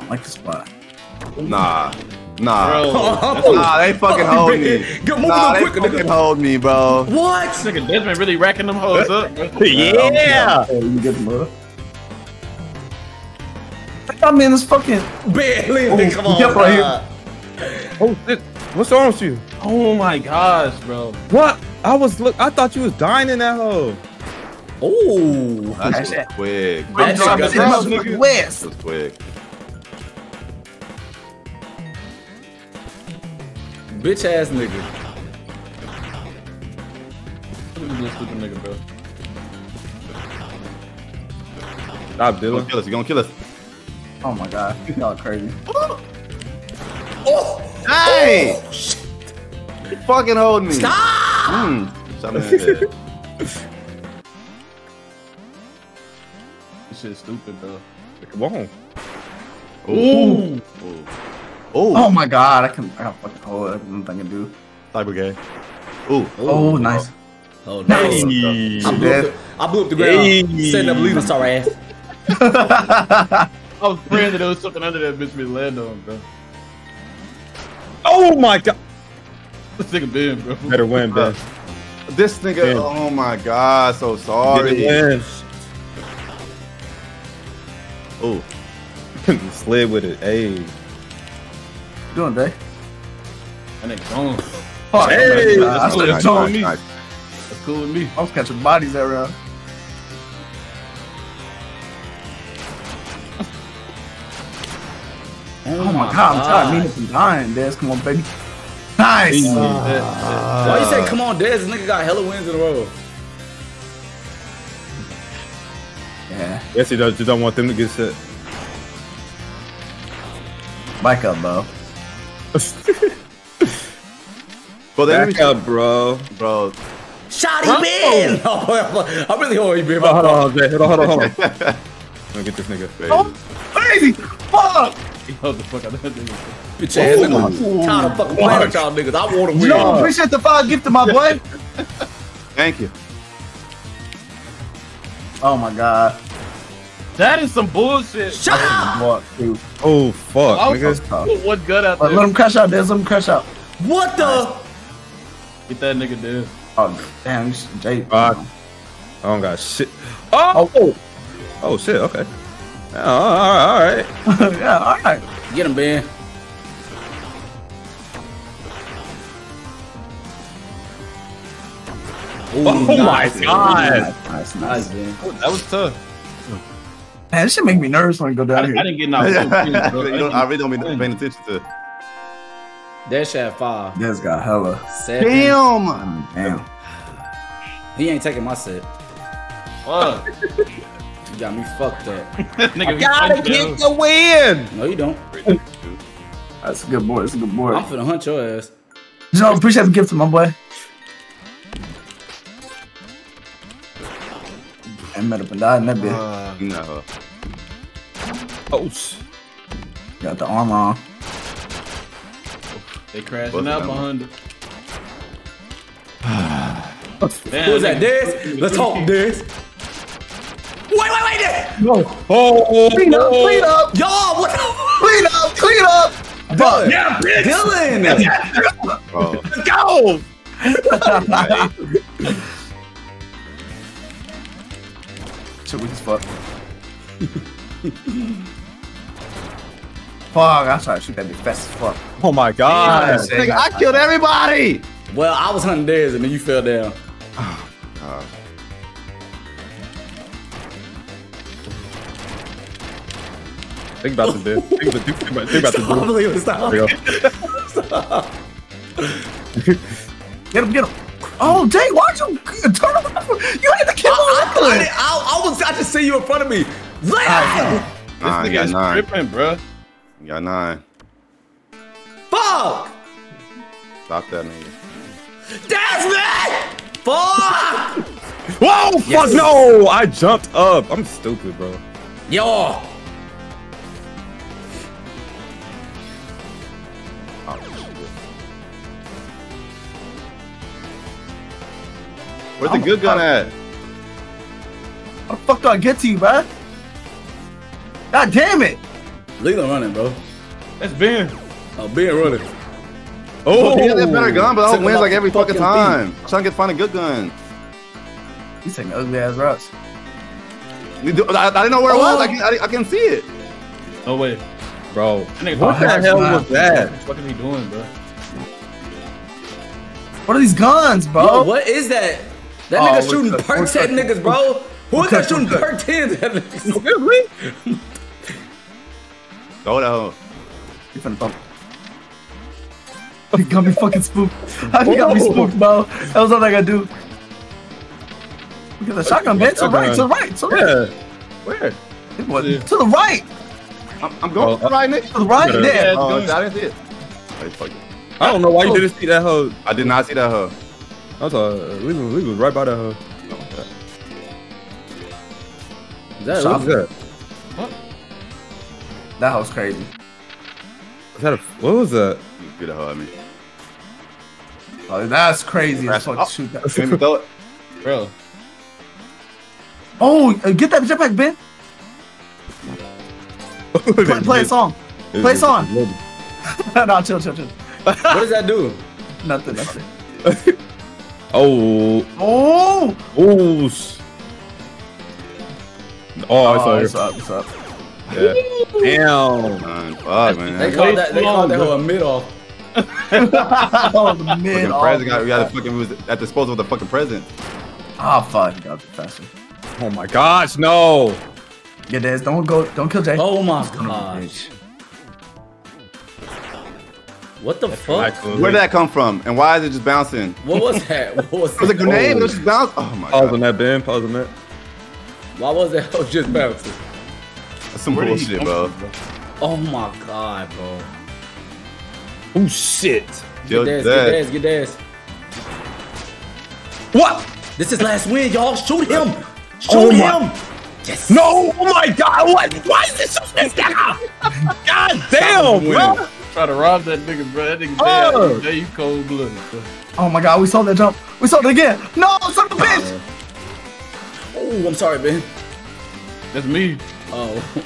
I like the spot. nah, nah, Bro, that's nah. They fucking hold me. Go move Nah, they quicker, fucking nigga. hold me, bro. What? nigga Desmond really racking them hoes up, bro. Yeah. You get the blur. I mean, this fucking. Barely. Oh, come on. yep, right here. Oh shit. What's wrong with you? Oh my gosh, bro. What? I was look. I thought you was dying in that hole. Oh. That shit was quick. That shit got This that motherfucking West. That was quick. Bitch ass nigga. Look at this stupid nigga, bro. Stop, You gonna kill us? You gonna kill us? Oh my god. Y'all crazy. Oh. oh hey! You fucking hold me. Stop. Mm. Shot me in the head. This shit stupid, though. Come on. Ooh. Oh. Oh my god, I can I got fucking hold it. Nothing I can do. Cyber gay. Ooh. Oh, nice. Oh, Nice. nice. I She blew, up dead. the, I blew up the ground. Hey. Setting up leaving star ass. I was praying that there was something under that bitch we land on, bro. Oh my god. This nigga Ben, bro. Better win, Ben. This nigga, Ben. oh my god, so sorry. Better win. Ooh. Slid with it. Hey. Doing day. That nigga gone. Fuck, Hey. man, I should have Nice, nice, me. nice. That's cool with me. I was catching bodies that round. Oh, oh my god, I'm tired of meaning from dying, Des. Come on, baby. Nice. Ah. Why you say come on, Dez? This nigga got hella wins in a row. Yeah. Yes, he does. Just don't want them to get set. Back up, bro. Bro, they Back up, bro. Bro. Shotty Ben! Oh, I really hope he been. Hold on, hold on, hold on, hold on, hold on. Let me get this nigga. Oh, crazy. Fuck. He held the fuck out of that nigga. Bitch ass nigga. I'm tired of fucking playing with y'all niggas. I want to win. Yo, appreciate the five gift to my boy. Thank you. Oh my god. That is some bullshit. Shut up! What. Oh fuck, I nigga. was put one gun out Let, there. let him crash out, Des. Let him crash out. What the? Get that nigga dead. Oh, damn. you should- Jay. Fuck. I don't got shit. Oh, oh, oh, oh shit. Okay. Yeah, all right, all right. yeah, all right. Get him, Ben. Oh my god. Nice, nice. Nice, Ben. Oh, that was tough. Man, this should make me nervous when I go I, down I here. didn't get knocked out. You don't- I really don't be paying attention to. That shit at five. Des got hella. Seven. Damn. Damn. He ain't taking my set. Fuck. You got me fucked up. nigga, Gotta get the win. No, you don't. That's a good boy. That's a good boy. I'm finna hunt your ass. Joe, appreciate the gift to my boy. And met up and died in that bit. Uh, no. Oh, sh- Got the armor on. They crashing What's out behind it. Who is that, This? Let's talk, Dez. Wait, wait, wait, Dez. No. oh, Clean up, clean up, Y'all, what the? clean up, clean up. Dylan. Yeah, bitch. Dylan. Bro. Oh. Let's go. Shit, we just fuck. Fuck, I tried to shoot that bitch fast as fuck. oh my god. Nigga, I killed everybody. Well, I was hunting Dez and then you fell down. Oh, god. Think about this, dude. Think about, think about, think about this, I dude. believe it. Stop. There you go. Get him, get him. Oh, Jay, why'd you turn around? You had to kill I, him. I, I, I, I was. I just see you in front of me. Land! This Nine, nigga got nine. tripping, bro. You got nine. Fuck! Stop that nigga. That's Desmond! Fuck! Whoa, fuck Yes. no! I jumped up. I'm stupid, bro. Yo! Where's the good gun at? How the fuck do I get to you, bro? God damn it. Leland running, bro. That's Ben. Oh, Ben running. Oh, He has a better oh, gun, but I Took don't win like every fucking fucking time. Trying to get find a good gun. He's taking ugly ass routes. You do- I, I didn't know where it was. I oh. can, I, I can see it. No way. bro. That What the hell was that? What the fuck is he doing, bro? What are these guns, bro? Yo, what is that? That Oh, nigga shooting cooked, perk we're 10 niggas, bro. Who that shooting cooked. perk 10s at niggas? Throw that hoe. You finna thump. He got me fucking spooked. How he got me spooked, bro? That was all I gotta do. Look at the shotgun, man. To the right, to the right, to the right. Yeah. Where? It was- To the right, I'm, I'm going Oh, right, Nick. to the right Yeah. there. Oh, I didn't see it. Hey, fuck it. I don't know why you oh. didn't see that hoe. I did not see that hoe. I was uh, we was, we was right by that hoe. Is that What's that? That was crazy. Was that a, what was that? Get a hoe at me. Oh, that's crazy. as fuck Oh, shoot that. Let me throw it. Bro. Oh, uh, get that jetpack, Ben. Play, play a song. Play a song. no, chill, chill, chill. What does that do? Nothing. Nothing. Oh. Oh. Oh. sh- Oh, it's Oh, over. it's up. It's up. Yeah. Damn. Man, fuck, man. They call that. They call that hoe a mid off. oh, the mid. Fucking president got, we got the fucking, was at the disposal of the fucking president. Oh fuck, you got the faster. Oh my gosh, no. Get this. Don't go. Don't kill Jay. Oh my Come on, gosh. What the fuck? Where did that come from? And why is it just bouncing? What was that? What was It was a that? grenade. It was just bouncing. Oh my Pause god. on that, Ben. Pause on that. Why was that hoe just bouncing? That's some Where bullshit, bro. from, Oh my god, bro. Oh shit. Get dead. this, get this, get this. What? This is last win, y'all. Shoot him. Shoot Oh my- him. Yes. No! Oh my god! What? Why is this so this guy? God damn, bro! Try to rob that nigga, bro. That nigga Oh. dead. There you cold blooded. Oh my god, we saw that jump. We saw it again. No, son of a bitch. Oh, I'm sorry, man. That's me. Oh.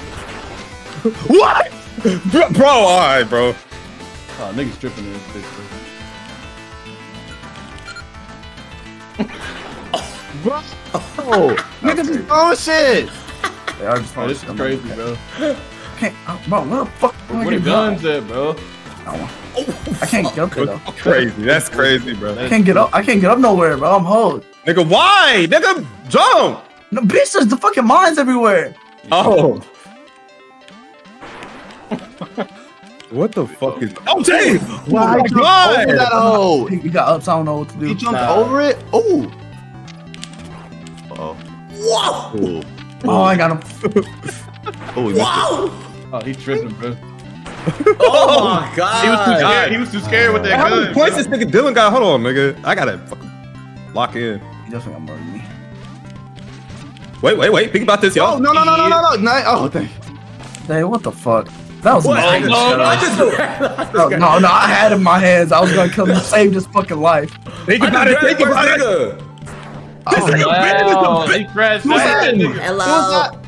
What? Bro, bro, alright, bro. Oh, niggas tripping in this bitch, bro. Oh, niggas is throwing shit. They are just Oh, this is crazy, bro. Can't, oh, bro, where the fuck? am I Where the getting guns at, bro? I can't get up there though. Crazy. That's crazy, bro. I can't get up. I can't get up nowhere, bro. I'm hold. Nigga, why? Nigga, jump! No, bitch, there's the fucking mines everywhere. Oh. what the fuck is. Oh, oh Jay! Why my God! over that hole? He, he got up, so I don't know what to do. He jumped Nah. over it. Oh. Oh. Whoa. Oh, I got him. Oh, he missed it. Oh, he tripping, bro. Oh my god. He was too scared. He was too scared with that How many points bro. this nigga Dylan got? Hold on, nigga. I gotta fucking lock in. He definitely got more than me. Wait, wait, wait. Think about this, y'all. Oh no no no no no no! no. Oh, thank. Hey, what the fuck? That was What? my Oh, no, I just no, no, no, I had it in my hands. I was gonna kill him, save his fucking life. Think about it. Think about it. it. This nigga oh, Ben Wow, is he crashed Who's out. that? Nigga. Hello.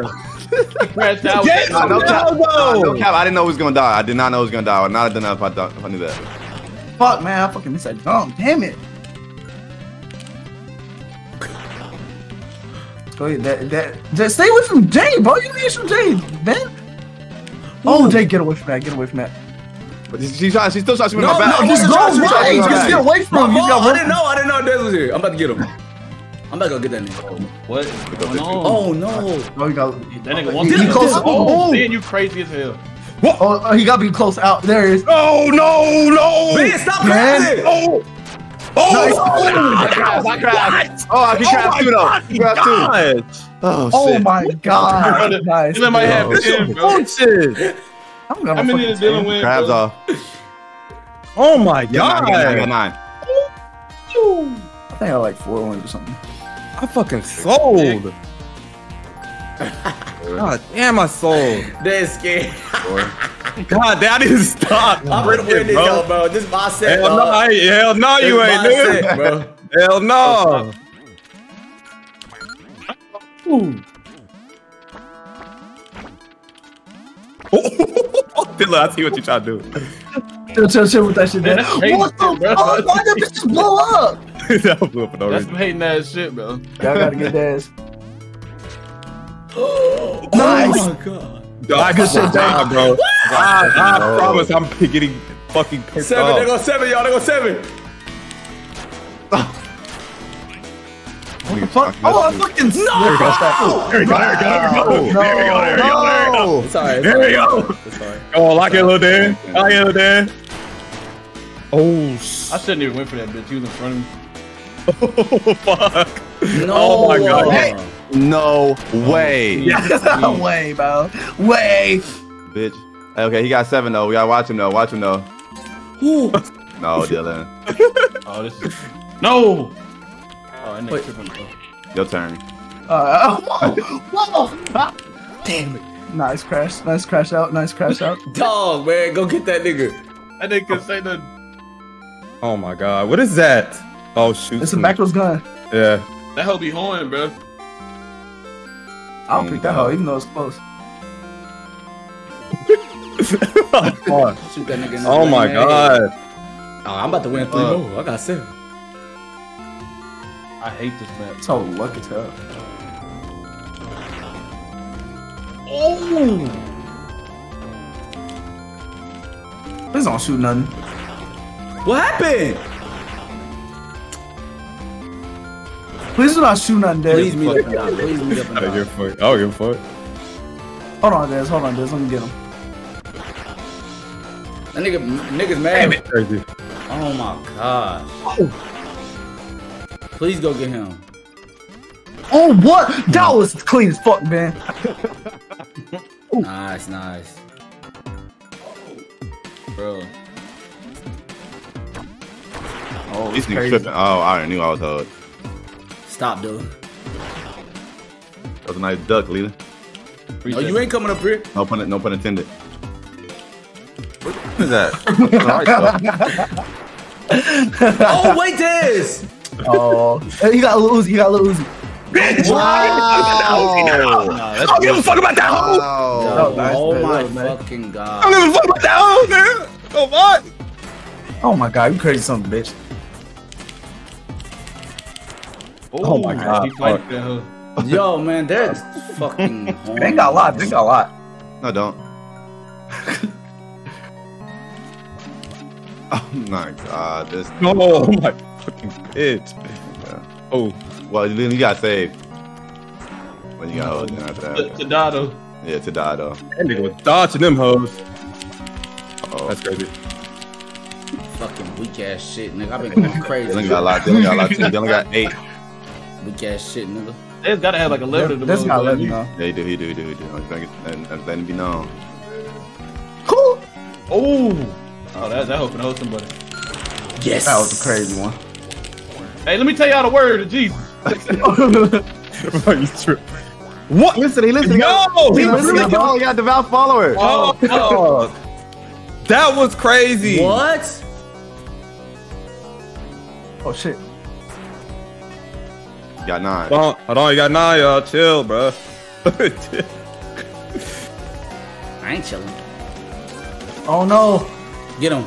Ben! He crashed out. Yeah, with no no, cap. no. Nah, no cap. I didn't know he was gonna die. I did not know he was gonna die. I would not have done that if I, thought, if I knew that. Fuck, man, I fucking missed that jump. Damn it. Go ahead, that, that, just stay away from Jay, bro. You need some Jay, man. Oh, Jay, get away from that. Get away from that. But she, she, shot, she still shot me in No, my back. no, just just go try- right. Just get away from him. You I didn't know. I didn't know Dez was here. I'm about to get him. I'm about to go get that nigga. What? What's going? Oh no. Oh, oh you got. That nigga He wants to close. Oh, Oh, then you crazy as hell. oh, oh, he got to be close out. There he is. Oh, no, no! Ben, stop Man. crashing. Oh! Oh! oh I crashed. I crashed. Oh, oh, I can crash too though. He crashed too. God! Oh Oh shit. my god. nice. Dylan might have This bro. bullshit! I'm gonna many fucking did Dylan win? Crabs off. Oh my Yeah, nine, he got nine, he got god! nine. I think I like four wins or something. I fucking sold! God damn, I sold! That's scared. God damn, I stop! I'm gonna win this, yo, bro. This is my set, Hell no. I hell no, This you ain't, my nigga! set, bro. Hell no! Dylan, I see what you trying to do. Chill, chill, chill with that shit. Man, Man. What the bro. fuck? Why that bitch just blow up? that blew up for no That's reason. some hating ass shit, bro. Y'all gotta get that. Oh Nice. my god. Dog, good shit, nah, bro. I, I promise I'm getting fucking pissed Seven. They go seven, y'all. They go seven. What the fuck? Oh, I fucking no! There we go, there we go, there we go. There we go, there we go, there we go. It's alright. There we go. Sorry. Oh, lock it, little Dan. Lock it, little Dan. Oh, sh- I shouldn't even went for that bitch. He was in front of me. oh, fuck. No. Oh my God. Hey. No oh, way. Way, bro. Way. Bitch. Hey, Okay, he got seven though. We gotta watch him though. Watch him though. Who? No, Dylan. Oh, this is no. Oh, that nigga tripping, bro. Your turn. Uh, whoa, whoa. Ah, Damn it. Nice crash. Nice crash out. Nice crash out. Dog, man, go get that nigga. That nigga can say nothing. Oh my god, what is that? Oh shoot! It's a backwards gun. Yeah. That hoe be horn, bro. I'll pick that hoe, even though it's close. Shoot that nigga in the Oh my lane. god. Oh, I'm about to win three Uh. more. I got seven. I hate this map. So lucky to hell. Oh! Please don't shoot nothing. What happened? Please do not shoot nothing, Dez. Please meet up and die. Please meet up and I don't die. give a fuck. I don't give a fuck. Hold on, Dez. Hold on, Dez. Let me get him. That nigga, niggas mad. Crazy. Oh my gosh. Please go get him. Oh, what? That was clean as fuck, man. Nice, nice. Bro. Oh, These niggas tripping. Oh, I already knew I was hard. Stop, dude. That was a nice duck, leader. No, oh, you ain't coming up here. No pun, no pun intended. What is that? oh, wait, this. Oh, Hey, he got a little Uzi. He got a little Uzi. Wow. Oh I don't give a fuck about that hoe. Wow. nice, oh man. my That was nice. I god. don't give a fuck about that hoe, man. Oh what? Oh my god, you crazy son of a bitch. Oh, oh my God, He fighting that. Yo, man, that's fucking. They got a lot. They got a lot. No, don't. oh my god, this. Oh my fucking bitch. Yeah. Oh, Well, then you got saved. When you got hold in after To, that. to Dado. Yeah, to die that nigga was dodging them hoes. Oh, That's crazy. Fucking weak ass shit, nigga. I've been going crazy. only got a lot. They got a lot. Too. Got eight. Weak ass shit, nigga. They've got to have like a level to the This move, got bro. let. Yeah, he do. He do. He do. He do. I'm just letting- letting letting it be known. Cool. Oh! Oh, that, that hoe can hold somebody. Yes. That was a crazy one. Hey, let me tell y'all the word of Jesus. you trip. What? Listen, he listening. No, he he was listening. Oh, you got devout followers. Oh, oh. that was crazy. What? Oh shit. You got nine. Hold on, hold on, you got nine, y'all. Chill, bro. I ain't chilling. Oh no. Get him.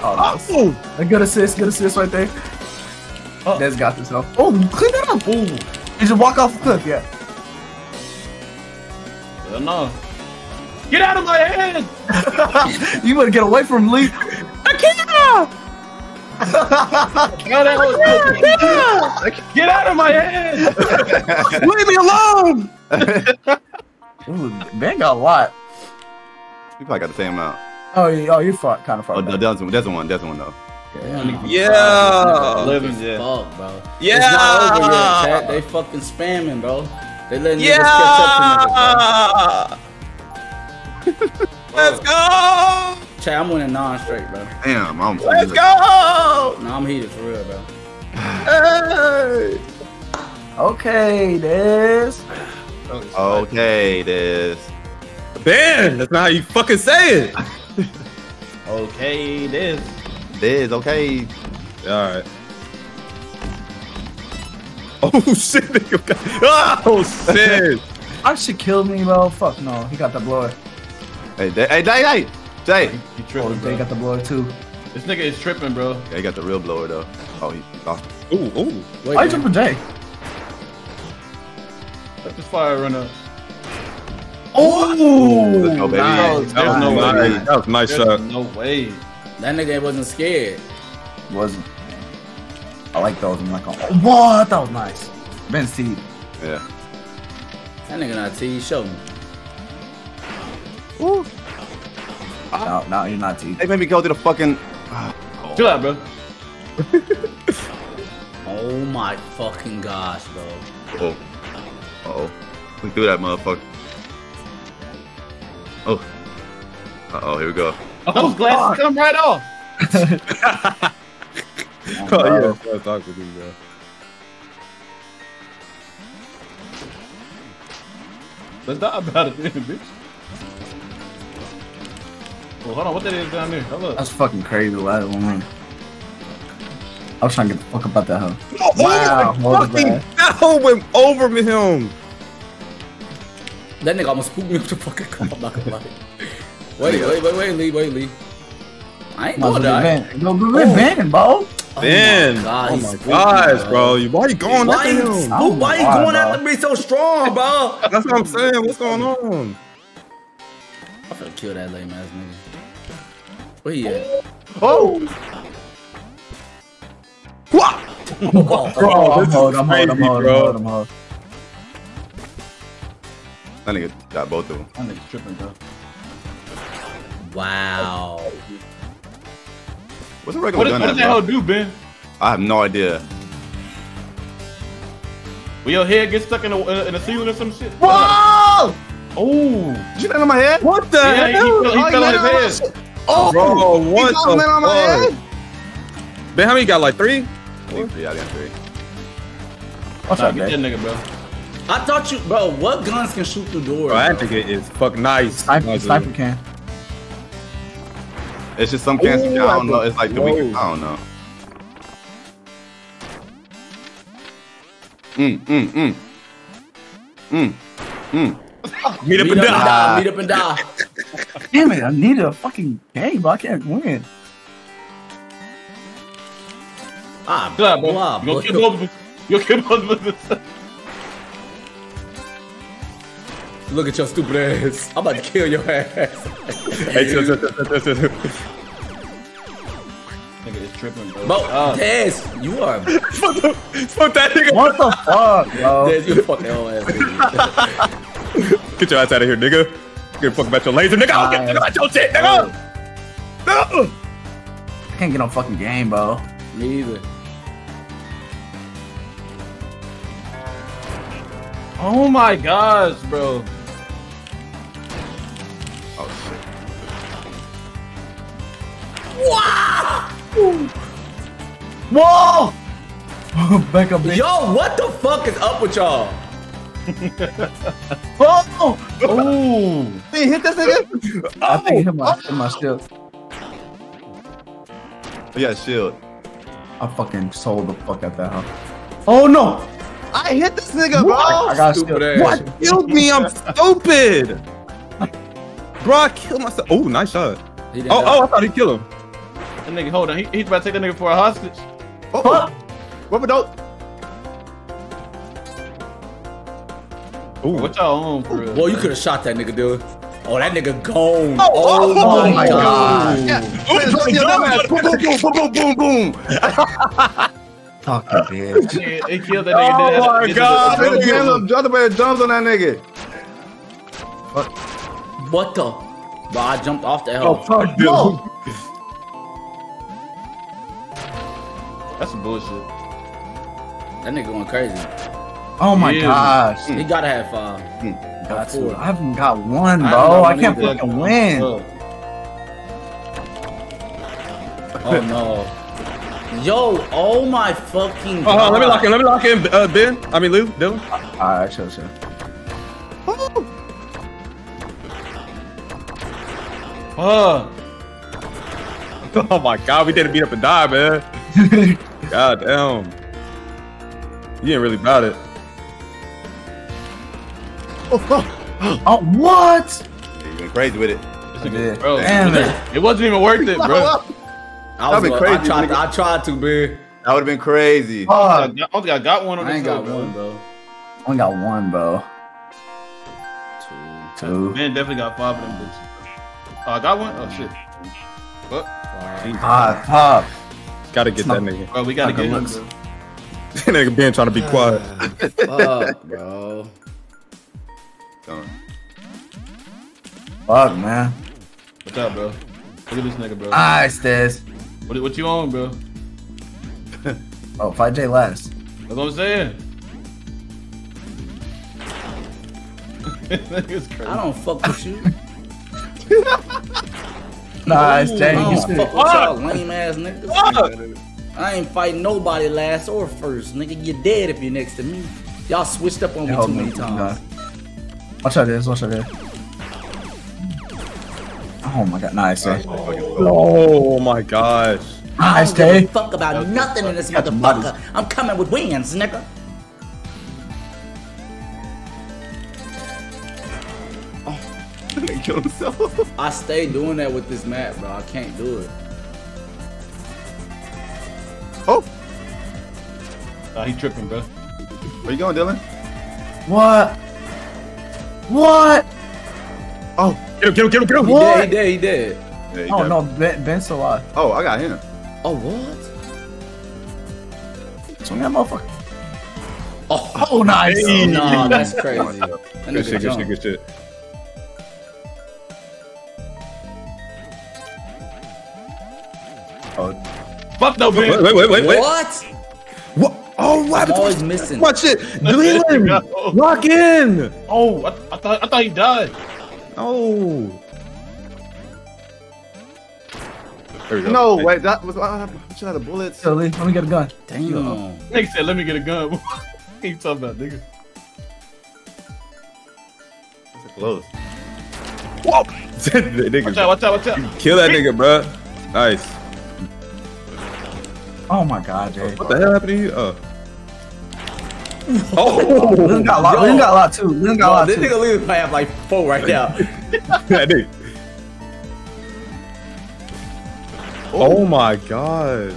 Oh, nice. Oh. A good assist. Good assist right there. Oh. Des got this though. Oh, clean that up. Ooh, He just walk off the cliff. Yeah. hell no. Get out of my head! you better get away from Lee. Get out, Get out of my head! Leave me alone. Ooh, Ben got a lot. You probably got the same amount. Oh, yeah, oh, you're far, kind of far. Oh, back. no, that's one. That's one. That's one though. Yeah. Living, yeah. Fuck, bro. Yeah. It's not over yet, chat. They fucking spamming, bro. They letting niggas catch up to niggas, Yeah. Let's go. Chad, I'm winning non-straight, bro. Damn, I'm. Let's go. No, I'm heated for real, bro. Hey. Okay, Des. Okay, this. Ben, that's not how you fucking say it. Okay, this. This okay. All right. Oh shit! nigga got- Oh shit! I should kill me, bro. Fuck no. He got the blower. Hey, hey, hey, hey, hey, Jay. He Oh, tripping, they bro. got the blower too. This nigga is tripping, bro. Yeah, he got the real blower though. Oh, he, he lost. it. Ooh, ooh. Wait, Why you jumping Jay? Let this fire run up. Oh, Let's go, baby. Nice. That was no nice. way. That was nice There's shot. no way. That nigga wasn't scared. wasn't. I like those. I'm like, oh, what? That was nice. Ben's teeth. Yeah. That nigga not T. Show me. No, no, you're not teeth. They made me go to the fucking. Chill out, bro. Oh my fucking gosh, bro. Oh. Uh-oh. We threw that motherfucker. Oh. Uh-oh, here we go. Oh, those glasses come right off. Oh yeah, that's awkward, bro. Let's die about it then, bitch. Well, hold on. What that is down there? Hold up. That's fucking crazy. That woman. I was trying to get the fuck up out that hoe. Oh, Wow, my hold fucking that hoe went over me him. That nigga almost spooked me up the fucking car. I'm not gonna lie. Wait, wait, wait, wait, Lee, wait, Lee. I ain't going well there. get banned. Go, go get banned, bro. Oh ben, God, oh he's my gosh, bro. bro. You- Why you going Why after you, him? spook- why you going bro. after me so strong, bro? That's what I'm saying. What's going on? I'm finna kill that lame ass nigga. Where he at? Oh! Oh, Bro, I'm this hold, is I'm hold, I'm crazy, hold, I'm bro. hold, I'm hold. That nigga got both of them. That nigga's tripping, bro. Wow. What's a regular What, is, gun what at, does that hell do, Ben? I have no idea. Will your head get stuck in a, uh, in a ceiling or some shit? Whoa! Oh! Did you land on my head? What the Yeah, he, he hell? fell, he Oh, fell he on landed his on head. Oh, Bro, he what thought the land on my head? Ben, how many you got? Like three? I think three. I got three. What's Nah, up, get that man? nigga, bro. I thought you, bro. What guns can shoot through doors? Bro, I bro? think it is fuck nice. Sniper, sniper can. It's just some cans. Ooh, I don't I know. It's like the Whoa. weekend. I don't know. Mm, mm, mm. Mm, mm. Meet up Meet and up die. die. Meet up and die. Damn it, I need a fucking game, but I can't win. Ah, Chill out, bro. blah, You gonna blah. kill both of us. You'll kill both of us. Look at your stupid ass. I'm about to kill your ass. Hey, chill, chill, chill, chill, chill, chill. Nigga is tripping, bro. Bro, Ah. Tez, you are. Fuck that nigga. What the fuck, bro? Tez, you a fucking old ass. nigga. Get your ass out of here, nigga. Get a fuck about your laser, nigga. I'll get fuck about your shit, nigga. No. I can't get no fucking game, bro. Me either. Oh my gosh, bro. Whoa! Back up, bitch. Yo, what the fuck is up with y'all? Oh! Ooh. Hey, hit this nigga. I think it hit my, hit my shield. He got shield. I fucking sold the fuck out that huh? Oh no! I hit this nigga, bro. I got a Stupid shield. ass. What killed me? I'm stupid. Bro, I killed myself. Oh, nice shot. Oh, oh, I thought he killed him. That nigga, hold on. He, he's about to take that nigga for a hostage. Oh, Fuck! rubber dope. Ooh. What y'all on for real? Boy, you could have shot that nigga, dude. Oh, that nigga gone. Oh, Oh, oh, my, oh my god. God. Yeah. Wait, drop your dumbass. Boom, boom, boom, boom, boom, boom, boom. Fucking bitch. He, he killed that nigga. Oh my God. Drop the jumps, drop the bear jumps on that nigga. What the? Bro, I jumped off the Oh, hell. fuck, dude. That's some bullshit. That nigga going crazy. Oh my Yeah. gosh. He gotta have five. Got four. I haven't got one, I bro. haven't I can't either. fucking win. Oh. Oh no. Yo, oh my fucking Oh, hold let me lock in. Let me lock in. Uh, Ben. I mean, Lou. Dylan. Alright, chill, chill. Fuck. Oh my God, we didn't beat up and die, man. God damn. You didn't really about it. Oh, what? Yeah, you went crazy with it. This I nigga, did. bro. Damn it. It wasn't even worth it, bro. I, was That'd be gonna- crazy, I tried. I tried to, man. That would have been crazy. Fuck. I don't think I got one on I this ain't got hill, bro. one, bro. Only got one, bro. Two. Two. Man definitely got five of them bitches. Oh, I got one? Oh, shit. Fuck. Ah, top. Gotta get that nigga. Bro, we gotta get him, looks. bro. That nigga Ben trying to be quiet. Fuck, bro. Done. Fuck, man. What's up, bro? Look at this nigga, bro. Nice, Des. What, what you on, bro? Oh, 5J last. That's what I'm saying. I don't fuck with you. Nice, I Jay. don't You fuck spit. with y'all lame ass niggas. I ain't fighting nobody last or first. Nigga, you're dead if you're next to me. Y'all switched up on me Hold too many times. Watch out this. Watch out this. Oh my god, nice, eh? Oh my gosh. Nice, I don't give a Tay. fuck about nothing in this Got motherfucker. I'm coming with wins, nigga. Kill himself. I stay doing that with this map, bro. I can't do it. Oh, Nah, he tripping, bro. where you going, Dylan? What? What? Oh, Get him, get him, get him, get him. He What? did, he did, he oh, did. there you Oh go. no, Ben, Ben's still alive. Oh, I got him. Oh, what? Swing that motherfucker. Oh, Oh, nice. oh no, that's crazy. That Good shit, good shit, good shit. Fuck no, Wait, man. wait, wait, wait, wait. What? What? Oh, what? I'm always missing. Watch it. Leland, lock in. Oh, I, I thought I thought he died. Oh. There we go. No, wait, that was. Uh, should have the bullets. Yo, Lee, let me get a gun. Damn. Nigga said, "Let me get a gun." what you talking about, nigga? That's close. Whoa. That nigga- Watch out! Watch out! Watch out! Kill that nigga, bro. Nice. Oh my god, Jay. What the hell happened to you? Oh. Oh. Lynn got a lot. Lynn got a lot too. Lynn got a Yo, lot this too. nigga Lily might have like four right now. that nigga. Oh my gosh.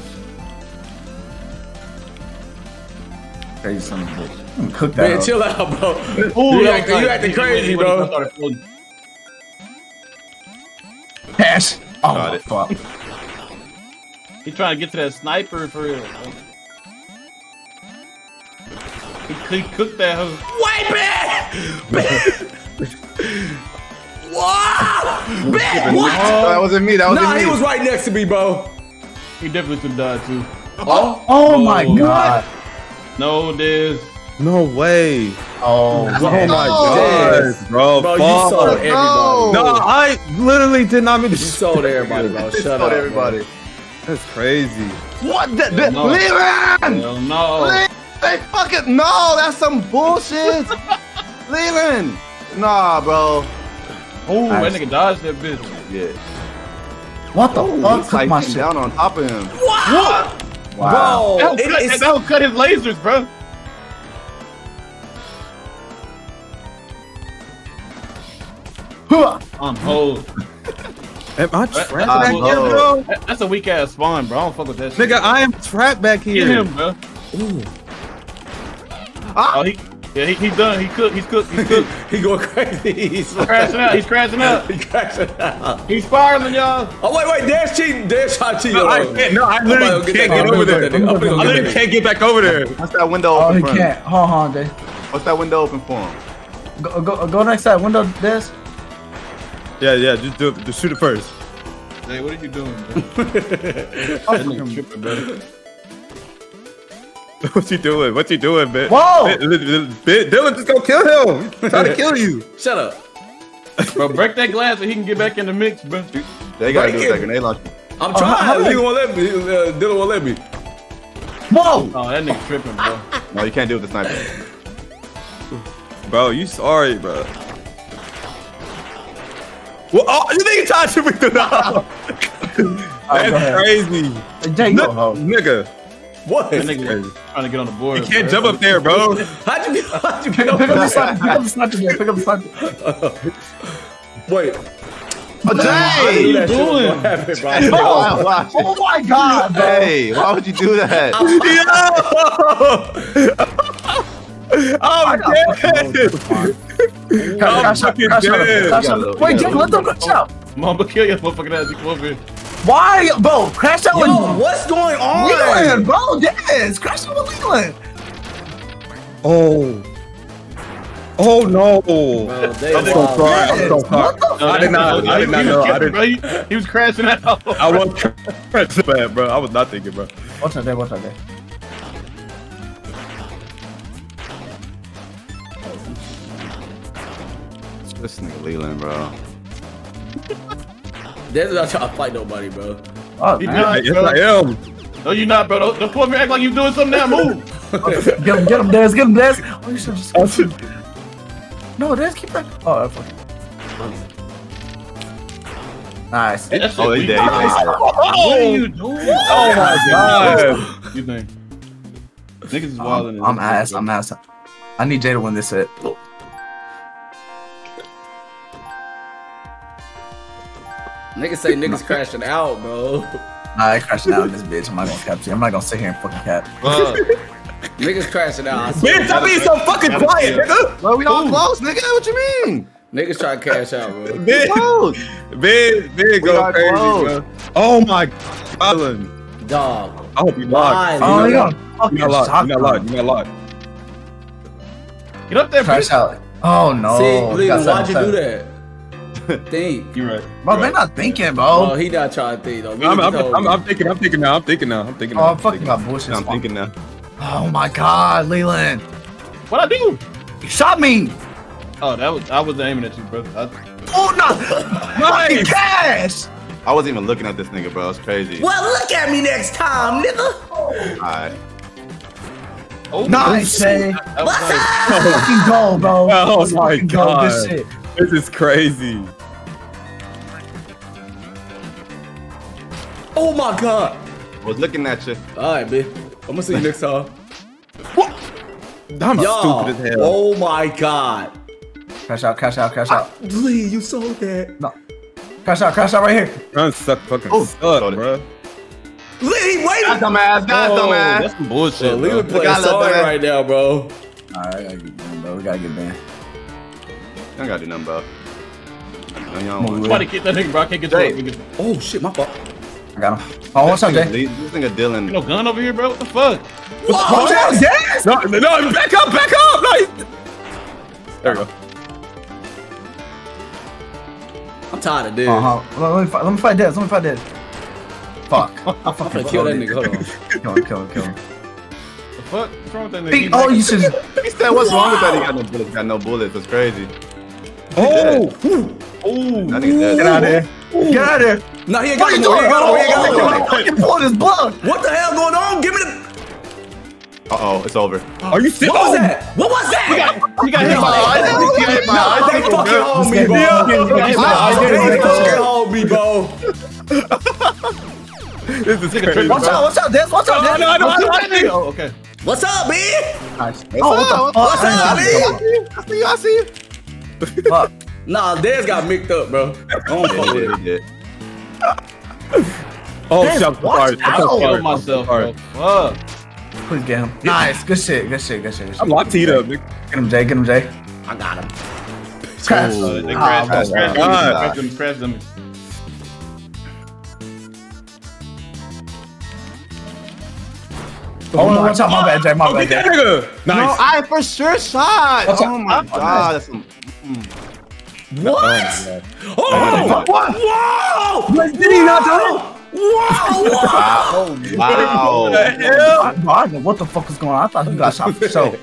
Crazy son of a bitch. I'm gonna Cook that. Man, up. chill out, bro. Ooh, you that acting, you acting crazy, bro. he started floating. Cash. Oh Got my it. fuck. He trying to get to that sniper for real. bro. He, he cooked that hoe. Wait, man! Wow! Man, what? that wasn't me. That wasn't Nah, me. he was right next to me, bro. He definitely could die too. Oh, Oh, oh, oh my Oh. god. No, this. No way. Oh, Oh my god, gosh, bro. bro, you sold everybody. No, I literally did not mean to You sold everybody, bro. Shut Told up, everybody. That's crazy. What? The, the, No. Leland! Hell no. Leland! Hey, fucking no! That's some bullshit. Leland! Nah, bro. Oh, Nice. that nigga dodged that bitch. Yeah. What the Ooh, fuck? he Cook like my shit. down on top of him. What? Wow. Bro, That'll it cut, is- that'll cut his lasers, bro. Huh. I'm hold. Am I That- trapped I back here, bro? That's a weak ass spawn, bro. I don't fuck with that shit. Nigga, I am trapped back Get here. him, bro. Ah. Oh, he, yeah, he, he's done. He cooked. He's cooked. He's cooked. he going crazy. He's crashing out. He's crashing out. He crashing out. He's spiraling, y'all. Oh wait, wait, Dash cheating. Dash trying to cheat. No, I can't. No, I literally to can't that get over I'm there. gonna go get that nigga. I'm I gonna go literally get can't get back over there. What's that window Oh, open he for him? can't. Hold on, Jay. What's that window open for him? Go, go, go next to that window, Des. Yeah, yeah. Just do it. Just shoot it first. Hey, what are you doing, bro? that nigga tripping, bro. What you doing? What you doing, man? Whoa! Bi- Bi- Bi- Dylan, just go kill him. He's trying to kill you. Shut up. Bro, break that glass so he can get back in the mix, bro. They gotta Break do it. that grenade launcher. I'm Uh, how trying. do he I- won't let me. Uh, Dylan won't let me. Whoa! Oh, that nigga tripping, bro. No, you can't do it with the sniper. Bro, you sorry, bro. Well, oh, you think you tried to shoot me through the hole? go That's crazy. Jay, No, go nigga, What? That nigga trying to get on the board. you can't bro. jump up there, bro. How'd you get? How'd you Pick get up, up pick up the there? sniper. Pick up the sniper. Jay. Pick up the sniper. Wait. Oh, What dang! you doing? doing? What happened, bro? Why- why- Oh my god, bro. Hey, why would you do that? Yo! I'm dead. Crash out, fucking crash out, dead. crash You out. gotta- Wait, you Jay, gotta let them look. crash out. Mamba, kill your motherfucking ass. You come over here. Why, bro? Crash out Yo, with what's going on? Leland, bro. Yes, crash out with Leland. Oh. Oh no. Bro, they I'm so sorry. I'm so sorry. No, I did not- I did not know. I tripping, did- bro. He, he was crashing out. I was crashing bad, bro. I was not thinking, bro. What's that there? What's that there? This nigga Leland, bro. Dash not trying to fight nobody, bro. Oh, He man. not, Yes, bro. I am. No, you not, bro. Don't, don't come over here act like you're doing something now. Move. Get him, get him, Des. Get him, Des. Oh, you should just. No, let's keep oh, that. Oh, fuck. Nice. That's Oh, it. he dead. He Nice. dead. What are you oh. doing? Oh my god. You think? Niggas is I'm, wild. I'm ass. I'm ass. I need Jay to win this set. Niggas say niggas crashing out, bro. Nah, I crashing out in this bitch. I'm not gonna cap you. I'm not gonna sit here and fucking cap. Niggas crashing out. I swear. Man, stop being so fucking quiet, nigga. Bro, we all close, nigga. What you mean? Niggas try to cash out, bro. Big, big, big, go crazy, close. bro. Oh my god. Dog. I hope you Why, oh, locked. Oh, You you not got locked. fucking You not locked. You not shotgun. locked. You not locked. Get up there, Crash bitch. out. Oh no. See, We Leland, why'd you do that? Think. You're right. Bro, they're not thinking, Oh, bro. he not trying to think though. I'm, I'm, I'm. I'm thinking. I'm thinking now. I'm thinking now. I'm thinking oh, now. Oh, I'm fucking got bullshit. I'm thinking now. Oh my god, Leland. What I do? You shot me. Oh, that was I was aiming at you, bro. I, Oh no. Fucking cash. I wasn't even looking at this nigga, bro. It's crazy. Well, look at me next time, nigga. Alright. oh, Nice, Jay. That was nice. Let's fucking go, bro. Oh my fucking go. god. This shit. This is crazy. Oh my god. I was looking at you. All right, bitch. I'm gonna see you next time. I'm Yo. stupid as hell. Oh my god. Crash out, crash out, crash ah, out. Lee, you sold that. No. Crash out, crash out right here. Run suck fucking Oh, suck, bro. Lee, wait. God dumbass. God Oh, dumbass. that's some bullshit. Bro, bro. Leland playing Look out, right now, bro. Alright, I gotta get banned, bro. We gotta get banned. I don't gotta do nothing, bro. No, you don't want Try to get that nigga, bro. I can't get you Jay. up. You Oh shit, my fault. I got him. Oh, what's up, Jay? This nigga Dylan. You no gun over here, bro. What the fuck? What's up, Jay? No, no, back up, back up. No, he- there we go. I'm tired of this. Uh-huh. Let, let me fight, let me fight Dez. Let me fight Dez. Fuck. I I'm fucking gonna kill that nigga. Hold on. Kill him, kill him, kill him. The fuck? What's wrong with that nigga? Hey, oh, you should. He said, what's wrong with that? He got no bullets. Got no bullets. That's crazy. Oh, Ooh. That nigga dead. Get out of here. Get out of here. No, he ain't What got are you no more. He ain't got no more. He ain't got no more. Oh, fucking blood is blood. What the hell going on? Give me the. Uh-oh, it's over. are you serious? What was that? What was that? You got hit by Oh, the he got hit by Nah, ice. they fucking hold me, bro. They fucking hold me, bro. This is crazy. Watch out, watch out, Dez. Watch out, Dez. No, no, no, no, no. Oh, okay. What's up, B? Nice. Oh, what the fuck? What's up, I B? I see you. I see you. Fuck. Nah, Dez got mixed up, bro. I don't fuck Yeah, with it. Oh, Dez, shit, I'm watch sorry. I'm out. sorry. I'm myself, so sorry. bro. Fuck. Please get him. Nice. Good shit. Good shit. Good shit. Good shit. I'm locked teed up, nigga. Get him, Jay. Get him, Jay. I got him. Crash. Oh, they Ah, crashed, bro. crashed, crashed, God. crashed them, crashed them. Oh, no, watch out. My bad, Jay. My Oh, bad, get Jay. that nigga. No, I for sure shot. Watch Oh out. my Oh, god. That's some, mm. What? Oh! oh! What? Whoa! What did he not do? Whoa! Whoa! wow. wow. What the hell? I, I what the fuck was going on. I thought he got shot for show.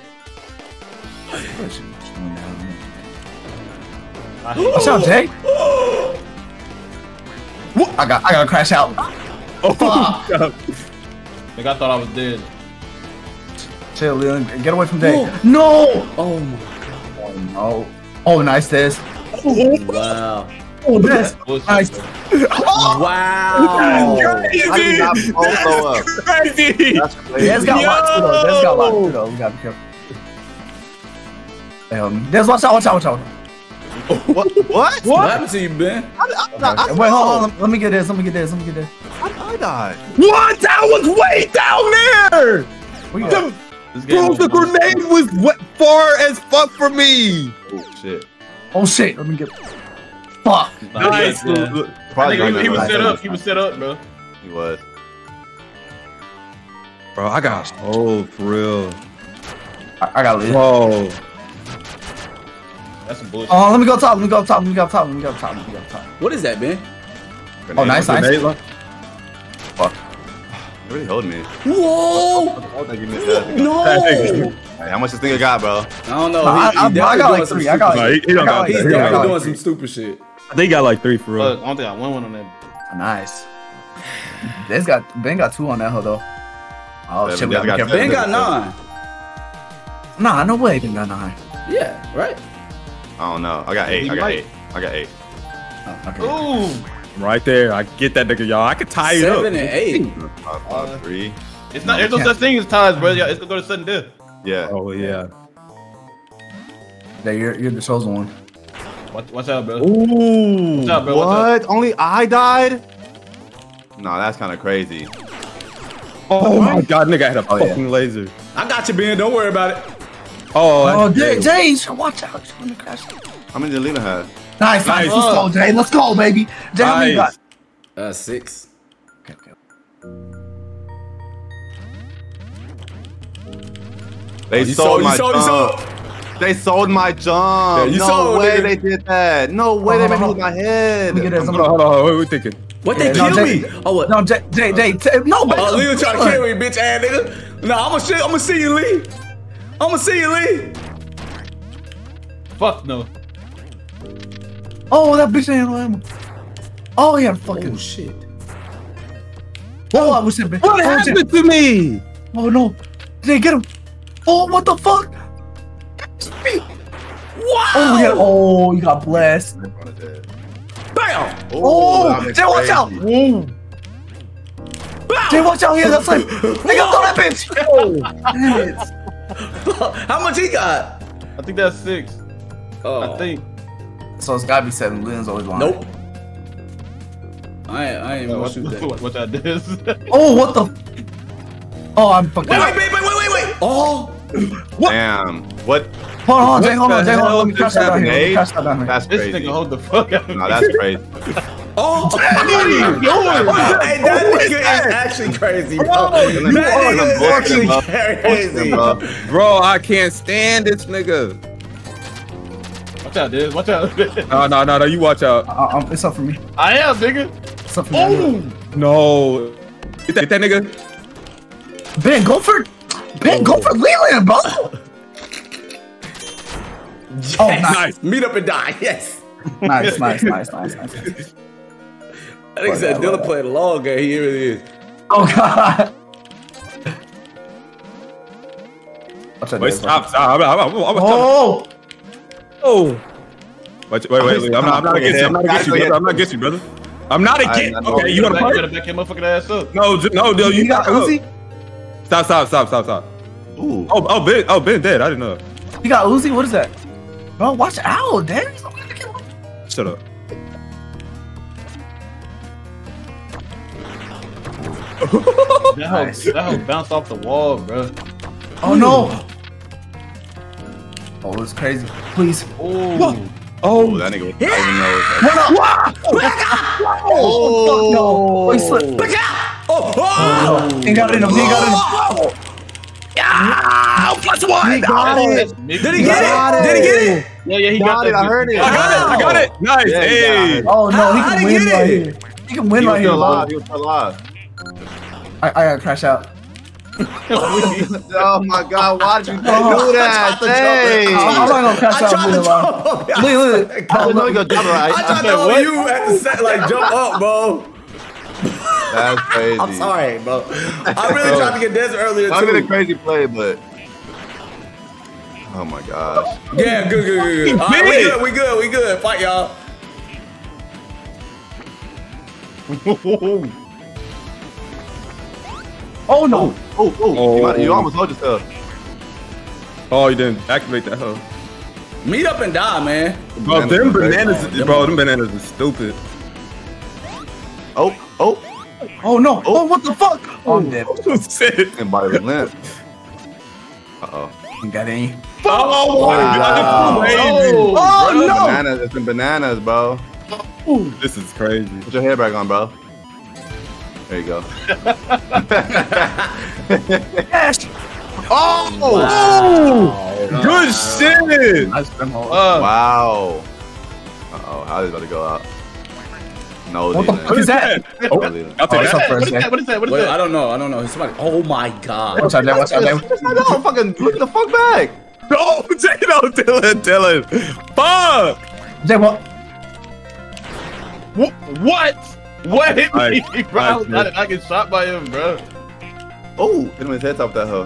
What's up, Jay? I got, I got to crash out. Oh, Like I thought I was dead. Chill, Leon. Get away from Jay. No. Oh my god. Oh no. Oh, nice, this. Wow. Oh, this. Nice. bro. Wow. I did not follow up. crazy. That's crazy. Des got locked too, though. Des got locked too, though. We gotta be careful. Um, Des, watch out, watch out, watch out. What? What? What happened to you, Ben? I, I, I, Wait, hold on. Let, let me get this. Let me get this. Let me get this. I, I died. What? That was way down there. Where you The, at? This game bro, the grenade was what, far as fuck for me. Oh shit. Oh shit. Let me get. Fuck. Nice. Yeah. Probably think he, he was gonna- set up. He was set up, bro. He was. Bro, I got oh for real. I, I gotta leave. Whoa. That's some bullshit. Oh, let me go top. Let me go top. Let me go top. Let me go top. Let me go top. What is that, Ben? Oh, nice, nice. Grenade launch- They really holding me. Whoa! I think you missed that. No! Hey, how much this nigga got, bro? I don't know. No, I- He, I- I he got like three. I got stupid No, he, he don't I got got He's definitely got doing like some stupid shit. I think he got like three for real. Look, I don't think I won one on that. Nice. Des got Ben got two on that hoe though. Oh Yeah, shit, we gotta got. Ben got nine. Nah, no way Ben got nine. Yeah, right? I don't know. I got eight. I got eight. I got eight. Ooh. Right there. I get that nigga, y'all. I could tie it up. Seven and eight. Five, five, uh, three. It's not. There's no such thing as ties, bro. Yeah, it's gonna go to sudden death. Yeah. Oh yeah. Yeah, you're you're the chosen one. Watch, watch out, bro. Ooh. What's up, bro? What's What? Only I died? No, that's kind of crazy. Oh my god, nigga I had a Oh, yeah. fucking laser. I got you, Ben. Don't worry about it. Oh, Oh, that's- Jay, Jay, you should watch out. She's gonna crash. How many did Lena have? Nice, nice. Nice. Let's go, Jay. Let's go, baby. Jay, how many you got? Uh, six. Okay, okay. They Oh, sold, sold- my sold- you jump. They sold my jump. Yeah, you no sold, way nigga. they did that. No way Oh, they made me lose my head. Let me get this. Hold on, hold on. What are we thinking? What Yeah, they no, kill Jay- me? Oh what? No, Jay, Jay, Jay. T- no, baby. Oh, Lee was trying to kill me, bitch ass nigga. Nah, I'm gonna see. I'm gonna see you, Lee. I'm gonna see you, Lee. Fuck no. Oh, that bitch ain't no ammo. Oh, yeah, fucking. Oh shit. Oh, I was in bitch. What oh, Jay- happened to me? Oh, no. Jay, get him. Oh, what the fuck? Wow. Oh, yeah. Oh, you got blessed. Bam. Oh, that Jay, watch out. crazy. Jay, watch out here. That's like, nigga, throw that bitch. Oh, damn it. How much he got? I think that's six. Oh. I think. So it's gotta be seven. Lynn's always lying. Nope. I. I ain't gonna shoot that. watch, watch out this. Oh, what the? Oh, I'm fucking. Wait, wait, wait, wait, wait, wait, wait. Oh. Damn. What? Hold on, Jay, hold on, Jay, hold on. Let me crash that down here. Let me crash that down here. That's crazy. this nigga hold the fuck out. No, that's crazy. Oh. Hey, that nigga is actually crazy, bro. You That are nigga is actually crazy. bro. Bro, I can't stand this nigga. Watch out, this. Watch out. No, no, no, no. You watch out. Uh, um, it's up for me. I am, nigga. It's up for me. Oh. No. Get that, get that nigga. Ben, go for Ben, go for Leland, bro. Oh, nice, Nice. Meet up and die. Yes. nice, nice, nice, nice, nice. That nigga said Dylan played a long game. He really is. Oh god. Watch out, Wait, Jay. stop, stop. I'm, I'm, I'm, I'm, Oh, oh. Wait, wait, wait, wait. I'm not, I'm not against you. I'm not against you, brother. I'm not against you, brother. I'm not against. I. Okay, you gotta wanna back, you gotta back your motherfucking ass up. No, no, no. You you got Uzi? Stop, stop, stop, stop, stop. Ooh. Oh, oh, Ben, oh, Ben dead. I didn't know. You got Uzi? What is that? Bro, watch out, damn. Shut up. That hoe, Nice. that hoe bounced off the wall, bro. Oh no. Oh, it's crazy. Please. Oh. Oh, that nigga was not even know. Oh, fuck no. Oh, he slipped. Oh, Oh, he got it in him. He got it in him. Oh. Yeah, plus one. He got it. Did he get it? Did he get it? Yeah, yeah, he Got got, it. I heard it. I got it. I got it. Nice. Yeah, he hey. got Oh no, How- he how'd can he win get right it? here. He can win He was right here, still alive. He was still alive. I, I gotta crash out. Oh my god, why did you do Oh, that? Hey. I'm, I'm not gonna crash I out. tried I'm to really alive. jump. Look, look. I didn't know you gonna jump right. I tried to said, hold what? you at the set, like jump up, bro. That's crazy. I'm sorry, bro. I really tried to get this earlier That'd been a crazy play, but. Oh my gosh. Yeah, good, good, good, good. All right, we good, we good, we good. Fight, y'all. Oh no. Oh, oh, you, might- you almost hold yourself. Oh, you didn't activate that hoe. Meet up and die, man. Bro, Bananas them are crazy. bananas, bro, them bananas are stupid. Oh, oh. Oh no. Oh, what the fuck? Oh, I'm dead. Shit. And body was limp. Uh oh. You got any? Oh, my Wow. God, this is crazy. Oh no. Bananas, it's some bananas, bro. Ooh. This is crazy. Put your hair back on, bro. There you go. Yes. Oh! Good shit. Nice them hoes. Uh, Wow. Uh oh, how is about to go out? No, What the fuck is that? Oh, No, Leland. I'll Oh, take it's that. up what first, is that? What is that? What is Wait, that? I don't know. I don't know. Somebody. Oh my god. Watch out there. Watch out there. No, fucking look the fuck back. No, take it out, Dylan, Dylan. Fuck. Jay, what? Wh- What? What hit me, Alright, bro? I, was alright, not, I get shot by him, bro. Oh, hit him in his head top with that hoe.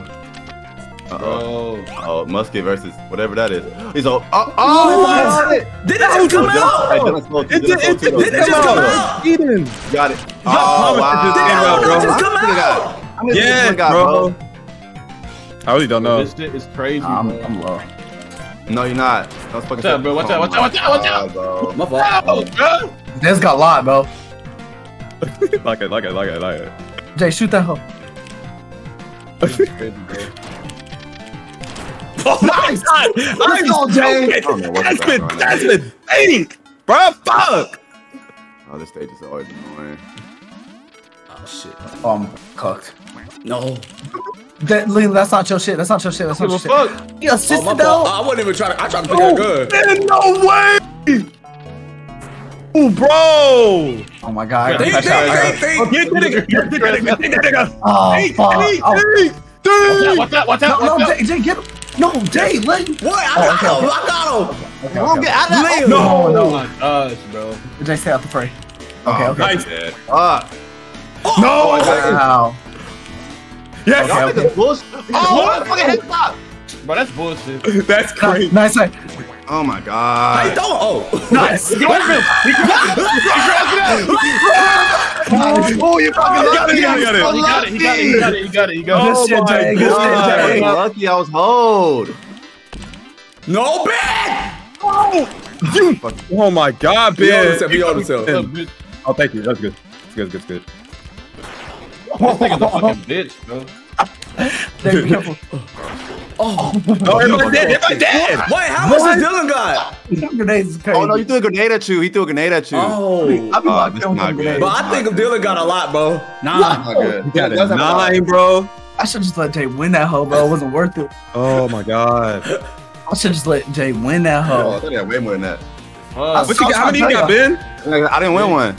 bro. Oh, Oh, Musket versus whatever that is. He's all. Oh, oh, What? Did it just come out? Hey, Dylan slow too, It Dylan did- slow it too, did- though. it did just come out. Eden. Got it. Y'all Oh, promised it just wow. came out, bro. I Just come think I got- out. I mean, Yes, this one got, bro. I really don't know. This shit is crazy, I'm, bro. I'm low. No, you're not. Don't fucking Watch out, bro. Watch out, watch out, watch out, watch out. bro. My fault. Bro. This got lot, bro. like it, like it, like it, like it. Jay, shoot that hoe. nice! Let's go, Jay. I don't know what That's been, fuck that's been dang, bro. Fuck. Oh, this stage is always annoying. Oh shit. Oh, I'm cooked. No. That, Lean, that's not your shit. That's not your shit. That's not your shit. fuck. You Oh, assisted my though. fault. I wasn't even trying to. I tried to pick up oh, good. Man, no way. Oh, bro. Oh my god. I Think, gotta think, catch up. think, think. Get that nigga. Get that nigga. Get that nigga. Oh, Hey, fuck. hey, Oh. hey, dude. Watch out, watch out, No, watch no, out. Jay, Jay, get him. No, Jay, let him. What? I Oh, got okay, him. I got him. Okay, okay, okay. Get out of that. No, Oh no. my gosh, bro. Jay, stay out the fray. Oh, okay, okay. Nice. Fuck. Oh, no. Oh, wow. Yes. Y'all okay. niggas bullshit. Oh, what the fucking head stop? Bro, that's bullshit. That's crazy. Nice, nice. Oh my How you god. throwing? Oh. Nice. Oh, you fucking got it, lucky. he got it. So He got it, he got it, he got it, he got it, he got it. Good oh shit, Jay. God, lucky I was hold. No bad. Oh. oh my God, He owed Ben. himself. He owed himself. What's up. Oh, thank you. That's good. That's good. That's good. This nigga's a fucking bitch, bro. Jay, be careful. Oh. Oh, oh everybody dead. Everybody dead. Wait, how much does Dylan got? Grenades crazy. Oh no, you threw a grenade at you. He threw a grenade at you. Oh. I be Oh, locked this in not good. But I think Dylan got a lot, bro. Not Nah. good. Oh, you got a nine, bro. I should just let Jay win that hoe, bro. It wasn't worth it. Oh my God. I should just let Jay win that Oh, I hoe. thought he had way more than that. Fuck. What you got? How many you got, Ben? I didn't win one.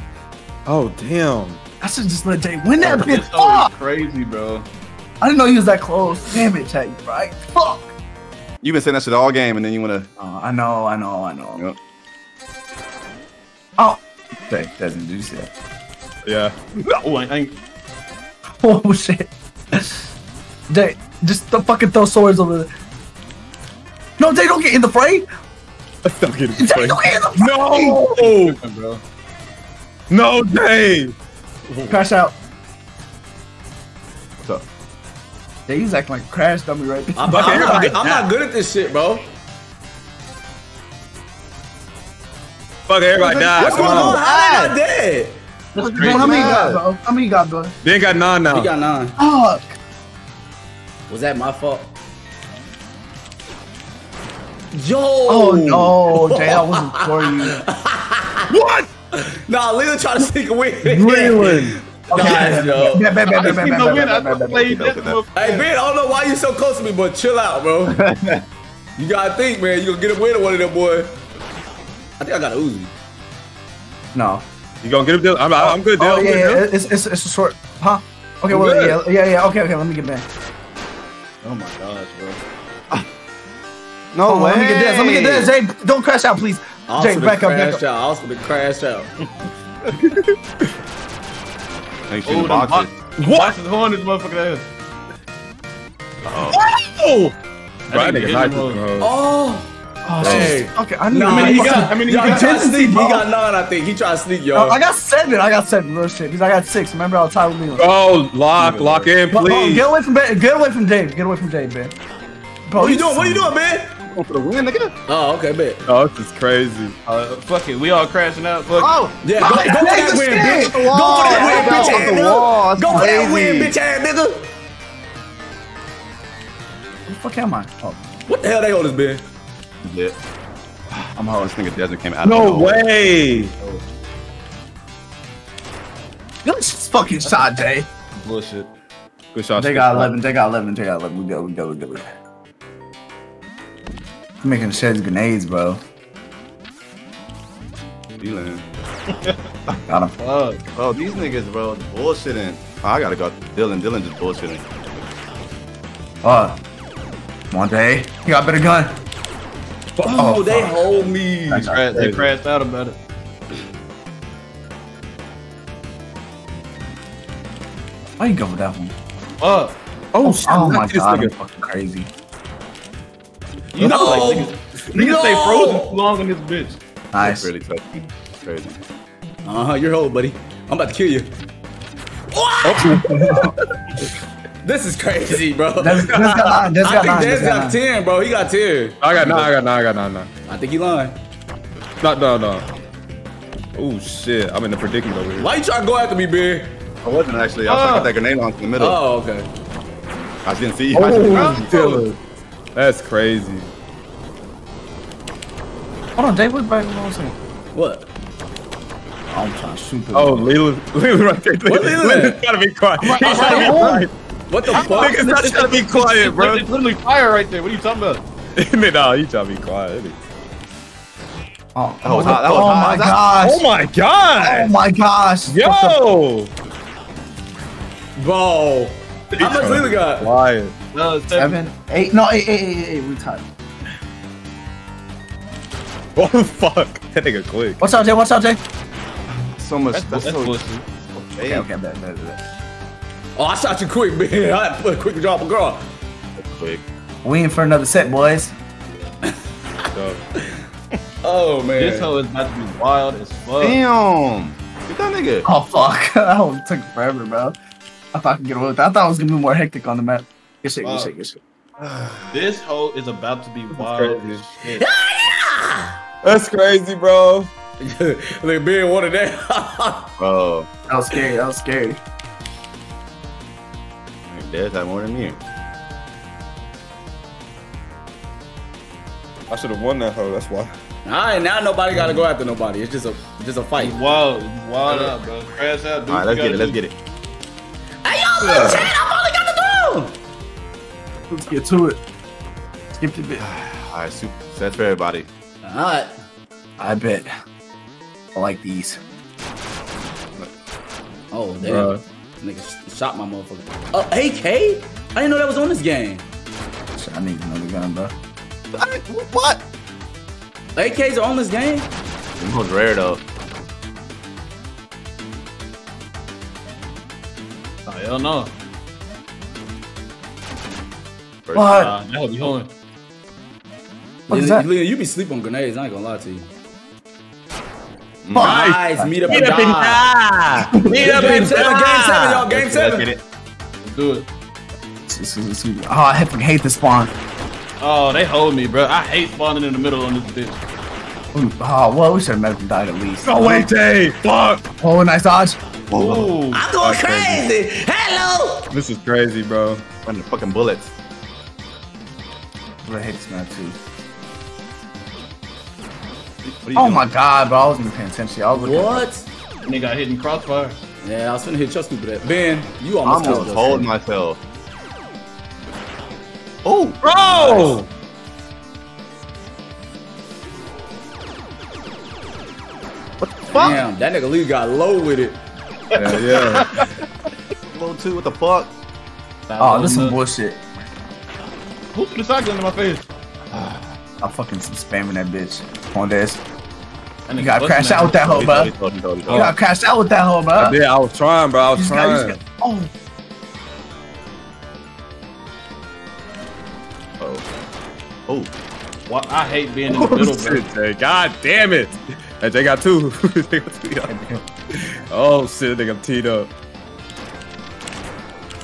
Oh damn. I should just let Jay win that bitch. This hoe Fuck. crazy, bro. I didn't know he was that close. Damn it, Jay. Right? Fuck. You've been saying that shit all game, and then you wanna. Oh, I know, I know, I know. Yep. Oh, Jay, Desmond, did you see that? Yeah. Oh, I ain't. Oh shit. Jay, just th- fucking throw swords over there. No, Jay, don't get in the fray. Let's not get Jay, don't get in the fray. No. No, Dave. Crash out. Jay, he's acting like a crash dummy right I'm, I'm not, everybody. good- I'm not good at this shit, bro. Fuck everybody died. What's Come going on? on. How they not dead? That's Bro, crazy. how many you got, bro? How many you got, bro? Ben got nine now. He got nine. Fuck. Was that my fault? Yo. Oh no, Jay, that wasn't for you. What? Nah, Leland trying to sneak a win. Guys, yo. Yeah. Hey, Ben, I don't know why you so close to me, but chill out, bro. you gotta think, man. You gonna get a win on one of them, boy. I think I got a Uzi. No. You gonna get him? Dylan? I'm, I'm oh, good, Oh yeah, I'm yeah, good, it's, it's it's a short, huh? Okay, I'm well, yeah, good. yeah, yeah. Okay, okay. Let me get back. Oh my gosh, bro. No Oh, way. let me get this. Let me get this. Jay, don't crash out, please. Jay, back up, back crash up. out. I was gonna crash out. Hey, Oh, shooting the boxes. box- Boxes horn this motherfucker ass. Oh. Bro, that That nigga nigga nice. Oh. Oh, Hey. shit. Okay, I need. Nah, How many he got? How many he Y'all, he got? sneak. He got nine, I think. He tried to sneak, Oh, y'all. I got seven. I got seven. Real shit. Because I got six. Remember, I was tied with Leon. Oh, lock, lock in, Oh, please. get away from Get away from Dave. Get away from Dave, Ben. Bro, What you doing? What are you doing, man? Going for the win, nigga. Oh, okay, bet. Oh, this is crazy. Uh, fuck it. We all crashing out. Fuck Oh, Yeah, go, go for that win, bitch. Go for wall. that win, bitch off ass the nigga. wall. Go for that crazy. win, bitch ass nigga. Where the fuck am I? Oh, What the hell they hold this, Ben? Yeah. I'm hoping this nigga Desmond came out. No of nowhere. way. Yo, this fucking shot, Jay. bullshit. Good shot. They got 11. They got 11. They got 11. We go. We go. We go. We go. I'm making sheds grenades, bro. Dylan. Got him. Fuck. Bro, these niggas, bro, bullshitting. Oh, I gotta go. Dylan, Dylan just bullshitting. Oh. Come on, You got a better gun. Oh, oh they fuck. hold me. They crashed, they crashed out about it. Why you go with that one? Fuck. Oh, Oh, shit. oh my knock this god, I'm nigga. fucking crazy. You know, No. like niggas, niggas stay frozen too long in this bitch. Nice. Really touchy. Crazy. Uh huh. You're old, buddy. I'm about to kill you. This is crazy, bro. Des- Des got nine, Des I got think nine, Des Des got got ten, bro. He got ten. I got nine. I got nine. I got nine. nine. I think he lying. No, no, no. Oh shit! I'm in the predicament over here. Why you trying to go after me, bear? I wasn't actually. I was trying to get that grenade on in the middle. Oh, okay. I just didn't see you. I just Oh, Dylan. That's crazy. Hold on, Dave. What back? What was it? What? I'm trying to shoot. Oh, Leland, Leland right there. What Leland Leland's at? trying to be quiet. I'm right- He's I'm trying to right be quiet. What the fuck? Niggas not trying to be quiet, bro. It's literally fire right there. What are you talking about? nah, you trying to be quiet. Oh, That oh, was hot. That was oh hot. my gosh. Oh my god! Oh my gosh. Yo! Bro. How much Leland got? Quiet. No, seven. Seven, eight, no, eight, eight, eight, eight, we tied. Oh fuck! That nigga quick. What's up, Jay? What's up, Jay? So much. That's, That's, that's so. bullshit. Okay, okay, bet, bet, bet. Oh, I shot you quick, man. I put a quick drop a girl. quick. We in for another set, boys. Oh man. This hoe is about to be wild as fuck. Damn. Get that nigga. Oh fuck, that one took forever, bro. I thought I could get away with that. I thought it was gonna be more hectic on the map. Good shit, good Wow. shit, good. This hoe is about to be wild as shit. Ah, that's crazy, bro. Look, being one of that. Bro. I was scared. I was scary. Des had more than me. I should have won that hoe. That's why. All right, now nobody got to go after nobody. It's just a, just a fight. It's wild. It's wild out, bro. Crash out. All right, let's get it. Let's get it. Hey, yo, little chat, I'm only got the throne. Let's get to it. Skip the bit. All right, super. That's for everybody. All right. I bet. I like these. Oh, damn. Bruh. Nigga shot my motherfucker. Oh, AK? I didn't know that was on this game. I need another gun, bro. What? AKs are on this game? Them was rare though. Oh, hell no. First What? Nah, that would be holding. What is that? Leland, you be sleep on grenades. I ain't gonna lie to you. Nice. Nice. Meet up Meet and up and die. die. Meet up Game and seven, game seven, y'all. Game Let's get seven. it. Let's do it. This is- this is- Oh, I fucking hate this spawn. Oh, they hold me, bro. I hate spawning in the middle on this bitch. Ooh, Oh, well, we should have met him died at least. No way, Tay. Fuck. Oh, nice dodge. Ooh. I'm going crazy. Hello. This is crazy, bro. Run the fucking bullets. I hate this map too. What are you Oh doing? my god, bro. I wasn't even paying attention. I was looking. What? Nigga got hit in crossfire. Yeah, I was finna hit your stupid ass. Ben, you I'm almost almost killed us. holding myself. Oh, Bro. What the fuck. Damn, that nigga Lee got low with it. Yeah, yeah. Low two. What the fuck? Oh, this is some bullshit. Who threw the shotgun in my face? I'm fucking some spamming that bitch. On, this. That You gotta crash out with that hoe, bro. told, You told, he told, he told. gotta crash out with that hoe, bro. Yeah, I was trying, bro. I was You just gotta- you trying. gotta- Oh, Oh. Oh. Why- I hate being in the oh, middle, Oh, bro. shit, God damn it. Hey, Jay got two. They got two, oh, shit. They got teed up.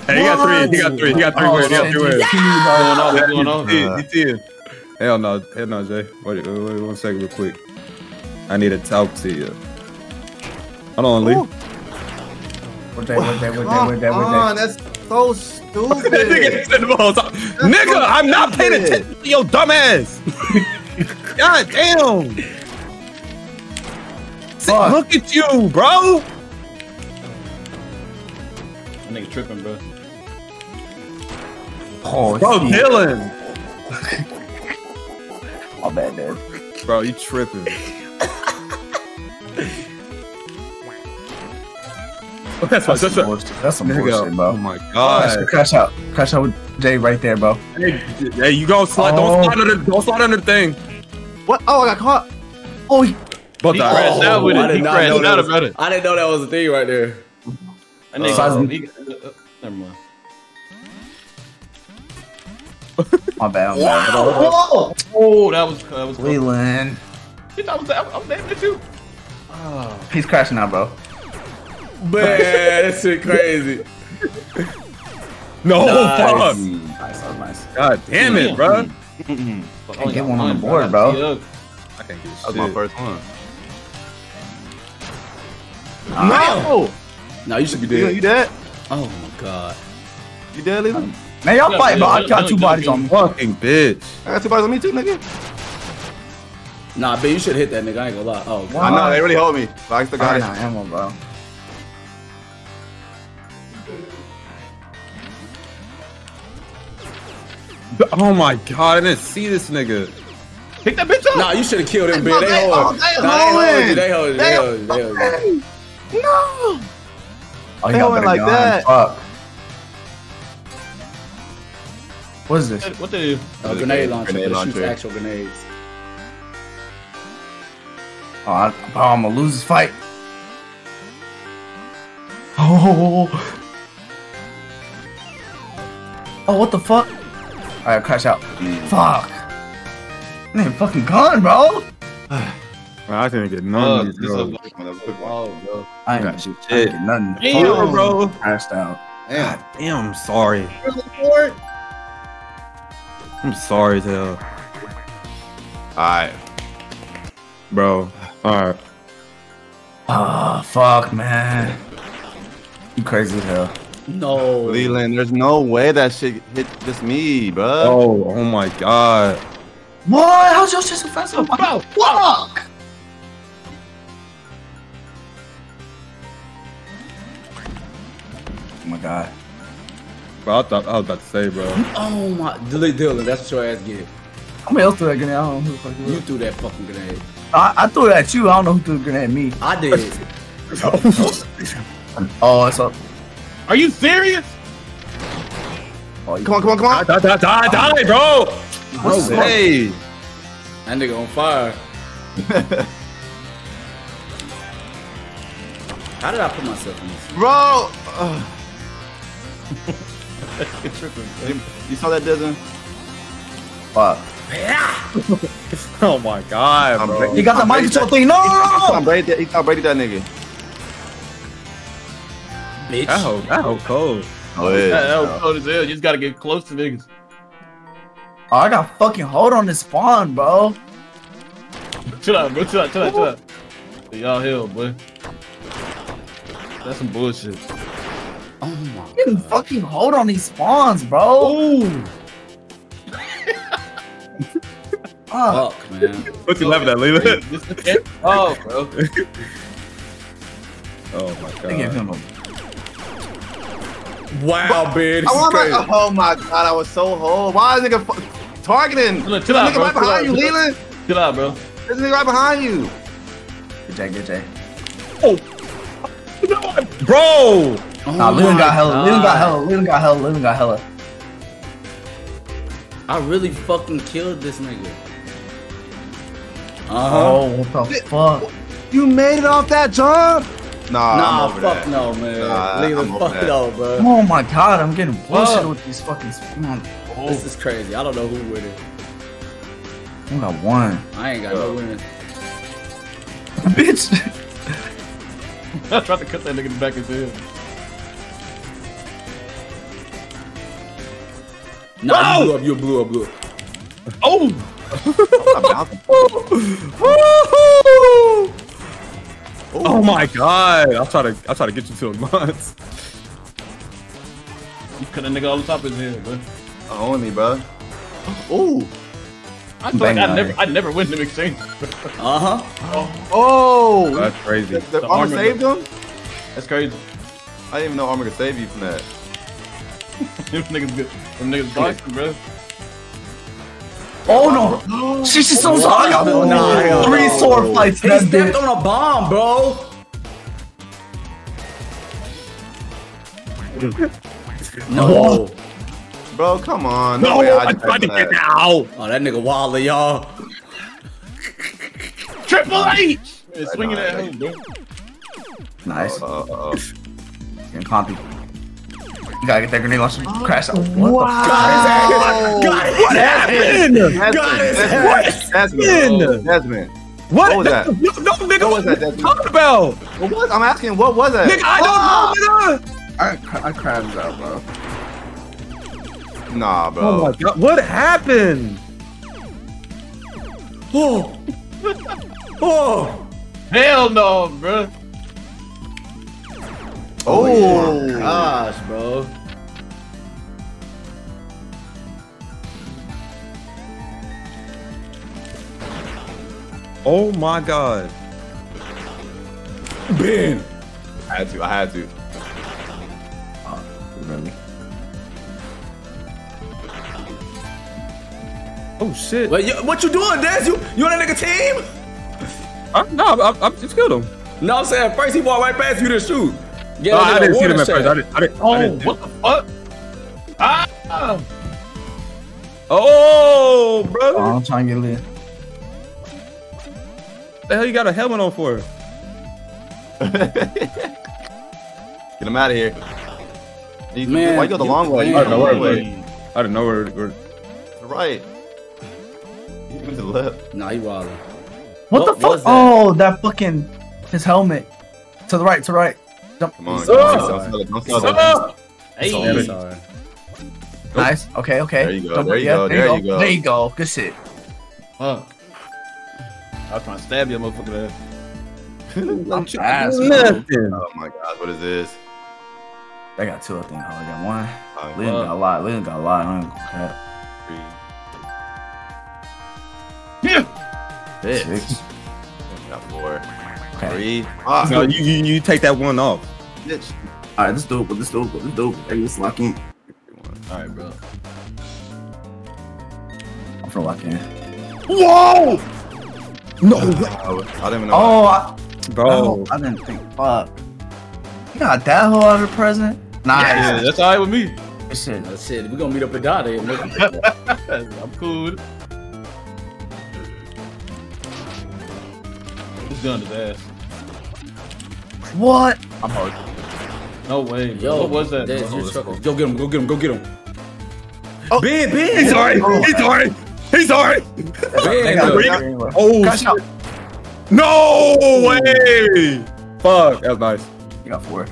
Hey, he got three. He got three. He got three Oh, wins. He got three wins. DT, bro. What's going on? What's going on? He he did. Hell no. Hell no, Jay. Wait, wait, wait one second real quick. I need to talk to you. Hold on, Lee. What day, what day, what day, what day, Come what on, day? Ah, that's so stupid. Nigga, said the balls. Nigga, I'm not paying attention to your dumb ass. God damn. See, Fuck. look at you, bro. That nigga tripping, bro. Oh, Bro, shit. Dylan. My bad, Dad. Bro, you tripping. That's That's that's some bullshit. That's some Nigga, bullshit, bro. oh my Oh, god. crash out. Crash out with Jay right there, bro. Hey, hey, you gonna slide? Oh. Don't slide under. Don't slide under the thing. What? Oh, I got caught. Oh, he- But He crashed out with it. He crashed out was- about it. I didn't know that was a thing right there. That nigga, he, uh, uh, never mind. My bad. My Wow. bad. Oh, oh, that was that was. close. Leland. Shit, I was I was damn it too. Oh. He's crashing out, bro. Man, that shit crazy. No, Nice. fuck. Nice, that nice. God damn it, bro. Can't get one on the board, bro. I can't get shit. That was my first one. No. No, you should be You, dead. you dead? Oh my god. You dead, Leland? Man, y'all Yeah, fight, bro. yeah, I got two bodies on me. Fucking bitch. I got two bodies on me too, nigga. Nah, bitch, you should hit that nigga. I ain't gonna lie. Oh, I know, they really hold me. But I still got Got it. ammo, bro. Oh my god, I didn't see this nigga. Pick that bitch up. Nah, you should have killed him, They- bitch. They they- hold. Nah, they they hold you. They hold you. They They- hold you. They hold you. No. Oh, They he got went like gun. that. Fuck. What is this? What the? A grenade launcher. Grenade that shoots launcher. actual grenades. Oh, I, oh, I'm gonna lose this fight. Oh. Oh, what the fuck? Alright, crash out. Fuck. Man, fucking gone, bro. I didn't get Uh, none. of this these, bro. a- That a quick one. oh, bro. I ain't Got got shit. I shit. ain't get nothing. Damn. Fuck, bro. Crashed out. God damn, I'm sorry. I'm sorry as hell. Alright. Bro. Alright. Ah, fuck, man. You crazy as hell. No. Leland, there's no way that shit hit just me, bro. Oh, oh my god. What? How's your shit so fast? Oh, fuck. Oh my god. Bro, I thought I was about to say, bro. Oh my. Delete Dylan. That's what your ass get. Somebody else threw that grenade. I don't know who the fuck it. You threw that fucking grenade. I, I threw it at you. I don't know who threw the grenade at me. I did. Oh, it's up. Are you serious? Oh, you Come on, come on, come on. Die, die, die, die, bro. What's Bro, up? hey. That nigga on fire. How did I put myself in this? Bro! Ugh. you, you saw that, Dizzin? Fuck. Oh my god, bro. You got the mic control thing. No, no, He no, can't break that, he can't that nigga. Bitch. That hoe, that hoe cold. Oh, That, yeah. that was cold as hell. You just gotta get close to niggas. Oh, I got fucking hold on this spawn, bro. Chill out, bro. Chill out, chill out, chill out. Y'all hell, boy. That's some bullshit. Oh my. Getting fucking hold on these spawns, bro. Ooh. Fuck. Fuck, man. What you laughing at, Leland? This. Oh, bro. Oh my They gave god. him a Wow, bitch. I want my, oh my god, I was so hold. Why is nigga fu- targeting? Chill out, There's chill a out, nigga bro. right Chill behind out, you, chill out. Leland. Chill out, bro. There's a nigga right behind you. good J, good day. Oh, J. Bro! Oh Nah, Leland got hella. Leland got hella. Leland got hella. Leland got hella. I really fucking killed this nigga. Uh huh. Oh, what the fuck? You made it off that jump? Nah, Nah, I'm over fuck that. no, man. Nah, Leave it I'm fuck that. no, bro. Oh my god, I'm getting bullshit Fuck. with these fucking spawns. This is crazy. I don't know who with it. I got one. I ain't got no win. Bitch. I tried to cut that nigga in the back of his head. Nah, you blew up. You blew up. Blew up. Oh! Oh my god! I'll try to I'll try to get you to a month. You cut that nigga on the top of his head, bro. On me, bro. Ooh. I feel like I never. I never win them exchange. Uh huh. Oh! That's crazy. The, the The armor armor- saved him? That's crazy. I didn't even know armor could save you from that. Them niggas good. Them niggas dark, bro. Oh no. She's just so sorry. I got Nah, hell three sword fights. He That stepped on a bomb, bro. No. Bro, come on. No, way I just tried to did get out. Oh, that nigga Wally, y'all. Triple H! It's swinging nah, at nah. home. Nice. Uh, uh, uh. Getting compy. You gotta get that grenade launcher. Crash out. What Wow. the fuck? Got his What happened? Got his Desmond, ass. Desmond, Desmond. What? What was that? No, no, nigga, What was what that, you talking about? What was? I'm asking. What was that? Nigga, I don't ah! know, nigga. I, I crashed out, bro. Nah, bro. Oh my god, what happened? Oh. Oh. Hell no, bro. Oh, oh, oh Gosh, bro. Oh my god. Ben. I had to. I had to. Uh, really? Oh shit. Wait, you, what you doing, Des? You you on that nigga team? I, no, I, I, I just killed him. No, I'm saying first he walked right past you to shoot. Get No, I didn't see water him at first. I didn't. I didn't. I Oh, didn't what the fuck? Ah! Oh, brother. Oh, I'm trying to get lit. the hell you got a helmet on for? Get him out of here. You- Man, why you go the long way? You man. go the long way. I didn't know where. where To the right. You went to the left. Nah, he wildin'. What, What the fuck? that? Oh, that fucking his helmet. To the right, to the right. Jump. Come on. Sorry. Don't sell it. Don't sell it. Ah! Hey. Hey. Sorry. Nice. Okay, okay. There you go, Jump there you yeah, go, There you go. There you go. Good shit. Fuck. I was trying to stab your motherfucking ass. I'm fast. bro. Nothing. Oh my god, what is this? I got two, I think. Oh, I got one. Five, Lynn got a lot. Lynn got a lot. I ain't gonna cap. three, Yeah. Six. got four, Okay. three. Ah, No, you, you you take that one off. bitch. All right, let's do it. Let's do it. Let's do it. Hey, let's lock in. All right, bro. I'm gonna lock in. Whoa! No, I don't even know. Oh, I, bro. oh, I didn't think. Fuck. You got that whole other present? Nice. Yeah, that's all right with me. Good shit. Oh, shit, We're gonna meet up at Dada. nigga. I'm cool with it. This gun is ass. What? I'm hard. No way. Bro. Yo, what was that? Des, bro? you Let's go. Go get him. Go get him. Go get him. Oh. Ben, Ben. He's alright. Oh. He's alright. He's alright. Ben, got good. it. Anyway. Oh Crash shit. out. No way. Fuck. That was nice. You got four.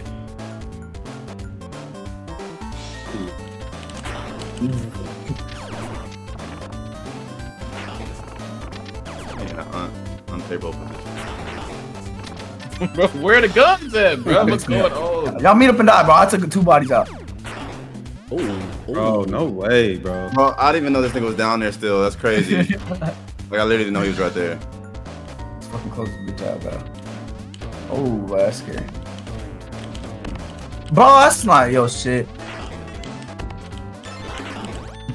Man, un- unfavorable position. bro, where the guns at, bro? What's going on? Y'all meet up and die, bro. I took two bodies out. Oh, Bro, no way, bro. Bro, I didn't even know this nigga was down there still. That's crazy. like I literally didn't know he was right there. It's fucking close to the job, bro. Oh, that's scary. Bro, that's not your shit.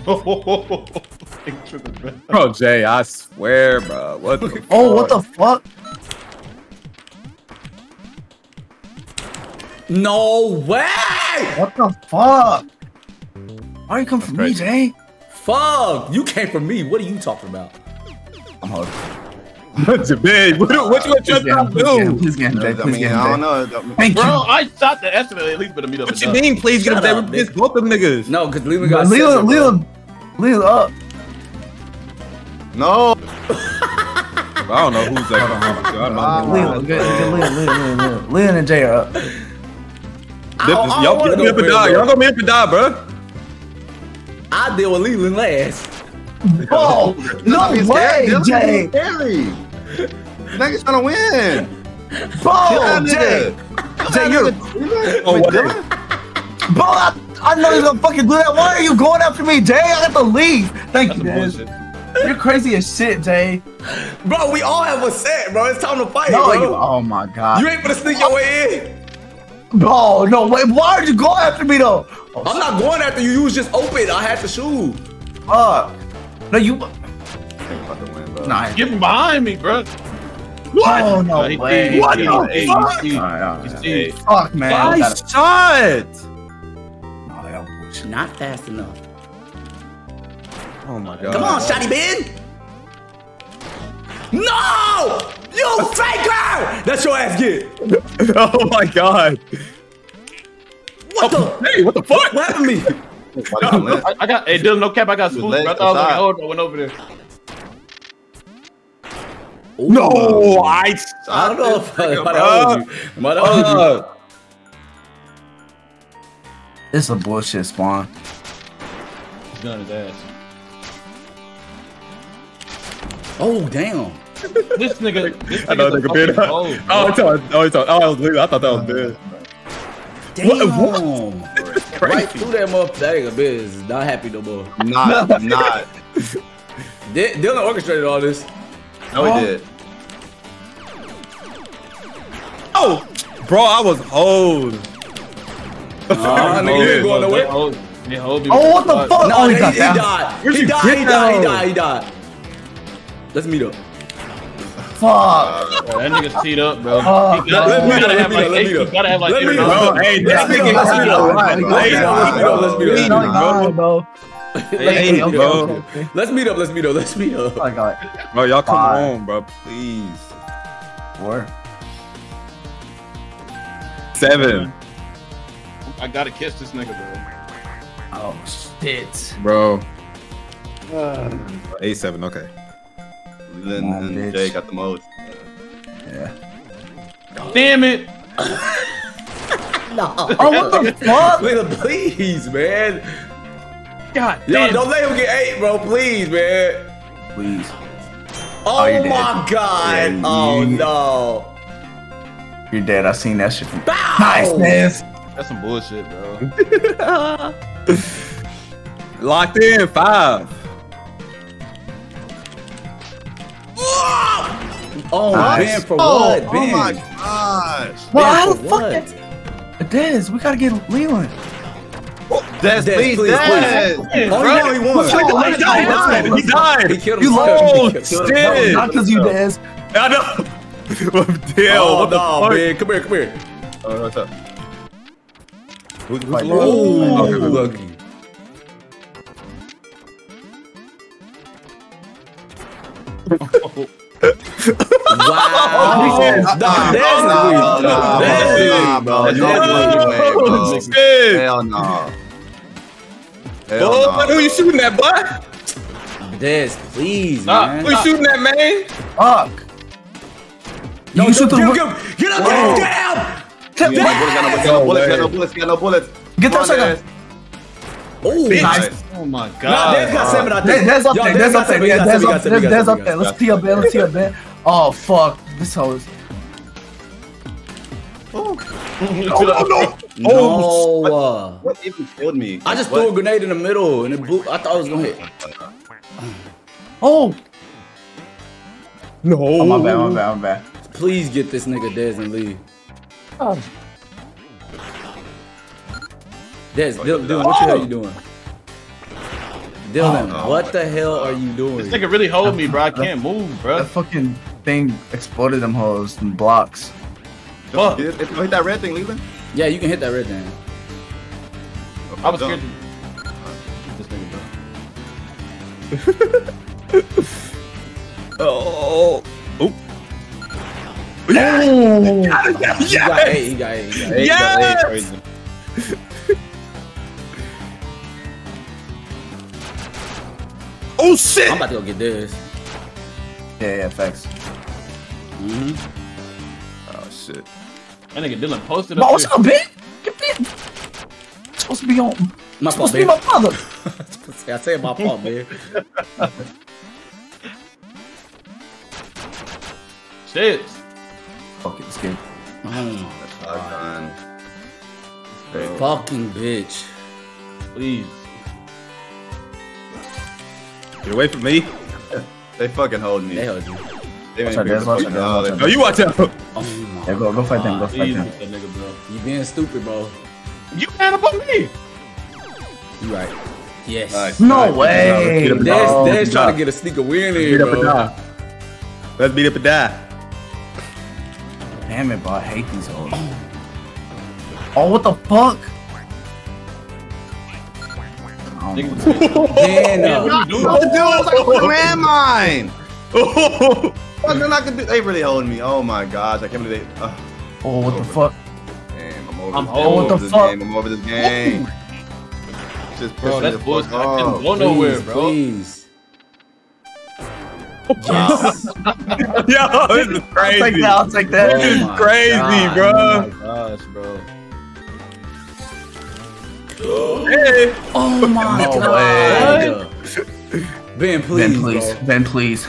Bro, Jay, I swear, bro. What? The Oh, what the fuck? No way! What the fuck? Why you come from me. Jay? Fuck! You came from me. What are you talking about? I'm hard. What's your big? What, what you what you Please get him, trying to please get him, do? please get him, Jay. I Please mean, get him, I don't know. Thank Bro, you. I shot the estimate. At least better meet up. What you done. mean? Please get Shut him up, there. bitch. It's both them niggas. No, because Leland got Leland, scissors, bro. Leland, Leland up. No. I don't know who's that. I don't know. Leland, good, good, Leland, Leland, Leland, Leland. Leland and Jay are up. I I Y'all wanna get me go up and for die. bro. Y'all gonna me up and die, bro. I deal with Leland last. Oh, no way, scared. Jay. Scary. Nigga's trying to win. Bro, Jay. Jay, you're. Oh, what? Bro, I, I know he's gonna fucking do that. Why are you going after me, Jay? I got to leave. Thank you, That's Dez. bullshit. You're crazy as shit, Jay. Bro, we all have a set, bro. It's time to fight, No, bro. you, oh my god. You ain't gonna sneak your way in. Bro, no, wait. Why are you going after me though? Oh, I'm not going after you. You was just open. I had to shoot. fuck. No, you. Think about the win, bro. Nah. Get him behind me, bro. Oh no He way. did, he What did, the did, fuck? he did. All right, all right, He all right. Fuck, man. I Nice gotta- shot. Oh, that was. Not fast enough. Oh my god. Come on, Shotty Ben. No! You faker! That's your ass get. Oh my god. What oh, the? Hey, what the fuck? What happened to me? I, I got. Hey, Dylan, no cap. I got spooked. I thought I was like, hold on, I went over there. No, I. I don't know if I might have you. Might have. Uh, It's a bullshit spawn. He's done his ass. Oh damn. This nigga. This I know nigga's a nigga been. fucking Oh, hoe, I bro. thought. Oh, I thought. Oh, I was. leaving. I thought that was dead. Damn. Right through that motherfucker. That nigga biz is not happy no more. Not, I'm not. Di- Dylan orchestrated all this. No, he did. Oh, bro, I was old. Nah, nigga, going nowhere. They hold me. Oh, what the fuck? No, oh, he, he got he died. Where'd He died. He died. He died. He died. Let's meet up. Fuck. Bro, that nigga's teed up, bro. Oh, he got, let he me gotta know, have let me like know, let eight. me know. He gotta have like Let eight me or know. nine. Bro, hey, Let's this meet up. nigga Let's meet up. Right, Let's right, meet up. right. Let's meet up. Let's meet No, up. no, no. Hey, okay, bro. okay, okay. Let's meet up. Let's meet up. Let's meet up. Oh my god. Bro, y'all come Five. on, bro, please. Four. Seven, I gotta kiss this nigga, bro. Oh shit. bro. Uh. Eight, seven. Okay. Leland Come on, and bitch. Jay got the most. Yeah. Damn it! No. Oh, what the fuck? Leland, please, man. God Yo, damn. don't let him get eight, bro. Please, man. Please. Oh, you're my dead. god. Yeah, oh you- oh, no. You're dead. I seen that shit from. Bow! Nice, man. That's some bullshit, bro. Locked in. Five. Oh, Nice. Ben for Oh, what? oh my gosh. Well, how the fuck? what? that- Dez, we gotta get Leland. Des, Des, please, please, Des. Oh, you he won. Oh, He died. He died. He killed You himself. lost. He Shit. Not because you Dez. I know. Damn. Oh, what the no, fuck? man. Come here, come here. Oh, what's up? Who, who's Like, the Ooh, Okay, good. lucky. Oh, Nah, that's Nah, weak. nah, nah, That's nah, weak. bro. That's No weak. way, bro. Oh, shit. Hell no. Hell Oh, no. who you shooting at, boy? Des, please, Stop. man. Who you shooting at, man? Fuck. No, you shoot get, the. get, get, get up, Whoa. get down. Tip- Yeah, my Tip- bullets got no bullets, got no bullets, got no bullets. Get Come that on, shotgun. Oh, Nice. Oh my Nah, god. Des got seven, I Des, think. Up there. Des Des up there. seven, he Yeah, got Des seven, he got up there. got Des seven, up there. Let's got tee up, man. Let's tee up, man. Oh fuck. This hoe is. Oh, no. No. uh, What even killed me? I just What? threw a grenade in the middle and it blew. I thought it was gonna hit. Oh. No. Oh my bad. My bad. My bad. Please get this nigga Des and leave. Oh. Des, oh, Dylan, Dylan, what the hell are you doing? Dylan, oh, what the hell are you doing? This nigga really hold me, bro. I can't move, bro. That fucking thing exploded them hoes and blocks. Fuck. Hit, hit, hit that red thing, Leland. Yeah, you can hit that red thing. I was scared. Dumb. to- This nigga, bro. Oh. Oop. He got eight. He got eight. He got Oh shit. I'm about to go get this. Yeah, yeah, thanks. Mm-hmm. Oh shit. That nigga Dylan posted But up what's up, bitch? Get bitch. Supposed to be on. My fault, supposed to be man. my father. I said my fault, man. Shit. Fuck it, skip. Oh, Shotgun. fucking bitch. Please. Get away from me. They fucking hold me. They held you. They Watch out, me Des, the watch fuck- out, Des, oh, watch out. No, you watch out. Oh my Yeah, go, go fight them. Go fight them. that nigga, bro. You being stupid, bro. You ran up on me. You right. Yes. Nice. No Nice. way. Get up, No, trying to get a sneaker win Beat in, up and bro. die. Let's beat up a die. Damn it, bro. I hate these hoes. Oh, what the fuck? I don't know. Ben, uh, What to do? I was like, what ran mine? They're not gonna do? They really holding me. Oh my gosh, I can't believe they. Uh, Oh, what the fuck? damn, I'm over I'm this oh, game, what the this fuck? game, I'm over this game. Just Bro, that's the bullshit. fuck I off. didn't go nowhere, bro. Please. Yo, this is crazy. I'll take that. I'll take that. This is Oh crazy, God. bro. Oh my gosh, bro. Hey. Oh my No god. Ben, please. Ben, please. bro. Ben, please.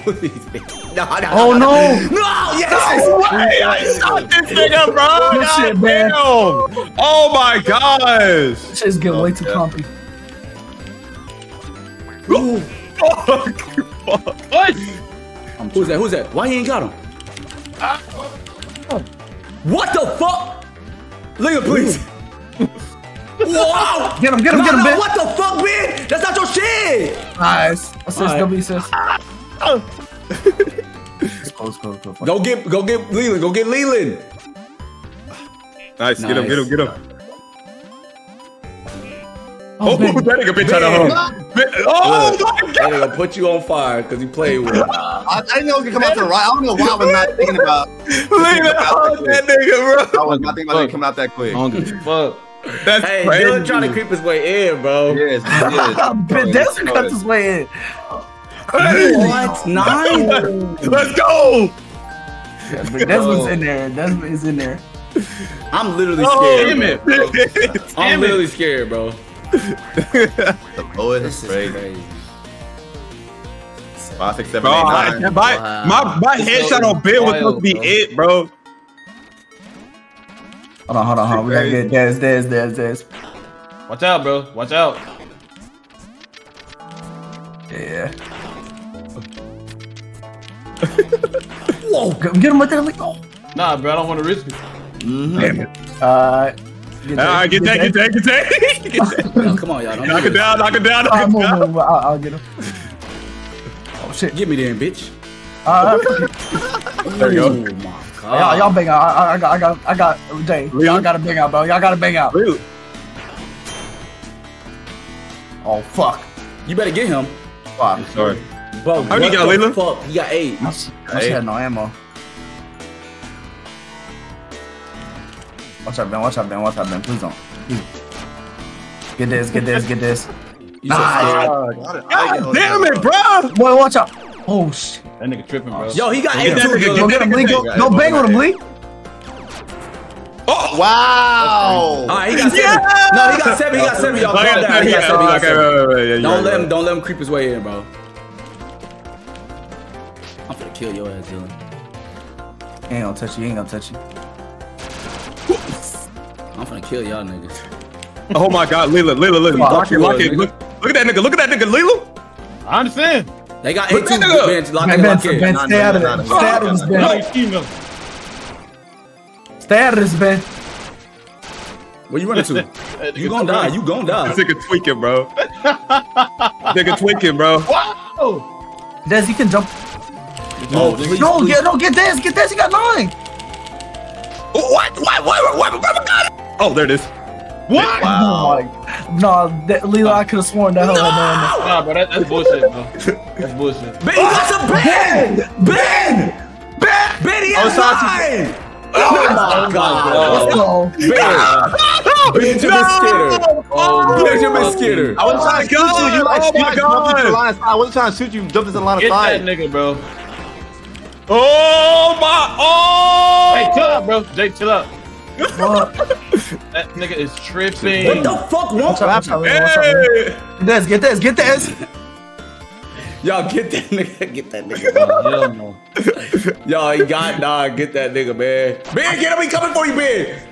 Please, Ben. No, no, Oh, no. no. No, yes. Hey, I shot this nigga, bro. Good God shit, man. Oh my gosh. This shit's getting way too oh, clumpy. Fuck. Fuck. What? Who's that? Who's that? Why he ain't got him? Ah. What the fuck? Look please. Whoa! Get him, get him, no, get him, no, Ben. What the fuck, Ben? That's not your shit. Nice. What's this? Alright. W says. Let's go, let's go, let's go. Fuck. Get, go get Leland. Go get Leland. Nice. Get him, get him, get him. Oh, Oh, Ben. that nigga bitch out of home. Oh my They god. gonna put you on fire because you played with. him. I, I didn't know it was gonna come out to the right. I don't know why I was not thinking about. Leave it on that nigga, bro. I was not thinking about it coming out that quick. Hungry as fuck. That's Hey, crazy. Dylan trying to creep his way in, bro. Yes, yes. Ben Desmond cut his way in. What? Nine? Let's go. Ben Desmond's in there. Desmond is in there. I'm literally Oh, scared. Damn bro. it, bro. I'm Damn literally scared, bro. The poet This is is crazy. crazy. Five, six, seven, Bro, eight, I, nine. my, Wow. my, my headshot on Ben was supposed to be bro. it, bro. Hold on, hold on, hold on. We gotta get Des, Des, Des, Des. Watch out, bro. Watch out. Yeah. Whoa, get get him with that. Like, oh. Nah, bro. I don't want to risk it. Damn it. Uh, get All right, get that, get that, get that. Get that. No, come on, y'all. Don't Knock it down, knock it down, knock it down. move, move. I'll, I'll get him. Oh shit. Give me then, bitch. Uh, There you Oh go. My y'all, oh. y'all bang out. I, I got, I got, I got. Jay, y'all gotta bang out, bro. Y'all gotta bang out. Really? Oh fuck. You better get him. Fuck. Sorry. Bro, How many what got, the Leland? Fuck, he got eight. I s- I just had no ammo. Watch out, Ben. Watch out, Ben. Watch out, Ben. Please don't. Please. Get this. Get this. Get this. You so Nice. scared. God damn it, bro. Boy, watch out. Oh shit. That nigga tripping, bro. Yo, he got Get eight that too. nigga, Go get him, Bleak. Go, go bang with him, Bleak. Oh, Wow. All right, he got seven. No, he got seven. He got seven. Y'all oh, I calm got down. He got seven. He got oh, Okay, wait, wait, wait, yeah, Don't right, let you're him. Don't let him creep his way in, bro. I'm gonna kill your ass, Dylan. He ain't gonna touch you. Ain't gonna touch you. I'm gonna kill y'all niggas. Oh my God, Leland, Leland, Leland, Fuck lock it, lock it. Look, look at that nigga, look at that nigga, Leland. I understand. They got Look eight two. that nigga. Bench. Lock Ben, in, Ben, lock in. Ben, Nah, stay nah, out of nah, this. nah, Stay nah, out of this, nah, Ben. nah. Nice team, though. Stay out of this, Ben. Where you running to? You gonna die. You gonna die. This nigga tweaking, bro. nigga tweaking, bro. Wow. Des, you can jump. No, oh, please, No, please. get, no, get Des. Get Des. He got nine. Oh, What? What? What? What? What? what, what? Oh, there it is. What? Oh my. No, that, Lila, I could have sworn that hell had Nah, bro. That, that's bullshit, bro. That's bullshit. Ben, he got some Ben. Ben. Ben. Ben, he oh, has nine. Oh, oh my god. Oh, no. Ben. Benjamin Skitter. Oh, Benjamin my Skitter. I wasn't trying to shoot you. You like Oh my jumped into the line of sight. I wasn't trying to shoot you. You jumped into the line of sight. Get that nigga, bro. Oh my! Oh! Hey, chill out, bro. Jake, chill out. Fuck. That nigga is tripping. What the fuck wrong? Watch out, watch out, Lila, watch out, Lila. Hey! Des, get this, Get this. Y'all get that nigga. Get that nigga. bro. Y'all, he got nah. Get that nigga, man. Ben, get him. He coming for you, Ben.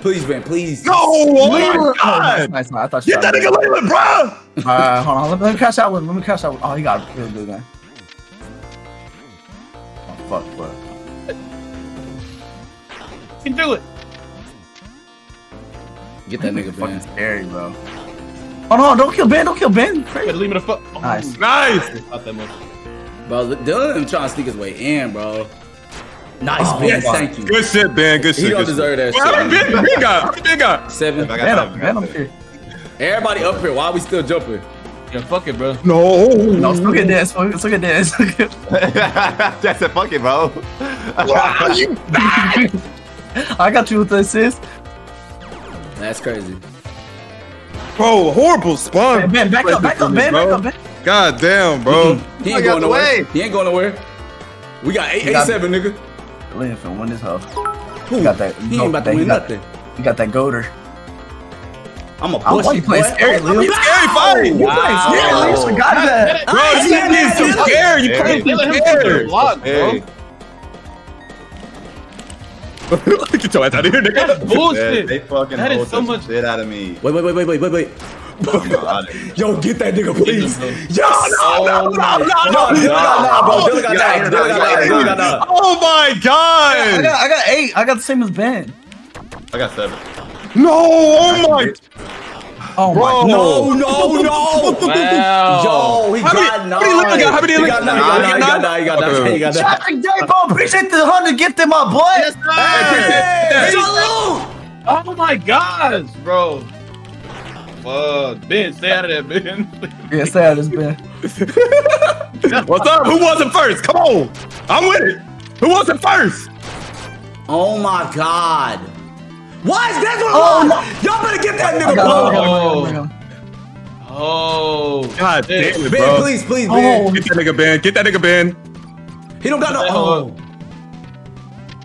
Please, Ben. Please. No! Oh my Lila. Oh, nice, God! nice, nice. I thought you Get that nigga me. Leland, bro! Alright, uh, hold on. Let me, let me catch that one. Let me catch that one. Oh, he got a real good guy. Oh, fuck, fuck. You can do it. Get that nigga, Fucking Ben. scary, bro. Oh no, don't kill Ben. Don't kill Ben. Better leave me the fuck. Oh, Nice. Nice! Not that much. Bro, Dylan trying to sneak his way in, bro. Nice, Oh, Ben. yes. Thank you. Good shit, Ben. Good shit. He don't good deserve shit. that Well, How many shit. Ben, ben got? How many Ben got? Seven. I got Ben, five. up, Ben, up here. Everybody up here. Why are we still jumping? Yeah, fuck it, bro. No. No, look at this. Look look at this. That's a fuck it, bro. Wow, you I got you with the assist. That's crazy. Bro, horrible spawn. Ben, back up, back up, Ben, back up, Ben. God damn, bro. He ain't going nowhere. way. He ain't going nowhere. We got eight, He eight got- seven, nigga. Lynn finna win this hoe. Who? He got that. He ain't about to he win nothing. He got that goater. I'm a don't push want you playing scary, Lil. You scary fight. You playing scary, Lil. You forgot that. Bro, you getting too scared. You playing They too let him get scared. blocked, bro. Get your ass out of here, nigga. That's bullshit. They fucking That is hold so much- shit out of me. Wait, wait, wait, wait, wait, wait, wait. Yo, get that nigga, please. Yo, Oh no, no, no, my no, no. Dylan got nine, bro. Dylan got nine. Dylan got nine. Dylan got nine. Oh my I god. got, I got eight. I got the same as Ben. I got seven. No, oh my. Oh Bro. my No, no, no. Wow. Yo, he How many- got how nine. many Lil got? How many He Lil got got? nine. He got nine. He got nine. He got nine. He got nine. Shout out to bro. Appreciate the hundred gift in my boy. Yes, Hey, sir. salute. Oh my gosh, bro. Fuck. Ben, stay out of that, Ben. Yeah, say how this Ben. What's up? Who wasn't first? Come on. I'm with it. Who wasn't first? Oh my god. Why is that Oh, what oh, Y'all better get that nigga, got him, I bro. got him, I got him. Oh. God damn it, Ben, bro. please, please, Ben. Oh, Get that nigga Ben. Get that nigga Ben. He don't got no. Oh.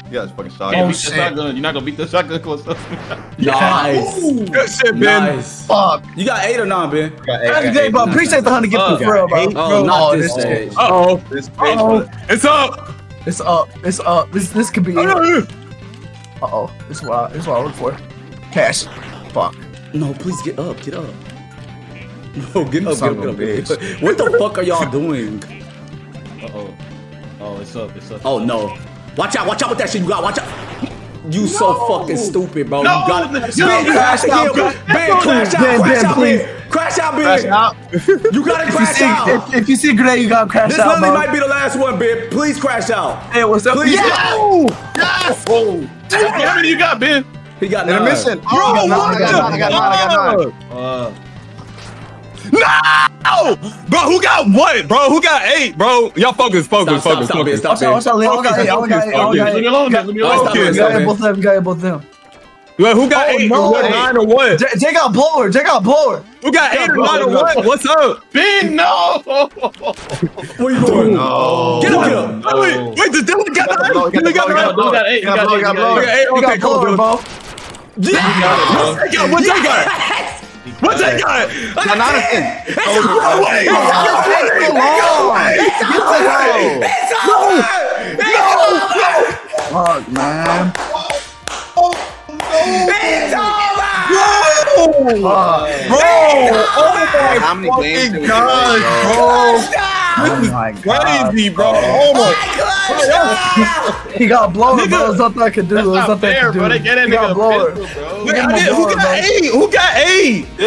You guys fucking shot Can't Oh, shit. shotgun. You're not gonna beat the shotgun close up. Nice. Good shit, Ben. Nice. Fuck. You got eight or nine, Ben? That's good, bro. Appreciate the hundred gift Uh, for real, bro. Oh, Bro, not oh, this this stage. Uh oh. This Uh-oh. It's up. It's up. It's up. This this could be. Uh oh. This is what I, this is what I look for. Cash. Fuck. No, please get up. Get up. No, get up. son Get of up. a Get up. What the fuck are y'all doing? Uh oh. Oh, it's up. It's up. Oh no. Watch out. Watch out with that shit you got. Watch out. You so fucking stupid, bro. No, you got no, it. no, Ben, you crash out, get Ben. Ben, crash out. Ben, Crash Ben, out, please. Ben. Crash out, Crash out. You gotta If you crash see out. if, if you see grenade, you gotta crash This out, literally bro. might be the last one, Ben. Please crash out. Hey, what's up? Please. Yo! Yes. How many you got, Ben? He got nine. Intermission. I got nine, I got nine, I got nine, I got nine. Uh, No! Bro, who got what? Bro, who got eight, bro? Y'all focus, focus, Stop, focus, stop, stop, Ben. focus. Stop, Watch out, watch out, Leo. I got eight, I got eight, I got leave me alone. Leave me Alright, alone. stop, Okay, Ben. You Stop, got Ben. both of them, you got both of them. Well, who got Oh, eight? no. Who got nine or what? J, J got blower, J got blower. Who got eight or bro, nine or bro. what? What's up? Ben, no. What are you doing? No. Get up, get up. Wait, wait, wait, did Dylan got nine? blow, Dylan got blow, nine? Dylan got eight, You got he got blow, eight, you got he blow. Okay, eight, You okay, got cool, blower, Dylan. bro. What's they got? What's they got? What's they got? Got nine or ten. Wait, Fuck, man. It's over. Fuck. Bro, oh my How many games fucking did we bro. Oh my god. Crazy, bro. Oh my. god. He got blower, bro. There's nothing I could do. That's There's not nothing I fair, could do. bro. They get that He got nigga a blower. pistol, bro. Wait, I did, who got eight? Who got oh, eight? Oh,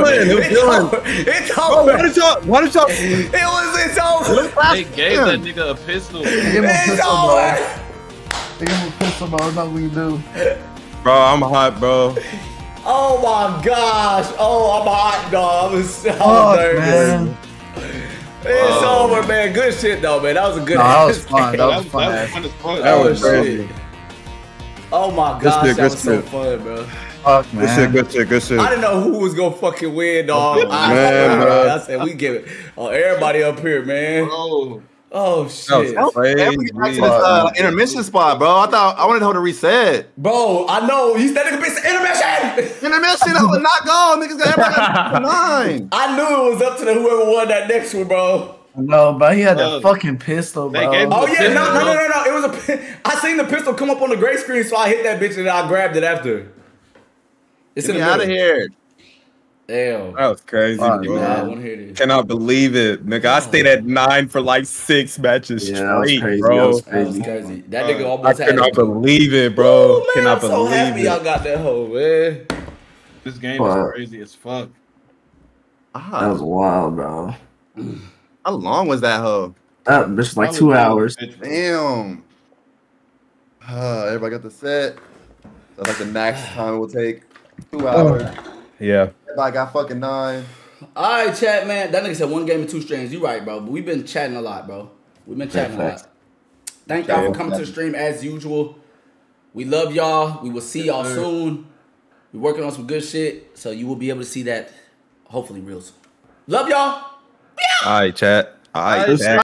Dylan, it It's over. It's Bro, over. why did y'all? Why did y'all? It was. It's over. They gave that nigga a pistol. Give him a It's pistol, over. bro. Give him a pistol, bro. There's nothing we can do. Bro, I'm hot, bro. Oh my gosh. Oh, I'm hot, dog. I was so Fuck, nervous. man. It's um, over, man. Good shit, though, man. That was a good. Nah, that was fun. That That was was, fun. that was fun as fuck. That Oh, was crazy. shit. Oh my gosh, shit, that was so fun, bro. Fuck, Good shit, good shit, good shit. I didn't know who was gonna fucking win, dog. I, Man, bro. I said we give it. Oh, everybody up here, man. Bro. Oh That shit, was crazy. Hey, we get back to this uh, intermission spot, bro. I thought I wanted her to reset. bro. I know you that nigga bitch intermission. Intermission, I was not gone. Niggas got everybody got nine. I knew it was up to the whoever won that next one, bro. No, bro. He had that Uh, fucking pistol, bro. Oh yeah, no, pistol, no, no, bro. no, no. It was a. I seen the pistol come up on the gray screen, so I hit that bitch and I grabbed it after. It's Get in me the out of here. Damn. That was crazy, Fuck, bro. Nah, I man. want to hear this. Cannot believe it, nigga. I stayed at nine for like six matches Yeah, that was straight, crazy. bro. That was That was crazy. crazy. That nigga I almost had cannot believe it, bro. Oh, man, cannot I'm so happy believe y'all got that hoe, man. This game Fuck. is crazy as fuck. Ah, That was wild, bro. how long was that hoe? That bitch was like two hours. 50. Damn. Uh, everybody got the set. That's like the max time it will take. Two hours. Yeah. Everybody got fucking nine. All right, chat, man. That nigga said one game and two streams. You right, bro. But we've been chatting a lot, bro. We've been chatting a lot. Thank y'all for coming to the stream as usual. We love y'all. We will see y'all soon. We're working on some good shit, so you will be able to see that hopefully real soon. Love y'all. All right, chat. All right, All right, chat.